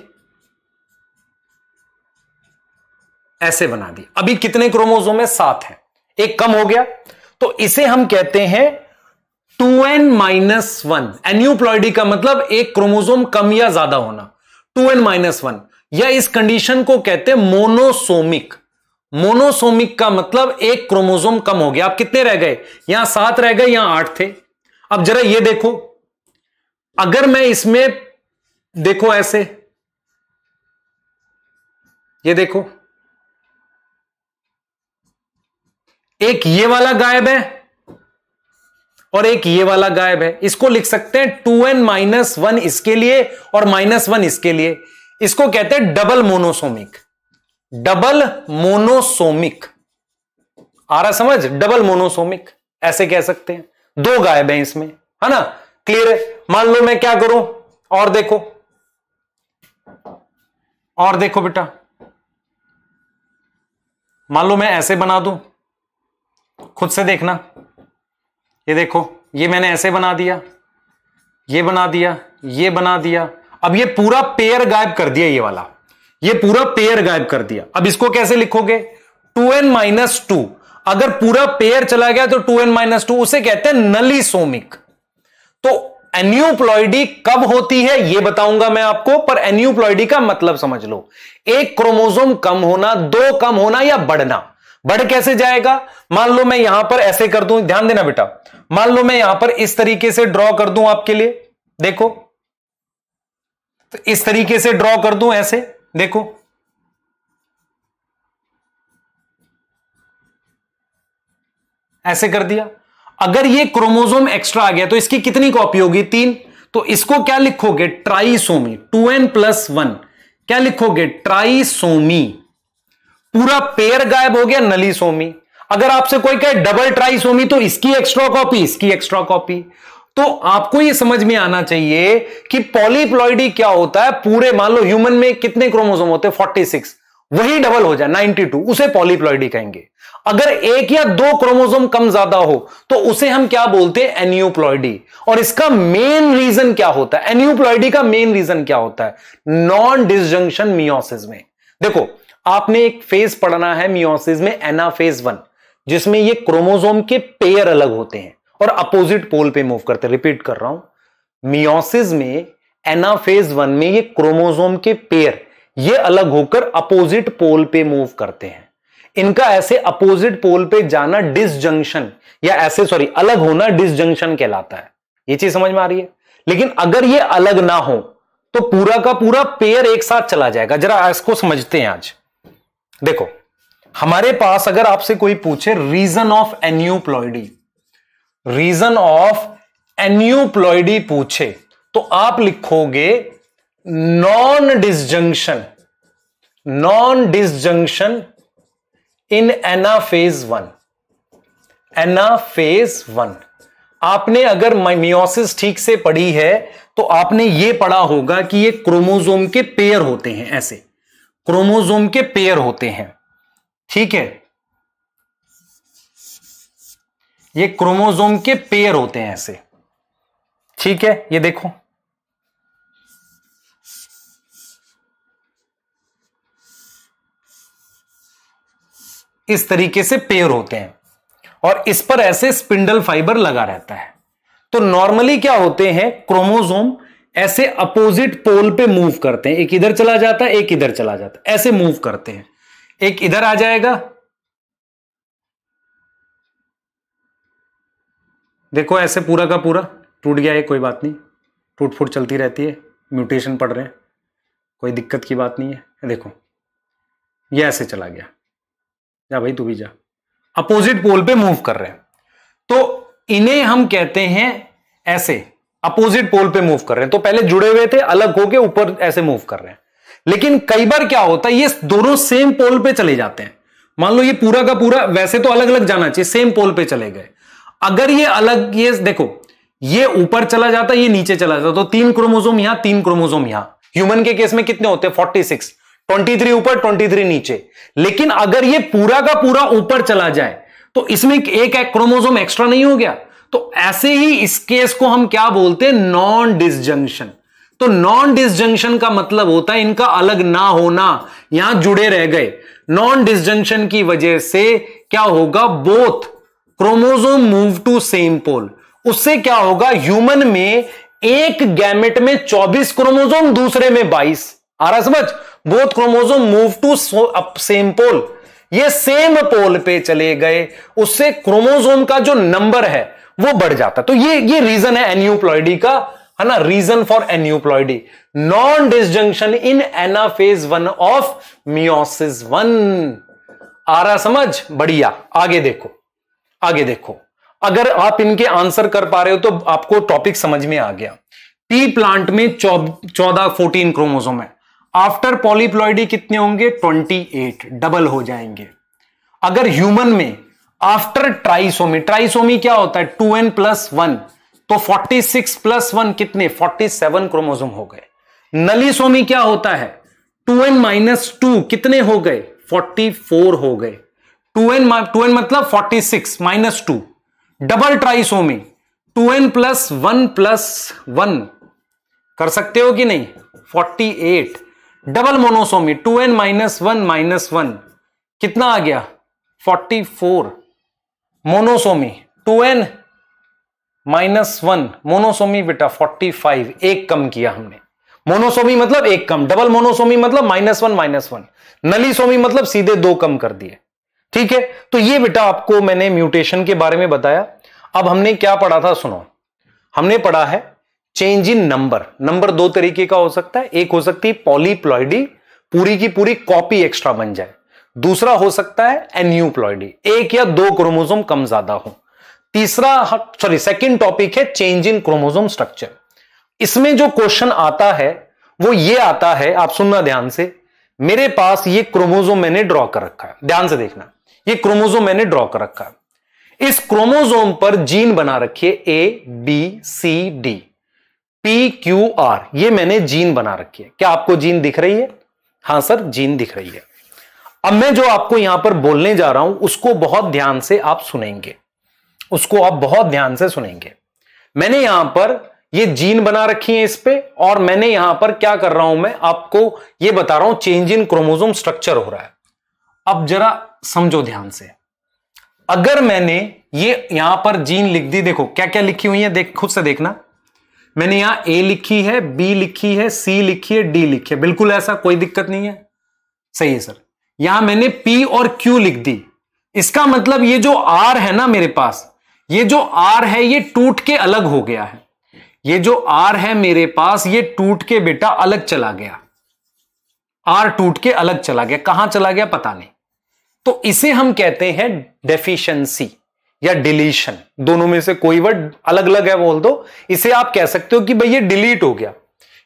ऐसे बना दिया। अभी कितने क्रोमोजोम है? सात है। एक कम हो गया। तो इसे हम कहते हैं two N minus one. Aneuploidy का मतलब एक क्रोमोजोम कम या ज़्यादा होना। Two N minus one. या इस कंडीशन को कहते हैं मोनोसोमिक मोनोसोमिक का मतलब एक क्रोमोजोम कम हो गया। आप कितने रह गए? यहाँ सात रह गए, यहाँ आठ थे। अब जरा ये देखो। अगर मैं इसमें देखो ऐसे। ये देखो। एक ये वाला गायब है। और एक ये वाला गायब है। इसको लिख सकते हैं टू एन माइनस वन इसके लिए और माइनस वन इसके लिए। इसको कहते हैं डबल मोनोसोमिक। Double monosomic. आ रहा समझ? Double monosomic. ऐसे कह सकते हैं। दो गायब हैं इसमें। है ना? क्लियर है? मान लो मैं क्या करूँ? और देखो। और देखो बेटा। मान लो मैं ऐसे बना दूँ। खुद से देखना। ये देखो, ये मैंने ऐसे बना दिया, ये बना दिया, ये बना दिया। अब ये पूरा पेयर गायब कर दिया ये वाला। ये पूरा पेयर गायब कर दिया। अब इसको कैसे लिखोगे? Two N minus two. अगर पूरा पेयर चला गया तो टू एन माइनस टू, उसे कहते हैं नलीसोमिक। तो एन्यूप्लॉइडी कब होती है यह बताऊँगा मैं आपको, पर एन्यूप्लॉइडी का मतलब समझ लो। एक क्रोमोजोम कम होना, दो कम होना या बढ़ना। बढ़ कैसे जाएगा? मान लो मैं यहाँ पर ऐसे कर दूँ, ध्यान देना बेटा। मान लो मैं यहाँ पर इस तरीके से ड्रॉ कर दूँ आपके लिए। देखो। तो इस तरीके से ड्रॉ कर दूँ ऐसे। देखो। ऐसे कर दिया। अगर ये क्रोमोजोम एक्स्ट्रा आ गया तो इसकी कितनी कॉपी होगी? तीन। तो इसको क्या लिखोगे? Trisomy. Two N plus one. क्या लिखोगे? ट्राइसोमी। पूरा पेयर गायब हो गया नली सोमी। अगर आपसे कोई कहे डबल ट्राई सोमी तो इसकी एक्स्ट्रा कॉपी इसकी एक्स्ट्रा कॉपी तो आपको यह समझ में आना चाहिए कि पॉलीप्लॉइडी क्या होता है? पूरे मान लो ह्यूमन में कितने क्रोमोसोम होते हैं? 46 वही डबल हो जाए 92 उसे पॉलीप्लॉइडी कहेंगे। अगर एक या दो क्रोमोसोम कम ज़्यादा हो तो उसे हम क्या बोलते हैं? एन्यूप्लॉइडी और इसका मेन रीजन क्या होता है? एन्यूप्लॉइडी का मेन रीजन क्या होता है? नॉन डिसजंक्शन मियोसिस में। देखो आपने एक फ़ेज़ पढ़ना है मियोसिस में एना फ़ेज़ वन जिसमें ये क्रोमोजोम के पेयर अलग होते हैं और अपोजिट पोल पे मूव करते हैं। रिपीट कर रहा हूँ। मियोसिस में एना फ़ेज़ वन में ये क्रोमोजोम के पेयर ये अलग होकर अपोजिट पोल पे मूव करते हैं। इनका ऐसे अपोजिट पोल पे जाना डिसजंक्शन या ऐसे सॉरी अलग होना डिसजंक्शन कहलाता है। ये चीज़ समझ में आ रही है? लेकिन अगर ये अलग ना हो तो पूरा का पूरा पेयर एक साथ चला जाएगा। जरा इसको समझते हैं आज। देखो, हमारे पास अगर आपसे कोई पूछे reason of aneuploidy reason of aneuploidy पूछे तो आप लिखोगे non disjunction non disjunction in anaphase one anaphase one आपने अगर मियोसिस ठीक से पढ़ी है तो आपने यह पढ़ा होगा कि ये क्रोमोजोम के पेयर होते हैं, ऐसे। क्रोमोजोम के पेयर होते हैं। ठीक है? ये क्रोमोजोम के पेयर होते हैं ऐसे। ठीक है? ये देखो। इस तरीके से पेयर होते हैं। और इस पर ऐसे स्पिंडल फाइबर लगा रहता है। तो नॉर्मली क्या होते हैं? क्रोमोजोम ऐसे अपोजिट पोल पे मूव करते हैं। एक इधर चला जाता है, एक इधर चला जाता है। ऐसे मूव करते हैं। एक इधर आ जाएगा। देखो, ऐसे पूरा का पूरा टूट गया है, कोई बात नहीं। टूट फूट चलती रहती है, म्यूटेशन पड़ रहे हैं। कोई दिक्कत की बात नहीं है। देखो, ये ऐसे चला गया। जा भाई, तू भी जा। अपोजिट पोल पे मूव कर रहे हैं। तो इन्हें हम कहते हैं ऐसे। अपोजिट पोल पे मूव कर रहे हैं। तो पहले जुड़े हुए थे अलग होके ऊपर ऐसे मूव कर रहे हैं। लेकिन कई बार क्या होता है ये दोनों सेम पोल पे चले जाते हैं। मान लो ये पूरा का पूरा वैसे तो अलग अलग जाना चाहिए सेम पोल पे चले गए। अगर ये अलग ये देखो ये ऊपर चला जाता ये नीचे चला जाता तो तीन क्रोमोजोम यहाँ तीन क्रोमोजोम यहाँ। ह्यूमन के केस में कितने होते हैं? फोर्टी सिक्स ट्वेंटी थ्री ऊपर ट्वेंटी थ्री नीचे। लेकिन अगर ये पूरा का पूरा ऊपर चला जाए तो इसमें एक, एक क्रोमोजोम एक्स्ट्रा नहीं हो गया। तो ऐसे ही इस केस को हम क्या बोलते हैं? नॉन डिसजंक्शन तो नॉन डिसजंक्शन का मतलब होता है इनका अलग ना होना। यहाँ जुड़े रह गए। नॉन डिसजंक्शन की वजह से क्या होगा? Both chromosome move to same pole उससे क्या होगा? ह्यूमन में एक गैमेट में 24 क्रोमोजोम दूसरे में 22 आ रहा समझ? Both chromosome move to same pole ये सेम पोल पे चले गए। उससे क्रोमोजोम का जो नंबर है वो बढ़ जाता। तो ये ये रीजन है एन्यूप्लॉइडी का, है ना? Reason for aneuploidy non disjunction in anaphase one of meiosis one आ रहा समझ? बढ़िया। आगे देखो। आगे देखो। अगर आप इनके आंसर कर पा रहे हो तो आपको टॉपिक समझ में आ गया। पी प्लांट में चौदह फोर्टीन क्रोमोजोम है। आफ्टर पॉलीप्लॉइडी कितने होंगे? 28 डबल हो जाएँगे। अगर ह्यूमन में आफ्टर ट्राइसोमी ट्राइसोमी क्या होता है? टू एन प्लस वन तो 46 प्लस वन कितने? 47 क्रोमोजोम हो गए। नलीसोमी क्या होता है? टू एन माइनस टू कितने हो गए? 44 हो गए। टू एन टू एन मतलब 46 minus two double trisomy two N plus one plus one कर सकते हो कि नहीं? 48 double monosomy two N minus one minus one कितना आ गया? Forty four monosomy, two N minus one, monosomy बेटा फोर्टी फाइव, एक कम किया हमने। मोनोसोमी मतलब एक कम, डबल मोनोसोमी मतलब minus one minus one. Nullisomy मतलब सीधे दो कम कर दिए। ठीक है? तो ये बेटा आपको मैंने म्यूटेशन के बारे में बताया। अब हमने क्या पढ़ा था सुनो। हमने पढ़ा है चेंज इन नंबर। नंबर दो तरीके का हो सकता है। एक हो सकती है पॉलीप्लॉइडी पूरी की पूरी कॉपी एक्स्ट्रा बन जाए। दूसरा हो सकता है एन्यूप्लॉइडी एक या दो क्रोमोजोम कम ज़्यादा हो। तीसरा सॉरी सेकंड टॉपिक है चेंज इन क्रोमोजोम स्ट्रक्चर इसमें जो क्वेश्चन आता है, वो ये आता है, आप सुनना ध्यान से, मेरे पास ये क्रोमोजोम मैंने ड्रॉ कर रखा है। ध्यान से देखना, ये क्रोमोजोम मैंने ड्रॉ कर रखा है। इस क्रोमोजोम पर जीन बना रखिए A B C D P Q R ये मैंने जीन बना रखी है। क्या आपको जीन दिख रही है? हाँ सर जीन दिख रही है। अब मैं जो आपको यहाँ पर बोलने जा रहा हूँ, उसको बहुत ध्यान से आप सुनेंगे। उसको आप बहुत ध्यान से सुनेंगे। मैंने यहाँ पर ये जीन बना रखी है इस पे, और मैंने यहाँ पर क्या कर रहा हूँ मैं, आपको ये बता रहा हूँ चेंज इन क्रोमोजोम स्ट्रक्चर हो रहा है। अब जरा समझो ध्यान से। अगर मैंने ये यहाँ पर जीन लिख दी, देखो क्या क्या लिखी हुई है, देख, खुद से देखना। मैंने यहाँ ए लिखी है बी लिखी है सी लिखी है डी लिखी है। बिल्कुल ऐसा कोई दिक्कत नहीं है। सही है, सर। यहाँ मैंने पी और क्यू लिख दी। इसका मतलब ये जो आर है ना मेरे पास, ये जो आर है, ये टूट के अलग हो गया है। ये जो आर है मेरे पास, ये टूट के बेटा अलग चला गया। आर टूट के अलग चला गया। कहाँ चला गया पता नहीं। तो इसे हम कहते हैं डेफिशिएंसी या डिलीशन दोनों में से कोई वर्ड अलग अलग है बोल दो। इसे आप कह सकते हो कि भाई ये डिलीट हो गया।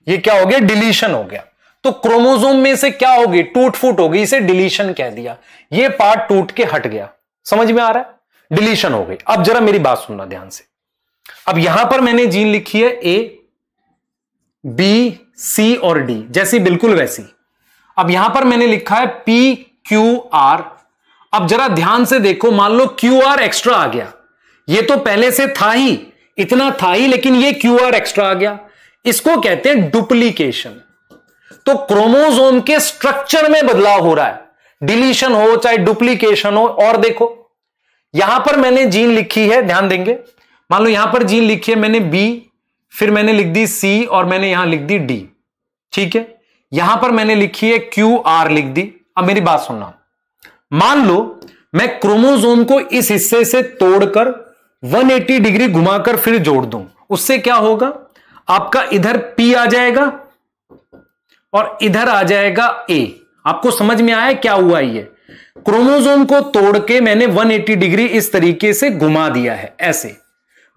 ये क्या हो गया? डिलीशन हो गया। तो क्रोमोजोम में से क्या होगी? टूट फूट होगी, इसे डिलीशन कह दिया। ये पार्ट टूट के हट गया। समझ में आ रहा है? डिलीशन हो गई। अब जरा मेरी बात सुनना ध्यान से। अब यहाँ पर मैंने जीन लिखी है ए बी सी और डी जैसी, बिल्कुल वैसी। अब यहाँ पर मैंने लिखा है पी क्यू आर अब जरा ध्यान से देखो, मान लो क्यू आर एक्स्ट्रा आ गया। ये तो पहले से था ही। इतना था ही, लेकिन ये क्यू आर एक्स्ट्रा आ गया। इसको कहते हैं डुप्लीकेशन तो क्रोमोजोम के स्ट्रक्चर में बदलाव हो रहा है। डिलीशन हो, चाहे डुप्लीकेशन हो, और देखो। यहाँ पर मैंने जीन लिखी है, ध्यान देंगे। मान लो यहाँ पर जीन लिखी है, मैंने बी फिर मैंने लिख दी सी और मैंने यहाँ लिख दी डी ठीक है? यहाँ पर मैंने लिखी है क्यू आर लिख दी। अब मेरी बात सुनना। मान लो मैं क्रोमोजोम को इस हिस्से से तोड़कर 180 डिग्री घुमाकर फिर जोड़ दूँ। उससे क्या होगा? आपका इधर पी आ जाएगा और इधर आ जाएगा ए आपको समझ में आया क्या हुआ ये? क्रोमोजोम को तोड़ के मैंने 180 डिग्री इस तरीके से घुमा दिया है, ऐसे।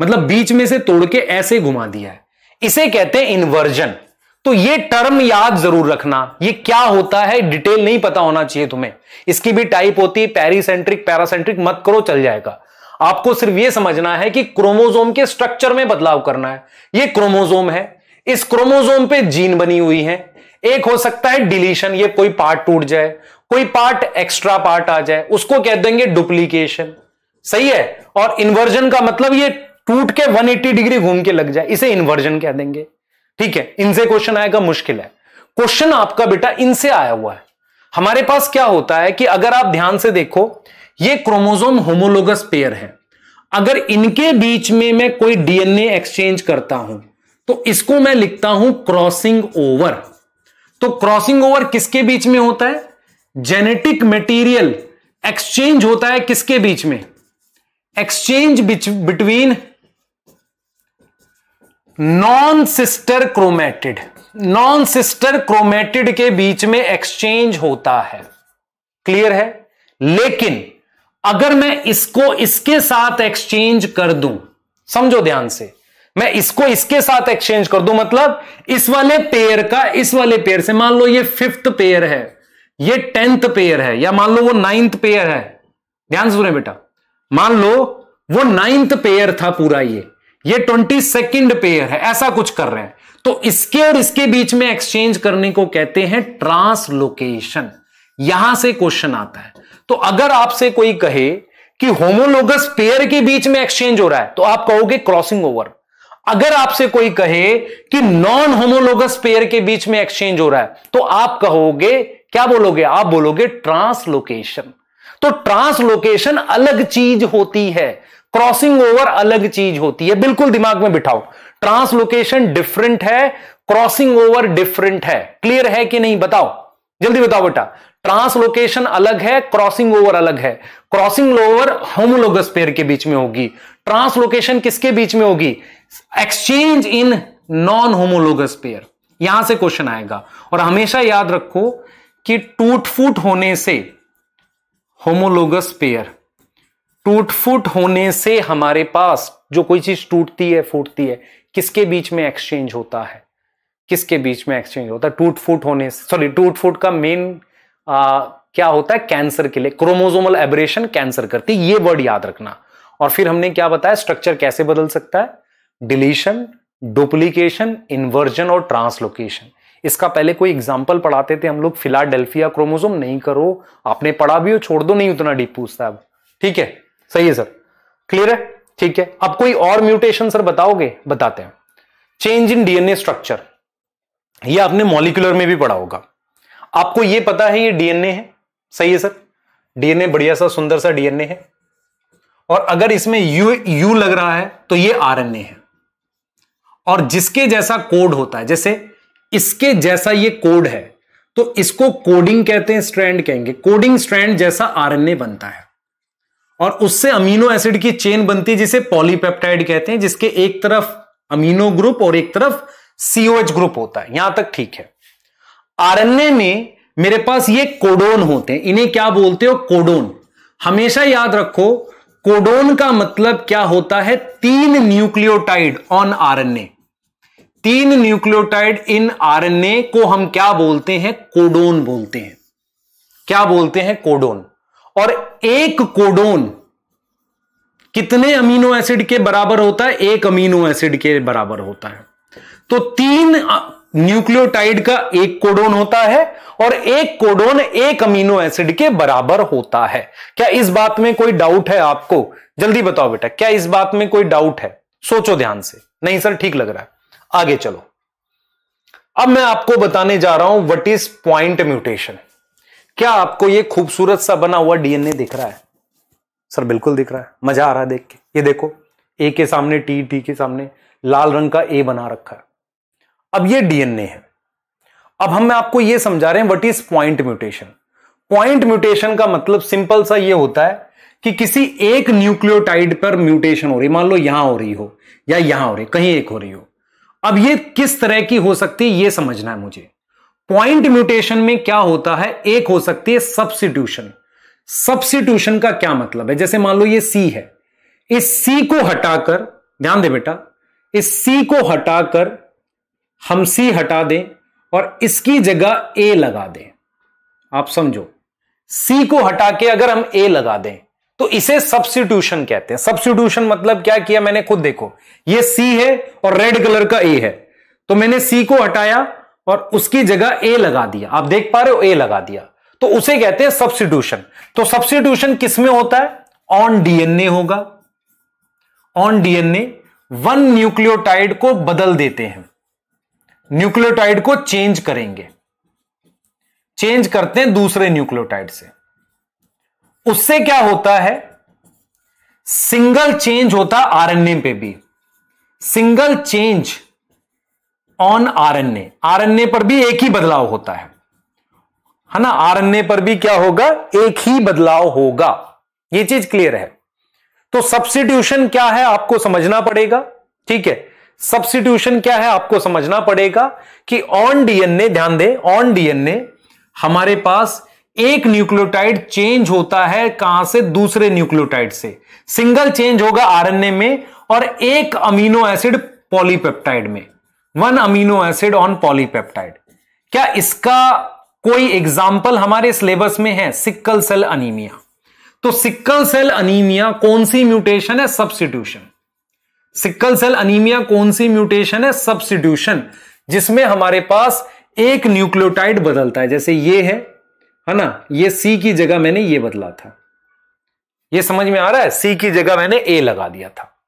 मतलब बीच में से तोड़ के ऐसे घुमा दिया है। इसे कहते हैं इन्वर्जन तो ये टर्म याद ज़रूर रखना। ये क्या होता है डिटेल नहीं पता होना चाहिए तुम्हें। इसकी भी टाइप होती है पेरीसेंट्रिक पैरासेंट्रिक मत करो, चल जाएगा। आपको सिर्फ़ ये समझना है कि क्रोमोजोम के स्ट्रक्चर में बदलाव करना है। ये क्रोमोजोम है। इस क्रोमोजोम पे जीन बनी हुई है। एक हो सकता है डिलीशन, ये कोई पार्ट टूट जाए, कोई पार्ट एक्स्ट्रा पार्ट आ जाए, उसको कह देंगे डुप्लीकेशन सही है? और इन्वर्जन का मतलब ये टूट के 180 डिग्री घूम के लग जाए, इसे इन्वर्जन कह देंगे। ठीक है? इनसे क्वेश्चन आएगा, मुश्किल है। क्वेश्चन आपका बेटा इनसे आया हुआ है। हमारे पास क्या होता है कि अगर आप ध्यान से देखो, ये क्रोमोजोम होमोलोगस पेयर है। अगर इनके बीच में मैं कोई डीएनए एक्सचेंज करता हूँ तो इसको मैं लिखता हूँ क्रॉसिंग ओवर तो क्रॉसिंग ओवर किसके बीच में होता है? जेनेटिक मटेरियल एक्सचेंज होता है किसके बीच में? Exchange between non sister chromatid non sister chromatid के बीच में एक्सचेंज होता है। क्लियर है? लेकिन अगर मैं इसको इसके साथ एक्सचेंज कर दूँ, समझो ध्यान से। मैं इसको इसके साथ एक्सचेंज कर दूँ। मतलब इस वाले पेयर का, इस वाले पेयर से मान लो ये फिफ्थ पेयर है, ये टेंथ पेयर है, या मान लो वो नाइन्थ पेयर है। ध्यान सुने बेटा। मान लो वो नाइन्थ पेयर था पूरा ये ये ट्वेंटी सेकेंड पेयर है, ऐसा कुछ कर रहे हैं। तो इसके और इसके बीच में एक्सचेंज करने को कहते हैं ट्रांसलोकेशन यहाँ से क्वेश्चन आता है। तो अगर आपसे कोई कहे कि होमोलोगस पेयर के बीच में एक्सचेंज हो रहा है तो आप कहोगे क्रॉसिंग ओवर अगर आपसे कोई कहे कि नॉन होमोलोगस पेयर के बीच में एक्सचेंज हो रहा है तो आप कहोगे, क्या बोलोगे? आप बोलोगे ट्रांसलोकेशन तो ट्रांसलोकेशन अलग चीज़ होती है. क्रॉसिंग ओवर अलग चीज़ होती है. बिल्कुल दिमाग में बिठाओ. ट्रांसलोकेशन डिफरेंट है क्रॉसिंग ओवर डिफरेंट है. क्लियर है कि नहीं? बताओ. जल्दी बताओ बेटा. ट्रांसलोकेशन अलग है क्रॉसिंग ओवर अलग है. क्रॉसिंग ओवर होमोलोगस पेयर के बीच में होगी. ट्रांसलोकेशन किसके बीच में होगी? Exchange in non homologous pair यहाँ से क्वेश्चन आएगा। और हमेशा याद रखो कि टूट फूट होने से होमोलोगस पेयर टूट फूट होने से हमारे पास जो कोई चीज़ टूटती है, फूटती है, किसके बीच में एक्सचेंज होता है? किसके बीच में एक्सचेंज होता है? टूट फूट होने सॉरी टूट फूट का मेन क्या होता है? कैंसर के लिए क्रोमोजोमल एबरेशन कैंसर करती ये वर्ड याद रखना। और फिर हमने क्या बताया? स्ट्रक्चर कैसे बदल सकता है? डिलीशन, डुप्लीकेशन, इन्वर्जन और ट्रांसलोकेशन। इसका पहले कोई एग्ज़ाम्पल पढ़ाते थे हम लोग, फिलाडेल्फिया क्रोमोजोम नहीं करो। आपने पढ़ा भी हो, छोड़ दो, नहीं उतना डीप पूछता अब। ठीक है? सही है, सर। क्लियर है? ठीक है। अब कोई और म्यूटेशन सर, बताओगे? बताते हैं। चेंज इन डीएनए स्ट्रक्चर ये आपने मॉलिकुलर में भी पढ़ा होगा। आपको ये पता है, ये डीएनए है? सही है, सर? डीएनए बढ़िया सा, सुंदर सा डीएनए है। और अगर इसमें यू यू लग रहा है तो ये आरएनए है। और जिसके जैसा कोड होता है, जैसे इसके जैसा ये कोड है तो इसको कोडिंग कहते हैं, स्ट्रैंड कहेंगे। कोडिंग स्ट्रैंड जैसा आरएनए बनता है। और उससे अमीनो एसिड की चेन बनती है, जिसे पॉलीपेप्टाइड कहते हैं, जिसके एक तरफ़ अमीनो ग्रुप और एक तरफ़ सीओएच ग्रुप होता है। यहाँ तक ठीक है। आरएनए में मेरे पास ये कोडोन होते हैं। इन्हें क्या बोलते हो? कोडोन। हमेशा याद रखो, कोडोन का मतलब क्या होता है? तीन न्यूक्लियोटाइड ऑन आरएनए तीन न्यूक्लियोटाइड इन आरएनए को हम क्या बोलते हैं? कोडोन बोलते हैं। क्या बोलते हैं? कोडोन। और एक कोडोन कितने अमीनो एसिड के बराबर होता है? एक अमीनो एसिड के बराबर होता है। तो तीन न्यूक्लियोटाइड का एक कोडोन होता है और एक कोडोन एक अमीनो एसिड के बराबर होता है। क्या इस बात में कोई डाउट है आपको? जल्दी बताओ बेटा, क्या इस बात में कोई डाउट है? सोचो ध्यान से। नहीं सर, ठीक लग रहा है। आगे चलो। अब मैं आपको बताने जा रहा हूँ व्हाट इज़ पॉइंट म्यूटेशन क्या आपको ये खूबसूरत सा बना हुआ डीएनए दिख रहा है? सर, बिल्कुल दिख रहा है। मज़ा आ रहा है देख के। ये देखो ए के सामने टी टी के सामने लाल रंग का ए बना रखा है। अब ये डीएनए है। अब हम, मैं आपको ये समझा रहे हैं what is point mutation point mutation का मतलब सिंपल सा ये होता है कि किसी एक न्यूक्लियोटाइड पर म्यूटेशन हो रही, मान लो यहाँ हो रही हो या यहाँ हो रही, कहीं एक हो रही हो। अब ये किस तरह की हो सकती है, ये समझना है मुझे। पॉइंट म्यूटेशन में क्या होता है? एक हो सकती है सब्सिट्यूशन सब्सिट्यूशन का क्या मतलब है? जैसे मान लो ये सी है। इस सी को हटाकर, ध्यान दे बेटा, इस सी को हटाकर हम सी हटा दें और इसकी जगह ए लगा दें। आप समझो। सी को हटा के अगर हम ए लगा दें तो इसे सब्सिट्यूशन कहते हैं। सब्सिट्यूशन मतलब क्या किया मैंने? खुद देखो। ये सी है और रेड कलर का ए है। तो मैंने सी को हटाया और उसकी जगह ए लगा दिया। आप देख पा रहे हो ए लगा दिया। तो उसे कहते हैं सब्सिट्यूशन तो सब्सिट्यूशन किसमें होता है? ऑन डीएनए होगा। ऑन डीएनए वन न्यूक्लियोटाइड को बदल देते हैं। न्यूक्लियोटाइड को चेंज करेंगे। चेंज करते हैं दूसरे न्यूक्लियोटाइड से। उससे क्या होता है? सिंगल चेंज होता आरएनए पे भी। Single change on RNA. RNA पर भी एक ही बदलाव होता है। है ना? आरएनए पर भी क्या होगा? एक ही बदलाव होगा। ये चीज़ क्लियर है। तो सब्सिट्यूशन क्या है आपको समझना पड़ेगा? ठीक है। सब्सिट्यूशन क्या है आपको समझना पड़ेगा कि ऑन डीएनए, ध्यान दे, ऑन डीएनए हमारे पास एक न्यूक्लियोटाइड चेंज होता है कहाँ से? दूसरे न्यूक्लियोटाइड से। सिंगल चेंज होगा आरएनए में और एक अमीनो एसिड पॉलीपेप्टाइड में। One amino acid on polypeptide. क्या इसका कोई एग्ज़ाम्पल हमारे सिलेबस में है? सिक्कल सेल अनीमिया तो सिक्कल सेल अनीमिया कौन सी म्यूटेशन है? सब्सिट्यूशन सिक्कल सेल अनीमिया कौन सी म्यूटेशन है? सब्सिट्यूशन जिसमें हमारे पास एक न्यूक्लियोटाइड बदलता है। जैसे ये है है ना? ये सी की जगह मैंने ये बदला था। ये समझ में आ रहा है? सी की जगह मैंने ए लगा दिया था।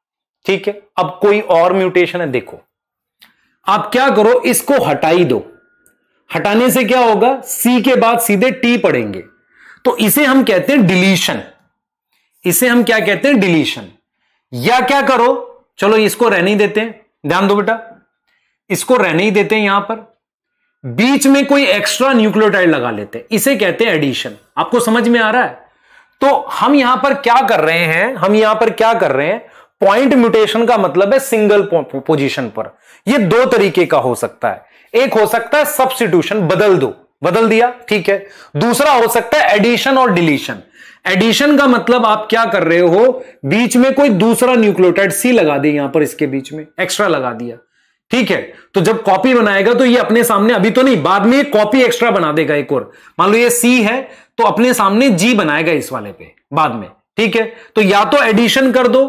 ठीक है? अब कोई और म्यूटेशन है, देखो। आप क्या करो, इसको हटाई दो। हटाने से क्या होगा? सी के बाद सीधे टी पड़ेंगे। तो इसे हम कहते हैं डिलीशन। इसे हम क्या कहते हैं? डिलीशन। या क्या करो? चलो, इसको रहने ही देते हैं। ध्यान दो बेटा। इसको रहने ही देते हैं यहाँ पर। बीच में कोई एक्स्ट्रा न्यूक्लियोटाइड लगा लेते हैं। इसे कहते हैं एडिशन आपको समझ में आ रहा है? तो हम यहाँ पर क्या कर रहे हैं? हम यहाँ पर क्या कर रहे हैं? पॉइंट म्यूटेशन का मतलब है सिंगल पोजीशन पर। यह दो तरीके का हो सकता है। एक हो सकता है सब्सिट्यूशन बदल दो। बदल दिया, ठीक है। दूसरा हो सकता है एडिशन और डिलीशन एडिशन का मतलब आप क्या कर रहे हो? बीच में कोई दूसरा न्यूक्लियोटाइड सी लगा दे यहाँ पर, इसके बीच में। एक्स्ट्रा लगा दिया। ठीक है? तो जब कॉपी बनाएगा तो ये अपने सामने अभी तो नहीं, बाद में कॉपी एक्स्ट्रा बना देगा एक और। मान लो ये सी है तो अपने सामने जी बनाएगा इस वाले पे, बाद में। ठीक है? तो या तो एडिशन कर दो।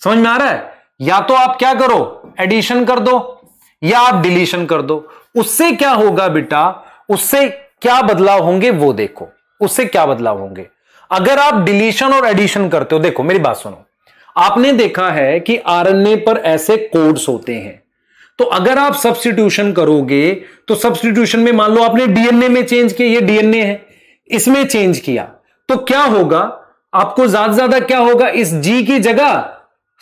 समझ में आ रहा है? या तो आप क्या करो? एडिशन कर दो, या आप डिलीशन कर दो। उससे क्या होगा बेटा? उससे क्या बदलाव होंगे वो देखो। उससे क्या बदलाव होंगे? अगर आप डिलीशन और एडिशन करते हो, देखो, मेरी बात सुनो। आपने देखा है कि आरएनए पर ऐसे कोड्स होते हैं। तो अगर आप सब्सटीट्यूशन करोगे तो सब्सटीट्यूशन में मान लो आपने डीएनए में चेंज किया, ये डीएनए है, इसमें चेंज किया तो क्या होगा? आपको ज़्यादा ज़्यादा क्या होगा? इस जी की जगह,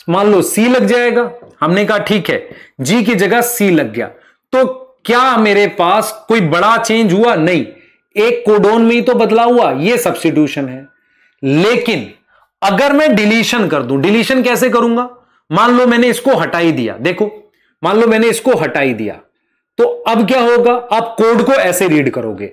मान लो सी लग जाएगा। हमने कहा ठीक है जी की जगह सी लग गया। तो क्या मेरे पास कोई बड़ा चेंज हुआ? नहीं। एक कोडोन में ही तो बदलाव हुआ, ये सब्सिट्यूशन है। लेकिन अगर मैं डिलीशन कर दूँ डिलीशन कैसे करूँगा? मान लो मैंने इसको हटाई दिया, देखो। मान लो मैंने इसको हटाई दिया तो अब क्या होगा? आप कोड को ऐसे रीड करोगे।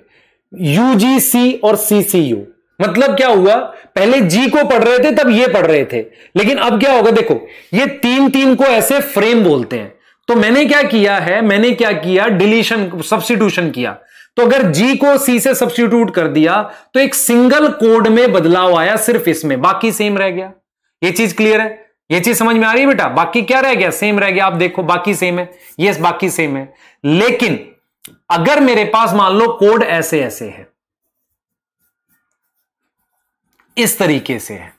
यूजीसी और सीसीयू मतलब क्या हुआ? पहले जी को पढ़ रहे थे, तब ये पढ़ रहे थे। लेकिन अब क्या होगा? देखो, ये तीन तीन को ऐसे फ्रेम बोलते हैं। तो मैंने क्या किया है? मैंने क्या किया? डिलीशन सब्सिट्यूशन किया। तो अगर जी को सी से सब्सिट्यूट कर दिया तो एक सिंगल कोड में बदलाव आया सिर्फ़ इसमें। बाकी सेम रह गया। ये चीज़ क्लियर है? ये चीज़ समझ में आ रही है बेटा? बाकी क्या रह गया? सेम रह गया। आप देखो, बाकी सेम है। यस बाकी सेम है। लेकिन, अगर मेरे पास मान लो कोड ऐसे ऐसे है, इस तरीके से है,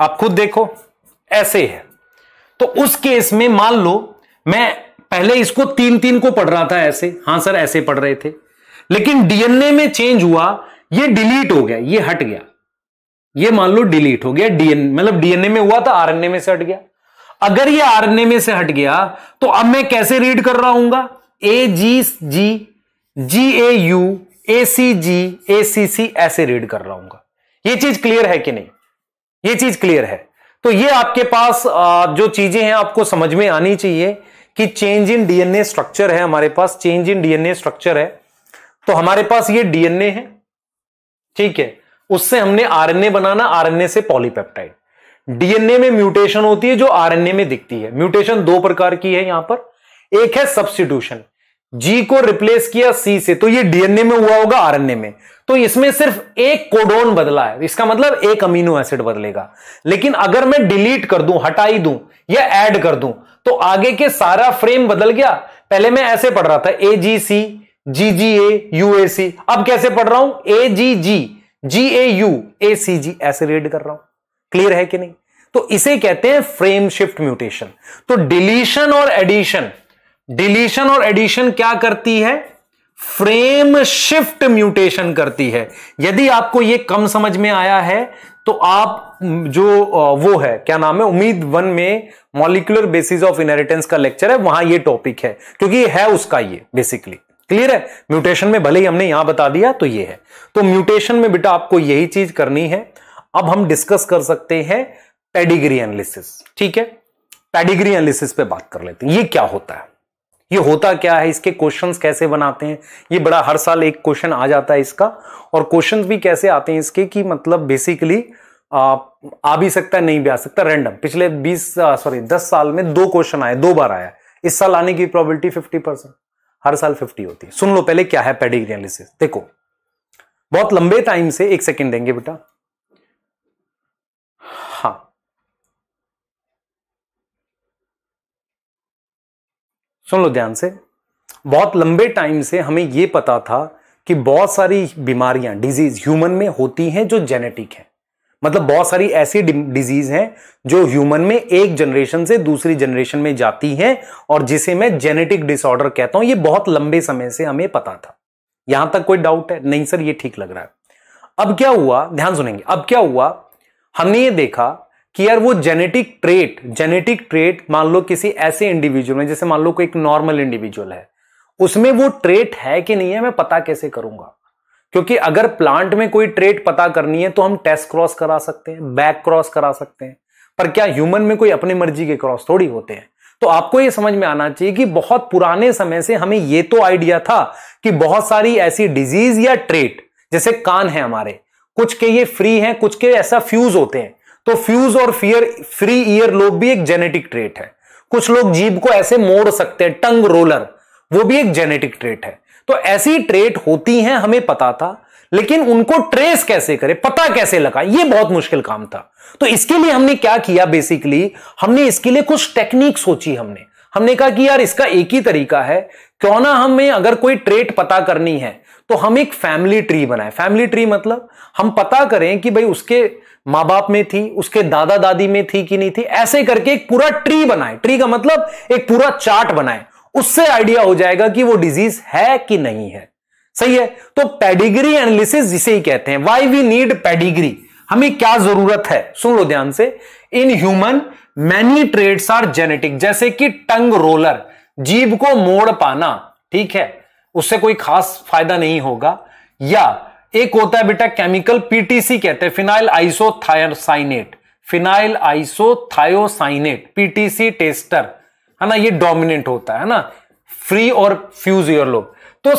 आप खुद देखो, ऐसे है। तो उस केस में मान लो, मैं पहले इसको तीन तीन को पढ़ रहा था ऐसे। हाँ सर, ऐसे पढ़ रहे थे। लेकिन डीएनए में चेंज हुआ ये डिलीट हो गया, ये हट गया। ये मान लो डिलीट हो गया डीएन मतलब डीएनए में हुआ था आरएनए में से हट गया। अगर ये आरएनए में से हट गया तो अब मैं कैसे रीड कर रहा हूँगा? ए जी जी जी ए यू ए सी जी ए सी सी ऐसे रीड कर रहा हूँगा। ये चीज़ क्लियर है कि नहीं? ये चीज़ क्लियर है। तो ये आपके पास जो चीज़ें हैं, आपको समझ में आनी चाहिए कि चेंज इन डीएनए स्ट्रक्चर है हमारे पास। चेंज इन डीएनए स्ट्रक्चर है। तो हमारे पास ये डीएनए है। ठीक है, उससे हमने आरएनए बनाना, आरएनए से पॉलीपेप्टाइड। डीएनए में म्यूटेशन होती है जो आरएनए में दिखती है। म्यूटेशन दो प्रकार की है यहाँ पर। एक है सब्सटीट्यूशन। जी को रिप्लेस किया सी से तो ये डीएनए में हुआ होगा आरएनए में। तो इसमें सिर्फ़ एक कोडोन बदला है। इसका मतलब एक अमीनो एसिड बदलेगा। लेकिन अगर मैं डिलीट कर दूँ, हटाई दूँ या ऐड कर दूँ तो आगे के सारा फ्रेम बदल गया। पहले मैं ऐसे पढ़ रहा था, ए जी सी जी जी ए यू ए सी अब कैसे पढ़ रहा हूँ? ए जी जी जी ए यू ए सी जी ऐसे रीड कर रहा हूँ। क्लियर है कि नहीं? तो इसे कहते हैं फ्रेम शिफ्ट म्यूटेशन तो डिलीशन और एडिशन डिलीशन और एडिशन क्या करती है? फ्रेम शिफ्ट म्यूटेशन करती है। यदि आपको यह कम समझ में आया है तो आप जो वो है, क्या नाम है, उम्मीद वन में मॉलिकुलर बेसिस ऑफ़ इनहेरिटेंस का लेक्चर है, वहाँ ये टॉपिक है, क्योंकि है उसका ये बेसिकली क्लियर है? म्यूटेशन में भले ही हमने यहाँ बता दिया तो ये है। तो म्यूटेशन में बेटा आपको यही चीज़ करनी है। अब हम डिस्कस कर सकते हैं पेडिग्री एनालिसिस। ठीक है? पेडिग्री एनालिसिस पे बात कर लेते हैं। ये क्या होता है? ये होता क्या है? इसके क्वेश्चंस कैसे बनाते हैं? ये बड़ा हर साल एक क्वेश्चन आ जाता है इसका। और क्वेश्चंस भी कैसे आते हैं इसके कि मतलब बेसिकली आ, आ भी सकता है नहीं भी आ सकता। रैंडम पिछले 20 सॉरी 10 साल में दो क्वेश्चन आए दो बार आया। इस साल आने की प्रोबेबिलिटी 50 परसेंट हर साल 50 होती है। सुन लो पहले क्या है पेडिग्री एनालिसिस देखो, बहुत लंबे टाइम से एक सेकेंड देंगे बेटा। सुन लो ध्यान से। बहुत लंबे टाइम से हमें यह पता था कि बहुत सारी बीमारियाँ डिज़ीज़ ह्यूमन में होती हैं जो जेनेटिक है। मतलब बहुत सारी ऐसी डिज़ीज़ हैं जो ह्यूमन में एक जनरेशन से दूसरी जनरेशन में जाती हैं और जिसे मैं जेनेटिक डिसऑर्डर कहता हूँ, ये बहुत लंबे समय से हमें पता था। यहाँ तक कोई डाउट है? नहीं सर ये ठीक लग रहा है। अब क्या हुआ? ध्यान सुनेंगे। अब क्या हुआ? हमने ये देखा कि यार वो जेनेटिक ट्रेट जेनेटिक ट्रेट मान लो किसी ऐसे इंडिविजुअल में, जैसे मान लो कोई एक नॉर्मल इंडिविजुअल है, उसमें वो ट्रेट है कि नहीं है, मैं पता कैसे करूँगा? क्योंकि अगर प्लांट में कोई ट्रेट पता करनी है तो हम टेस्ट क्रॉस करा सकते हैं बैक क्रॉस करा सकते हैं। पर क्या ह्यूमन में कोई अपनी मर्ज़ी के क्रॉस थोड़ी होते हैं? तो आपको यह समझ में आना चाहिए कि बहुत पुराने समय से हमें यह तो आइडिया था कि बहुत सारी ऐसी डिज़ीज़ या ट्रेट जैसे कान है हमारे, कुछ के ये फ्री हैं, कुछ के ऐसा फ्यूज होते हैं। तो फ्यूज और फियर फ्री ईयर लोब भी एक जेनेटिक ट्रेट है। कुछ लोग जीभ को ऐसे मोड़ सकते हैं, टंग रोलर वो भी एक जेनेटिक ट्रेट है। तो ऐसी ट्रेट होती हैं, हमें पता था, लेकिन उनको ट्रेस कैसे करें, पता कैसे लगा ये बहुत मुश्किल काम था। तो इसके लिए हमने क्या किया बेसिकली हमने इसके लिए कुछ टेक्निक सोची हमने। हमने कहा कि यार इसका एक ही तरीका है, क्यों ना हमें अगर कोई ट्रेट पता करनी है तो हम एक फैमिली ट्री बनाए। फैमिली ट्री मतलब हम पता करें कि भाई उसके माँ बाप में थी, उसके दादा दादी में थी कि नहीं थी, ऐसे करके एक पूरा ट्री बनाए। ट्री का मतलब एक पूरा चार्ट बनाए। उससे आइडिया हो जाएगा कि वो डिज़ीज़ है कि नहीं है। सही है? तो पेडिग्री एनालिसिस जिसे ही कहते हैं वाई वी नीड पेडिग्री हमें क्या ज़रूरत है? सुन लो ध्यान से। In human many traits are genetic जैसे कि टंग रोलर, जीभ को मोड़ पाना, ठीक है? उससे कोई खास फ़ायदा नहीं होगा। या, एक होता है बेटा केमिकल पीटीसी कहते हैं phenyl isothiocyanate phenyl isothiocyanate PTC taster है ना, ये डोमिनेंट होता है ना फ्री और फ्यूज योर लोग तो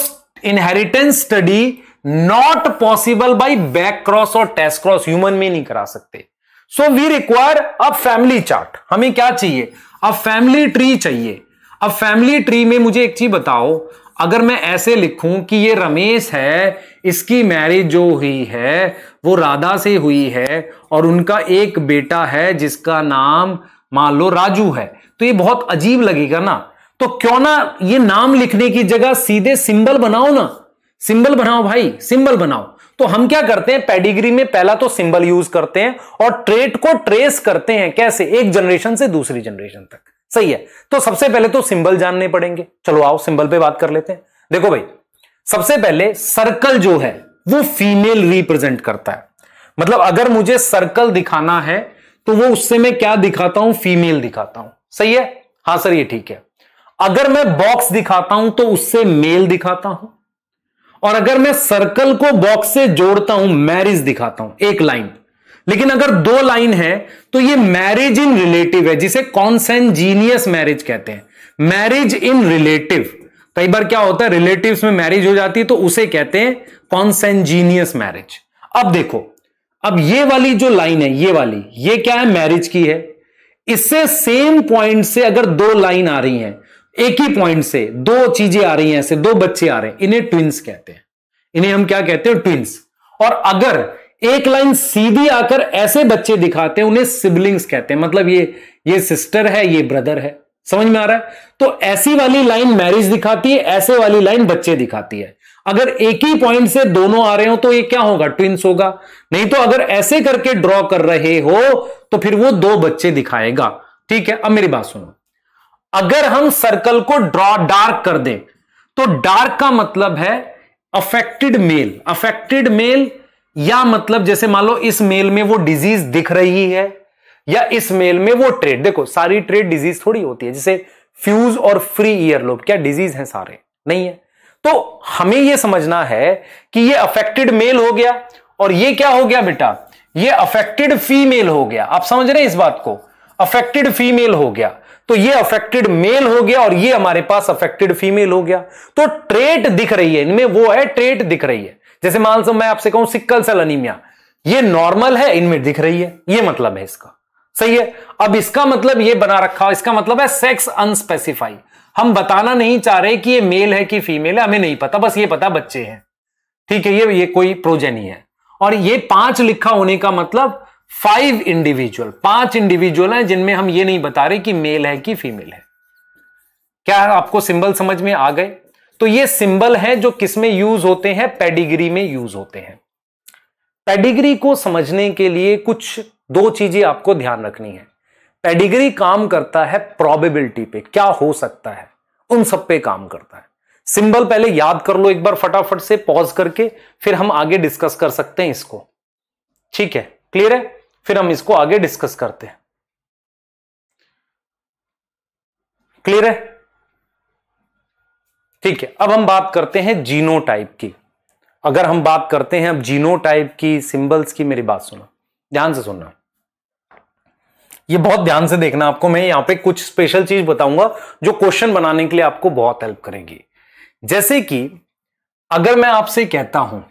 inheritance study not possible by back cross और टेस्ट क्रॉस ह्यूमन में नहीं करा सकते. So we require a family chart हमें क्या चाहिए? अब फैमिली ट्री चाहिए. अब फैमिली ट्री में मुझे एक चीज़ बताओ. अगर मैं ऐसे लिखूं कि ये रमेश है, इसकी मैरिज जो हुई है, वो राधा से हुई है, और उनका एक बेटा है जिसका नाम, मान लो, राजू है. तो ये बहुत अजीब लगेगा ना। तो क्यों ना ये नाम लिखने की जगह सीधे सिंबल बनाओ ना। सिंबल बनाओ भाई, सिंबल बनाओ। तो हम क्या करते हैं, पेडिग्री में पहला तो सिंबल यूज़ करते हैं और ट्रेट को ट्रेस करते हैं कैसे? एक जनरेशन से दूसरी जनरेशन तक। सही है? तो सबसे पहले तो सिंबल जानने पड़ेंगे। चलो आओ, सिंबल पे बात कर लेते हैं। देखो भाई, सबसे पहले सर्कल जो है, वो फीमेल रिप्रेजेंट करता है। मतलब अगर मुझे सर्कल दिखाना है तो वो उससे मैं क्या दिखाता हूँ? फीमेल दिखाता हूँ। सही है? हाँ सर, ये ठीक है। अगर मैं बॉक्स दिखाता हूँ तो उससे मेल दिखाता हूँ। और अगर मैं सर्कल को बॉक्स से जोड़ता हूँ मैरिज दिखाता हूँ, एक लाइन लेकिन अगर दो लाइन है तो ये मैरिज इन रिलेटिव है, जिसे कॉन्सेंजीनियस मैरिज कहते हैं। मैरिज इन रिलेटिव कई बार क्या होता है रिलेटिव्स में मैरिज हो जाती है तो उसे कहते हैं कॉन्सेंजीनियस मैरिज अब देखो, अब ये वाली जो लाइन है, ये वाली, ये क्या है? मैरिज की है। इससे सेम पॉइंट से अगर दो लाइन आ रही हैं, एक ही पॉइंट से दो चीज़ें आ रही हैं, ऐसे दो बच्चे आ रहे हैं, इन्हें ट्विंस कहते हैं। इन्हें हम क्या कहते हैं? ट्विंस और अगर एक लाइन सीधी आकर ऐसे बच्चे दिखाते हैं, उन्हें सिबलिंग्स कहते हैं मतलब ये ये सिस्टर है, ये ब्रदर है। समझ में आ रहा है? तो ऐसी वाली लाइन मैरिज दिखाती है, ऐसे वाली लाइन बच्चे दिखाती है। अगर एक ही पॉइंट से दोनों आ रहे हो तो ये क्या होगा? ट्विंस होगा। नहीं तो अगर ऐसे करके ड्रॉ कर रहे हो तो फिर वो दो बच्चे दिखाएगा। ठीक है? अब मेरी बात सुनो। अगर हम सर्कल को ड्रॉ डार्क कर दें तो डार्क का मतलब है अफेक्टेड मेल अफेक्टेड मेल या मतलब जैसे मान लो इस मेल में वो डिज़ीज़ दिख रही है, या इस मेल में वो ट्रेड देखो, सारी ट्रेड डिज़ीज़ थोड़ी होती है। जैसे फ्यूज और फ्री ईयर लोब क्या डिज़ीज़ है सारे? नहीं है। तो हमें यह समझना है कि ये अफेक्टेड मेल हो गया और ये क्या हो गया बेटा? ये अफेक्टेड फीमेल हो गया। आप समझ रहे हैं इस बात को? अफेक्टेड फीमेल हो गया। तो ये अफेक्टेड मेल हो गया और ये हमारे पास अफेक्टेड फीमेल हो गया। तो ट्रेट दिख रही है, इनमें वो है ट्रेट दिख रही है। जैसे मान लो मैं आपसे कहूँ सिक्कल सेल अनीमिया ये नॉर्मल है, इनमें दिख रही है। ये मतलब है इसका। सही है? अब इसका मतलब ये बना रखा, इसका मतलब है सेक्स अनस्पेसिफाई हम बताना नहीं चाह रहे कि ये मेल है कि फीमेल है, हमें नहीं पता, बस ये पता बच्चे हैं। ठीक है, ये ये कोई प्रोजेनी है। और ये पाँच लिखा होने का मतलब फाइव इंडिविजुअल पाँच इंडिविजुअल हैं जिनमें हम ये नहीं बता रहे कि मेल है कि फीमेल है। क्या आपको सिंबल समझ में आ गए? तो ये सिंबल है जो किसमें यूज़ होते हैं? पेडिग्री में यूज़ होते हैं। पेडिग्री को समझने के लिए कुछ दो चीज़ें आपको ध्यान रखनी है। पेडिग्री काम करता है प्रोबेबिलिटी पे। क्या हो सकता है? उन सब पे काम करता है। सिंबल पहले याद कर लो एक बार फटाफट से पॉज करके, फिर हम आगे डिस्कस कर सकते हैं इसको। ठीक है? क्लियर है? फिर हम इसको आगे डिस्कस करते हैं। क्लियर है? ठीक है, अब हम बात करते हैं जीनो टाइप की। अगर हम बात करते हैं अब जीनो टाइप की सिंबल्स की, मेरी बात सुनो। ध्यान से सुनना। ये बहुत ध्यान से देखना आपको। मैं यहाँ पे कुछ स्पेशल चीज़ बताऊँगा जो क्वेश्चन बनाने के लिए आपको बहुत हेल्प करेगी। जैसे कि अगर मैं आपसे कहता हूँ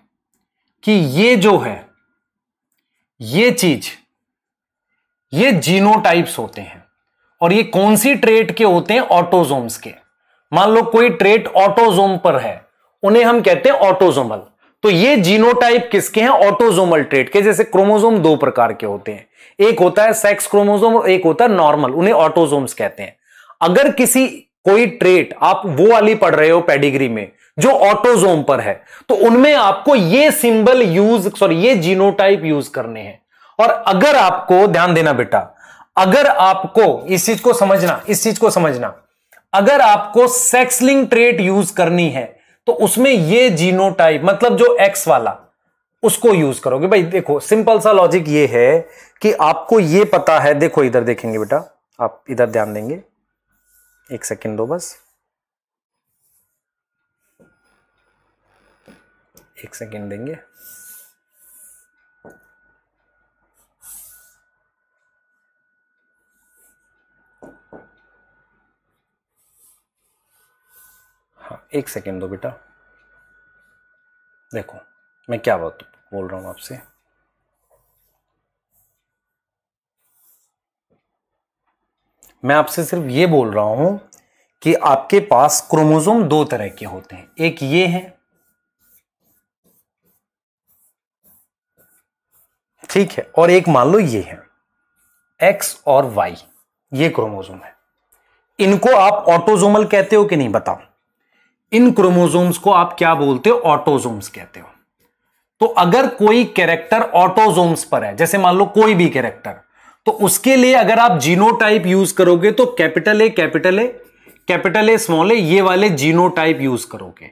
कि ये जो है, ये चीज़, ये जीनोटाइप्स होते हैं और ये कौन सी ट्रेट के होते हैं? ऑटोजोम्स के। मान लो कोई ट्रेट ऑटोजोम पर है, उन्हें हम कहते हैं ऑटोजोमल तो ये जीनोटाइप किसके हैं? ऑटोजोमल ट्रेट के, जैसे क्रोमोजोम दो प्रकार के होते हैं। एक होता है सेक्स क्रोमोजोम और एक होता है नॉर्मल उन्हें ऑटोजोम्स कहते हैं। अगर किसी, कोई ट्रेट आप वो वाली पढ़ रहे हो पेडिग्री में, जो ऑटोजोम पर है तो उनमें आपको ये सिंबल यूज़ सॉरी ये जीनोटाइप यूज़ करने हैं। और अगर आपको, ध्यान देना बेटा, अगर आपको, इस चीज़ को समझना, इस चीज़ को समझना, अगर आपको सेक्सलिंग ट्रेट यूज़ करनी है तो उसमें ये जीनोटाइप मतलब जो एक्स वाला उसको यूज़ करोगे। भाई, देखो सिंपल सा लॉजिक ये है कि आपको ये पता है। देखो, इधर देखेंगे बेटा। आप इधर ध्यान देंगे। एक सेकेंड दो बस। एक सेकेंड देंगे। हाँ एक सेकेंड दो बेटा। देखो, मैं क्या बात बोल रहा हूँ आपसे। मैं आपसे सिर्फ़ ये बोल रहा हूँ कि आपके पास क्रोमोजोम दो तरह के होते हैं। एक ये है। ठीक है, और एक मान लो ये है। एक्स और वाई ये क्रोमोजोम है। इनको आप ऑटोजोमल कहते हो कि नहीं, बताओ। इन क्रोमोजोम्स को आप क्या बोलते हो? ऑटोजोम्स कहते हो। तो अगर कोई कैरेक्टर ऑटोजोम्स पर है, जैसे मान लो कोई भी कैरेक्टर तो उसके लिए अगर आप जीनोटाइप यूज़ करोगे तो capital A capital A capital A small a ये वाले जीनोटाइप यूज़ करोगे।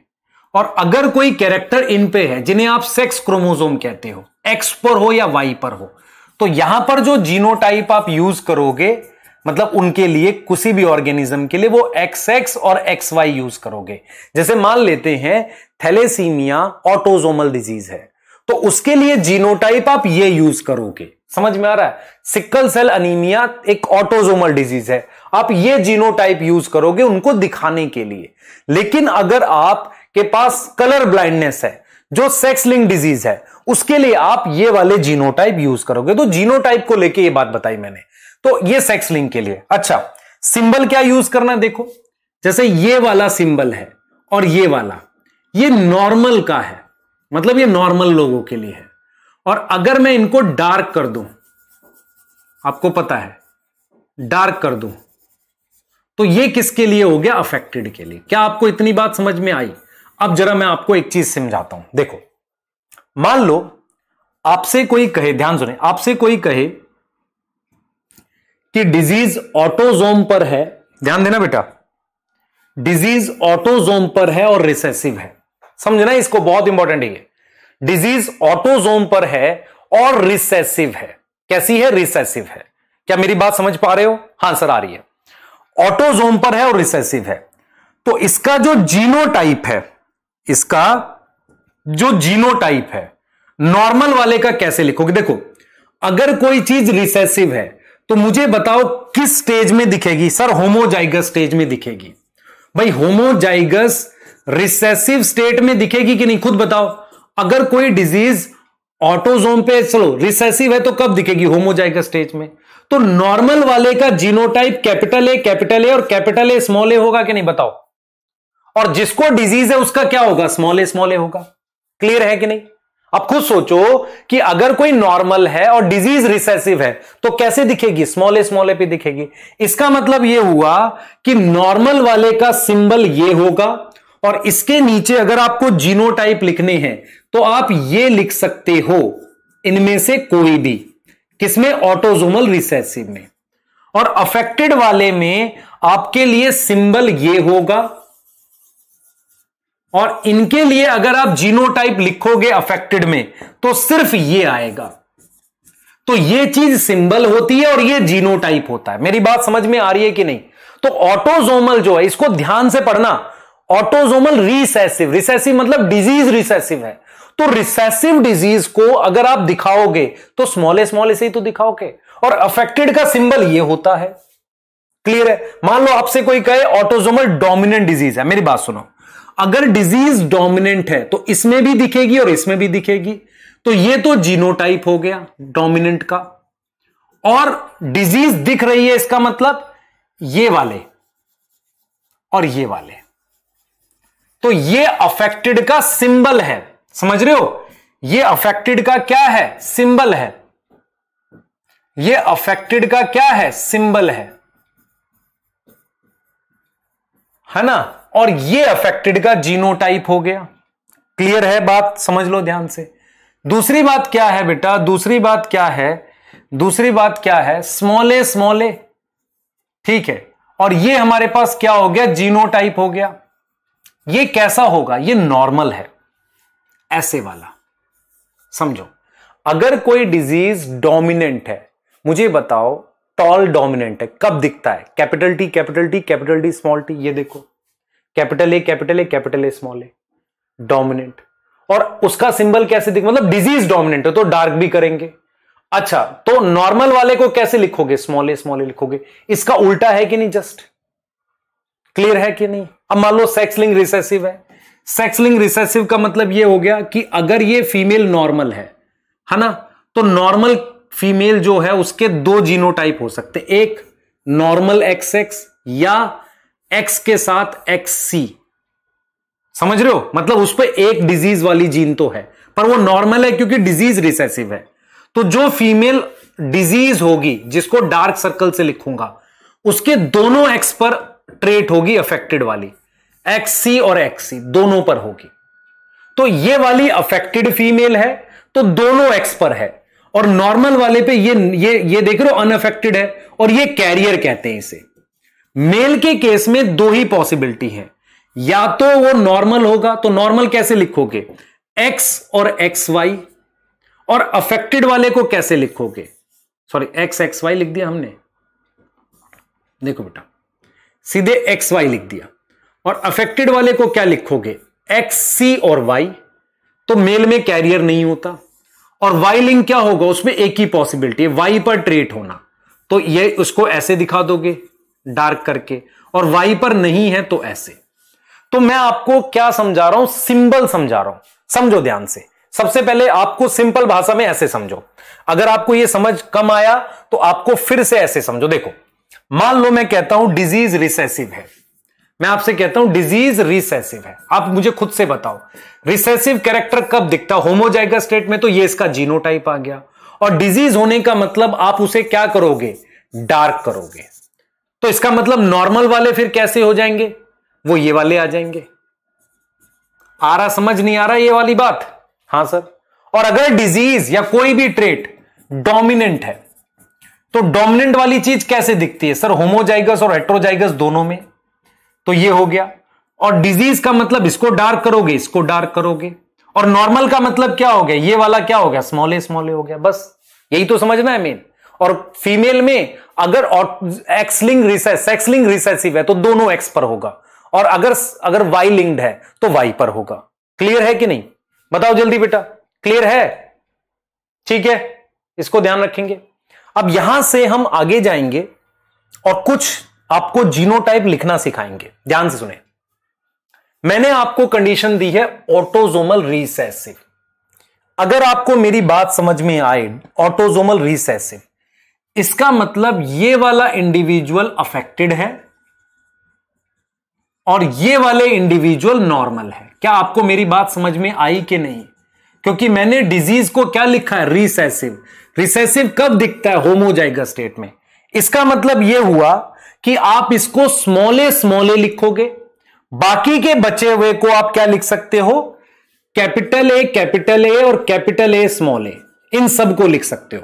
और अगर कोई कैरेक्टर इन पे है, जिन्हें आप सेक्स क्रोमोजोम कहते हो एक्स पर हो या वाई पर हो तो यहाँ पर जो जीनोटाइप आप यूज़ करोगे मतलब उनके लिए, किसी भी ऑर्गेनिज्म के लिए, वो एक्स एक्स और एक्स वाई यूज़ करोगे। जैसे मान लेते हैं थैलेसीमिया ऑटोजोमल डिज़ीज़ है। तो उसके लिए जीनोटाइप आप ये यूज़ करोगे। समझ में आ रहा है? सिक्कल सेल अनीमिया एक ऑटोजोमल डिज़ीज़ है। आप ये जीनोटाइप यूज़ करोगे उनको दिखाने के लिए। लेकिन अगर आप के पास कलर ब्लाइंडनेस है, जो सेक्स लिंक डिज़ीज़ है, उसके लिए आप ये वाले जीनोटाइप यूज़ करोगे। तो जीनोटाइप को लेके ये बात बताई मैंने। तो ये सेक्स लिंक के लिए। अच्छा सिंबल क्या यूज़ करना देखो। जैसे ये वाला सिंबल है और ये वाला। ये नॉर्मल का है। मतलब ये नॉर्मल लोगों के लिए है। और अगर मैं इनको डार्क कर दूँ, आपको पता है, डार्क कर दूँ तो ये किसके लिए हो गया? अफेक्टेड के लिए। क्या आपको इतनी बात समझ में आई? अब जरा मैं आपको एक चीज़ समझाता हूँ। देखो, मान लो, आपसे कोई कहे, ध्यान सुने, आपसे कोई कहे कि डिज़ीज़ ऑटोजोम पर है। ध्यान देना बेटा। डिज़ीज़ ऑटोजोम पर है और रिसेसिव है। समझना इसको बहुत इंपॉर्टेंट है डिज़ीज़ ऑटोजोम पर है और रिसेसिव है। कैसी है? रिसेसिव है। क्या मेरी बात समझ पा रहे हो? हाँ सर आ रही है। ऑटोजोम पर है और रिसेसिव है। तो इसका जो जीनोटाइप है, इसका जो जीनोटाइप है नॉर्मल वाले का कैसे लिखोगे? देखो, अगर कोई चीज़ रिसेसिव है तो मुझे बताओ किस स्टेज में दिखेगी? सर होमोजाइगस स्टेज में दिखेगी। भाई होमोजाइगस रिसेसिव स्टेट में दिखेगी कि नहीं? खुद बताओ। अगर कोई डिज़ीज़ ऑटोजोम पे, चलो रिसेसिव है तो कब दिखेगी? होमोजाइगस स्टेज में। तो नॉर्मल वाले का genotype capital A capital A और कैपिटल ए स्मॉल ए होगा कि नहीं बताओ? और जिसको डिज़ीज़ है उसका क्या होगा? स्मॉल ए स्मॉल ए होगा। क्लियर है कि नहीं? अब खुद सोचो कि अगर कोई नॉर्मल है और डिज़ीज़ रिसेसिव है तो कैसे दिखेगी? स्मॉल ए स्मॉल ए पे दिखेगी। इसका मतलब यह हुआ कि नॉर्मल वाले का सिंबल ये होगा और इसके नीचे अगर आपको जीनोटाइप लिखने हैं तो आप ये लिख सकते हो, इनमें से कोई भी। किसमें? ऑटोजोमल रिसेसिव में। और अफेक्टेड वाले में आपके लिए सिंबल ये होगा। और इनके लिए अगर आप जीनोटाइप लिखोगे अफेक्टेड में तो सिर्फ़ ये आएगा। तो ये चीज़ सिंबल होती है और ये जीनोटाइप होता है। मेरी बात समझ में आ रही है कि नहीं? तो ऑटोजोमल जो है, इसको ध्यान से पढ़ना। ऑटोजोमल रिसेसिव रिसेसिव मतलब डिज़ीज़ रिसेसिव है। तो रिसेसिव डिज़ीज़ को अगर आप दिखाओगे तो स्मॉले स्मॉले से ही तो दिखाओगे। और अफेक्टेड का सिंबल ये होता है। क्लियर है? मान लो आपसे कोई कहे ऑटोजोमल डोमिनेंट डिज़ीज़ है। मेरी बात सुनो। अगर डिज़ीज़ डोमिनेंट है तो इसमें भी दिखेगी और इसमें भी दिखेगी। तो ये तो जीनोटाइप हो गया डोमिनेंट का। और डिज़ीज़ दिख रही है, इसका मतलब ये वाले और ये वाले। तो ये अफेक्टेड का सिंबल है। समझ रहे हो? ये अफेक्टेड का क्या है? सिंबल है। ये अफेक्टेड का क्या है? सिंबल है। है ना? और ये अफेक्टेड का जीनोटाइप हो गया। क्लियर है बात? समझ लो ध्यान से। दूसरी बात क्या है बेटा? दूसरी बात क्या है? दूसरी बात क्या है? स्मॉल स्मॉल ठीक है। और ये हमारे पास क्या हो गया? जीनोटाइप हो गया। ये कैसा होगा? ये नॉर्मल है। ऐसे वाला। समझो। अगर कोई डिज़ीज़ डोमिनेंट है, मुझे बताओ टॉल डोमिनेंट है, कब दिखता है? Capital T capital T capital T small t ये देखो। Capital A capital A capital A small a dominant और उसका सिंबल कैसे दिख मतलब डिज़ीज़ डोमिनेंट है तो डार्क भी करेंगे। अच्छा तो नॉर्मल वाले को कैसे लिखोगे? स्मॉल ए स्मॉल ए लिखोगे। इसका उल्टा है कि नहीं? जस्ट क्लियर है कि नहीं? अब मान लो सेक्स लिंग रिसेसिव है। सेक्स लिंग रिसेसिव का मतलब ये हो गया कि अगर ये फीमेल नॉर्मल है है ना? तो नॉर्मल फीमेल जो है, उसके दो जीनोटाइप हो सकते एक नॉर्मल एक्स एक्स या एक्स के साथ एक्स सी समझ रहे हो? मतलब उस पर एक डिज़ीज़ वाली जीन तो है। पर वो नॉर्मल है क्योंकि डिज़ीज़ रिसेसिव है। तो जो फीमेल डिज़ीज़ होगी, जिसको डार्क सर्कल से लिखूँगा, उसके दोनों एक्स पर ट्रेट होगी अफेक्टेड वाली। एक्ससी और एक्ससी दोनों पर होगी। तो ये वाली अफेक्टेड फीमेल है तो दोनों एक्स पर है। और नॉर्मल वाले पे ये ये ये देख रहे हो अनअफेक्टेड है, और ये कैरियर कहते हैं इसे। मेल के केस में दो ही पॉसिबिलिटी है। या तो वो नॉर्मल होगा तो नॉर्मल कैसे लिखोगे? एक्स और एक्स वाई और अफेक्टेड वाले को कैसे लिखोगे? सॉरी एक्स एक्स वाई लिख दिया हमने। देखो बेटा सीधे एक्स वाई लिख दिया। और अफेक्टेड वाले को क्या लिखोगे? एक्स सी और वाई तो मेल में कैरियर नहीं होता। और वाई लिंक क्या होगा? उसमें एक ही पॉसिबिलिटी है। वाई पर ट्रेट होना। तो ये उसको ऐसे दिखा दोगे डार्क करके। और वाई पर नहीं है तो ऐसे। तो मैं आपको क्या समझा रहा हूँ? सिंबल समझा रहा हूँ। समझो ध्यान से। सबसे पहले आपको सिंपल भाषा में ऐसे समझो। अगर आपको यह समझ कम आया तो आपको फिर से ऐसे समझो। देखो मान लो मैं कहता हूँ डिज़ीज़ रिसेसिव है। मैं आपसे कहता हूँ डिज़ीज़ रिसेसिव है। आप मुझे खुद से बताओ रिसेसिव कैरेक्टर कब दिखता? होमोजाइगा स्टेट में तो ये इसका जीनोटाइप आ गया। और डिज़ीज़ होने का मतलब आप उसे क्या करोगे? डार्क करोगे। तो इसका मतलब नॉर्मल वाले फिर कैसे हो जाएँगे? वो ये वाले आ जाएँगे। आ रहा, समझ नहीं आ रहा ये वाली बात? हाँ, सर। और अगर डिज़ीज़ या कोई भी ट्रेट डोमिनेंट है तो डोमिनेंट वाली चीज़ कैसे दिखती है? सर होमोजाइगस और हेट्रोजाइगस दोनों में? तो ये हो गया। और डिज़ीज़ का मतलब इसको डार्क करोगे, इसको डार्क करोगे। और नॉर्मल का मतलब क्या हो गया? ये वाला क्या हो गया? स्मॉले स्मॉले हो गया। बस, यही तो समझना है मेन और फीमेल में अगर एक्सलिंग रिसेस सेक्सलिंग रिसेसिव है तो दोनों एक्स पर होगा। और अगर अगर वाई लिंक्ड है तो वाई पर होगा। क्लियर है कि नहीं? बताओ जल्दी बेटा। क्लियर है? ठीक है? इसको ध्यान रखेंगे। अब यहाँ से हम आगे जाएँगे और कुछ आपको जीनोटाइप लिखना सिखाएँगे। ध्यान से सुने। मैंने आपको कंडीशन दी है ऑटोजोमल रिसेसिव अगर आपको मेरी बात समझ में आए ऑटोजोमल रिसेसिव इसका मतलब ये वाला इंडिविजुअल अफेक्टेड है और ये वाले इंडिविजुअल नॉर्मल है। क्या आपको मेरी बात समझ में आई कि नहीं? क्योंकि मैंने डिज़ीज़ को क्या लिखा है? रिसेसिव रिसेसिव कब दिखता है? होमोजाइगा स्टेट में। इसका मतलब यह हुआ कि आप इसको स्मॉले स्मॉले लिखोगे। बाकी के बचे हुए को आप क्या लिख सकते हो? कैपिटल ए कैपिटल ए और कैपिटल ए स्मॉल ए। इन सबको लिख सकते हो।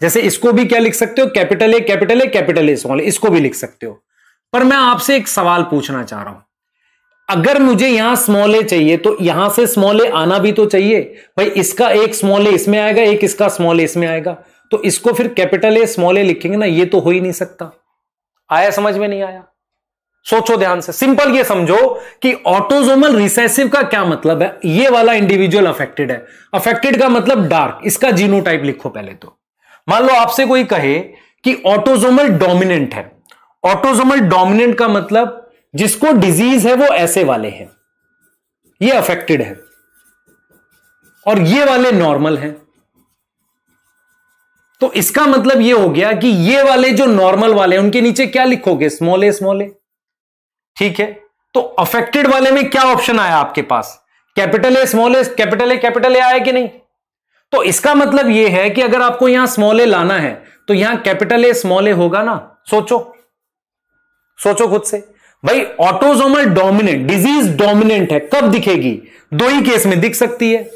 जैसे इसको भी क्या लिख सकते हो? Capital A capital A capital A small इसको भी लिख सकते हो। पर मैं आपसे एक सवाल पूछना चाह रहा हूँ। अगर मुझे यहाँ स्मॉल ए चाहिए तो यहाँ से स्मॉल ए आना भी तो चाहिए। भाई, इसका एक स्मॉल ए इसमें आएगा, एक इसका स्मॉल ए इसमें आएगा। तो इसको फिर कैपिटल ए स्मॉल ए लिखेंगे ना, ये तो हो ही नहीं सकता। आया समझ में नहीं आया? सोचो ध्यान से। सिंपल ये समझो कि ऑटोजोमल रिसेसिव का क्या मतलब है? ये वाला इंडिविजुअल अफेक्टेड है। अफेक्टेड का मतलब डार्क इसका जीनोटाइप लिखो पहले तो। मान लो आपसे कोई कहे कि ऑटोजोमल डोमिनेंट है। ऑटोजोमल डोमिनेंट का मतलब जिसको डिज़ीज़ है, वो ऐसे वाले हैं। ये अफेक्टेड है। और ये वाले नॉर्मल हैं। तो इसका मतलब ये हो गया कि ये वाले जो नॉर्मल वाले हैं, उनके नीचे क्या लिखोगे? स्मॉल स्मॉल ठीक है? तो अफेक्टेड वाले में क्या ऑप्शन आया आपके पास? Capital A small a capital A capital A आया कि नहीं? तो इसका मतलब यह है कि अगर आपको यहाँ स्मॉल ए लाना है तो यहाँ कैपिटल ए स्मॉल ए होगा ना? सोचो। सोचो खुद से। भाई ऑटोजोमल डोमिनेंट डिज़ीज़ डोमिनेंट है, कब दिखेगी? दो ही केस में दिख सकती है।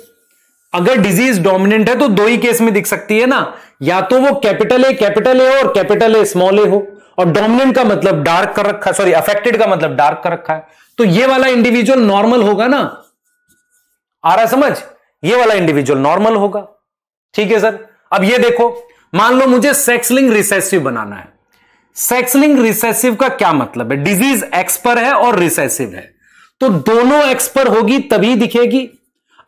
अगर डिज़ीज़ डोमिनेंट है तो दो ही केस में दिख सकती है ना। या तो वो कैपिटल ए कैपिटल ए और कैपिटल ए स्मॉल ए हो। और डोमिनेंट का मतलब डार्क कर रखा सॉरी अफेक्टेड का मतलब डार्क कर रखा है। तो ये वाला इंडिविजुअल नॉर्मल होगा ना? आ रहा समझ? ये वाला इंडिविजुअल नॉर्मल होगा। ठीक है, सर? अब ये देखो, मान लो मुझे सेक्सलिंग रिसेसिव बनाना है। सेक्सलिंग रिसेसिव का क्या मतलब है? डिज़ीज़ एक्स पर है और रिसेसिव है। तो दोनों एक्स पर होगी तभी दिखेगी।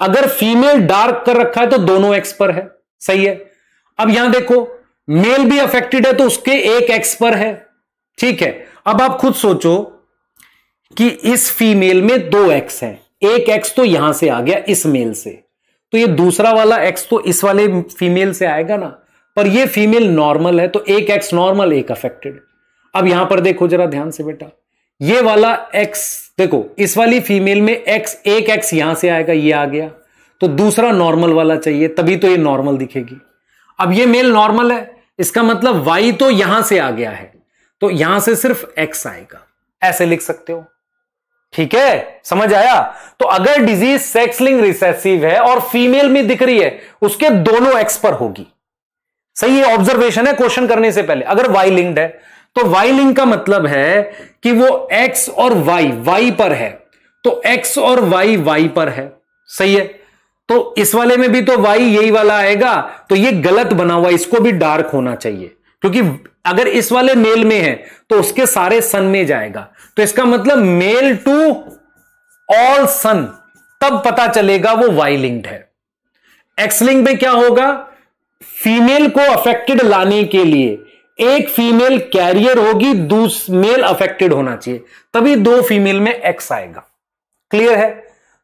अगर फीमेल डार्क कर रखा है तो दोनों एक्स पर है। सही है? अब यहाँ देखो मेल भी अफेक्टेड है तो उसके एक एक्स पर है। ठीक है? अब आप खुद सोचो कि इस फीमेल में दो एक्स है। एक एक्स तो यहाँ से आ गया इस मेल से। तो ये दूसरा वाला एक्स तो इस वाले फीमेल से आएगा ना। पर ये फीमेल नॉर्मल है तो एक एक्स नॉर्मल एक अफेक्टेड अब यहाँ पर देखो जरा ध्यान से बेटा। ये वाला एक्स देखो, इस वाली फीमेल में एक्स एक एक्स यहाँ से आएगा, ये आ गया। तो दूसरा नॉर्मल वाला चाहिए, तभी तो ये नॉर्मल दिखेगी। अब ये मेल नॉर्मल है, इसका मतलब वाई तो यहाँ से आ गया है। तो यहाँ से सिर्फ़ एक्स आएगा। ऐसे लिख सकते हो। ठीक है? समझ आया? तो अगर डिज़ीज़ सेक्सलिंग रिसेसिव है और फीमेल में दिख रही है, उसके दोनों एक्स पर होगी। सही है ऑब्जर्वेशन है क्वेश्चन करने से पहले। अगर वाई लिंक्ड है तो वाई लिंक का मतलब है कि वो एक्स और वाई वाई पर है। तो एक्स और वाई वाई पर है। सही है? तो इस वाले में भी तो वाई यही वाला आएगा तो ये गलत बना हुआ इसको भी डार्क होना चाहिए। क्योंकि अगर इस वाले मेल में है तो उसके सारे सन में जाएगा। तो इसका मतलब मेल टू ऑल सन तब पता चलेगा वो वाई लिंक्ड है। एक्स लिंक में क्या होगा? फीमेल को अफेक्टेड लाने के लिए, एक फीमेल कैरियर होगी, दूस मेल अफेक्टेड होना चाहिए। तभी दो फीमेल में एक्स आएगा। क्लियर है?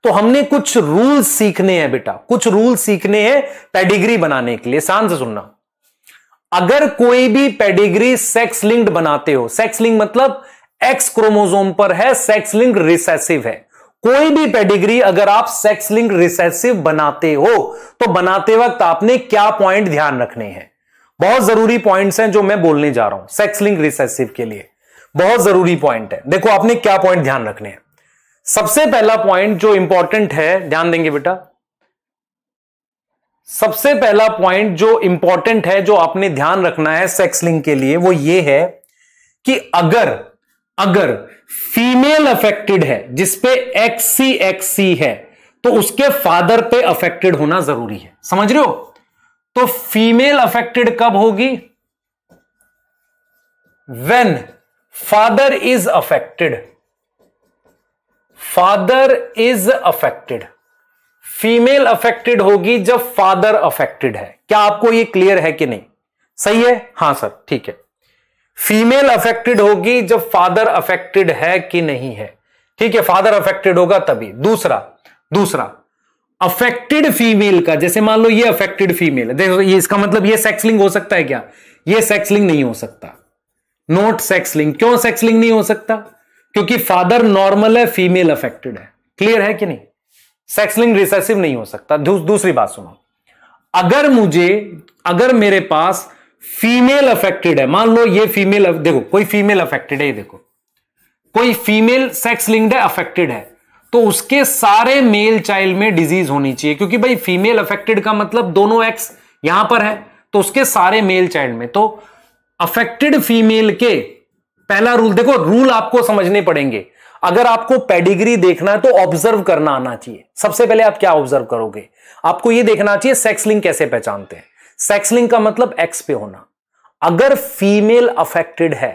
तो हमने कुछ रूल सीखने हैं बेटा। कुछ रूल सीखने हैं पेडिग्री बनाने के लिए। शांत से सुनना। अगर कोई भी पेडिग्री सेक्स लिंक्ड बनाते हो सेक्स लिंक मतलब एक्स क्रोमोजोम पर है सेक्स लिंक रिसेसिव है। कोई भी पेडिग्री अगर आप सेक्स लिंक रिसेसिव बनाते हो तो बनाते वक्त आपने क्या पॉइंट ध्यान रखने हैं? बहुत ज़रूरी पॉइंट्स हैं जो मैं बोलने जा रहा हूँ सेक्स लिंक रिसेसिव के लिए। बहुत ज़रूरी पॉइंट है। देखो, आपने क्या पॉइंट ध्यान रखने हैं? सबसे पहला पॉइंट जो इंपॉर्टेंट है, ध्यान देंगे बेटा। सबसे पहला पॉइंट जो इंपॉर्टेंट है, जो आपने ध्यान रखना है सेक्स लिंक के लिए, वो ये है कि अगर अगर फीमेल अफेक्टेड है जिसपे एक्सी एक्सी है तो उसके फादर पे अफेक्टेड होना ज़रूरी है। समझ रहे हो? तो फीमेल अफेक्टेड कब होगी? When father is affected father is affected female affected होगी जब फादर अफेक्टेड है। क्या आपको ये क्लियर है कि नहीं? सही है? हाँ, सर, ठीक है। फीमेल अफेक्टेड होगी जब फादर अफेक्टेड है कि नहीं है। ठीक है, फादर अफेक्टेड होगा तभी। दूसरा दूसरा, अफेक्टेड फीमेल का, जैसे मान लो ये अफेक्टेड फीमेल है। देखो, ये इसका मतलब ये सेक्सलिंग हो सकता है क्या? ये सेक्सलिंग नहीं हो सकता। नोट सेक्सलिंग क्यों सेक्सलिंग नहीं हो सकता? क्योंकि फादर नॉर्मल है, फीमेल अफेक्टेड है। क्लियर है कि नहीं? सेक्सलिंग रिसेसिव नहीं हो सकता। दूसरी बात सुनो। अगर मुझे, अगर मेरे पास फीमेल अफेक्टेड है। मान लो ये फीमेल देखो, कोई फीमेल अफेक्टेड है, ये देखो। कोई फीमेल सेक्स लिंक्ड है अफेक्टेड है। तो उसके सारे मेल चाइल्ड में डिज़ीज़ होनी चाहिए, क्योंकि भाई फीमेल अफेक्टेड का मतलब दोनों एक्स यहाँ पर है तो उसके सारे मेल चाइल्ड में। तो अफेक्टेड फीमेल के पहला रूल देखो रूल आपको समझने पड़ेंगे। अगर आपको पेडिग्री देखना है तो ऑब्ज़र्व करना आना चाहिए। सबसे पहले आप क्या ऑब्ज़र्व करोगे? आपको यह देखना चाहिए सेक्स लिंक कैसे पहचानते हैं। सेक्स लिंक का मतलब एक्स पे होना। अगर फीमेल अफेक्टेड है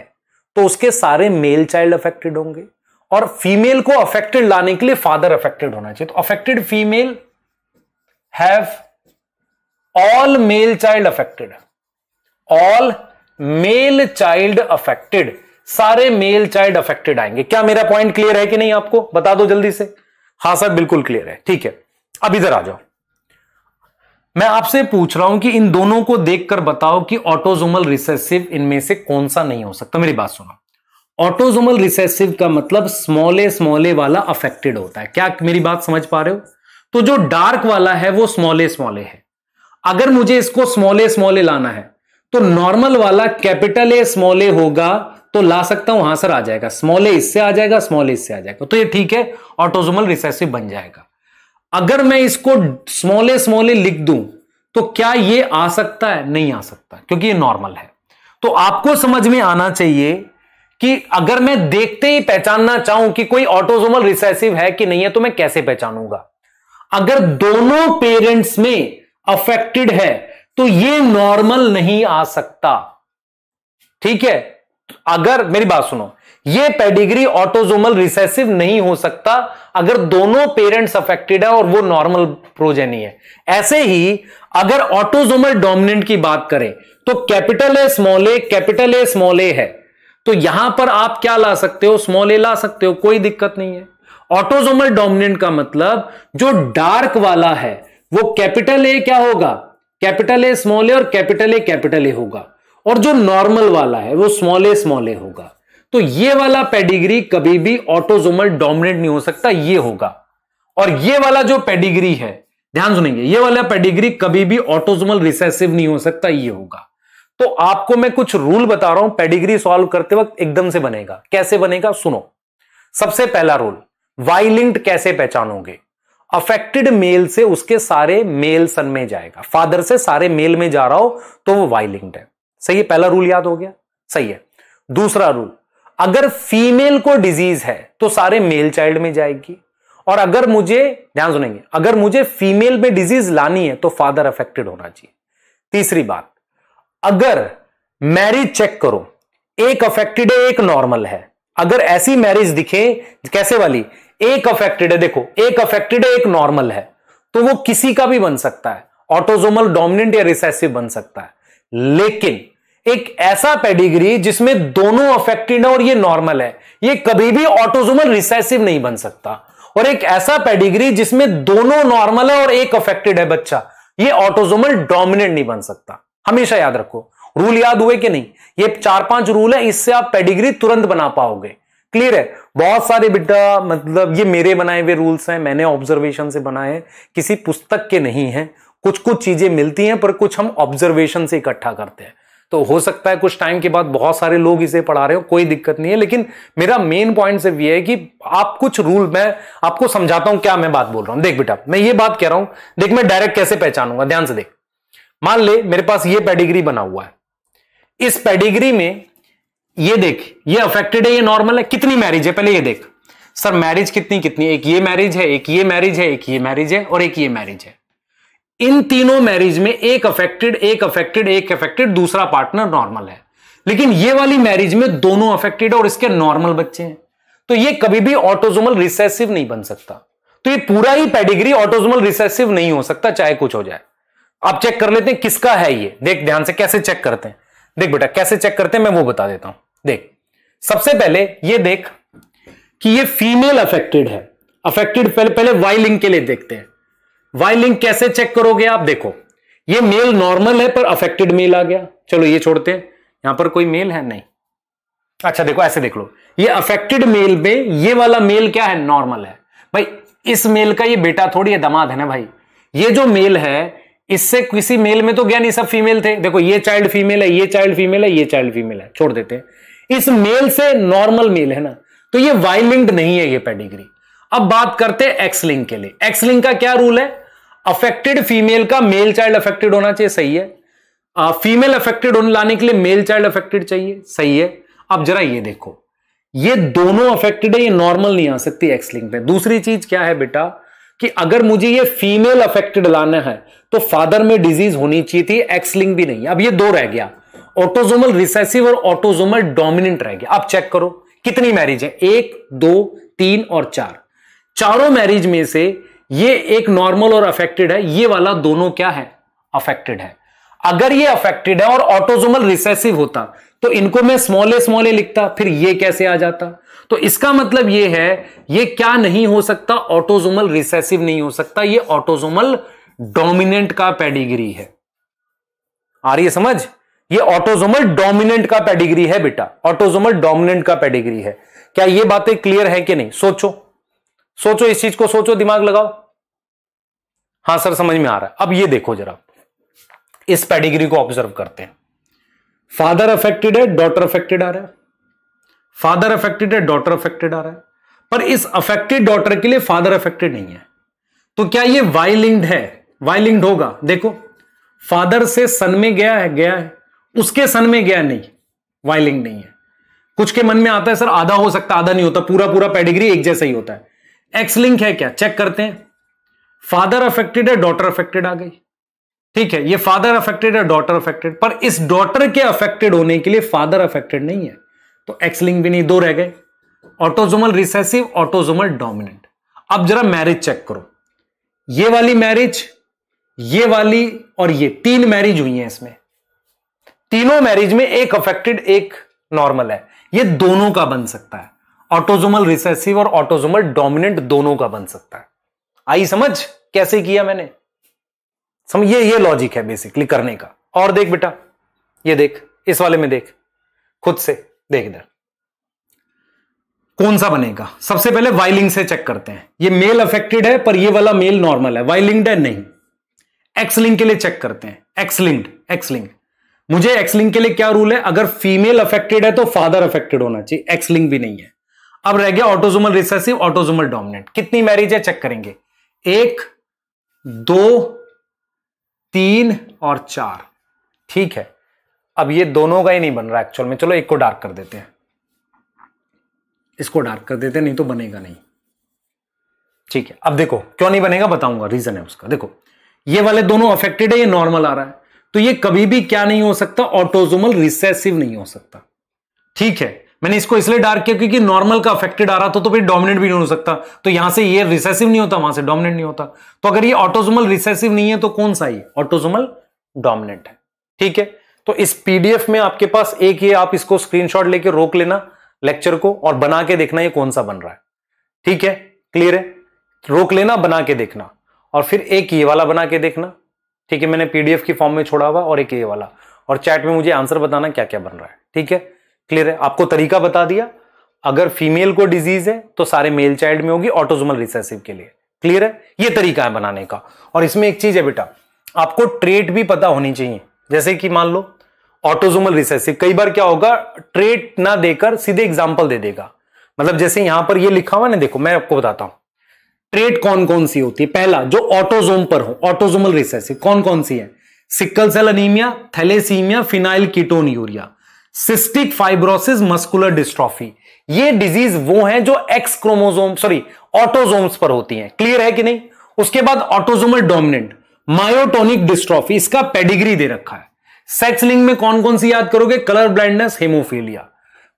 तो उसके सारे मेल चाइल्ड अफेक्टेड होंगे। और फीमेल को अफेक्टेड लाने के लिए फादर अफेक्टेड होना चाहिए। तो affected female have all male child affected all male child affected सारे मेल चाइल्ड अफेक्टेड आएँगे। क्या मेरा पॉइंट क्लियर है कि नहीं आपको? बता दो जल्दी से। हाँ सर, बिल्कुल क्लियर है। ठीक है। अब इधर आ जाओ। मैं आपसे पूछ रहा हूँ कि इन दोनों को देखकर बताओ कि ऑटोजोमल रिसेसिव इनमें से कौन सा नहीं हो सकता। मेरी बात सुनो। ऑटोजोमल रिसेसिव का मतलब स्मॉले स्मॉले वाला अफेक्टेड होता है। क्या मेरी बात समझ पा रहे हो? तो जो डार्क वाला है, वो स्मॉले स्मॉले है। अगर मुझे इसको स्मॉले स्मॉले लाना है तो नॉर्मल वाला कैपिटल ए स्मॉल होगा तो ला सकता हूँ। हाँ सर आ जाएगा। स्मॉल इससे आ जाएगा स्मॉल इससे आ जाएगा। तो ये ठीक है ऑटोजोमल रिसेसिव बन जाएगा। अगर मैं इसको स्मॉल स्मॉल लिख दूँ तो क्या ये आ सकता है? नहीं आ सकता, क्योंकि ये नॉर्मल है। तो आपको समझ में आना चाहिए कि अगर मैं देखते ही पहचानना चाहूँ कि कोई ऑटोजोमल रिसेसिव है कि नहीं है तो मैं कैसे पहचानूँगा? अगर दोनों पेरेंट्स में अफेक्टेड है तो ये नॉर्मल नहीं आ सकता। ठीक है? अगर, मेरी बात सुनो ये पेडिग्री ऑटोजोमल रिसेसिव नहीं हो सकता अगर दोनों पेरेंट्स अफेक्टेड है और वो नॉर्मल प्रोजेनी है। ऐसे ही अगर ऑटोजोमल डोमिनेंट की बात करें तो capital A small a capital A small a है। तो यहाँ पर आप क्या ला सकते हो? स्मॉल ए ला सकते हो, कोई दिक्कत नहीं है। ऑटोजोमल डोमिनेंट का मतलब जो डार्क वाला है, वो कैपिटल ए क्या होगा? कैपिटल ए स्मॉल ए और कैपिटल ए कैपिटल ए होगा। और जो नॉर्मल वाला है, वो स्मॉल ए स्मॉल ए होगा। तो ये वाला पेडिग्री कभी भी ऑटोजोमल डोमिनेंट नहीं हो सकता, ये होगा। और ये वाला जो पेडिग्री है, ध्यान सुनेंगे, ये वाला पेडिग्री कभी भी ऑटोजोमल रिसेसिव नहीं हो सकता, ये होगा। तो आपको मैं कुछ रूल बता रहा हूँ पेडिग्री सॉल्व करते वक्त एकदम से बनेगा। कैसे बनेगा? सुनो। सबसे पहला रूल वाइलिंट कैसे पहचानोगे? अफेक्टेड मेल से उसके सारे मेल सन में जाएगा। फादर से सारे मेल में जा रहा हो तो वो वाइलिंट है। सही है? पहला रूल याद हो गया? सही है। दूसरा रूल अगर फीमेल को डिज़ीज़ है तो सारे मेल चाइल्ड में जाएगी। और अगर मुझे, ध्यान सुनेंगे, अगर मुझे फीमेल में डिज़ीज़ लानी है तो फादर अफेक्टेड होना चाहिए। तीसरी बात, अगर मैरिज चेक करो, एक अफेक्टेड है, एक नॉर्मल है। अगर ऐसी मैरिज दिखे, कैसे वाली? एक अफेक्टेड है, देखो, एक अफेक्टेड है, एक नॉर्मल है। तो वो किसी का भी बन सकता है। ऑटोजोमल डोमिनेंट या रिसेसिव बन सकता है। लेकिन एक ऐसा पेडिग्री जिसमें दोनों अफेक्टेड है और ये नॉर्मल है। ये कभी भी ऑटोजोमल रिसेसिव नहीं बन सकता। और एक ऐसा पेडिग्री जिसमें दोनों नॉर्मल है और एक अफेक्टेड है बच्चा, ये ऑटोजोमल डोमिनेंट नहीं बन सकता। हमेशा याद रखो रूल याद हुए कि नहीं? ये चार पाँच रूल है, इससे आप पेडिग्री तुरंत बना पाओगे। क्लियर है? बहुत सारे बेटा मतलब ये मेरे बनाए हुए रूल्स हैं, मैंने ऑब्जर्वेशन से बनाए किसी पुस्तक के नहीं है। कुछ कुछ चीज़ें मिलती हैं, पर कुछ हम ऑब्जर्वेशन से इकट्ठा करते हैं। तो हो सकता है कुछ टाइम के बाद बहुत सारे लोग इसे पढ़ा रहे हो, कोई दिक्कत नहीं है। लेकिन मेरा मेन पॉइंट सिर्फ़ ये है कि आप कुछ रूल मैं आपको समझाता हूँ क्या मैं बात बोल रहा हूँ। देख बेटा, मैं ये बात कह रहा हूँ, देख मैं डायरेक्ट कैसे पहचानूँगा, ध्यान से देख। मान ले मेरे पास ये पेडिग्री बना हुआ है। इस पेडिग्री में ये देख, ये अफेक्टेड है, ये नॉर्मल है, कितनी मैरिज है, पहले ये देख। सर मैरिज कितनी कितनी एक ये मैरिज है, एक ये मैरिज है, एक ये मैरिज है और एक ये मैरिज है। इन तीनों मैरिज में एक अफेक्टेड एक अफेक्टेड एक अफेक्टेड दूसरा पार्टनर नॉर्मल है। लेकिन ये वाली मैरिज में दोनों अफेक्टेड और इसके नॉर्मल बच्चे हैं। तो ये कभी भी ऑटोजोमल रिसेसिव नहीं बन सकता। तो ये पूरा ही पेडिग्री ऑटोजोमल रिसेसिव नहीं हो सकता, चाहे कुछ हो जाए। आप चेक कर लेते हैं किसका है ये। देख, ध्यान से कैसे चेक करते हैं। देख बेटा, कैसे चेक करते हैं, मैं वो बता देता हूँ। देख, सबसे पहले ये देख कि ये फीमेल अफेक्टेड है। अफेक्टेड पहले पहले वाई लिंक के लिए देखते हैं। वाई लिंक कैसे चेक करोगे आप? देखो, ये मेल नॉर्मल है, पर अफेक्टेड मेल आ गया। चलो, ये छोड़ते हैं। यहाँ पर कोई मेल है? नहीं। अच्छा देखो, ऐसे देख लो। ये अफेक्टेड मेल में ये वाला मेल क्या है? नॉर्मल है। भाई, इस मेल का ये बेटा थोड़ी है, दमाद है ना भाई? ये जो मेल है, इससे किसी मेल में तो गया नहीं, सब फीमेल थे। देखो, ये चाइल्ड फीमेल है, ये चाइल्ड फीमेल है, ये चाइल्ड फीमेल है। छोड़ देते हैं। इस मेल से नॉर्मल मेल है ना? तो ये वाइलिंग नहीं है ये पेडिग्री। अब बात करते हैं एक्स लिंक के लिए। एक्स लिंक का क्या रूल है? अफेक्टेड फीमेल का मेल चाइल्ड अफेक्टेड होना चाहिए, सही है। फीमेल अफेक्टेड होने लाने के लिए मेल चाइल्ड अफेक्टेड चाहिए, सही है। अब जरा ये देखो, ये दोनों अफेक्टेड है, ये नॉर्मल नहीं आ सकती एक्स लिंक पे दूसरी चीज़ क्या है बेटा, कि अगर मुझे ये फीमेल अफेक्टेड लाना है तो फादर में डिज़ीज़ होनी चाहिए थी एक्स लिंक भी नहीं। अब ये दो रह गया ऑटोजोमल रिसेसिव और ऑटोजोमल डोमिनेंट रह गया। अब चेक करो, कितनी मैरिज है? एक, दो, तीन और चार। चारों मैरिज में से ये एक नॉर्मल और अफेक्टेड है, ये वाला दोनों क्या है? अफेक्टेड है। अगर ये अफेक्टेड है और ऑटोजोमल रिसेसिव होता तो इनको मैं स्मॉले स्मॉले लिखता, फिर ये कैसे आ जाता? तो इसका मतलब ये है, ये क्या नहीं हो सकता? ऑटोजोमल रिसेसिव नहीं हो सकता। ये ऑटोजोमल डोमिनेंट का पेडिग्री है। आ रही है समझ? ये ऑटोजोमल डोमिनेंट का पेडिग्री है बेटा। ऑटोजोमल डोमिनेंट का पेडिग्री है। क्या ये बातें क्लियर है कि नहीं? सोचो। सोचो इस चीज़ को, सोचो, दिमाग लगाओ। हाँ सर, समझ में आ रहा है। अब ये देखो जरा। इस पेडिग्री को ऑब्ज़र्व करते हैं। फादर अफेक्टेड है डॉटर अफेक्टेड आ रहा है। फादर अफेक्टेड है डॉटर अफेक्टेड आ रहा है। पर इस अफेक्टेड डॉटर के लिए फादर अफेक्टेड नहीं है। तो क्या ये वाइलिंग है? वाइलिंग होगा। देखो फादर से सन में गया है गया है। उसके सन में गया नहीं। वाइलिंग नहीं है। कुछ के मन में आता है, सर, आधा हो सकता, आधा नहीं होता। पूरा पूरा पेडिग्री एक जैसा ही होता है। एक्स लिंक है क्या? चेक करते हैं। फादर अफेक्टेड है डॉटर अफेक्टेड आ गई। ठीक है, ये फादर अफेक्टेड है डॉटर अफेक्टेड पर इस डॉटर के अफेक्टेड होने के लिए फादर अफेक्टेड नहीं है। तो एक्स लिंक भी नहीं, दो रह गए। ऑटोजोमल रिसेसिव ऑटोजोमल डोमिनेंट अब जरा मैरिज चेक करो। ये वाली मैरिज ये वाली और ये तीन मैरिज हुई है इसमें। तीनों मैरिज में एक अफेक्टेड एक नॉर्मल है। ये दोनों का बन सकता है। ऑटोजोमल रिसेसिव और ऑटोजोमल डोमिनेंट दोनों का बन सकता है। आई समझ? कैसे किया मैंने? समझ ये ये लॉजिक है बेसिकली करने का। और देख बेटा, ये देख, इस वाले में देख, खुद से देख इधर। कौन सा बनेगा? सबसे पहले वाइलिंग से चेक करते हैं। ये मेल अफेक्टेड है, पर ये वाला मेल नॉर्मल है। वाइलिंग है? नहीं। एक्सलिंग के लिए चेक करते हैं। X linked linked X link मुझे एक्सलिंग के लिए क्या रूल है? अगर फीमेल अफेक्टेड है तो फादर अफेक्टेड होना चाहिए। एक्सलिंग भी नहीं है। अब रह गया ऑटोजोमल रिसेसिव ऑटोजोमल डोमिनेंट कितनी मैरिज है? चेक करेंगे। एक, दो, तीन और चार। ठीक है। अब ये दोनों का ही नहीं बन रहा एक्चुअल में। चलो एक को डार्क कर देते हैं। इसको डार्क कर देते हैं, नहीं तो बनेगा नहीं। ठीक है। अब देखो, क्यों नहीं बनेगा बताऊँगा। रीजन है उसका। देखो, ये वाले दोनों अफेक्टेड है, ये नॉर्मल आ रहा है। तो ये कभी भी क्या नहीं हो सकता ऑटोजोमल रिसेसिव नहीं हो सकता। ठीक है। मैंने इसको इसलिए डार्क किया क्योंकि नॉर्मल का अफेक्टेड आ रहा था तो फिर डोमिनेंट भी नहीं हो सकता। तो यहाँ से ये रिसेसिव नहीं होता, वहाँ से डोमिनेंट नहीं होता। तो अगर ये ऑटोजोमल रिसेसिव नहीं है तो कौन सा ही ऑटोजोमल डोमिनेंट है। ठीक है? तो इस पीडीएफ में आपके पास एक ये आप इसको स्क्रीनशॉट लेके रोक लेना लेक्चर को, और बना के देखना ये कौन सा बन रहा है। ठीक है? क्लियर है? रोक लेना, बना के देखना। और फिर एक ये वाला बना के देखना। ठीक है? मैंने पीडीएफ की फॉर्म में छोड़ा हुआ और एक ये वाला। और चैट में मुझे आंसर बताना क्या क्या बन रहा है। ठीक है? क्लियर है? आपको तरीका बता दिया। अगर फीमेल को डिज़ीज़ है तो सारे मेल चाइल्ड में होगी ऑटोजोमल रिसेसिव के लिए। क्लियर है? ये तरीका है बनाने का। और इसमें एक चीज़ है बेटा, आपको ट्रेट भी पता होनी चाहिए। जैसे कि मान लो ऑटोजोमल रिसेसिव कई बार क्या होगा ट्रेट ना देकर सीधे एग्ज़ाम्पल दे देगा। मतलब जैसे यहाँ पर ये लिखा हुआ ना, देखो, मैं आपको बताता हूँ। ट्रेट कौन कौन सी होती है? पहला, जो ऑटोजोम पर हो ऑटोजोमल रिसेसिव कौन कौन सी है? Sickle cell anaemia thalassaemia phenylketonuria cystic fibrosis muscular dystrophy ये डिज़ीज़ वो है जो एक्स क्रोमोजोम सॉरी ऑटोजोम्स पर होती है। क्लियर है कि नहीं? उसके बाद ऑटोजोमल डोमिनेंट मायोटोनिक डिस्ट्रॉफी इसका पेडिग्री दे रखा है। सेक्स लिंग में कौन कौन सी याद करोगे? Colour blindness haemophilia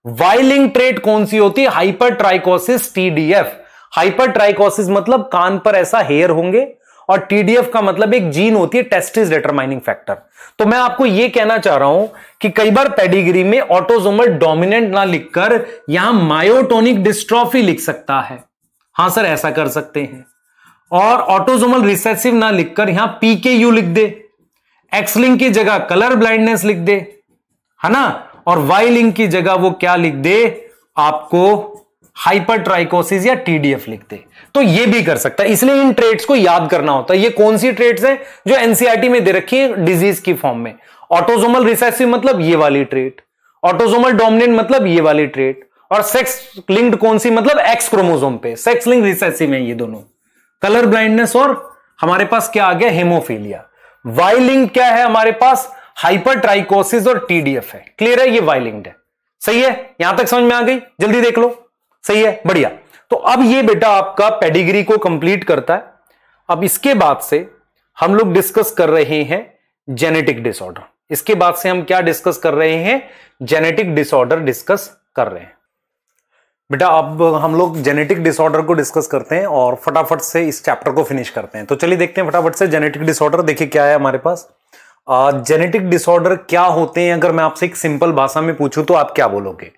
Y linked trait कौन सी होती? है hypertrichosis TDF hypertrichosis मतलब कान पर ऐसा हेयर होंगे और टीडीएफ का मतलब एक जीन होती है टेस्टिस डिटरमाइनिंग फैक्टर तो मैं आपको यह कहना चाह रहा हूँ कि कई बार पेडिग्री में ऑटोजोमल डोमिनेंट ना लिखकर यहाँ मायोटोनिक डिस्ट्रॉफी लिख सकता है। हाँ सर, ऐसा कर सकते हैं। और ऑटोजोमल रिसेसिव ना लिखकर यहाँ पीके यू लिख दे। एक्स लिंक की जगह कलर ब्लाइंडनेस लिख दे। है ना? और वाई लिंक की जगह वो क्या लिख दे? आपको हाइपर ट्राइकोसिस या टीडीएफ लिखते तो ये भी कर सकता है। इसलिए इन ट्रेड्स को याद करना होता है। ये कौन सी ट्रेड्स हैं जो एनसीआरटी में दे रखी है डिज़ीज़ की फॉर्म में? ऑटोजोमल रिसेसिव मतलब ये वाली ट्रेड ऑटोजोमल डोमिनेंट मतलब ये वाली ट्रेड और सेक्स लिंक्ड कौन सी? मतलब एक्स क्रोमोजोम पे। सेक्स लिंक रिसेसिव है ये दोनों। कलर ब्लाइंडनेस और हमारे पास क्या आ गया? हेमोफीलिया वाइलिंग क्या है हमारे पास? हाइपर ट्राइकोसिस और टीडीएफ है। क्लियर है? ये वाई वाइलिंग है। सही है? यहाँ तक समझ में आ गई? जल्दी देख लो। सही है, बढ़िया। तो अब ये बेटा आपका पेडिग्री को कंप्लीट करता है। अब इसके बाद से हम लोग डिस्कस कर रहे हैं जेनेटिक डिसऑर्डर इसके बाद से हम क्या डिस्कस कर रहे हैं? जेनेटिक डिसऑर्डर डिस्कस कर रहे हैं। बेटा, अब हम लोग जेनेटिक डिसऑर्डर को डिस्कस करते हैं और फटाफट से इस चैप्टर को फिनिश करते हैं। तो चलिए देखते हैं फटाफट से जेनेटिक डिसऑर्डर देखिए क्या है हमारे पास। जेनेटिक डिसऑर्डर क्या होते हैं? अगर मैं आपसे एक सिंपल भाषा में पूछूँ तो आप क्या बोलोगे?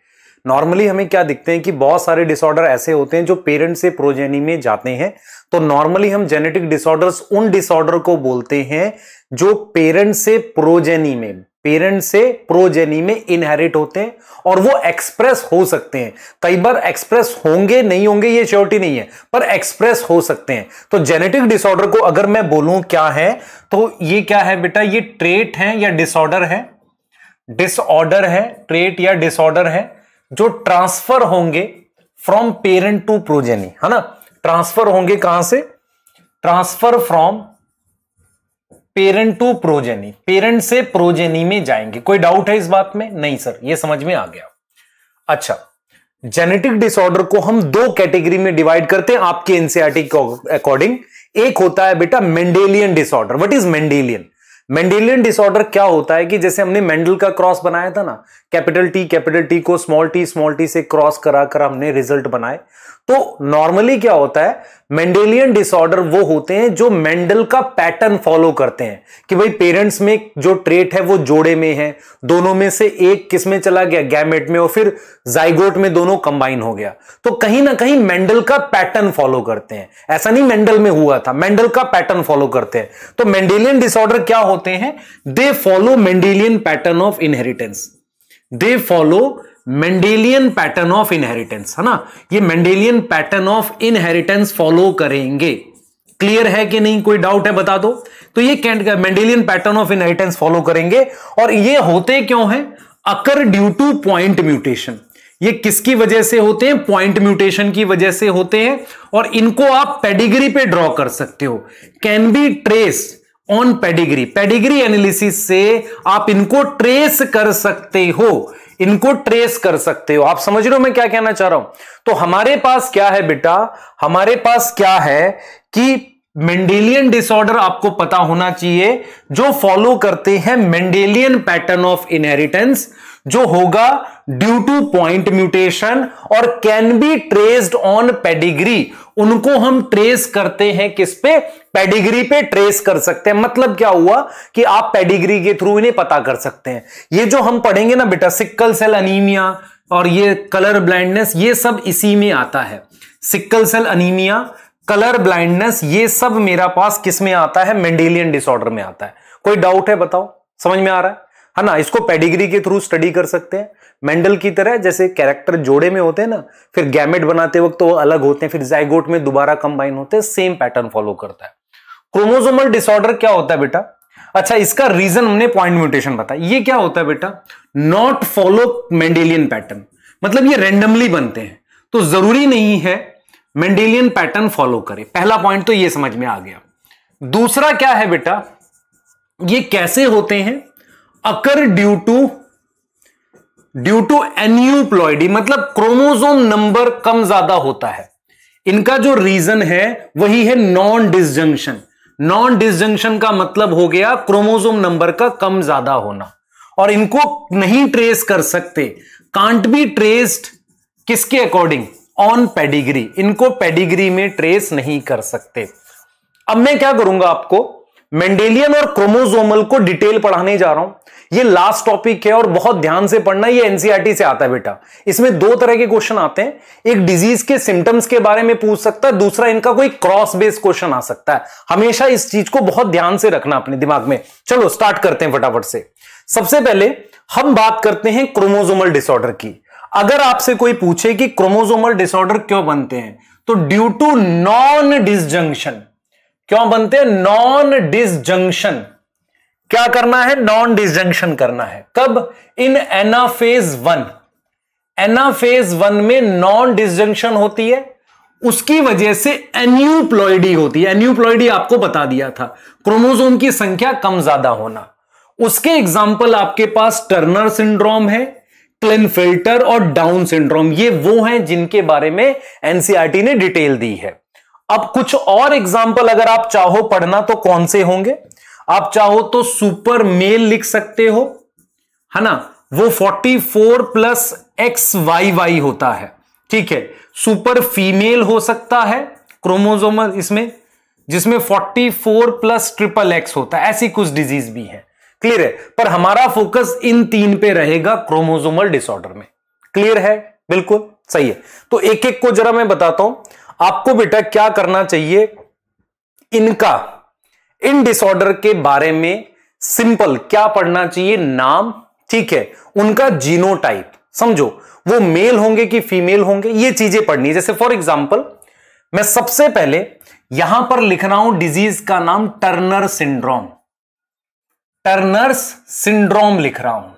नॉर्मली हमें क्या दिखते हैं कि बहुत सारे डिसऑर्डर ऐसे होते हैं जो पेरेंट से प्रोजेनी में जाते हैं। तो नॉर्मली हम जेनेटिक डिसऑर्डर्स उन डिसऑर्डर को बोलते हैं जो पेरेंट से प्रोजेनी में पेरेंट से प्रोजेनी में इनहेरिट होते हैं और वो एक्सप्रेस हो सकते हैं। कई बार एक्सप्रेस होंगे, नहीं होंगे, ये श्योरिटी नहीं है, पर एक्सप्रेस हो सकते हैं। तो जेनेटिक डिसऑर्डर को अगर मैं बोलूँ क्या है तो ये क्या है बेटा? ये ट्रेट है या डिसऑर्डर है? डिसऑर्डर है ट्रेट या डिसऑर्डर है? जो ट्रांसफ़र होंगे फ्रॉम पेरेंट टू प्रोजेनी, है ना? ट्रांसफ़र होंगे कहाँ से? Transfer from parent to progeny. Parent से प्रोजेनी में जाएँगे। कोई डाउट है इस बात में? नहीं, सर, ये समझ में आ गया। अच्छा जेनेटिक डिसऑर्डर को हम दो कैटेगरी में डिवाइड करते हैं आपके एनसीआरटी के अकॉर्डिंग। एक होता है, बेटा, Mendelian disorder. What is Mendelian Mendelian disorder क्या होता है कि जैसे हमने मेंडल का क्रॉस बनाया था ना, कैपिटल टी कैपिटल टी को स्मॉल टी स्मॉल टी से क्रॉस करा कर हमने रिज़ल्ट बनाए तो नॉर्मली क्या होता है मेंडेलियन डिसऑर्डर वो होते हैं जो मेंडल का पैटर्न फॉलो करते हैं कि भाई पेरेंट्स में जो ट्रेट है वो जोड़े में है, दोनों में से एक किसमें चला गया गैमेट में और फिर जाइगोट में दोनों कंबाइन हो गया। तो कहीं ना कहीं मेंडल का पैटर्न फॉलो करते हैं। ऐसा नहीं मेंडल में हुआ था मेंडल का पैटर्न फॉलो करते हैं। तो मेंडेलियन डिसऑर्डर क्या होते हैं? They follow Mendelian pattern of inheritance they follow Mendelian pattern of inheritance है ना? ये Mendelian pattern of inheritance follow करेंगे। क्लियर है कि नहीं? कोई डाउट है, बता दो। तो ये Mendelian pattern of inheritance follow करेंगे। और ये होते क्यों है? Occur due to point mutation ये किसकी वजह से होते हैं? पॉइंट म्यूटेशन की वजह से होते हैं। और इनको आप पेडिग्री पे ड्रॉ कर सकते हो। Can be trace on pedigree pedigree analysis से आप इनको ट्रेस कर सकते हो। इनको ट्रेस कर सकते हो। आप समझ रहे हो मैं क्या कहना चाह रहा हूँ? तो हमारे पास क्या है बेटा? हमारे पास क्या है कि मेंडेलियन डिसऑर्डर आपको पता होना चाहिए, जो फॉलो करते हैं मेंडेलियन पैटर्न ऑफ़ इनहेरिटेंस जो होगा ड्यू टू पॉइंट म्यूटेशन और can be traced on pedigree उनको हम ट्रेस करते हैं किस पे? पेडिग्री पे ट्रेस कर सकते हैं। मतलब क्या हुआ कि आप पेडिग्री के थ्रू इन्हें पता कर सकते हैं। ये जो हम पढ़ेंगे ना बेटा सिक्कल सेल अनीमिया और ये कलर ब्लाइंडनेस ये सब इसी में आता है। Sickle cell anaemia colour blindness ये सब मेरा पास किसमें आता है? मेंडेलियन डिसऑर्डर में आता है। कोई डाउट है बताओ? समझ में आ रहा है? है ना, इसको पेडिग्री के थ्रू स्टडी कर सकते हैं। मेंडल की तरह जैसे कैरेक्टर जोड़े में होते हैं ना, फिर गैमेट बनाते वक्त वो अलग होते हैं, फिर जाइगोट में दोबारा कंबाइन होते हैं सेम पैटर्न फॉलो करता है। क्रोमोजोमल डिसऑर्डर क्या होता है बेटा? अच्छा इसका रीजन हमने पॉइंट म्यूटेशन बताया। ये क्या होता है बेटा? नॉट फॉलो मेंडेलियन पैटर्न मतलब ये रेंडमली बनते हैं। तो ज़रूरी नहीं है मेंडेलियन पैटर्न फॉलो करे। पहला पॉइंट तो ये समझ में आ गया। दूसरा क्या है बेटा? ये कैसे होते हैं? Occur due to due to aneuploidy मतलब क्रोमोजोम नंबर कम ज़्यादा होता है। इनका जो रीजन है, वही है नॉन डिसजंक्शन नॉन डिसजंक्शन का मतलब हो गया क्रोमोजोम नंबर का कम ज़्यादा होना। और इनको नहीं ट्रेस कर सकते। कांट बी ट्रेस्ड किसके अकॉर्डिंग ऑन पेडिग्री इनको पेडिग्री में ट्रेस नहीं कर सकते। अब मैं क्या करूँगा आपको? मेंडेलियन और क्रोमोजोमल को डिटेल पढ़ाने जा रहा हूँ। ये लास्ट टॉपिक है और बहुत ध्यान से पढ़ना ये एनसीआरटी से आता है बेटा। इसमें दो तरह के क्वेश्चन आते हैं। एक डिज़ीज़ के सिम्टम्स के बारे में पूछ सकता है, दूसरा इनका कोई क्रॉस बेस्ड क्वेश्चन आ सकता है। हमेशा इस चीज़ को बहुत ध्यान से रखना अपने दिमाग में। चलो स्टार्ट करते हैं फटाफट से। सबसे पहले हम बात करते हैं क्रोमोजोमल डिसऑर्डर की। अगर आपसे कोई पूछे कि क्रोमोजोमल डिसऑर्डर क्यों बनते हैं तो ड्यू टू नॉन डिसजंक्शन क्यों बनते हैं? नॉन डिसजंक्शन क्या करना है? नॉन डिसजंक्शन करना है। कब? In anaphase one anaphase one में नॉन डिसजंक्शन होती है। उसकी वजह से एन्यूप्लॉइडी होती है। एन्यूप्लॉइडी आपको बता दिया था। क्रोमोजोम की संख्या कम ज़्यादा होना। उसके एग्ज़ाम्पल आपके पास टर्नर सिंड्रोम है क्लिनफिल्टर और डाउन सिंड्रोम ये वो हैं जिनके बारे में एनसीआरटी ने डिटेल दी है। अब कुछ और एग्ज़ाम्पल अगर आप चाहो पढ़ना तो कौन से होंगे? आप चाहो तो सुपर मेल लिख सकते हो, है ना? वो 44 प्लस एक्स वाई वाई होता है, ठीक है? सुपर फीमेल हो सकता है क्रोमोजोमल इसमें, जिसमें 44 प्लस ट्रिपल एक्स होता है, ऐसी कुछ डिज़ीज़ भी है। क्लियर है? पर हमारा फोकस इन तीन पे रहेगा क्रोमोजोमल डिसऑर्डर में। क्लियर है? बिल्कुल, सही है। तो एक एक को जरा मैं बताता हूँ। आपको बेटा क्या करना चाहिए? इनका इन डिसऑर्डर के बारे में सिंपल क्या पढ़ना चाहिए, नाम, ठीक है, उनका जीनोटाइप समझो, वो मेल होंगे कि फीमेल होंगे, ये चीज़ें पढ़नी जैसे फॉर एग्ज़ाम्पल मैं सबसे पहले यहाँ पर लिख रहा हूँ डिज़ीज़ का नाम टर्नर सिंड्रोम टर्नर्स सिंड्रोम लिख रहा हूँ।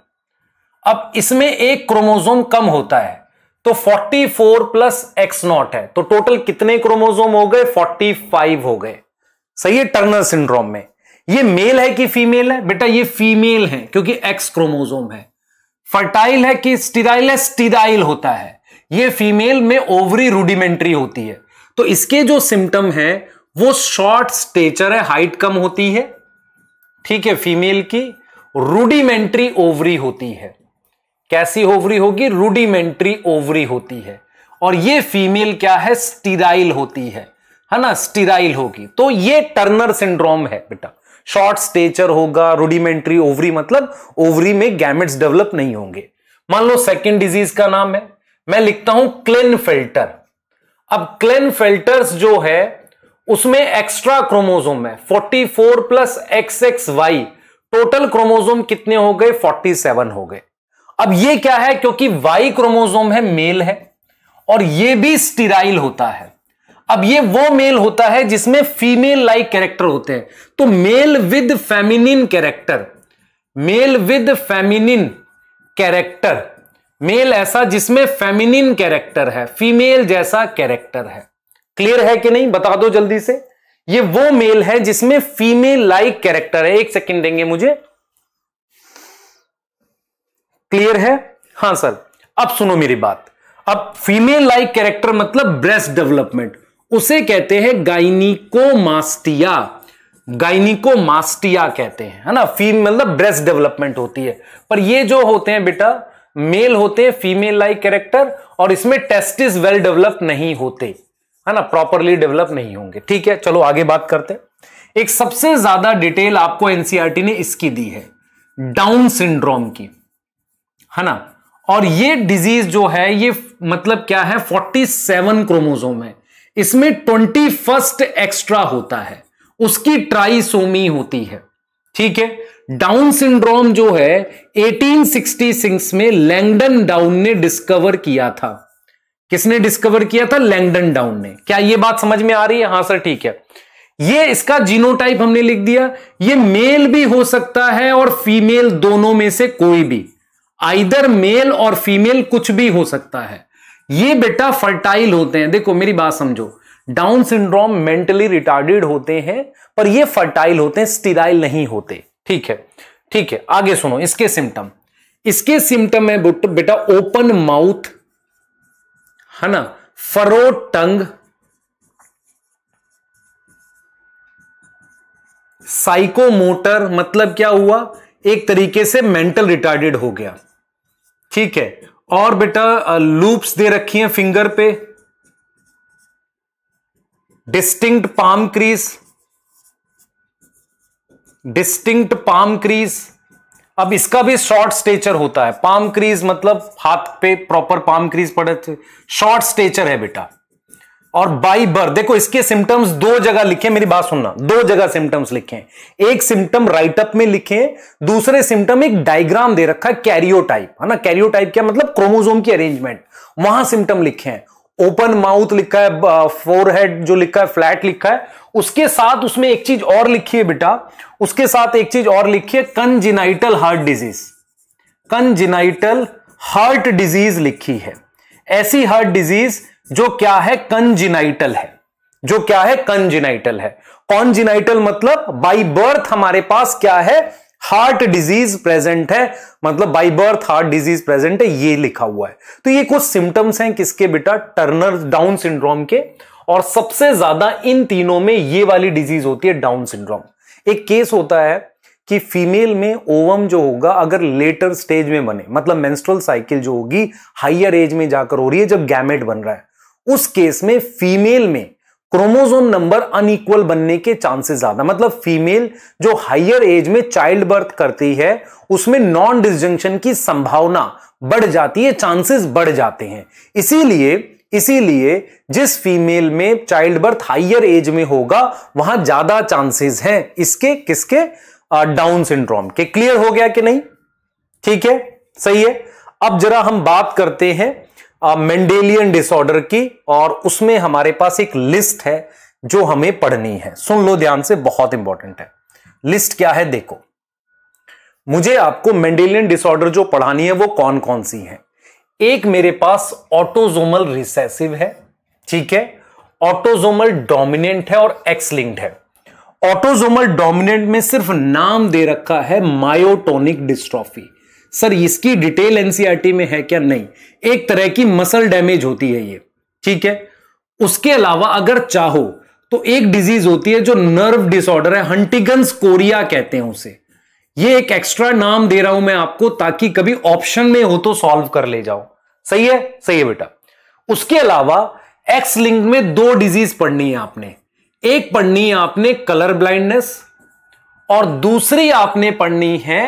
अब इसमें एक क्रोमोजोम कम होता है तो 44 प्लस एक्स नॉट है तो टोटल कितने क्रोमोजोम हो गए? 45 हो गए। सही है टर्नर सिंड्रोम में। ये मेल है कि फीमेल है? बेटा, ये फीमेल है, क्योंकि एक्स क्रोमोजोम है। फर्टाइल है कि स्टिराइल है? स्टिराइल होता है। ये फीमेल में ओवरी रूडिमेंट्री होती है। तो इसके जो सिम्टम है, वो शॉर्ट स्टेचर है हाइट कम होती है। ठीक है फीमेल की रूडिमेंट्री ओवरी होती है। कैसी ओवरी होगी? रूडिमेंट्री ओवरी होती है। और ये फीमेल क्या है? स्टीराइल होती है। है ना स्टीराइल होगी। तो ये टर्नर सिंड्रोम है बेटा। शॉर्ट स्टेचर होगा रूडिमेंट्री ओवरी मतलब ओवरी में गैमेट्स डेवलप नहीं होंगे। मान लो सेकेंड डिज़ीज़ का नाम है। मैं लिखता हूँ क्लेन फ़िल्टर अब क्लेन फिल्टर्स जो है, उसमें एक्स्ट्रा क्रोमोजोम है। 44 plus X X Y total chromosome कितने हो गए? 47 हो गए। अब ये क्या है? क्योंकि वाई क्रोमोजोम है मेल है। और ये भी स्टिराइल होता है। अब ये वो मेल होता है जिसमें फीमेल लाइक कैरेक्टर होते हैं। तो male with feminine character male with feminine character male ऐसा जिसमें फेमिनिन कैरेक्टर है फीमेल जैसा कैरेक्टर है। क्लियर है कि नहीं? बता दो जल्दी से। ये वो मेल है जिसमें फीमेल लाइक कैरेक्टर है। एक सेकंड देंगे मुझे। क्लियर है? हाँ सर अब सुनो मेरी बात। अब फीमेल लाइक कैरेक्टर मतलब ब्रेस्ट डेवलपमेंट उसे कहते हैं गाइनिकोमास्टिया। गाइनिकोमास्टिया कहते हैं, है ना? फीम मतलब ब्रेस्ट डेवलपमेंट होती है। पर ये जो होते हैं बेटा मेल होते हैं फीमेल लाइक कैरेक्टर और इसमें टेस्टिस वेल डेवलप नहीं होते, है ना? प्रॉपरली डेवलप नहीं होंगे। ठीक है, चलो आगे बात करते एक सबसे ज़्यादा डिटेल आपको एनसीआरटी ने इसकी दी है डाउन सिंड्रोम की, है ना? और ये डिज़ीज़ जो है, ये मतलब क्या है? 47 क्रोमोजोम है। इसमें ट्वेंटी फ़र्स्ट एक्स्ट्रा होता है। उसकी ट्राइसोमी होती है। ठीक है? डाउन सिंड्रोम जो है 1866 में लैंगडन डाउन ने डिस्कवर किया था। किसने डिस्कवर किया था? लैंगडन डाउन ने। क्या यह बात समझ में आ रही है? हाँ, सर, ठीक है। ये इसका जीनोटाइप हमने लिख दिया। ये मेल भी हो सकता है और फीमेल दोनों में से कोई भी। आइदर मेल और फीमेल कुछ भी हो सकता है। ये बेटा फर्टाइल होते हैं। देखो, मेरी बात समझो। डाउन सिंड्रोम मेंटली रिटार्डेड होते हैं, पर ये फर्टाइल होते हैं स्टिराइल नहीं होते। ठीक है ठीक है, आगे सुनो, इसके सिम्टम इसके सिम्टम है बेटा ओपन माउथ है ना? फरो टंग साइकोमोटर मतलब क्या हुआ? एक तरीके से मेंटल रिटार्डेड हो गया। ठीक है और बेटा लूप्स दे रखी हैं फिंगर पे। Distinct palm crease distinct palm crease अब इसका भी शॉर्ट स्टेचर होता है। पाम क्रीज मतलब हाथ पे प्रॉपर पाम क्रीज पड़े थे। शॉर्ट स्टेचर है बेटा। और बाई बर्थ देखो इसके सिम्टम्स दो जगह लिखे, मेरी बात सुनना। दो जगह सिम्टम्स लिखे। एक सिम्टम राइटअप में लिखे, दूसरे सिम्टम एक डायग्राम दे रखा है कैरियोटाइप है ना? कैरियोटाइप क्या मतलब? क्रोमोजोम की अरेंजमेंट वहाँ सिम्टम लिखे। हैं ओपन माउथ लिखा है फोरहेड जो लिखा है फ्लैट लिखा है, उसके साथ उसमें एक चीज़ और लिखी है बेटा। उसके साथ एक चीज़ और लिखी है congenital heart disease congenital heart disease लिखी है। ऐसी हार्ट डिज़ीज़ जो क्या है कंजिनाइटल है। जो क्या है कंजिनाइटल है। कॉन्जिनाइटल मतलब बाई बर्थ हमारे पास क्या है? हार्ट डिज़ीज़ प्रेजेंट है। मतलब by birth heart disease present है, ये लिखा हुआ है। तो ये कुछ सिम्टम्स हैं किसके बेटा? टर्नर डाउन सिंड्रोम के। और सबसे ज़्यादा इन तीनों में ये वाली डिज़ीज़ होती है डाउन सिंड्रोम एक केस होता है कि फीमेल में ओवम जो होगा, अगर लेटर स्टेज में बने मतलब मेंस्ट्रुअल साइकिल जो होगी हाइयर एज में जाकर हो रही है, जब गैमेट बन रहा है। उस केस में फीमेल में क्रोमोजोम नंबर अनइक्वल बनने के चांसेस ज़्यादा। मतलब फीमेल जो हाइयर एज में चाइल्ड बर्थ करती है, उसमें नॉन डिसजंक्शन की संभावना बढ़ जाती है, चांसेस बढ़ जाते हैं। इसीलिए इसीलिए जिस फीमेल में चाइल्ड बर्थ हाइयर एज में होगा, वहाँ ज़्यादा चांसेस हैं। इसके, किसके? डाउन सिंड्रोम के। क्लियर हो गया कि नहीं? ठीक है? सही है? अब जरा हम बात करते हैं मेंडेलियन डिसऑर्डर की, और उसमें हमारे पास एक लिस्ट है जो हमें पढ़नी है। सुन लो, ध्यान से, बहुत इंपॉर्टेंट है। लिस्ट क्या है, देखो। मुझे आपको मेंडेलियन डिसऑर्डर जो पढ़ानी है, वो कौन कौन सी है? एक मेरे पास ऑटोजोमल रिसेसिव है, ठीक है? ऑटोजोमल डोमिनेंट है और एक्स लिंक्ड है। ऑटोजोमल डोमिनेंट में सिर्फ़ नाम दे रखा है मायोटोनिक डिस्ट्रॉफी सर इसकी डिटेल एनसीआरटी में है क्या? नहीं। एक तरह की मसल डैमेज होती है ये। ठीक है? उसके अलावा अगर चाहो तो एक डिज़ीज़ होती है जो नर्व डिसऑर्डर है हंटिगन्स कोरिया कहते हैं उसे। ये एक एक्स्ट्रा नाम दे रहा हूँ मैं आपको ताकि कभी ऑप्शन में हो तो सॉल्व कर ले जाओ। सही है? सही है बेटा। उसके अलावा एक्स लिंक में दो डिज़ीज़ पढ़नी है आपने। एक पढ़नी है आपने कलर ब्लाइंडनेस और दूसरी आपने पढ़नी है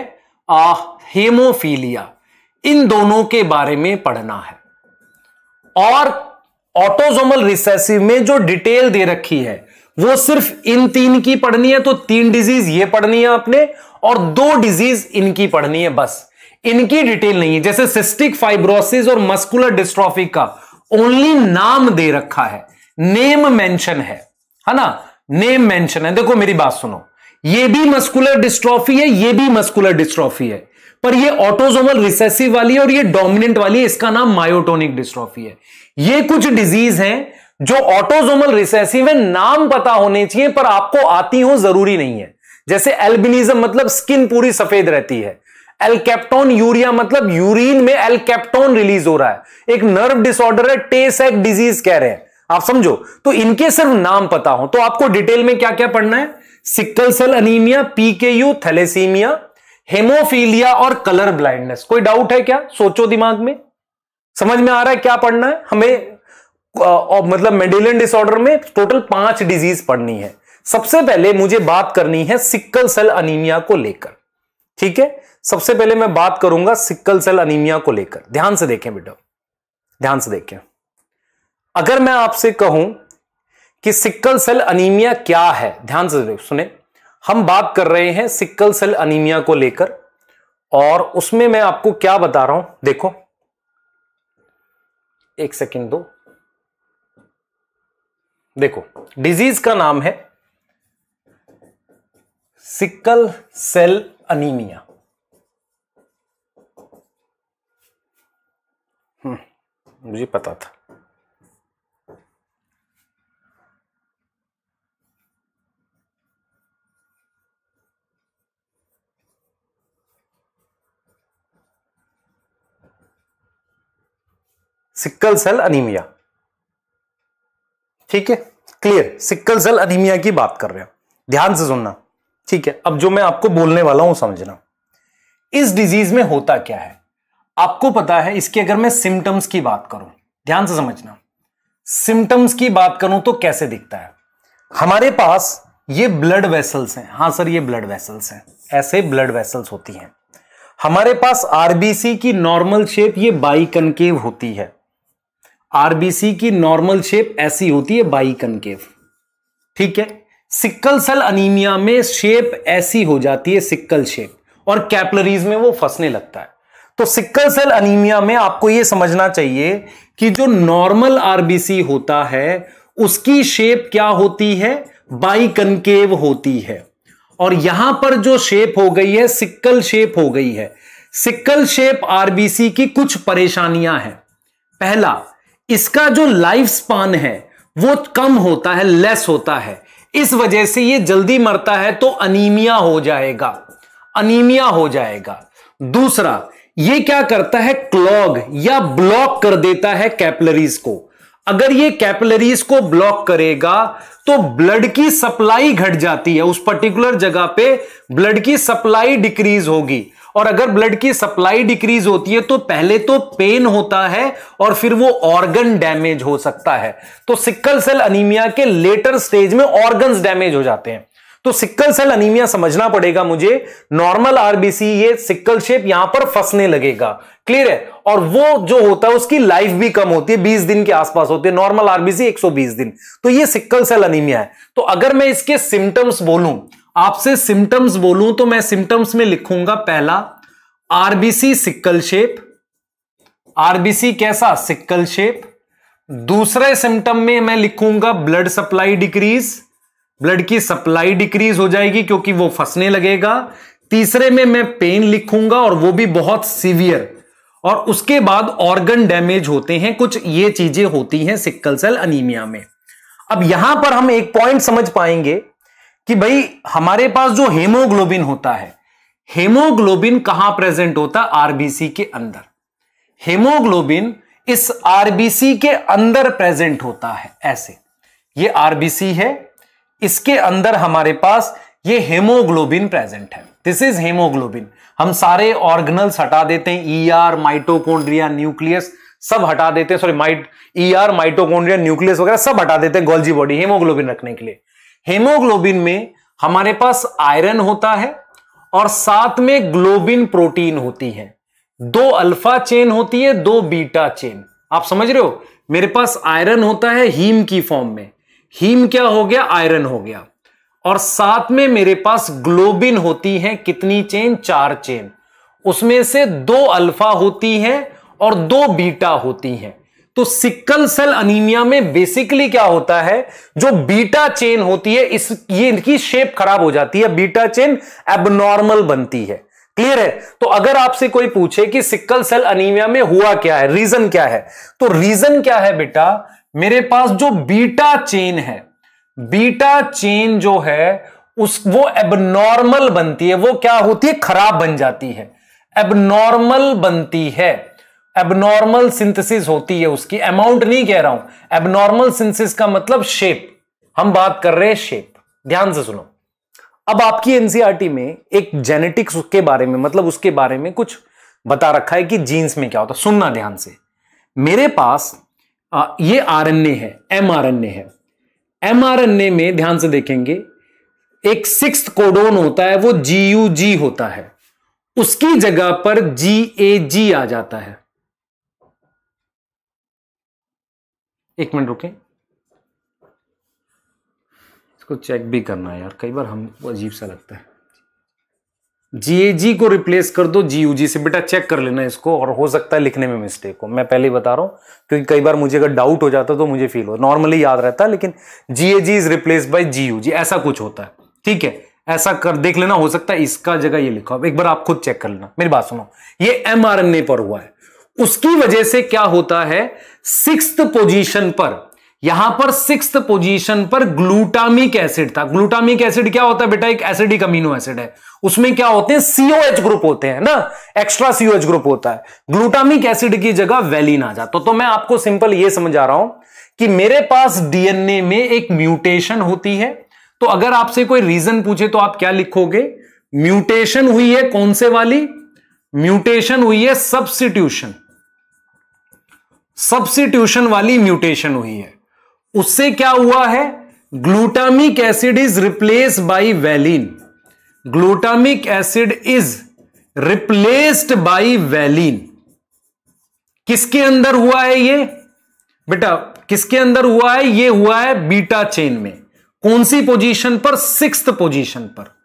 आ, हेमोफीलिया, इन दोनों के बारे में पढ़ना है। और ऑटोजोमल रिसेसिव में जो डिटेल दे रखी है, वो सिर्फ़ इन तीन की पढ़नी है तो तीन डिज़ीज़ ये पढ़नी है आपने, और दो डिज़ीज़ इनकी पढ़नी है बस। इनकी डिटेल नहीं है, जैसे सिस्टिक फाइब्रोसिस और मस्कुलर डिस्ट्रॉफी का ओनली नाम दे रखा है नेम मेंशन है है ना? नेम मेंशन है। देखो मेरी बात सुनो, ये भी मस्कुलर डिस्ट्रॉफी है, ये भी मस्कुलर डिस्ट्रॉफी है। पर ये ऑटोजोमल रिसेसिव वाली और ये डोमिनेंट वाली इसका नाम मायोटोनिक डिस्ट्रॉफी है। ये कुछ डिज़ीज़ हैं जो ऑटोजोमल रिसेसिव है, नाम पता होने चाहिए, पर आपको आती हो, ज़रूरी नहीं है। जैसे एल्बिनिज्म मतलब स्किन पूरी सफ़ेद रहती है। एलकेप्टोन यूरिया मतलब यूरिन में एलकेप्टोन रिलीज़ हो रहा है। एक नर्व डिसऑर्डर है टेसैक डिज़ीज़ कह रहे हैं। आप समझो? तो इनके सिर्फ़ नाम पता हो। तो आपको डिटेल में क्या क्या पढ़ना है? Sickle cell anaemia PKU thalassaemia haemophilia और कलर ब्लाइंडनेस कोई डाउट है क्या? सोचो दिमाग में। समझ में आ रहा है क्या पढ़ना है? हमें आ, मतलब मेडिलियन डिसऑर्डर में टोटल पाँच डिज़ीज़ पढ़नी है। सबसे पहले मुझे बात करनी है सिक्कल सेल अनीमिया को लेकर। ठीक है? सबसे पहले मैं बात करूँगा सिक्कल सेल अनीमिया को लेकर। ध्यान से देखें बेटा। ध्यान से देखें। अगर मैं आपसे कहूँ कि सिक्कल सेल अनीमिया क्या है ध्यान से सुने। हम बात कर रहे हैं सिक्कल सेल अनीमिया को लेकर और उसमें मैं आपको क्या बता रहा हूँ? देखो। एक सेकेंड दो। देखो डिज़ीज़ का नाम है सिक्कल सेल अनीमिया हम्म, मुझे पता था। सिक्कल सेल अनीमिया ठीक है? क्लियर सिक्कल सेल अनीमिया की बात कर रहे हो। ध्यान से सुनना। ठीक है? अब जो मैं आपको बोलने वाला हूँ, समझना। इस डिज़ीज़ में होता क्या है? आपको पता है, इसके अगर मैं सिम्टम्स की बात करूँ, ध्यान से समझना। सिम्टम्स की बात करूँ तो कैसे दिखता है? हमारे पास ये ब्लड वेसल्स हैं। हाँ सर, ये ब्लड वेसल्स हैं। ऐसे ब्लड वेसल्स होती हैं। हमारे पास आरबीसी की नॉर्मल शेप ये बाई कनकेव होती है। आरबीसी की नॉर्मल शेप ऐसी होती है बाई कनकेव ठीक है? सिक्कल सेल अनीमिया में शेप ऐसी हो जाती है सिक्कल शेप, और कैपलरीज में वो फंसने लगता है। तो सिक्कल सेल अनीमिया में आपको यह समझना चाहिए कि जो नॉर्मल आरबीसी होता है, उसकी शेप क्या होती है? बाई कनकेव होती है। और यहाँ पर जो शेप हो गई है, सिक्कल शेप हो गई है। सिक्कल शेप आरबीसी की कुछ परेशानियाँ हैं। पहला इसका जो लाइफ स्पान है, वो कम होता है लेस होता है। इस वजह से ये जल्दी मरता है तो अनीमिया हो जाएगा। अनीमिया हो जाएगा। दूसरा, ये क्या करता है? क्लॉग या ब्लॉक कर देता है कैपलरीज को। अगर ये कैपलरीज को ब्लॉक करेगा तो ब्लड की सप्लाई घट जाती है। उस पर्टिकुलर जगह पे ब्लड की सप्लाई डिक्रीज होगी। और अगर ब्लड की सप्लाई डिक्रीज होती है तो पहले तो पेन होता है और फिर वो ऑर्गन डैमेज हो सकता है। तो सिक्कल सेल अनीमिया के लेटर स्टेज में ऑर्गन डैमेज हो जाते हैं। तो सिक्कल सेल अनीमिया समझना पड़ेगा मुझे। नॉर्मल आरबीसी ये सिक्कल शेप यहाँ पर फंसने लगेगा। क्लियर है? और वो जो होता है, उसकी लाइफ भी कम होती है। 20 दिन के आसपास होती है। नॉर्मल आरबीसी 120 दिन। तो ये सिक्कल सेल अनीमिया है। तो अगर मैं इसके सिम्टम्स बोलूँ आपसे सिम्टम्स बोलूँ तो मैं सिम्टम्स में लिखूँगा पहला आरबीसी सिक्कल शेप आरबीसी कैसा? सिक्कल शेप दूसरे सिम्टम में मैं लिखूँगा ब्लड सप्लाई डिक्रीज ब्लड की सप्लाई डिक्रीज हो जाएगी क्योंकि वो फंसने लगेगा। तीसरे में मैं पेन लिखूँगा और वो भी बहुत सीवियर और उसके बाद ऑर्गन डैमेज होते हैं, कुछ ये चीज़ें होती हैं सिक्कल सेल अनीमिया में। अब यहाँ पर हम एक पॉइंट समझ पाएँगे कि भाई, हमारे पास जो हेमोग्लोबिन होता है हेमोग्लोबिन कहाँ प्रेजेंट होता? है आरबीसी के अंदर। हेमोग्लोबिन इस आरबीसी के अंदर प्रेजेंट होता है, ऐसे। ये आरबीसी है, इसके अंदर हमारे पास ये हेमोग्लोबिन प्रेजेंट है। दिस इज़ हेमोग्लोबिन हम सारे ऑर्गनल्स हटा देते हैं ई आर माइटोकोन्ड्रिया न्यूक्लियस सब हटा देते हैं। Sorry mite E R mitochondria nucleus वगैरह सब हटा देते हैं गोल्जी बॉडी हेमोग्लोबिन रखने के लिए। हेमोग्लोबिन में हमारे पास आयरन होता है और साथ में ग्लोबिन प्रोटीन होती है। दो अल्फ़ा चेन होती है, दो बीटा चेन आप समझ रहे हो? मेरे पास आयरन होता है हीम की फॉर्म में। हीम क्या हो गया? आयरन हो गया। और साथ में मेरे पास ग्लोबिन होती है कितनी चेन चार चेन उसमें से दो अल्फ़ा होती है और दो बीटा होती हैं। तो सिक्कल सेल अनीमिया में बेसिकली क्या होता है? जो बीटा चेन होती है, इस, ये इनकी शेप खराब हो जाती है बीटा चेन एबनॉर्मल बनती है। क्लियर है? तो अगर आपसे कोई पूछे कि सिक्कल सेल अनीमिया में हुआ क्या है रीजन क्या है तो रीजन क्या है बेटा? मेरे पास जो बीटा चेन है बीटा चेन जो है, उस, वो एबनॉर्मल बनती है, वो क्या होती है? खराब बन जाती है। एबनॉर्मल बनती है। एबनॉर्मल सिंथेसिस होती है उसकी। अमाउंट नहीं कह रहा हूँ। एबनॉर्मल सिंथेसिस का मतलब शेप हम बात कर रहे हैं शेप ध्यान से सुनो। अब आपकी एनसीआरटी e में एक जेनेटिक्स के बारे में मतलब उसके बारे में कुछ बता रखा है कि जीन्स में क्या होता है। सुनना ध्यान से। मेरे पास आ, ये आरएनए है एम है। एमआरएनए में ध्यान से देखेंगे एक सिक्स कोडोन होता है वो जी यू जी होता है। उसकी जगह पर जी ए जी आ जाता है। एक मिनट रुके। इसको चेक भी करना है यार, कई बार हम अजीब सा लगता है। जीएजी को रिप्लेस कर दो जी से। बेटा चेक कर लेना इसको, और हो सकता है लिखने में मिस्टेक हो। मैं पहले ही बता रहा हूँ, क्योंकि कई बार मुझे अगर डाउट हो जाता तो मुझे फील हो। नॉर्मली याद रहता है लेकिन GAG is replace by G ऐसा कुछ होता है। ठीक है? ऐसा कर, देख लेना, हो सकता है इसका जगह ये लिखा एक बार आप खुद चेक कर लेना। मेरी बात सुनो। ये एम पर हुआ है। उसकी वजह से क्या होता है? सिक्स पोजीशन पर। यहाँ पर सिक्स पोजीशन पर ग्लूटामिक एसिड था। ग्लूटामिक एसिड क्या होता है बेटा? एक एसिडिक अमीनो एसिड है। उसमें क्या होते हैं? सीओएच ग्रुप होते हैं ना? एक्स्ट्रा सीओएच ग्रुप होता है। ग्लूटामिक एसिड की जगह वैलिन आ जाता। तो मैं आपको सिंपल ये समझा रहा हूँ कि मेरे पास डीएनए में एक म्यूटेशन होती है। तो अगर आपसे कोई रीजन पूछे तो आप क्या लिखोगे? म्यूटेशन हुई है कौन से वाली? म्यूटेशन हुई है सब्सिट्यूशन सब्सिट्यूशन वाली म्यूटेशन हुई है। उससे क्या हुआ है? Glutamic acid is replace by valine glutamic acid is replaced by valine किसके अंदर हुआ है ये? बेटा, किसके अंदर हुआ है? ये हुआ है बीटा चेन में। कौन सी पोजीशन पर? सिक्स पोजीशन पर।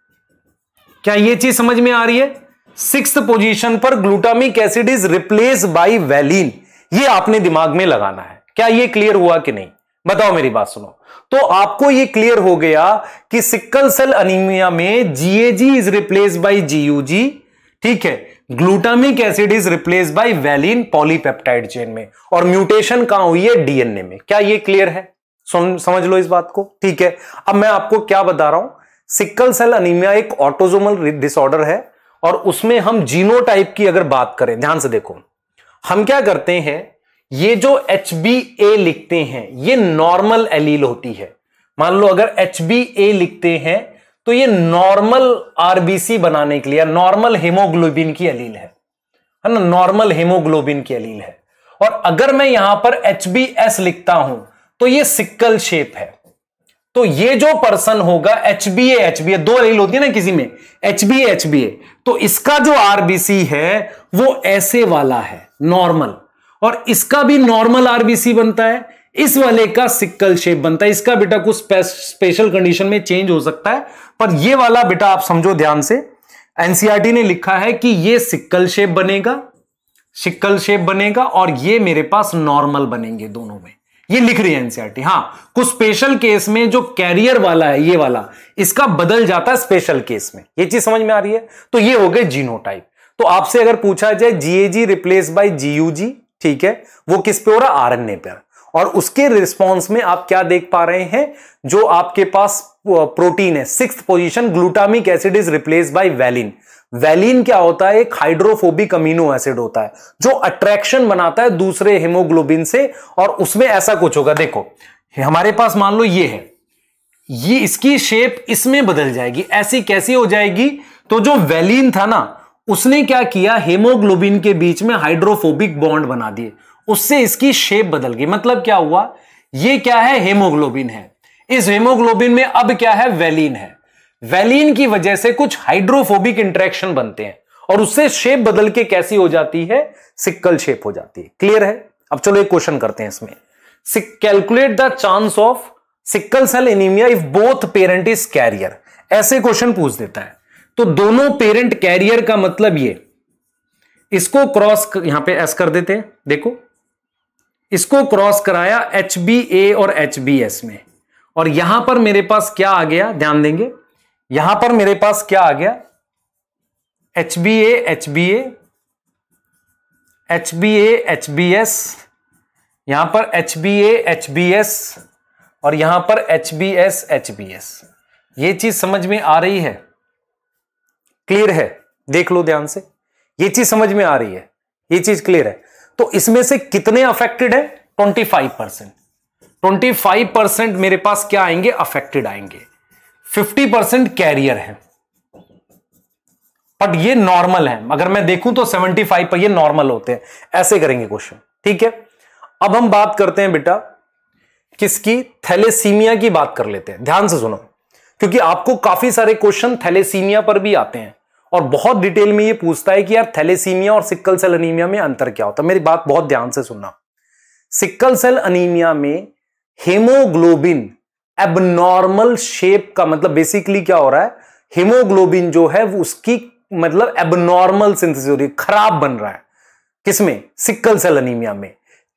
क्या ये चीज़ समझ में आ रही है? सिक्स पोजीशन पर glutamic acid is replace by valine ये आपने दिमाग में लगाना है। क्या ये क्लियर हुआ कि नहीं? बताओ मेरी बात सुनो। तो आपको ये क्लियर हो गया कि सिक्कल सेल अनीमिया में GAG is replace by GUG ठीक है? Glutamic acid is replace by valine polypeptide chain में। और म्यूटेशन कहाँ हुई है? डीएनए में। क्या ये क्लियर है? सुन, समझ लो इस बात को, ठीक है? अब मैं आपको क्या बता रहा हूँ? सिक्कल सेल अनीमिया एक ऑटोजोमल डिसऑर्डर है, और उसमें हम जीनोटाइप की अगर बात करें, ध्यान से देखो। हम क्या करते हैं? ये जो एच बी ए लिखते हैं, ये नॉर्मल एलील होती है। मान लो अगर एच बी ए लिखते हैं तो ये नॉर्मल आरबीसी बनाने के लिए नॉर्मल हेमोग्लोबिन की अलील है। है ना? नॉर्मल हेमोग्लोबिन की अलील है। और अगर मैं यहाँ पर एच बी एस लिखता हूँ तो ये सिक्कल शेप है। तो ये जो पर्सन होगा H B H B A दो अलील होती है ना किसी में? H B H B A तो इसका जो आरबीसी है, वो ऐसे वाला है। नॉर्मल। और इसका भी नॉर्मल आरबीसी बनता है, इस वाले का सिक्कल शेप बनता है। इसका बेटा कुछ स्पेशल कंडीशन में चेंज हो सकता है, पर ये वाला बेटा आप समझो ध्यान से। एनसीआरटी ने लिखा है कि ये सिक्कल शेप बनेगा, सिक्कल शेप बनेगा और ये मेरे पास नॉर्मल बनेंगे दोनों में। ये लिख रही है एनसीआरटी हाँ। कुछ स्पेशल केस में जो कैरियर वाला है, ये वाला, इसका बदल जाता है स्पेशल केस में। ये चीज़ समझ में आ रही है? तो ये हो गए जीनोटाइप तो आपसे अगर पूछा जाए जीएजी रिप्लेस बाय जीयूजी ठीक है, वो किस पे हो रहा? आरएनए पर और उसके रिस्पॉन्स में आप क्या देख पा रहे हैं, जो आपके पास प्रोटीन है। Six position glutamic acid is replace by valine valine क्या होता है? एक हाइड्रोफोबिक अमीनो एसिड होता है, जो अट्रैक्शन बनाता है दूसरे हेमोग्लोबिन से, और उसमें ऐसा कुछ होगा। देखो, हमारे पास मान लो ये है। ये इसकी शेप इसमें बदल जाएगी, ऐसी कैसी हो जाएगी? तो जो वैलिन था ना उसने क्या किया? हेमोग्लोबिन के बीच में हाइड्रोफोबिक बॉन्ड बना दिए। उससे इसकी शेप बदल गई। मतलब क्या हुआ? ये क्या है? हेमोग्लोबिन है। इस हेमोग्लोबिन में अब क्या है? वैलिन है। वैलिन की वजह से कुछ हाइड्रोफोबिक इंटरेक्शन बनते हैं और उससे शेप बदल के कैसी हो जाती है? सिक्कल शेप हो जाती है। क्लियर है? अब चलो एक क्वेश्चन करते हैं इसमें। Calculate the chance of sickle cell anaemia if both parent is carrier. ऐसे क्वेश्चन पूछ देता है। तो दोनों पेरेंट कैरियर का मतलब ये इसको क्रॉस यहाँ पे एस कर देते हैं देखो इसको क्रॉस कराया एच बी ए और एच बी एस में और यहाँ पर मेरे पास क्या आ गया ध्यान देंगे यहाँ पर मेरे पास क्या आ गया H B A H B A H B A H B S यहाँ पर H B A H B S और यहाँ पर H B S H B S ये चीज़ समझ में आ रही है क्लियर है? देख लो ध्यान से। ये चीज़ समझ में आ रही है। ये चीज़ क्लियर है। तो इसमें से कितने अफेक्टेड है? 25 परसेंट ट्वेंटी फाइव परसेंट मेरे पास क्या आएँगे? अफेक्टेड आएँगे। 50 परसेंट कैरियर है। बट ये नॉर्मल है। अगर मैं देखूँ तो 75 पर ये नॉर्मल होते हैं। ऐसे करेंगे क्वेश्चन ठीक है? अब हम बात करते हैं बेटा, किसकी? थैलेसीमिया की बात कर लेते हैं। ध्यान से सुनो। क्योंकि आपको काफ़ी सारे क्वेश्चन थैलेसीमिया पर भी आते हैं। और बहुत डिटेल में ये पूछता है कि यार थैलेसीमिया और सिक्कल सेल अनीमिया में अंतर क्या होता है? मेरी बात बहुत ध्यान से सुनना। सिक्कल सेल अनीमिया में हेमोग्लोबिन एबनॉर्मल शेप का मतलब बेसिकली क्या हो रहा है? हेमोग्लोबिन जो है वो उसकी मतलब एबनॉर्मल सिंथेसिस हो रही है, खराब बन रहा है। किसमें? सिक्कल सेल अनीमिया में।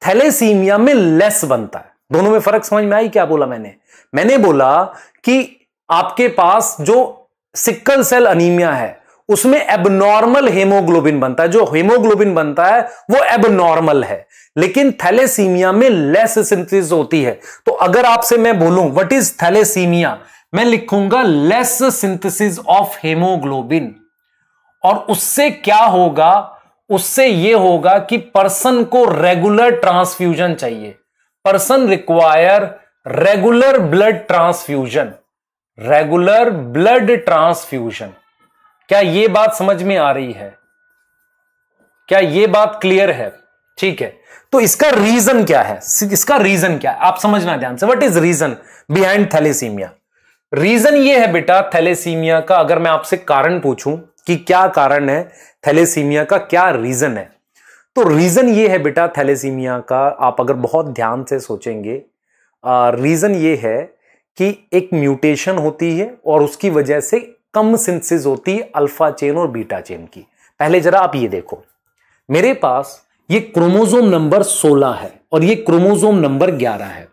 थैलेसीमिया में लेस बनता है। दोनों में फ़र्क समझ में आई क्या बोला मैंने? मैंने बोला कि आपके पास जो सिक्कल सेल अनीमिया है, उसमें एबनॉर्मल हेमोग्लोबिन बनता है। जो हेमोग्लोबिन बनता है, वो एबनॉर्मल है। लेकिन थैलेसीमिया में लेस सिंथेसिस होती है। तो अगर आपसे मैं बोलूँ व्हाट इज़ थैलेसीमिया मैं लिखूँगा लेस सिंथेसिस ऑफ़ हेमोग्लोबिन और उससे क्या होगा? उससे यह होगा कि पर्सन को रेगुलर ट्रांसफ्यूजन चाहिए। Person require regular blood transfusion regular blood transfusion. क्या यह बात समझ में आ रही है? क्या यह बात क्लियर है? ठीक है। तो इसका रीजन क्या है? इसका रीजन क्या है? आप समझना ध्यान से। What is reason behind thalassaemia reason ये है बेटा थैलेसीमिया का अगर मैं आपसे कारण पूछूँ कि क्या कारण है थैलेसीमिया का क्या रीजन है? तो रीजन ये है बेटा थैलेसीमिया का आप अगर बहुत ध्यान से सोचेंगे रीजन ये है कि एक म्यूटेशन होती है और उसकी वजह से कम सिंथेसिस होती है अल्फ़ा चेन और बीटा चेन की। पहले जरा आप ये देखो। मेरे पास ये क्रोमोजोम नंबर 16 है और ये क्रोमोजोम नंबर 11 है।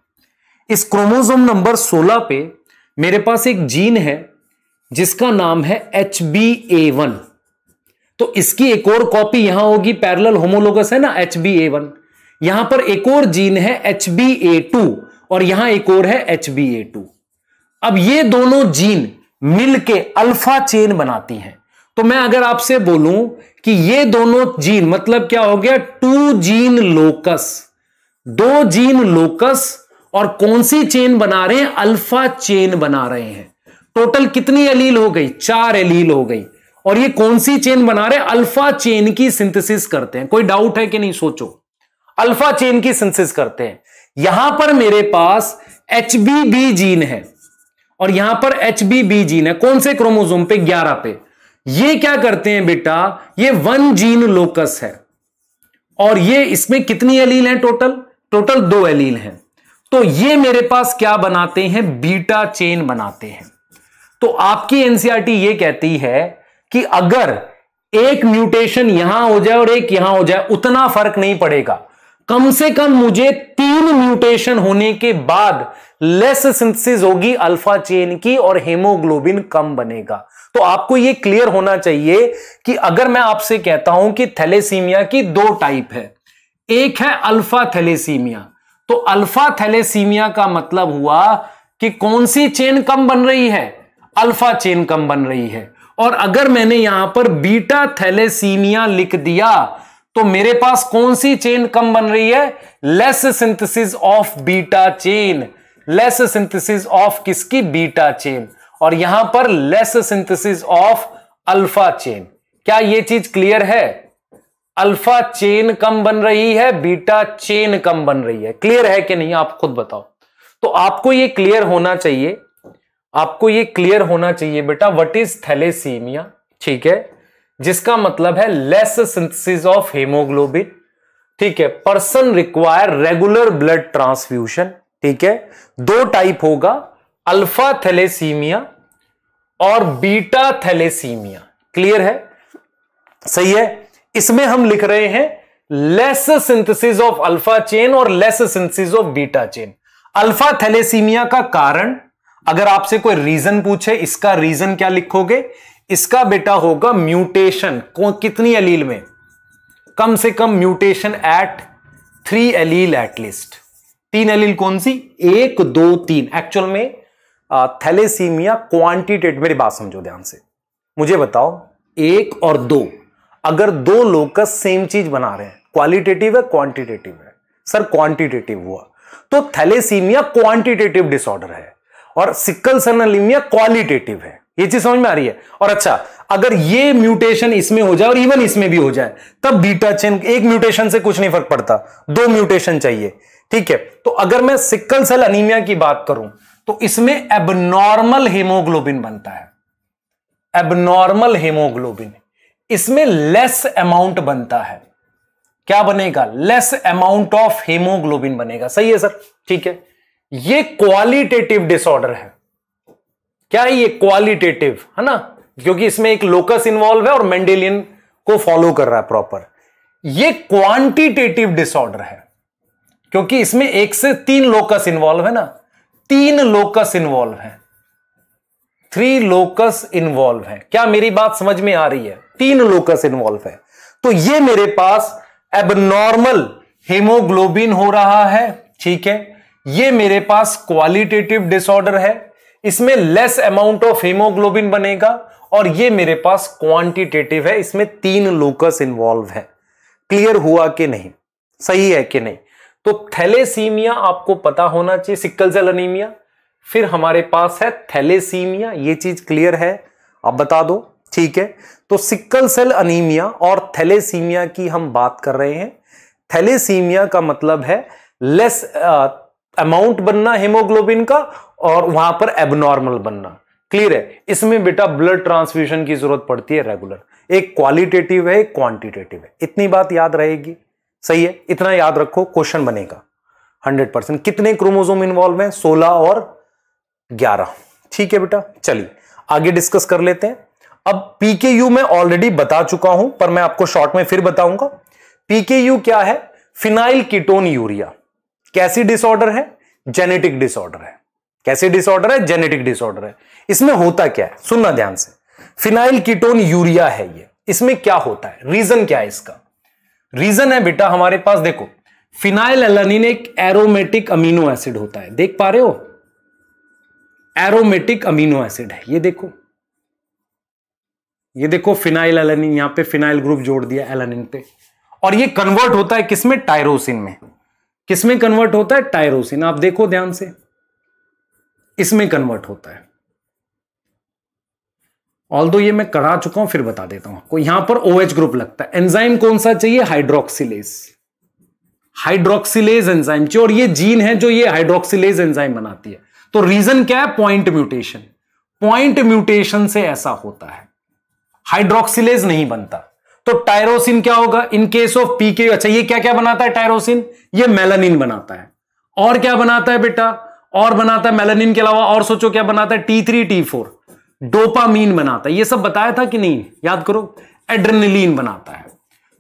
इस क्रोमोजोम नंबर 16 पे मेरे पास एक जीन है, जिसका नाम है एच बी ए वन तो इसकी एक और कॉपी यहाँ होगी पैरेलल होमोलोगस है ना एच बी ए वन यहाँ पर एक और जीन है एच बी ए टू और यहाँ एक और है एच बी ए टू अब ये दोनों जीन मिलके अल्फ़ा चेन बनाती हैं। तो मैं अगर आपसे बोलूँ कि ये दोनों जीन मतलब क्या हो गया? Two gene locus. दो जीन लोकस और कौन सी चेन बना रहे हैं? अल्फ़ा चेन बना रहे हैं। टोटल कितनी एलील हो गई? चार एलील हो गई। और ये कौन सी चेन बना रहे अल्फ़ा चेन की सिंथेसिस करते हैं। कोई डाउट है कि नहीं? सोचो। अल्फ़ा चेन की सिंथेसिस करते हैं। यहाँ पर मेरे पास एच बी बी जीन है। और यहाँ पर एच बी बी जीन है कौन से क्रोमोजोम पे 11 पे? ये क्या करते हैं बेटा? ये वन जीन लोकस है। और ये इसमें कितनी एलील है टोटल? टोटल दो एलील हैं। तो ये मेरे पास क्या बनाते हैं? बीटा चेन बनाते हैं। तो आपकी एनसीआरटी ये कहती है कि अगर एक म्यूटेशन यहाँ हो जाए और एक यहाँ हो जाए, उतना फ़र्क नहीं पड़ेगा। कम से कम मुझे तीन म्यूटेशन होने के बाद लेस सिंथेसिस होगी अल्फ़ा चेन की और हेमोग्लोबिन कम बनेगा। तो आपको यह क्लियर होना चाहिए कि अगर मैं आपसे कहता हूँ कि थैलेसीमिया की दो टाइप है। एक है अल्फ़ा थैलेसीमिया तो अल्फ़ा थैलेसीमिया का मतलब हुआ कि कौन सी चेन कम बन रही है? अल्फ़ा चेन कम बन रही है। और अगर मैंने यहाँ पर बीटा थैलेसीमिया लिख दिया तो मेरे पास कौन सी चेन कम बन रही है? Less synthesis of beta chain less synthesis of किसकी? बीटा चेन और यहाँ पर less synthesis of alpha chain क्या यह चीज़ क्लियर है? अल्फ़ा चेन कम बन रही है बीटा चेन कम बन रही है. क्लियर है कि नहीं? आप खुद बताओ. तो आपको यह क्लियर होना चाहिए. आपको यह क्लियर होना चाहिए बेटा. व्हाट इज़ थैलेसीमिया ठीक है? जिसका मतलब है लेस सिंथेसिस ऑफ़ हेमोग्लोबिन ठीक है? Person require regular blood transfusion ठीक है? दो टाइप होगा अल्फ़ा थैलेसीमिया और बीटा थैलेसीमिया क्लियर है? सही है? इसमें हम लिख रहे हैं less synthesis of alpha chain और less synthesis of beta chain alpha thalassaemia का कारण, अगर आपसे कोई रीजन पूछे, इसका रीजन क्या लिखोगे? इसका बेटा होगा म्यूटेशन। कितनी अलील में? कम से कम mutation at three allele at least तीन अलील कौन सी? एक, दो, तीन। एक्चुअल में थैलेसीमिया क्वांटिटेट मेरी बात समझो ध्यान से। मुझे बताओ, एक और दो। अगर दो लोकस सेम चीज़ बना रहे हैं क्वालिटेटिव है क्वांटिटेटिव है। सर क्वांटिटेटिव हुआ। तो थैलेसीमिया क्वांटिटेटिव डिसऑर्डर है। और सिक्कल सर्नलीमिया क्वालिटेटिव है। ये चीज़ समझ में आ रही है? और अच्छा अगर ये म्यूटेशन इसमें हो जाए और इवन इसमें भी हो जाए, तब बीटा चेन एक म्यूटेशन से कुछ नहीं फ़र्क पड़ता। दो म्यूटेशन चाहिए, ठीक है? तो अगर मैं सिक्कल सेल अनीमिया की बात करूँ तो इसमें एबनॉर्मल हेमोग्लोबिन बनता है। एबनॉर्मल हेमोग्लोबिन इसमें लेस अमाउंट बनता है। क्या बनेगा? लेस अमाउंट ऑफ़ हेमोग्लोबिन बनेगा। सही है, सर? ठीक है? ये क्वालिटेटिव डिसऑर्डर है। क्या है ये क्वालिटेटिव है ना? क्योंकि इसमें एक लोकस इन्वॉल्व है और मेंडेलियन को फॉलो कर रहा है प्रॉपर ये क्वांटिटेटिव डिसऑर्डर है, क्योंकि इसमें एक से तीन लोकस इन्वॉल्व है ना? तीन लोकस इन्वॉल्व है। थ्री लोकस इन्वॉल्व है। क्या मेरी बात समझ में आ रही है? तीन लोकस इन्वॉल्व है। तो ये मेरे पास एबनॉर्मल हेमोग्लोबिन हो रहा है, ठीक है? ये मेरे पास क्वालिटेटिव डिसऑर्डर है। इसमें लेस अमाउंट ऑफ़ हेमोग्लोबिन बनेगा और ये मेरे पास क्वांटिटेटिव है, इसमें तीन लोकस इन्वॉल्व है। क्लियर हुआ कि नहीं? सही है कि नहीं? तो थैलेसीमिया आपको पता होना चाहिए सिक्कल सेल अनीमिया फिर हमारे पास है थैलेसीमिया ये चीज़ क्लियर है। आप बता दो, ठीक है? तो सिक्कल सेल अनीमिया और थैलेसीमिया की हम बात कर रहे हैं। थैलेसीमिया का मतलब है लेस अमाउंट बनना हेमोग्लोबिन का और वहाँ पर एबनॉर्मल बनना। क्लियर है? इसमें बेटा ब्लड ट्रांसफ्यूजन की ज़रूरत पड़ती है रेगुलर एक क्वालिटेटिव है, एक क्वांटिटेटिव है। इतनी बात याद रहेगी। सही है? इतना याद रखो क्वेश्चन बनेगा। हंड्रेड परसेंट कितने क्रोमोजोम इन्वॉल्व हैं? सोलह और ग्यारह। ठीक है बेटा? चलिए, आगे डिस्कस कर लेते हैं। अब पीकेयू में ऑलरेडी बता चुका हूँ, पर मैं आपको शॉर्ट में फिर बताऊँगा। पीकेयू क्या है? फिनाइल कीटोन यूरिया कैसी डिसऑर्डर है? जेनेटिक डिसऑर्डर है। कैसी डिसऑर्डर है? जेनेटिक डिसऑर्डर है। इसमें होता क्या है? सुनना ध्यान से। फिनाइल कीटोन यूरिया है ये। इसमें क्या होता है? रीजन क्या है इसका? रीजन है बेटा हमारे पास, देखो। फिनाइल एलानिन एक एरोमेटिक अमीनो एसिड होता है। देख पा रहे हो? एरोमेटिक अमीनो एसिड है। ये देखो। ये देखो फिनाइल एलानिन यहाँ पे फिनाइल ग्रुप जोड़ दिया एलानिन पे। और ये कन्वर्ट होता है किसमें? टायरोसिन में। किसमें कन्वर्ट होता है? टायरोसिन आप देखो ध्यान से। इसमें कन्वर्ट होता है। ऑल दो ये मैं करा चुका हूँ, फिर बता देता हूँ आपको। यहाँ पर ओ OH ग्रुप लगता है। एंजाइम कौन सा चाहिए? हाइड्रोक्सिलेज हाइड्रोक्सिलेज एंजाइम चाहिए। और ये जीन है जो ये हाइड्रोक्सिलेज एंजाइम बनाती है। तो रीजन क्या है? पॉइंट म्यूटेशन पॉइंट म्यूटेशन से ऐसा होता है। हाइड्रोक्सिलेज नहीं बनता। तो टायरोसिन क्या होगा? इन केस ऑफ़ पीके अच्छा ये क्या क्या बनाता है? टायरोसिन ये मेलानिन बनाता है। और क्या बनाता है बेटा? और बनाता है मेलानिन के अलावा और सोचो क्या बनाता है T three T four dopamine बनाता है। ये सब बताया था कि नहीं? याद करो एड्रेनलिन बनाता है।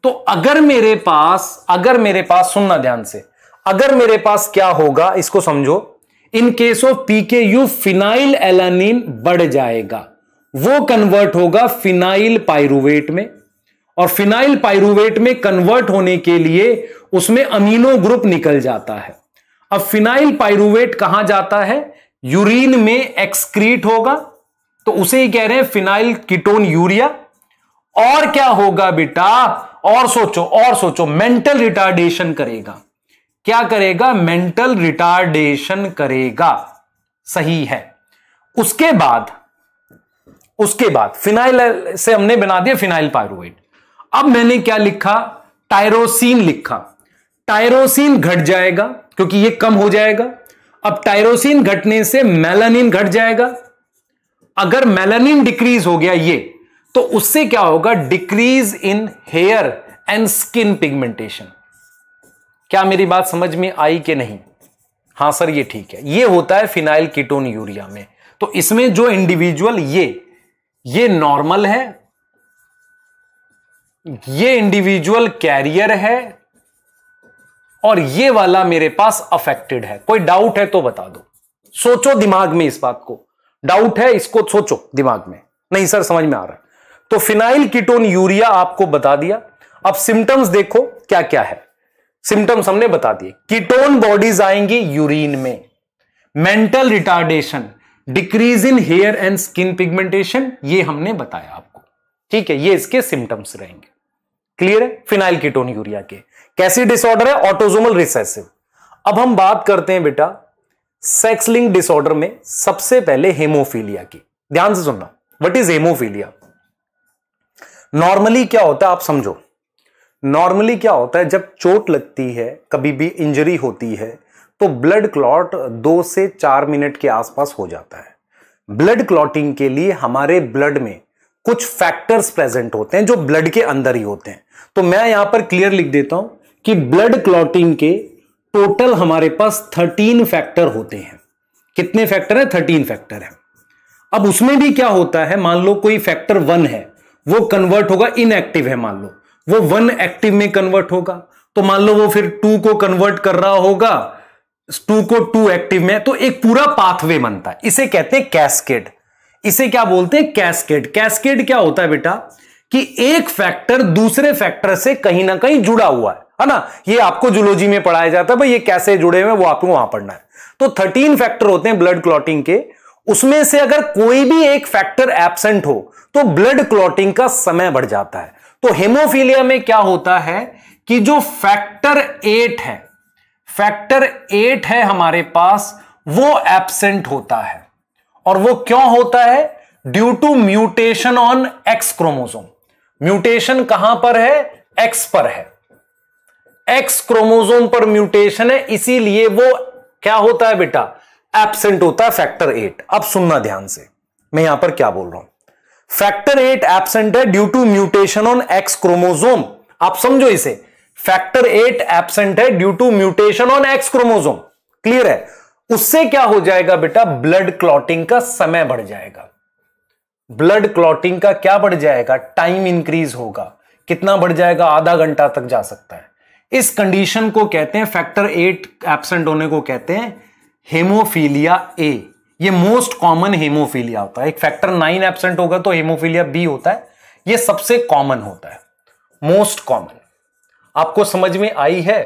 तो अगर मेरे पास, अगर मेरे पास, सुनना ध्यान से, अगर मेरे पास क्या होगा, इसको समझो in case of PKU phenylalanine बढ़ जाएगा। वो कन्वर्ट होगा फिनाइल पायरुवेट में। और फिनाइल पायरुवेट में कन्वर्ट होने के लिए उसमें अमीनो ग्रुप निकल जाता है। अब फिनाइल पायरुवेट कहाँ जाता है? यूरिन में एक्सक्रीट होगा तो उसे ही कह रहे हैं फिनाइल कीटोन यूरिया। और क्या होगा बेटा? और सोचो और सोचो मेंटल रिटार्डेशन करेगा। क्या करेगा? मेंटल रिटार्डेशन करेगा। सही है। उसके बाद उसके बाद, फिनाइल से हमने बना दिया फिनाइल पायरुवेट। अब मैंने क्या लिखा? टायरोसिन लिखा। टायरोसिन घट जाएगा, क्योंकि ये कम हो जाएगा। अब टायरोसिन घटने से मेलानिन घट जाएगा। अगर मेलानिन डिक्रीज हो गया ये तो उससे क्या होगा? Decrease in hair and skin pigmentation. क्या मेरी बात समझ में आई कि नहीं? हाँ सर, ये ठीक है। ये होता है फिनाइल कीटोन यूरिया में। तो इसमें जो इंडिविजुअल, ये ये नॉर्मल है, ये इंडिविजुअल कैरियर है और ये वाला मेरे पास अफेक्टेड है। कोई डाउट है तो बता दो। सोचो दिमाग में इस बात को। डाउट है, इसको सोचो दिमाग में। नहीं सर, समझ में आ रहा तो फिनाइल कीटोन यूरिया आपको बता दिया। अब सिम्टम्स देखो क्या क्या है। सिम्टम्स हमने बता दिए। कीटोन बॉडीज आएँगी यूरिन में। Mental retardation decrease in hair and skin pigmentation ये हमने बताया आपको। ठीक है, ये इसके सिम्टम्स रहेंगे। क्लियर है? फिनाइल कीटोन यूरिया के। कैसी डिसऑर्डर है? ऑटोजोमल रिसेसिव अब हम बात करते हैं बेटा सेक्स लिंक डिसऑर्डर में सबसे पहले हेमोफीलिया की। ध्यान से सुनना। वट इज़ हेमोफीलिया नॉर्मली क्या होता है? आप समझो। नॉर्मली क्या होता है? जब चोट लगती है, कभी भी इंजरी होती है तो ब्लड क्लॉट दो से चार मिनट के आसपास हो जाता है। ब्लड क्लॉटिंग के लिए हमारे ब्लड में कुछ फैक्टर्स प्रेजेंट होते हैं जो ब्लड के अंदर ही होते हैं। तो मैं यहाँ पर क्लियर लिख देता हूँ। कि ब्लड क्लॉटिंग के टोटल हमारे पास थर्टीन फैक्टर होते हैं। कितने फैक्टर है? थर्टीन फैक्टर है। अब उसमें भी क्या होता है? मान लो कोई फैक्टर वन है, वो कन्वर्ट होगा इनएक्टिव है मान लो। वो वन एक्टिव में कन्वर्ट होगा तो मान लो वो फिर टू को कन्वर्ट कर रहा होगा टू को टू एक्टिव में तो एक पूरा पाथवे बनता है। इसे कहते हैं कैस्केड इसे क्या बोलते हैं? कैस्केड कैस्केड क्या होता है बेटा? कि एक फैक्टर दूसरे फैक्टर से कहीं ना कहीं जुड़ा हुआ है है ना? ये आपको जुलोजी में पढ़ाया जाता है, भाई ये कैसे जुड़े हुए वो आपको वहाँ पढ़ना है। तो थर्टीन फैक्टर होते हैं ब्लड क्लॉटिंग के। उसमें से अगर कोई भी एक फैक्टर एबसेंट हो तो ब्लड क्लॉटिंग का समय बढ़ जाता है। तो हेमोफीलिया में क्या होता है कि जो फैक्टर एट है फैक्टर एट है हमारे पास, वो एबसेंट होता है। और वो क्यों होता है? Due to mutation on X chromosome mutation कहाँ पर है? एक्स पर है। एक्स क्रोमोसोम पर म्यूटेशन है, इसीलिए वो क्या होता है बेटा? एबसेंट होता है फैक्टर एट अब सुनना ध्यान से। मैं यहाँ पर क्या बोल रहा हूँ? फैक्टर एट एबसेंट है due to mutation on X chromosome आप समझो इसे। फैक्टर एट एबसेंट है due to mutation on X chromosome clear है? उससे क्या हो जाएगा बेटा? ब्लड क्लॉटिंग का समय बढ़ जाएगा। ब्लड क्लॉटिंग का क्या बढ़ जाएगा? टाइम इंक्रीज होगा। कितना बढ़ जाएगा? आधा घंटा तक जा सकता है। इस कंडीशन को कहते हैं फैक्टर एट एबसेंट होने को कहते हैं हेमोफीलिया ए ये मोस्ट कॉमन हेमोफीलिया होता है। एक फैक्टर नाइन एबसेंट होगा तो हेमोफीलिया बी होता है। ये सबसे कॉमन होता है। मोस्ट कॉमन आपको समझ में आई है?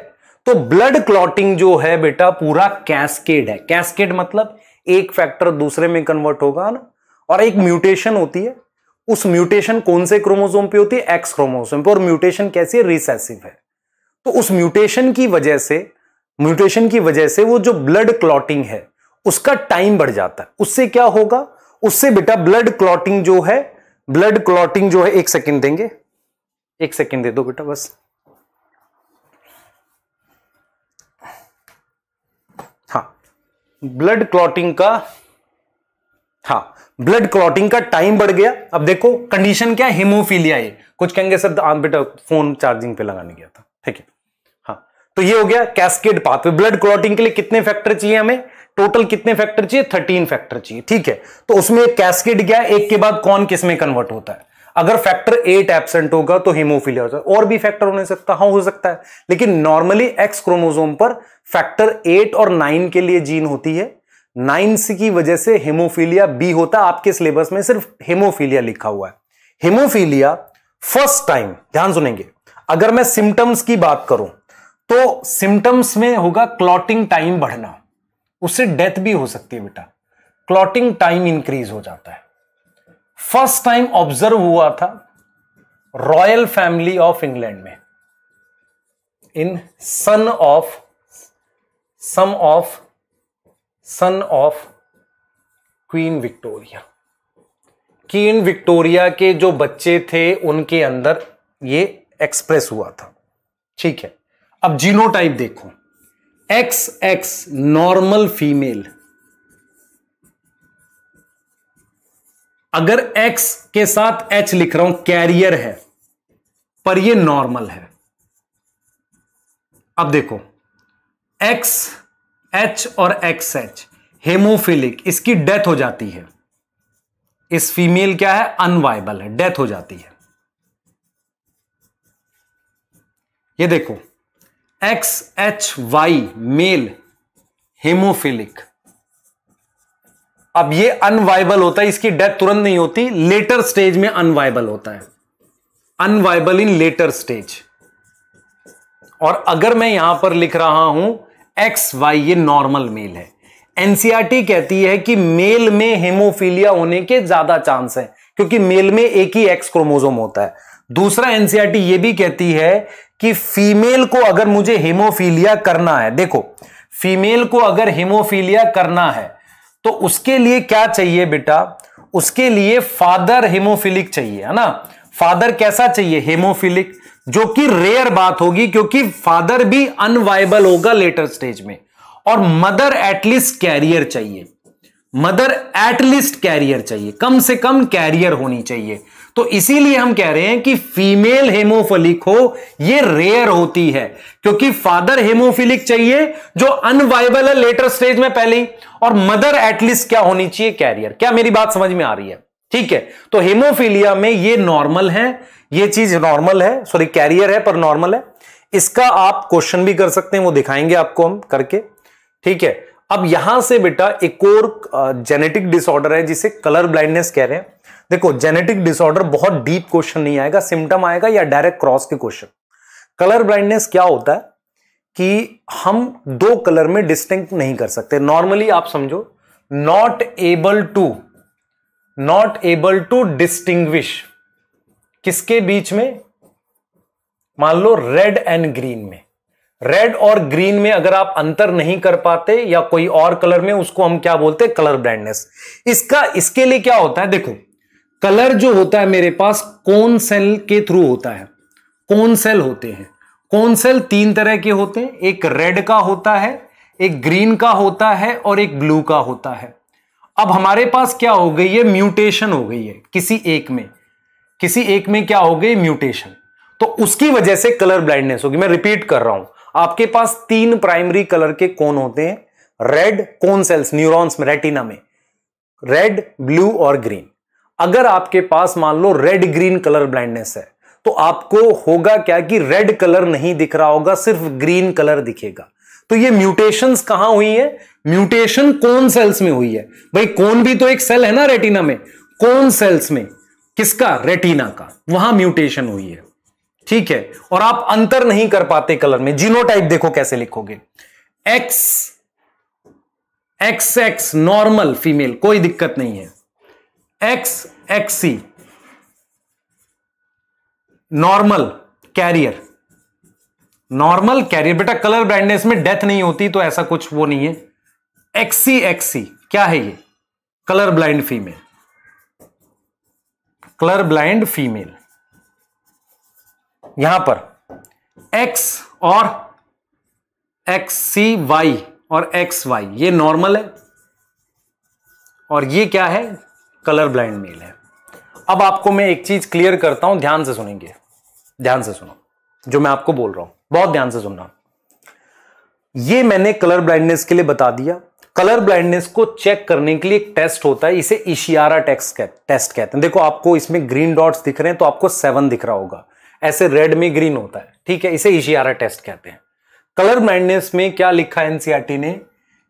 तो ब्लड क्लॉटिंग जो है बेटा, पूरा कैस्केड है। कैस्केड मतलब एक फैक्टर दूसरे में कन्वर्ट होगा ना। और एक म्यूटेशन होती है, उस म्यूटेशन कौन से क्रोमोसोम पे होती है? एक्स क्रोमोसोम पे। और म्यूटेशन कैसी है? रिसेसिव है। तो उस म्यूटेशन की वजह से, म्यूटेशन की वजह से वो जो ब्लड क्लॉटिंग है, उसका टाइम बढ़ जाता है। उससे क्या होगा? उससे बेटा ब्लड क्लॉटिंग जो है, ब्लड क्लॉटिंग जो है, एक सेकेंड देंगे। एक सेकेंड दे दो बेटा, बस। हाँ। ब्लड क्लॉटिंग का हाँ। ब्लड क्लॉटिंग का टाइम बढ़ गया। अब देखो कंडीशन क्या है? हेमोफीलिया है कुछ कहेंगे, सर बेटा फ़ोन चार्जिंग पे लगाने गया था। ठीक है? हाँ। तो ये हो गया कैस्केड पाथवे ब्लड क्लॉटिंग के लिए कितने फैक्टर चाहिए हमें? टोटल कितने फैक्टर चाहिए? थर्टीन फैक्टर चाहिए। ठीक है? तो उसमें एक कैस्केड गया। एक के बाद कौन किसमें कन्वर्ट होता है? अगर फैक्टर एट एबसेंट होगा तो हेमोफीलिया होता है। और भी फैक्टर होने सकता हाँ हो सकता है। लेकिन नॉर्मली एक्स क्रोमोजोम पर फैक्टर एट और नाइन के लिए जीन होती है। नाइन की वजह से हेमोफीलिया बी होता, आपके सिलेबस में सिर्फ़ हेमोफीलिया लिखा हुआ है। हेमोफीलिया फ़र्स्ट टाइम, ध्यान सुनेंगे। अगर मैं सिम्टम्स की बात करूँ तो सिम्टम्स में होगा क्लॉटिंग टाइम बढ़ना। उससे डेथ भी हो सकती है बेटा। क्लॉटिंग टाइम इंक्रीज हो जाता है। फ़र्स्ट टाइम ऑब्ज़र्व हुआ था रॉयल फैमिली ऑफ़ इंग्लैंड में। In son of, some of son of Queen Victoria Queen Victoria के जो बच्चे थे, उनके अंदर ये एक्सप्रेस हुआ था। ठीक है? अब जीनोटाइप देखो। एक्स एक्स नॉर्मल फीमेल अगर एक्स के साथ एच लिख रहा हूँ कैरियर है, पर ये नॉर्मल है। अब देखो। एक्स एच और एक्स एच हेमोफिलिक इसकी डेथ हो जाती है। इस फीमेल क्या है? अनवाइबल है डेथ हो जाती है। ये देखो X H Y male haemophilic अब ये अनवाइबल होता है, इसकी डेथ तुरंत नहीं होती लेटर स्टेज में अनवाइबल होता है। अनवाइबल इन लेटर स्टेज और अगर मैं यहाँ पर लिख रहा हूँ एक्स वाई ये नॉर्मल मेल है। एनसीआरटी कहती है कि मेल में हेमोफीलिया होने के ज़्यादा चांस है, क्योंकि मेल में एक ही एक्स क्रोमोजोम होता है। दूसरा एनसीआरटी ये भी कहती है कि फीमेल को अगर मुझे हेमोफीलिया करना है, देखो फीमेल को अगर हेमोफीलिया करना है तो उसके लिए क्या चाहिए बेटा? उसके लिए फादर हेमोफिलिक चाहिए, है ना? फादर कैसा चाहिए? हेमोफिलिक जो कि रेयर बात होगी क्योंकि फादर भी अनवाइबल होगा लेटर स्टेज में। और मदर एटलीस्ट कैरियर चाहिए। मदर एटलीस्ट कैरियर चाहिए। कम से कम कैरियर होनी चाहिए। तो इसीलिए हम कह रहे हैं कि फीमेल हेमोफिलिक हो, ये रेयर होती है। क्योंकि फादर हेमोफिलिक चाहिए, जो अनवाइबल है लेटर स्टेज में पहले ही। और मदर एटलीस्ट क्या होनी चाहिए? कैरियर क्या मेरी बात समझ में आ रही है? ठीक है? तो हेमोफीलिया में ये नॉर्मल है, ये चीज़ नॉर्मल है सॉरी कैरियर है, पर नॉर्मल है। इसका आप क्वेश्चन भी कर सकते हैं, वो दिखाएँगे आपको हम करके। ठीक है? अब यहाँ से बेटा एक और जेनेटिक डिसऑर्डर है, जिसे कलर ब्लाइंडनेस कह रहे हैं। देखो जेनेटिक डिसऑर्डर बहुत डीप क्वेश्चन नहीं आएगा सिम्टम आएगा या डायरेक्ट क्रॉस के क्वेश्चन कलर ब्लाइंडनेस क्या होता है? कि हम दो कलर में डिस्टिंक्ट नहीं कर सकते। नॉर्मली आप समझो not able to not able to distinguish किसके बीच में? मान लो रेड एंड ग्रीन में। रेड और ग्रीन में अगर आप अंतर नहीं कर पाते या कोई और कलर में, उसको हम क्या बोलते हैं? कलर ब्लाइंडनेस इसका, इसके लिए क्या होता है? देखो कलर जो होता है मेरे पास कौन सेल के थ्रू होता है? कौन सेल होते हैं? कौन सेल तीन तरह के होते हैं? एक रेड का होता है, एक ग्रीन का होता है और एक ब्लू का होता है। अब हमारे पास क्या हो गई है? म्यूटेशन हो गई है। किसी एक में। किसी एक में क्या हो गई? म्यूटेशन। तो उसकी वजह से कलर ब्लाइंडनेस होगी। मैं रिपीट कर रहा हूँ। आपके पास तीन प्राइमरी कलर के कौन होते हैं? रेड कौन सेल्स न्यूरॉन्स में रेटिना में। रेड ब्लू और ग्रीन अगर आपके पास मान लो रेड ग्रीन कलर ब्लाइंडनेस है तो आपको होगा क्या कि रेड कलर नहीं दिख रहा होगा, सिर्फ़ ग्रीन कलर दिखेगा। तो ये म्यूटेशंस कहाँ हुई है? म्यूटेशन कौन सेल्स में हुई है? भाई, कौन भी तो एक सेल है ना रेटिना में? कौन सेल्स में? किसका? रेटिना का। वहाँ म्यूटेशन हुई है। ठीक है? और आप अंतर नहीं कर पाते कलर में। जीनोटाइप देखो कैसे लिखोगे। X X X normal female कोई दिक्कत नहीं है। X X C normal carrier normal carrier. बेटा कलर ब्राइटनेस में डेथ नहीं होती तो ऐसा कुछ वो नहीं है। एक्सी एक्सी क्या है ये? Colour blind female colour blind female यहाँ पर एक्स और एक्स सी वाई और एक्स वाई ये नॉर्मल है। और ये क्या है? कलर ब्लाइंड मेल है। अब आपको मैं एक चीज़ क्लियर करता हूँ, ध्यान से सुनेंगे। ध्यान से सुनो, जो मैं आपको बोल रहा हूँ। बहुत ध्यान से सुनना। ये मैंने कलर ब्लाइंडनेस के लिए बता दिया। कलर ब्लाइंडनेस को चेक करने के लिए एक टेस्ट होता है, इसे इशियारा टेस्ट टेस्ट कहते हैं। देखो, आपको इसमें ग्रीन डॉट्स दिख रहे हैं तो आपको सेवन दिख रहा होगा। ऐसे रेड में ग्रीन होता है, ठीक है? इसे इशियारा टेस्ट कहते हैं। कलर ब्लाइंडनेस में क्या लिखा है एनसीआरटी ने?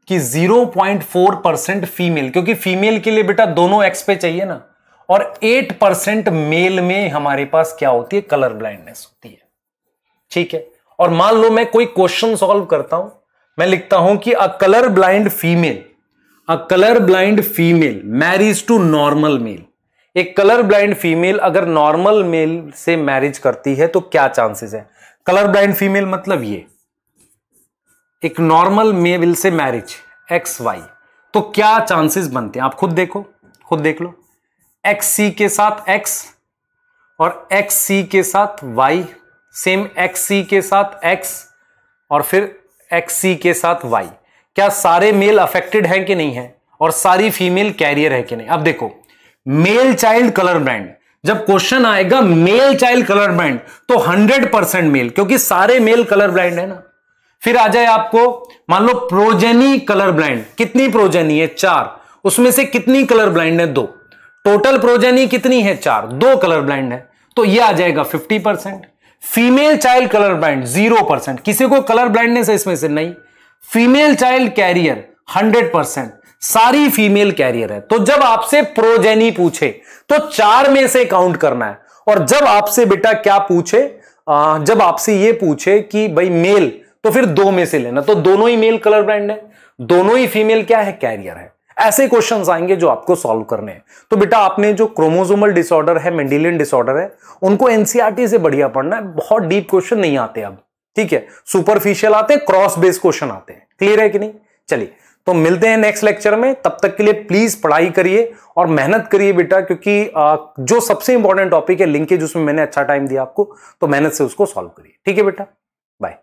कि 0.4 परसेंट फीमेल क्योंकि फीमेल के लिए बेटा दोनों एक्स पे चाहिए ना। और 8 परसेंट मेल में हमारे पास क्या होती है? कलर ब्लाइंडनेस होती है। ठीक है? और मान लो मैं कोई क्वेश्चन सॉल्व करता हूँ, मैं लिखता हूँ कि a colour blind female a colour blind female marriage to normal male एक कलर ब्लाइंड फीमेल अगर नॉर्मल मेल से मैरिज करती है तो क्या चांसेस है? कलर ब्लाइंड फीमेल मतलब ये, एक नॉर्मल मेल से मैरिज एक्स वाई तो क्या चांसेस बनते हैं? आप खुद देखो, खुद देख लो. एक्स सी के साथ एक्स और एक्स सी के साथ वाई सेम एक्स सी के साथ एक्स और फिर एक्स सी के साथ वाई क्या सारे मेल अफेक्टेड हैं कि नहीं है? और सारी फीमेल कैरियर है कि नहीं? अब देखो मेल चाइल्ड कलर ब्रांड जब क्वेश्चन आएगा मेल चाइल्ड कलर ब्लाइंड तो 100 परसेंट मेल क्योंकि सारे मेल कलर ब्लाइंड है ना। फिर आ जाए आपको, मान लो प्रोजेनी कलर ब्लाइंड कितनी प्रोजेनी है? चार। उसमें से कितनी कलर ब्लाइंड है? दो। टोटल प्रोजेनी कितनी है? चार। दो कलर ब्लाइंड है। तो ये आ जाएगा 50 percent female child colour blind zero percent. किसी को कलर ब्लाइंडनेस है इसमें से नहीं। Female child carrier hundred percent. सारी फीमेल कैरियर है। तो जब आपसे प्रोजेनी पूछे तो चार में से काउंट करना है। और जब आपसे बेटा क्या पूछे आ, जब आपसे ये पूछे कि भाई मेल तो फिर दो में से लेना। तो दोनों ही मेल कलर ब्रांड है। दोनों ही फीमेल क्या है? कैरियर है। ऐसे क्वेश्चन आएँगे जो आपको सॉल्व करने हैं। तो बेटा, आपने जो क्रोमोजोमल डिसऑर्डर है मेंडिलियन डिसऑर्डर है, उनको एनसीआरटी e से बढ़िया पढ़ना है। बहुत डीप क्वेश्चन नहीं आते अब, ठीक है? सुपरफिशियल आते हैं क्रॉस बेस क्वेश्चन आते हैं। क्लियर है कि नहीं? चलिए तो मिलते हैं नेक्स्ट लेक्चर में। तब तक के लिए प्लीज़ पढ़ाई करिए और मेहनत करिए बेटा, क्योंकि जो सबसे इंपॉर्टेंट टॉपिक है लिंकेज उसमें मैंने अच्छा टाइम दिया आपको तो मेहनत से उसको सॉल्व करिए। ठीक है बेटा? बाय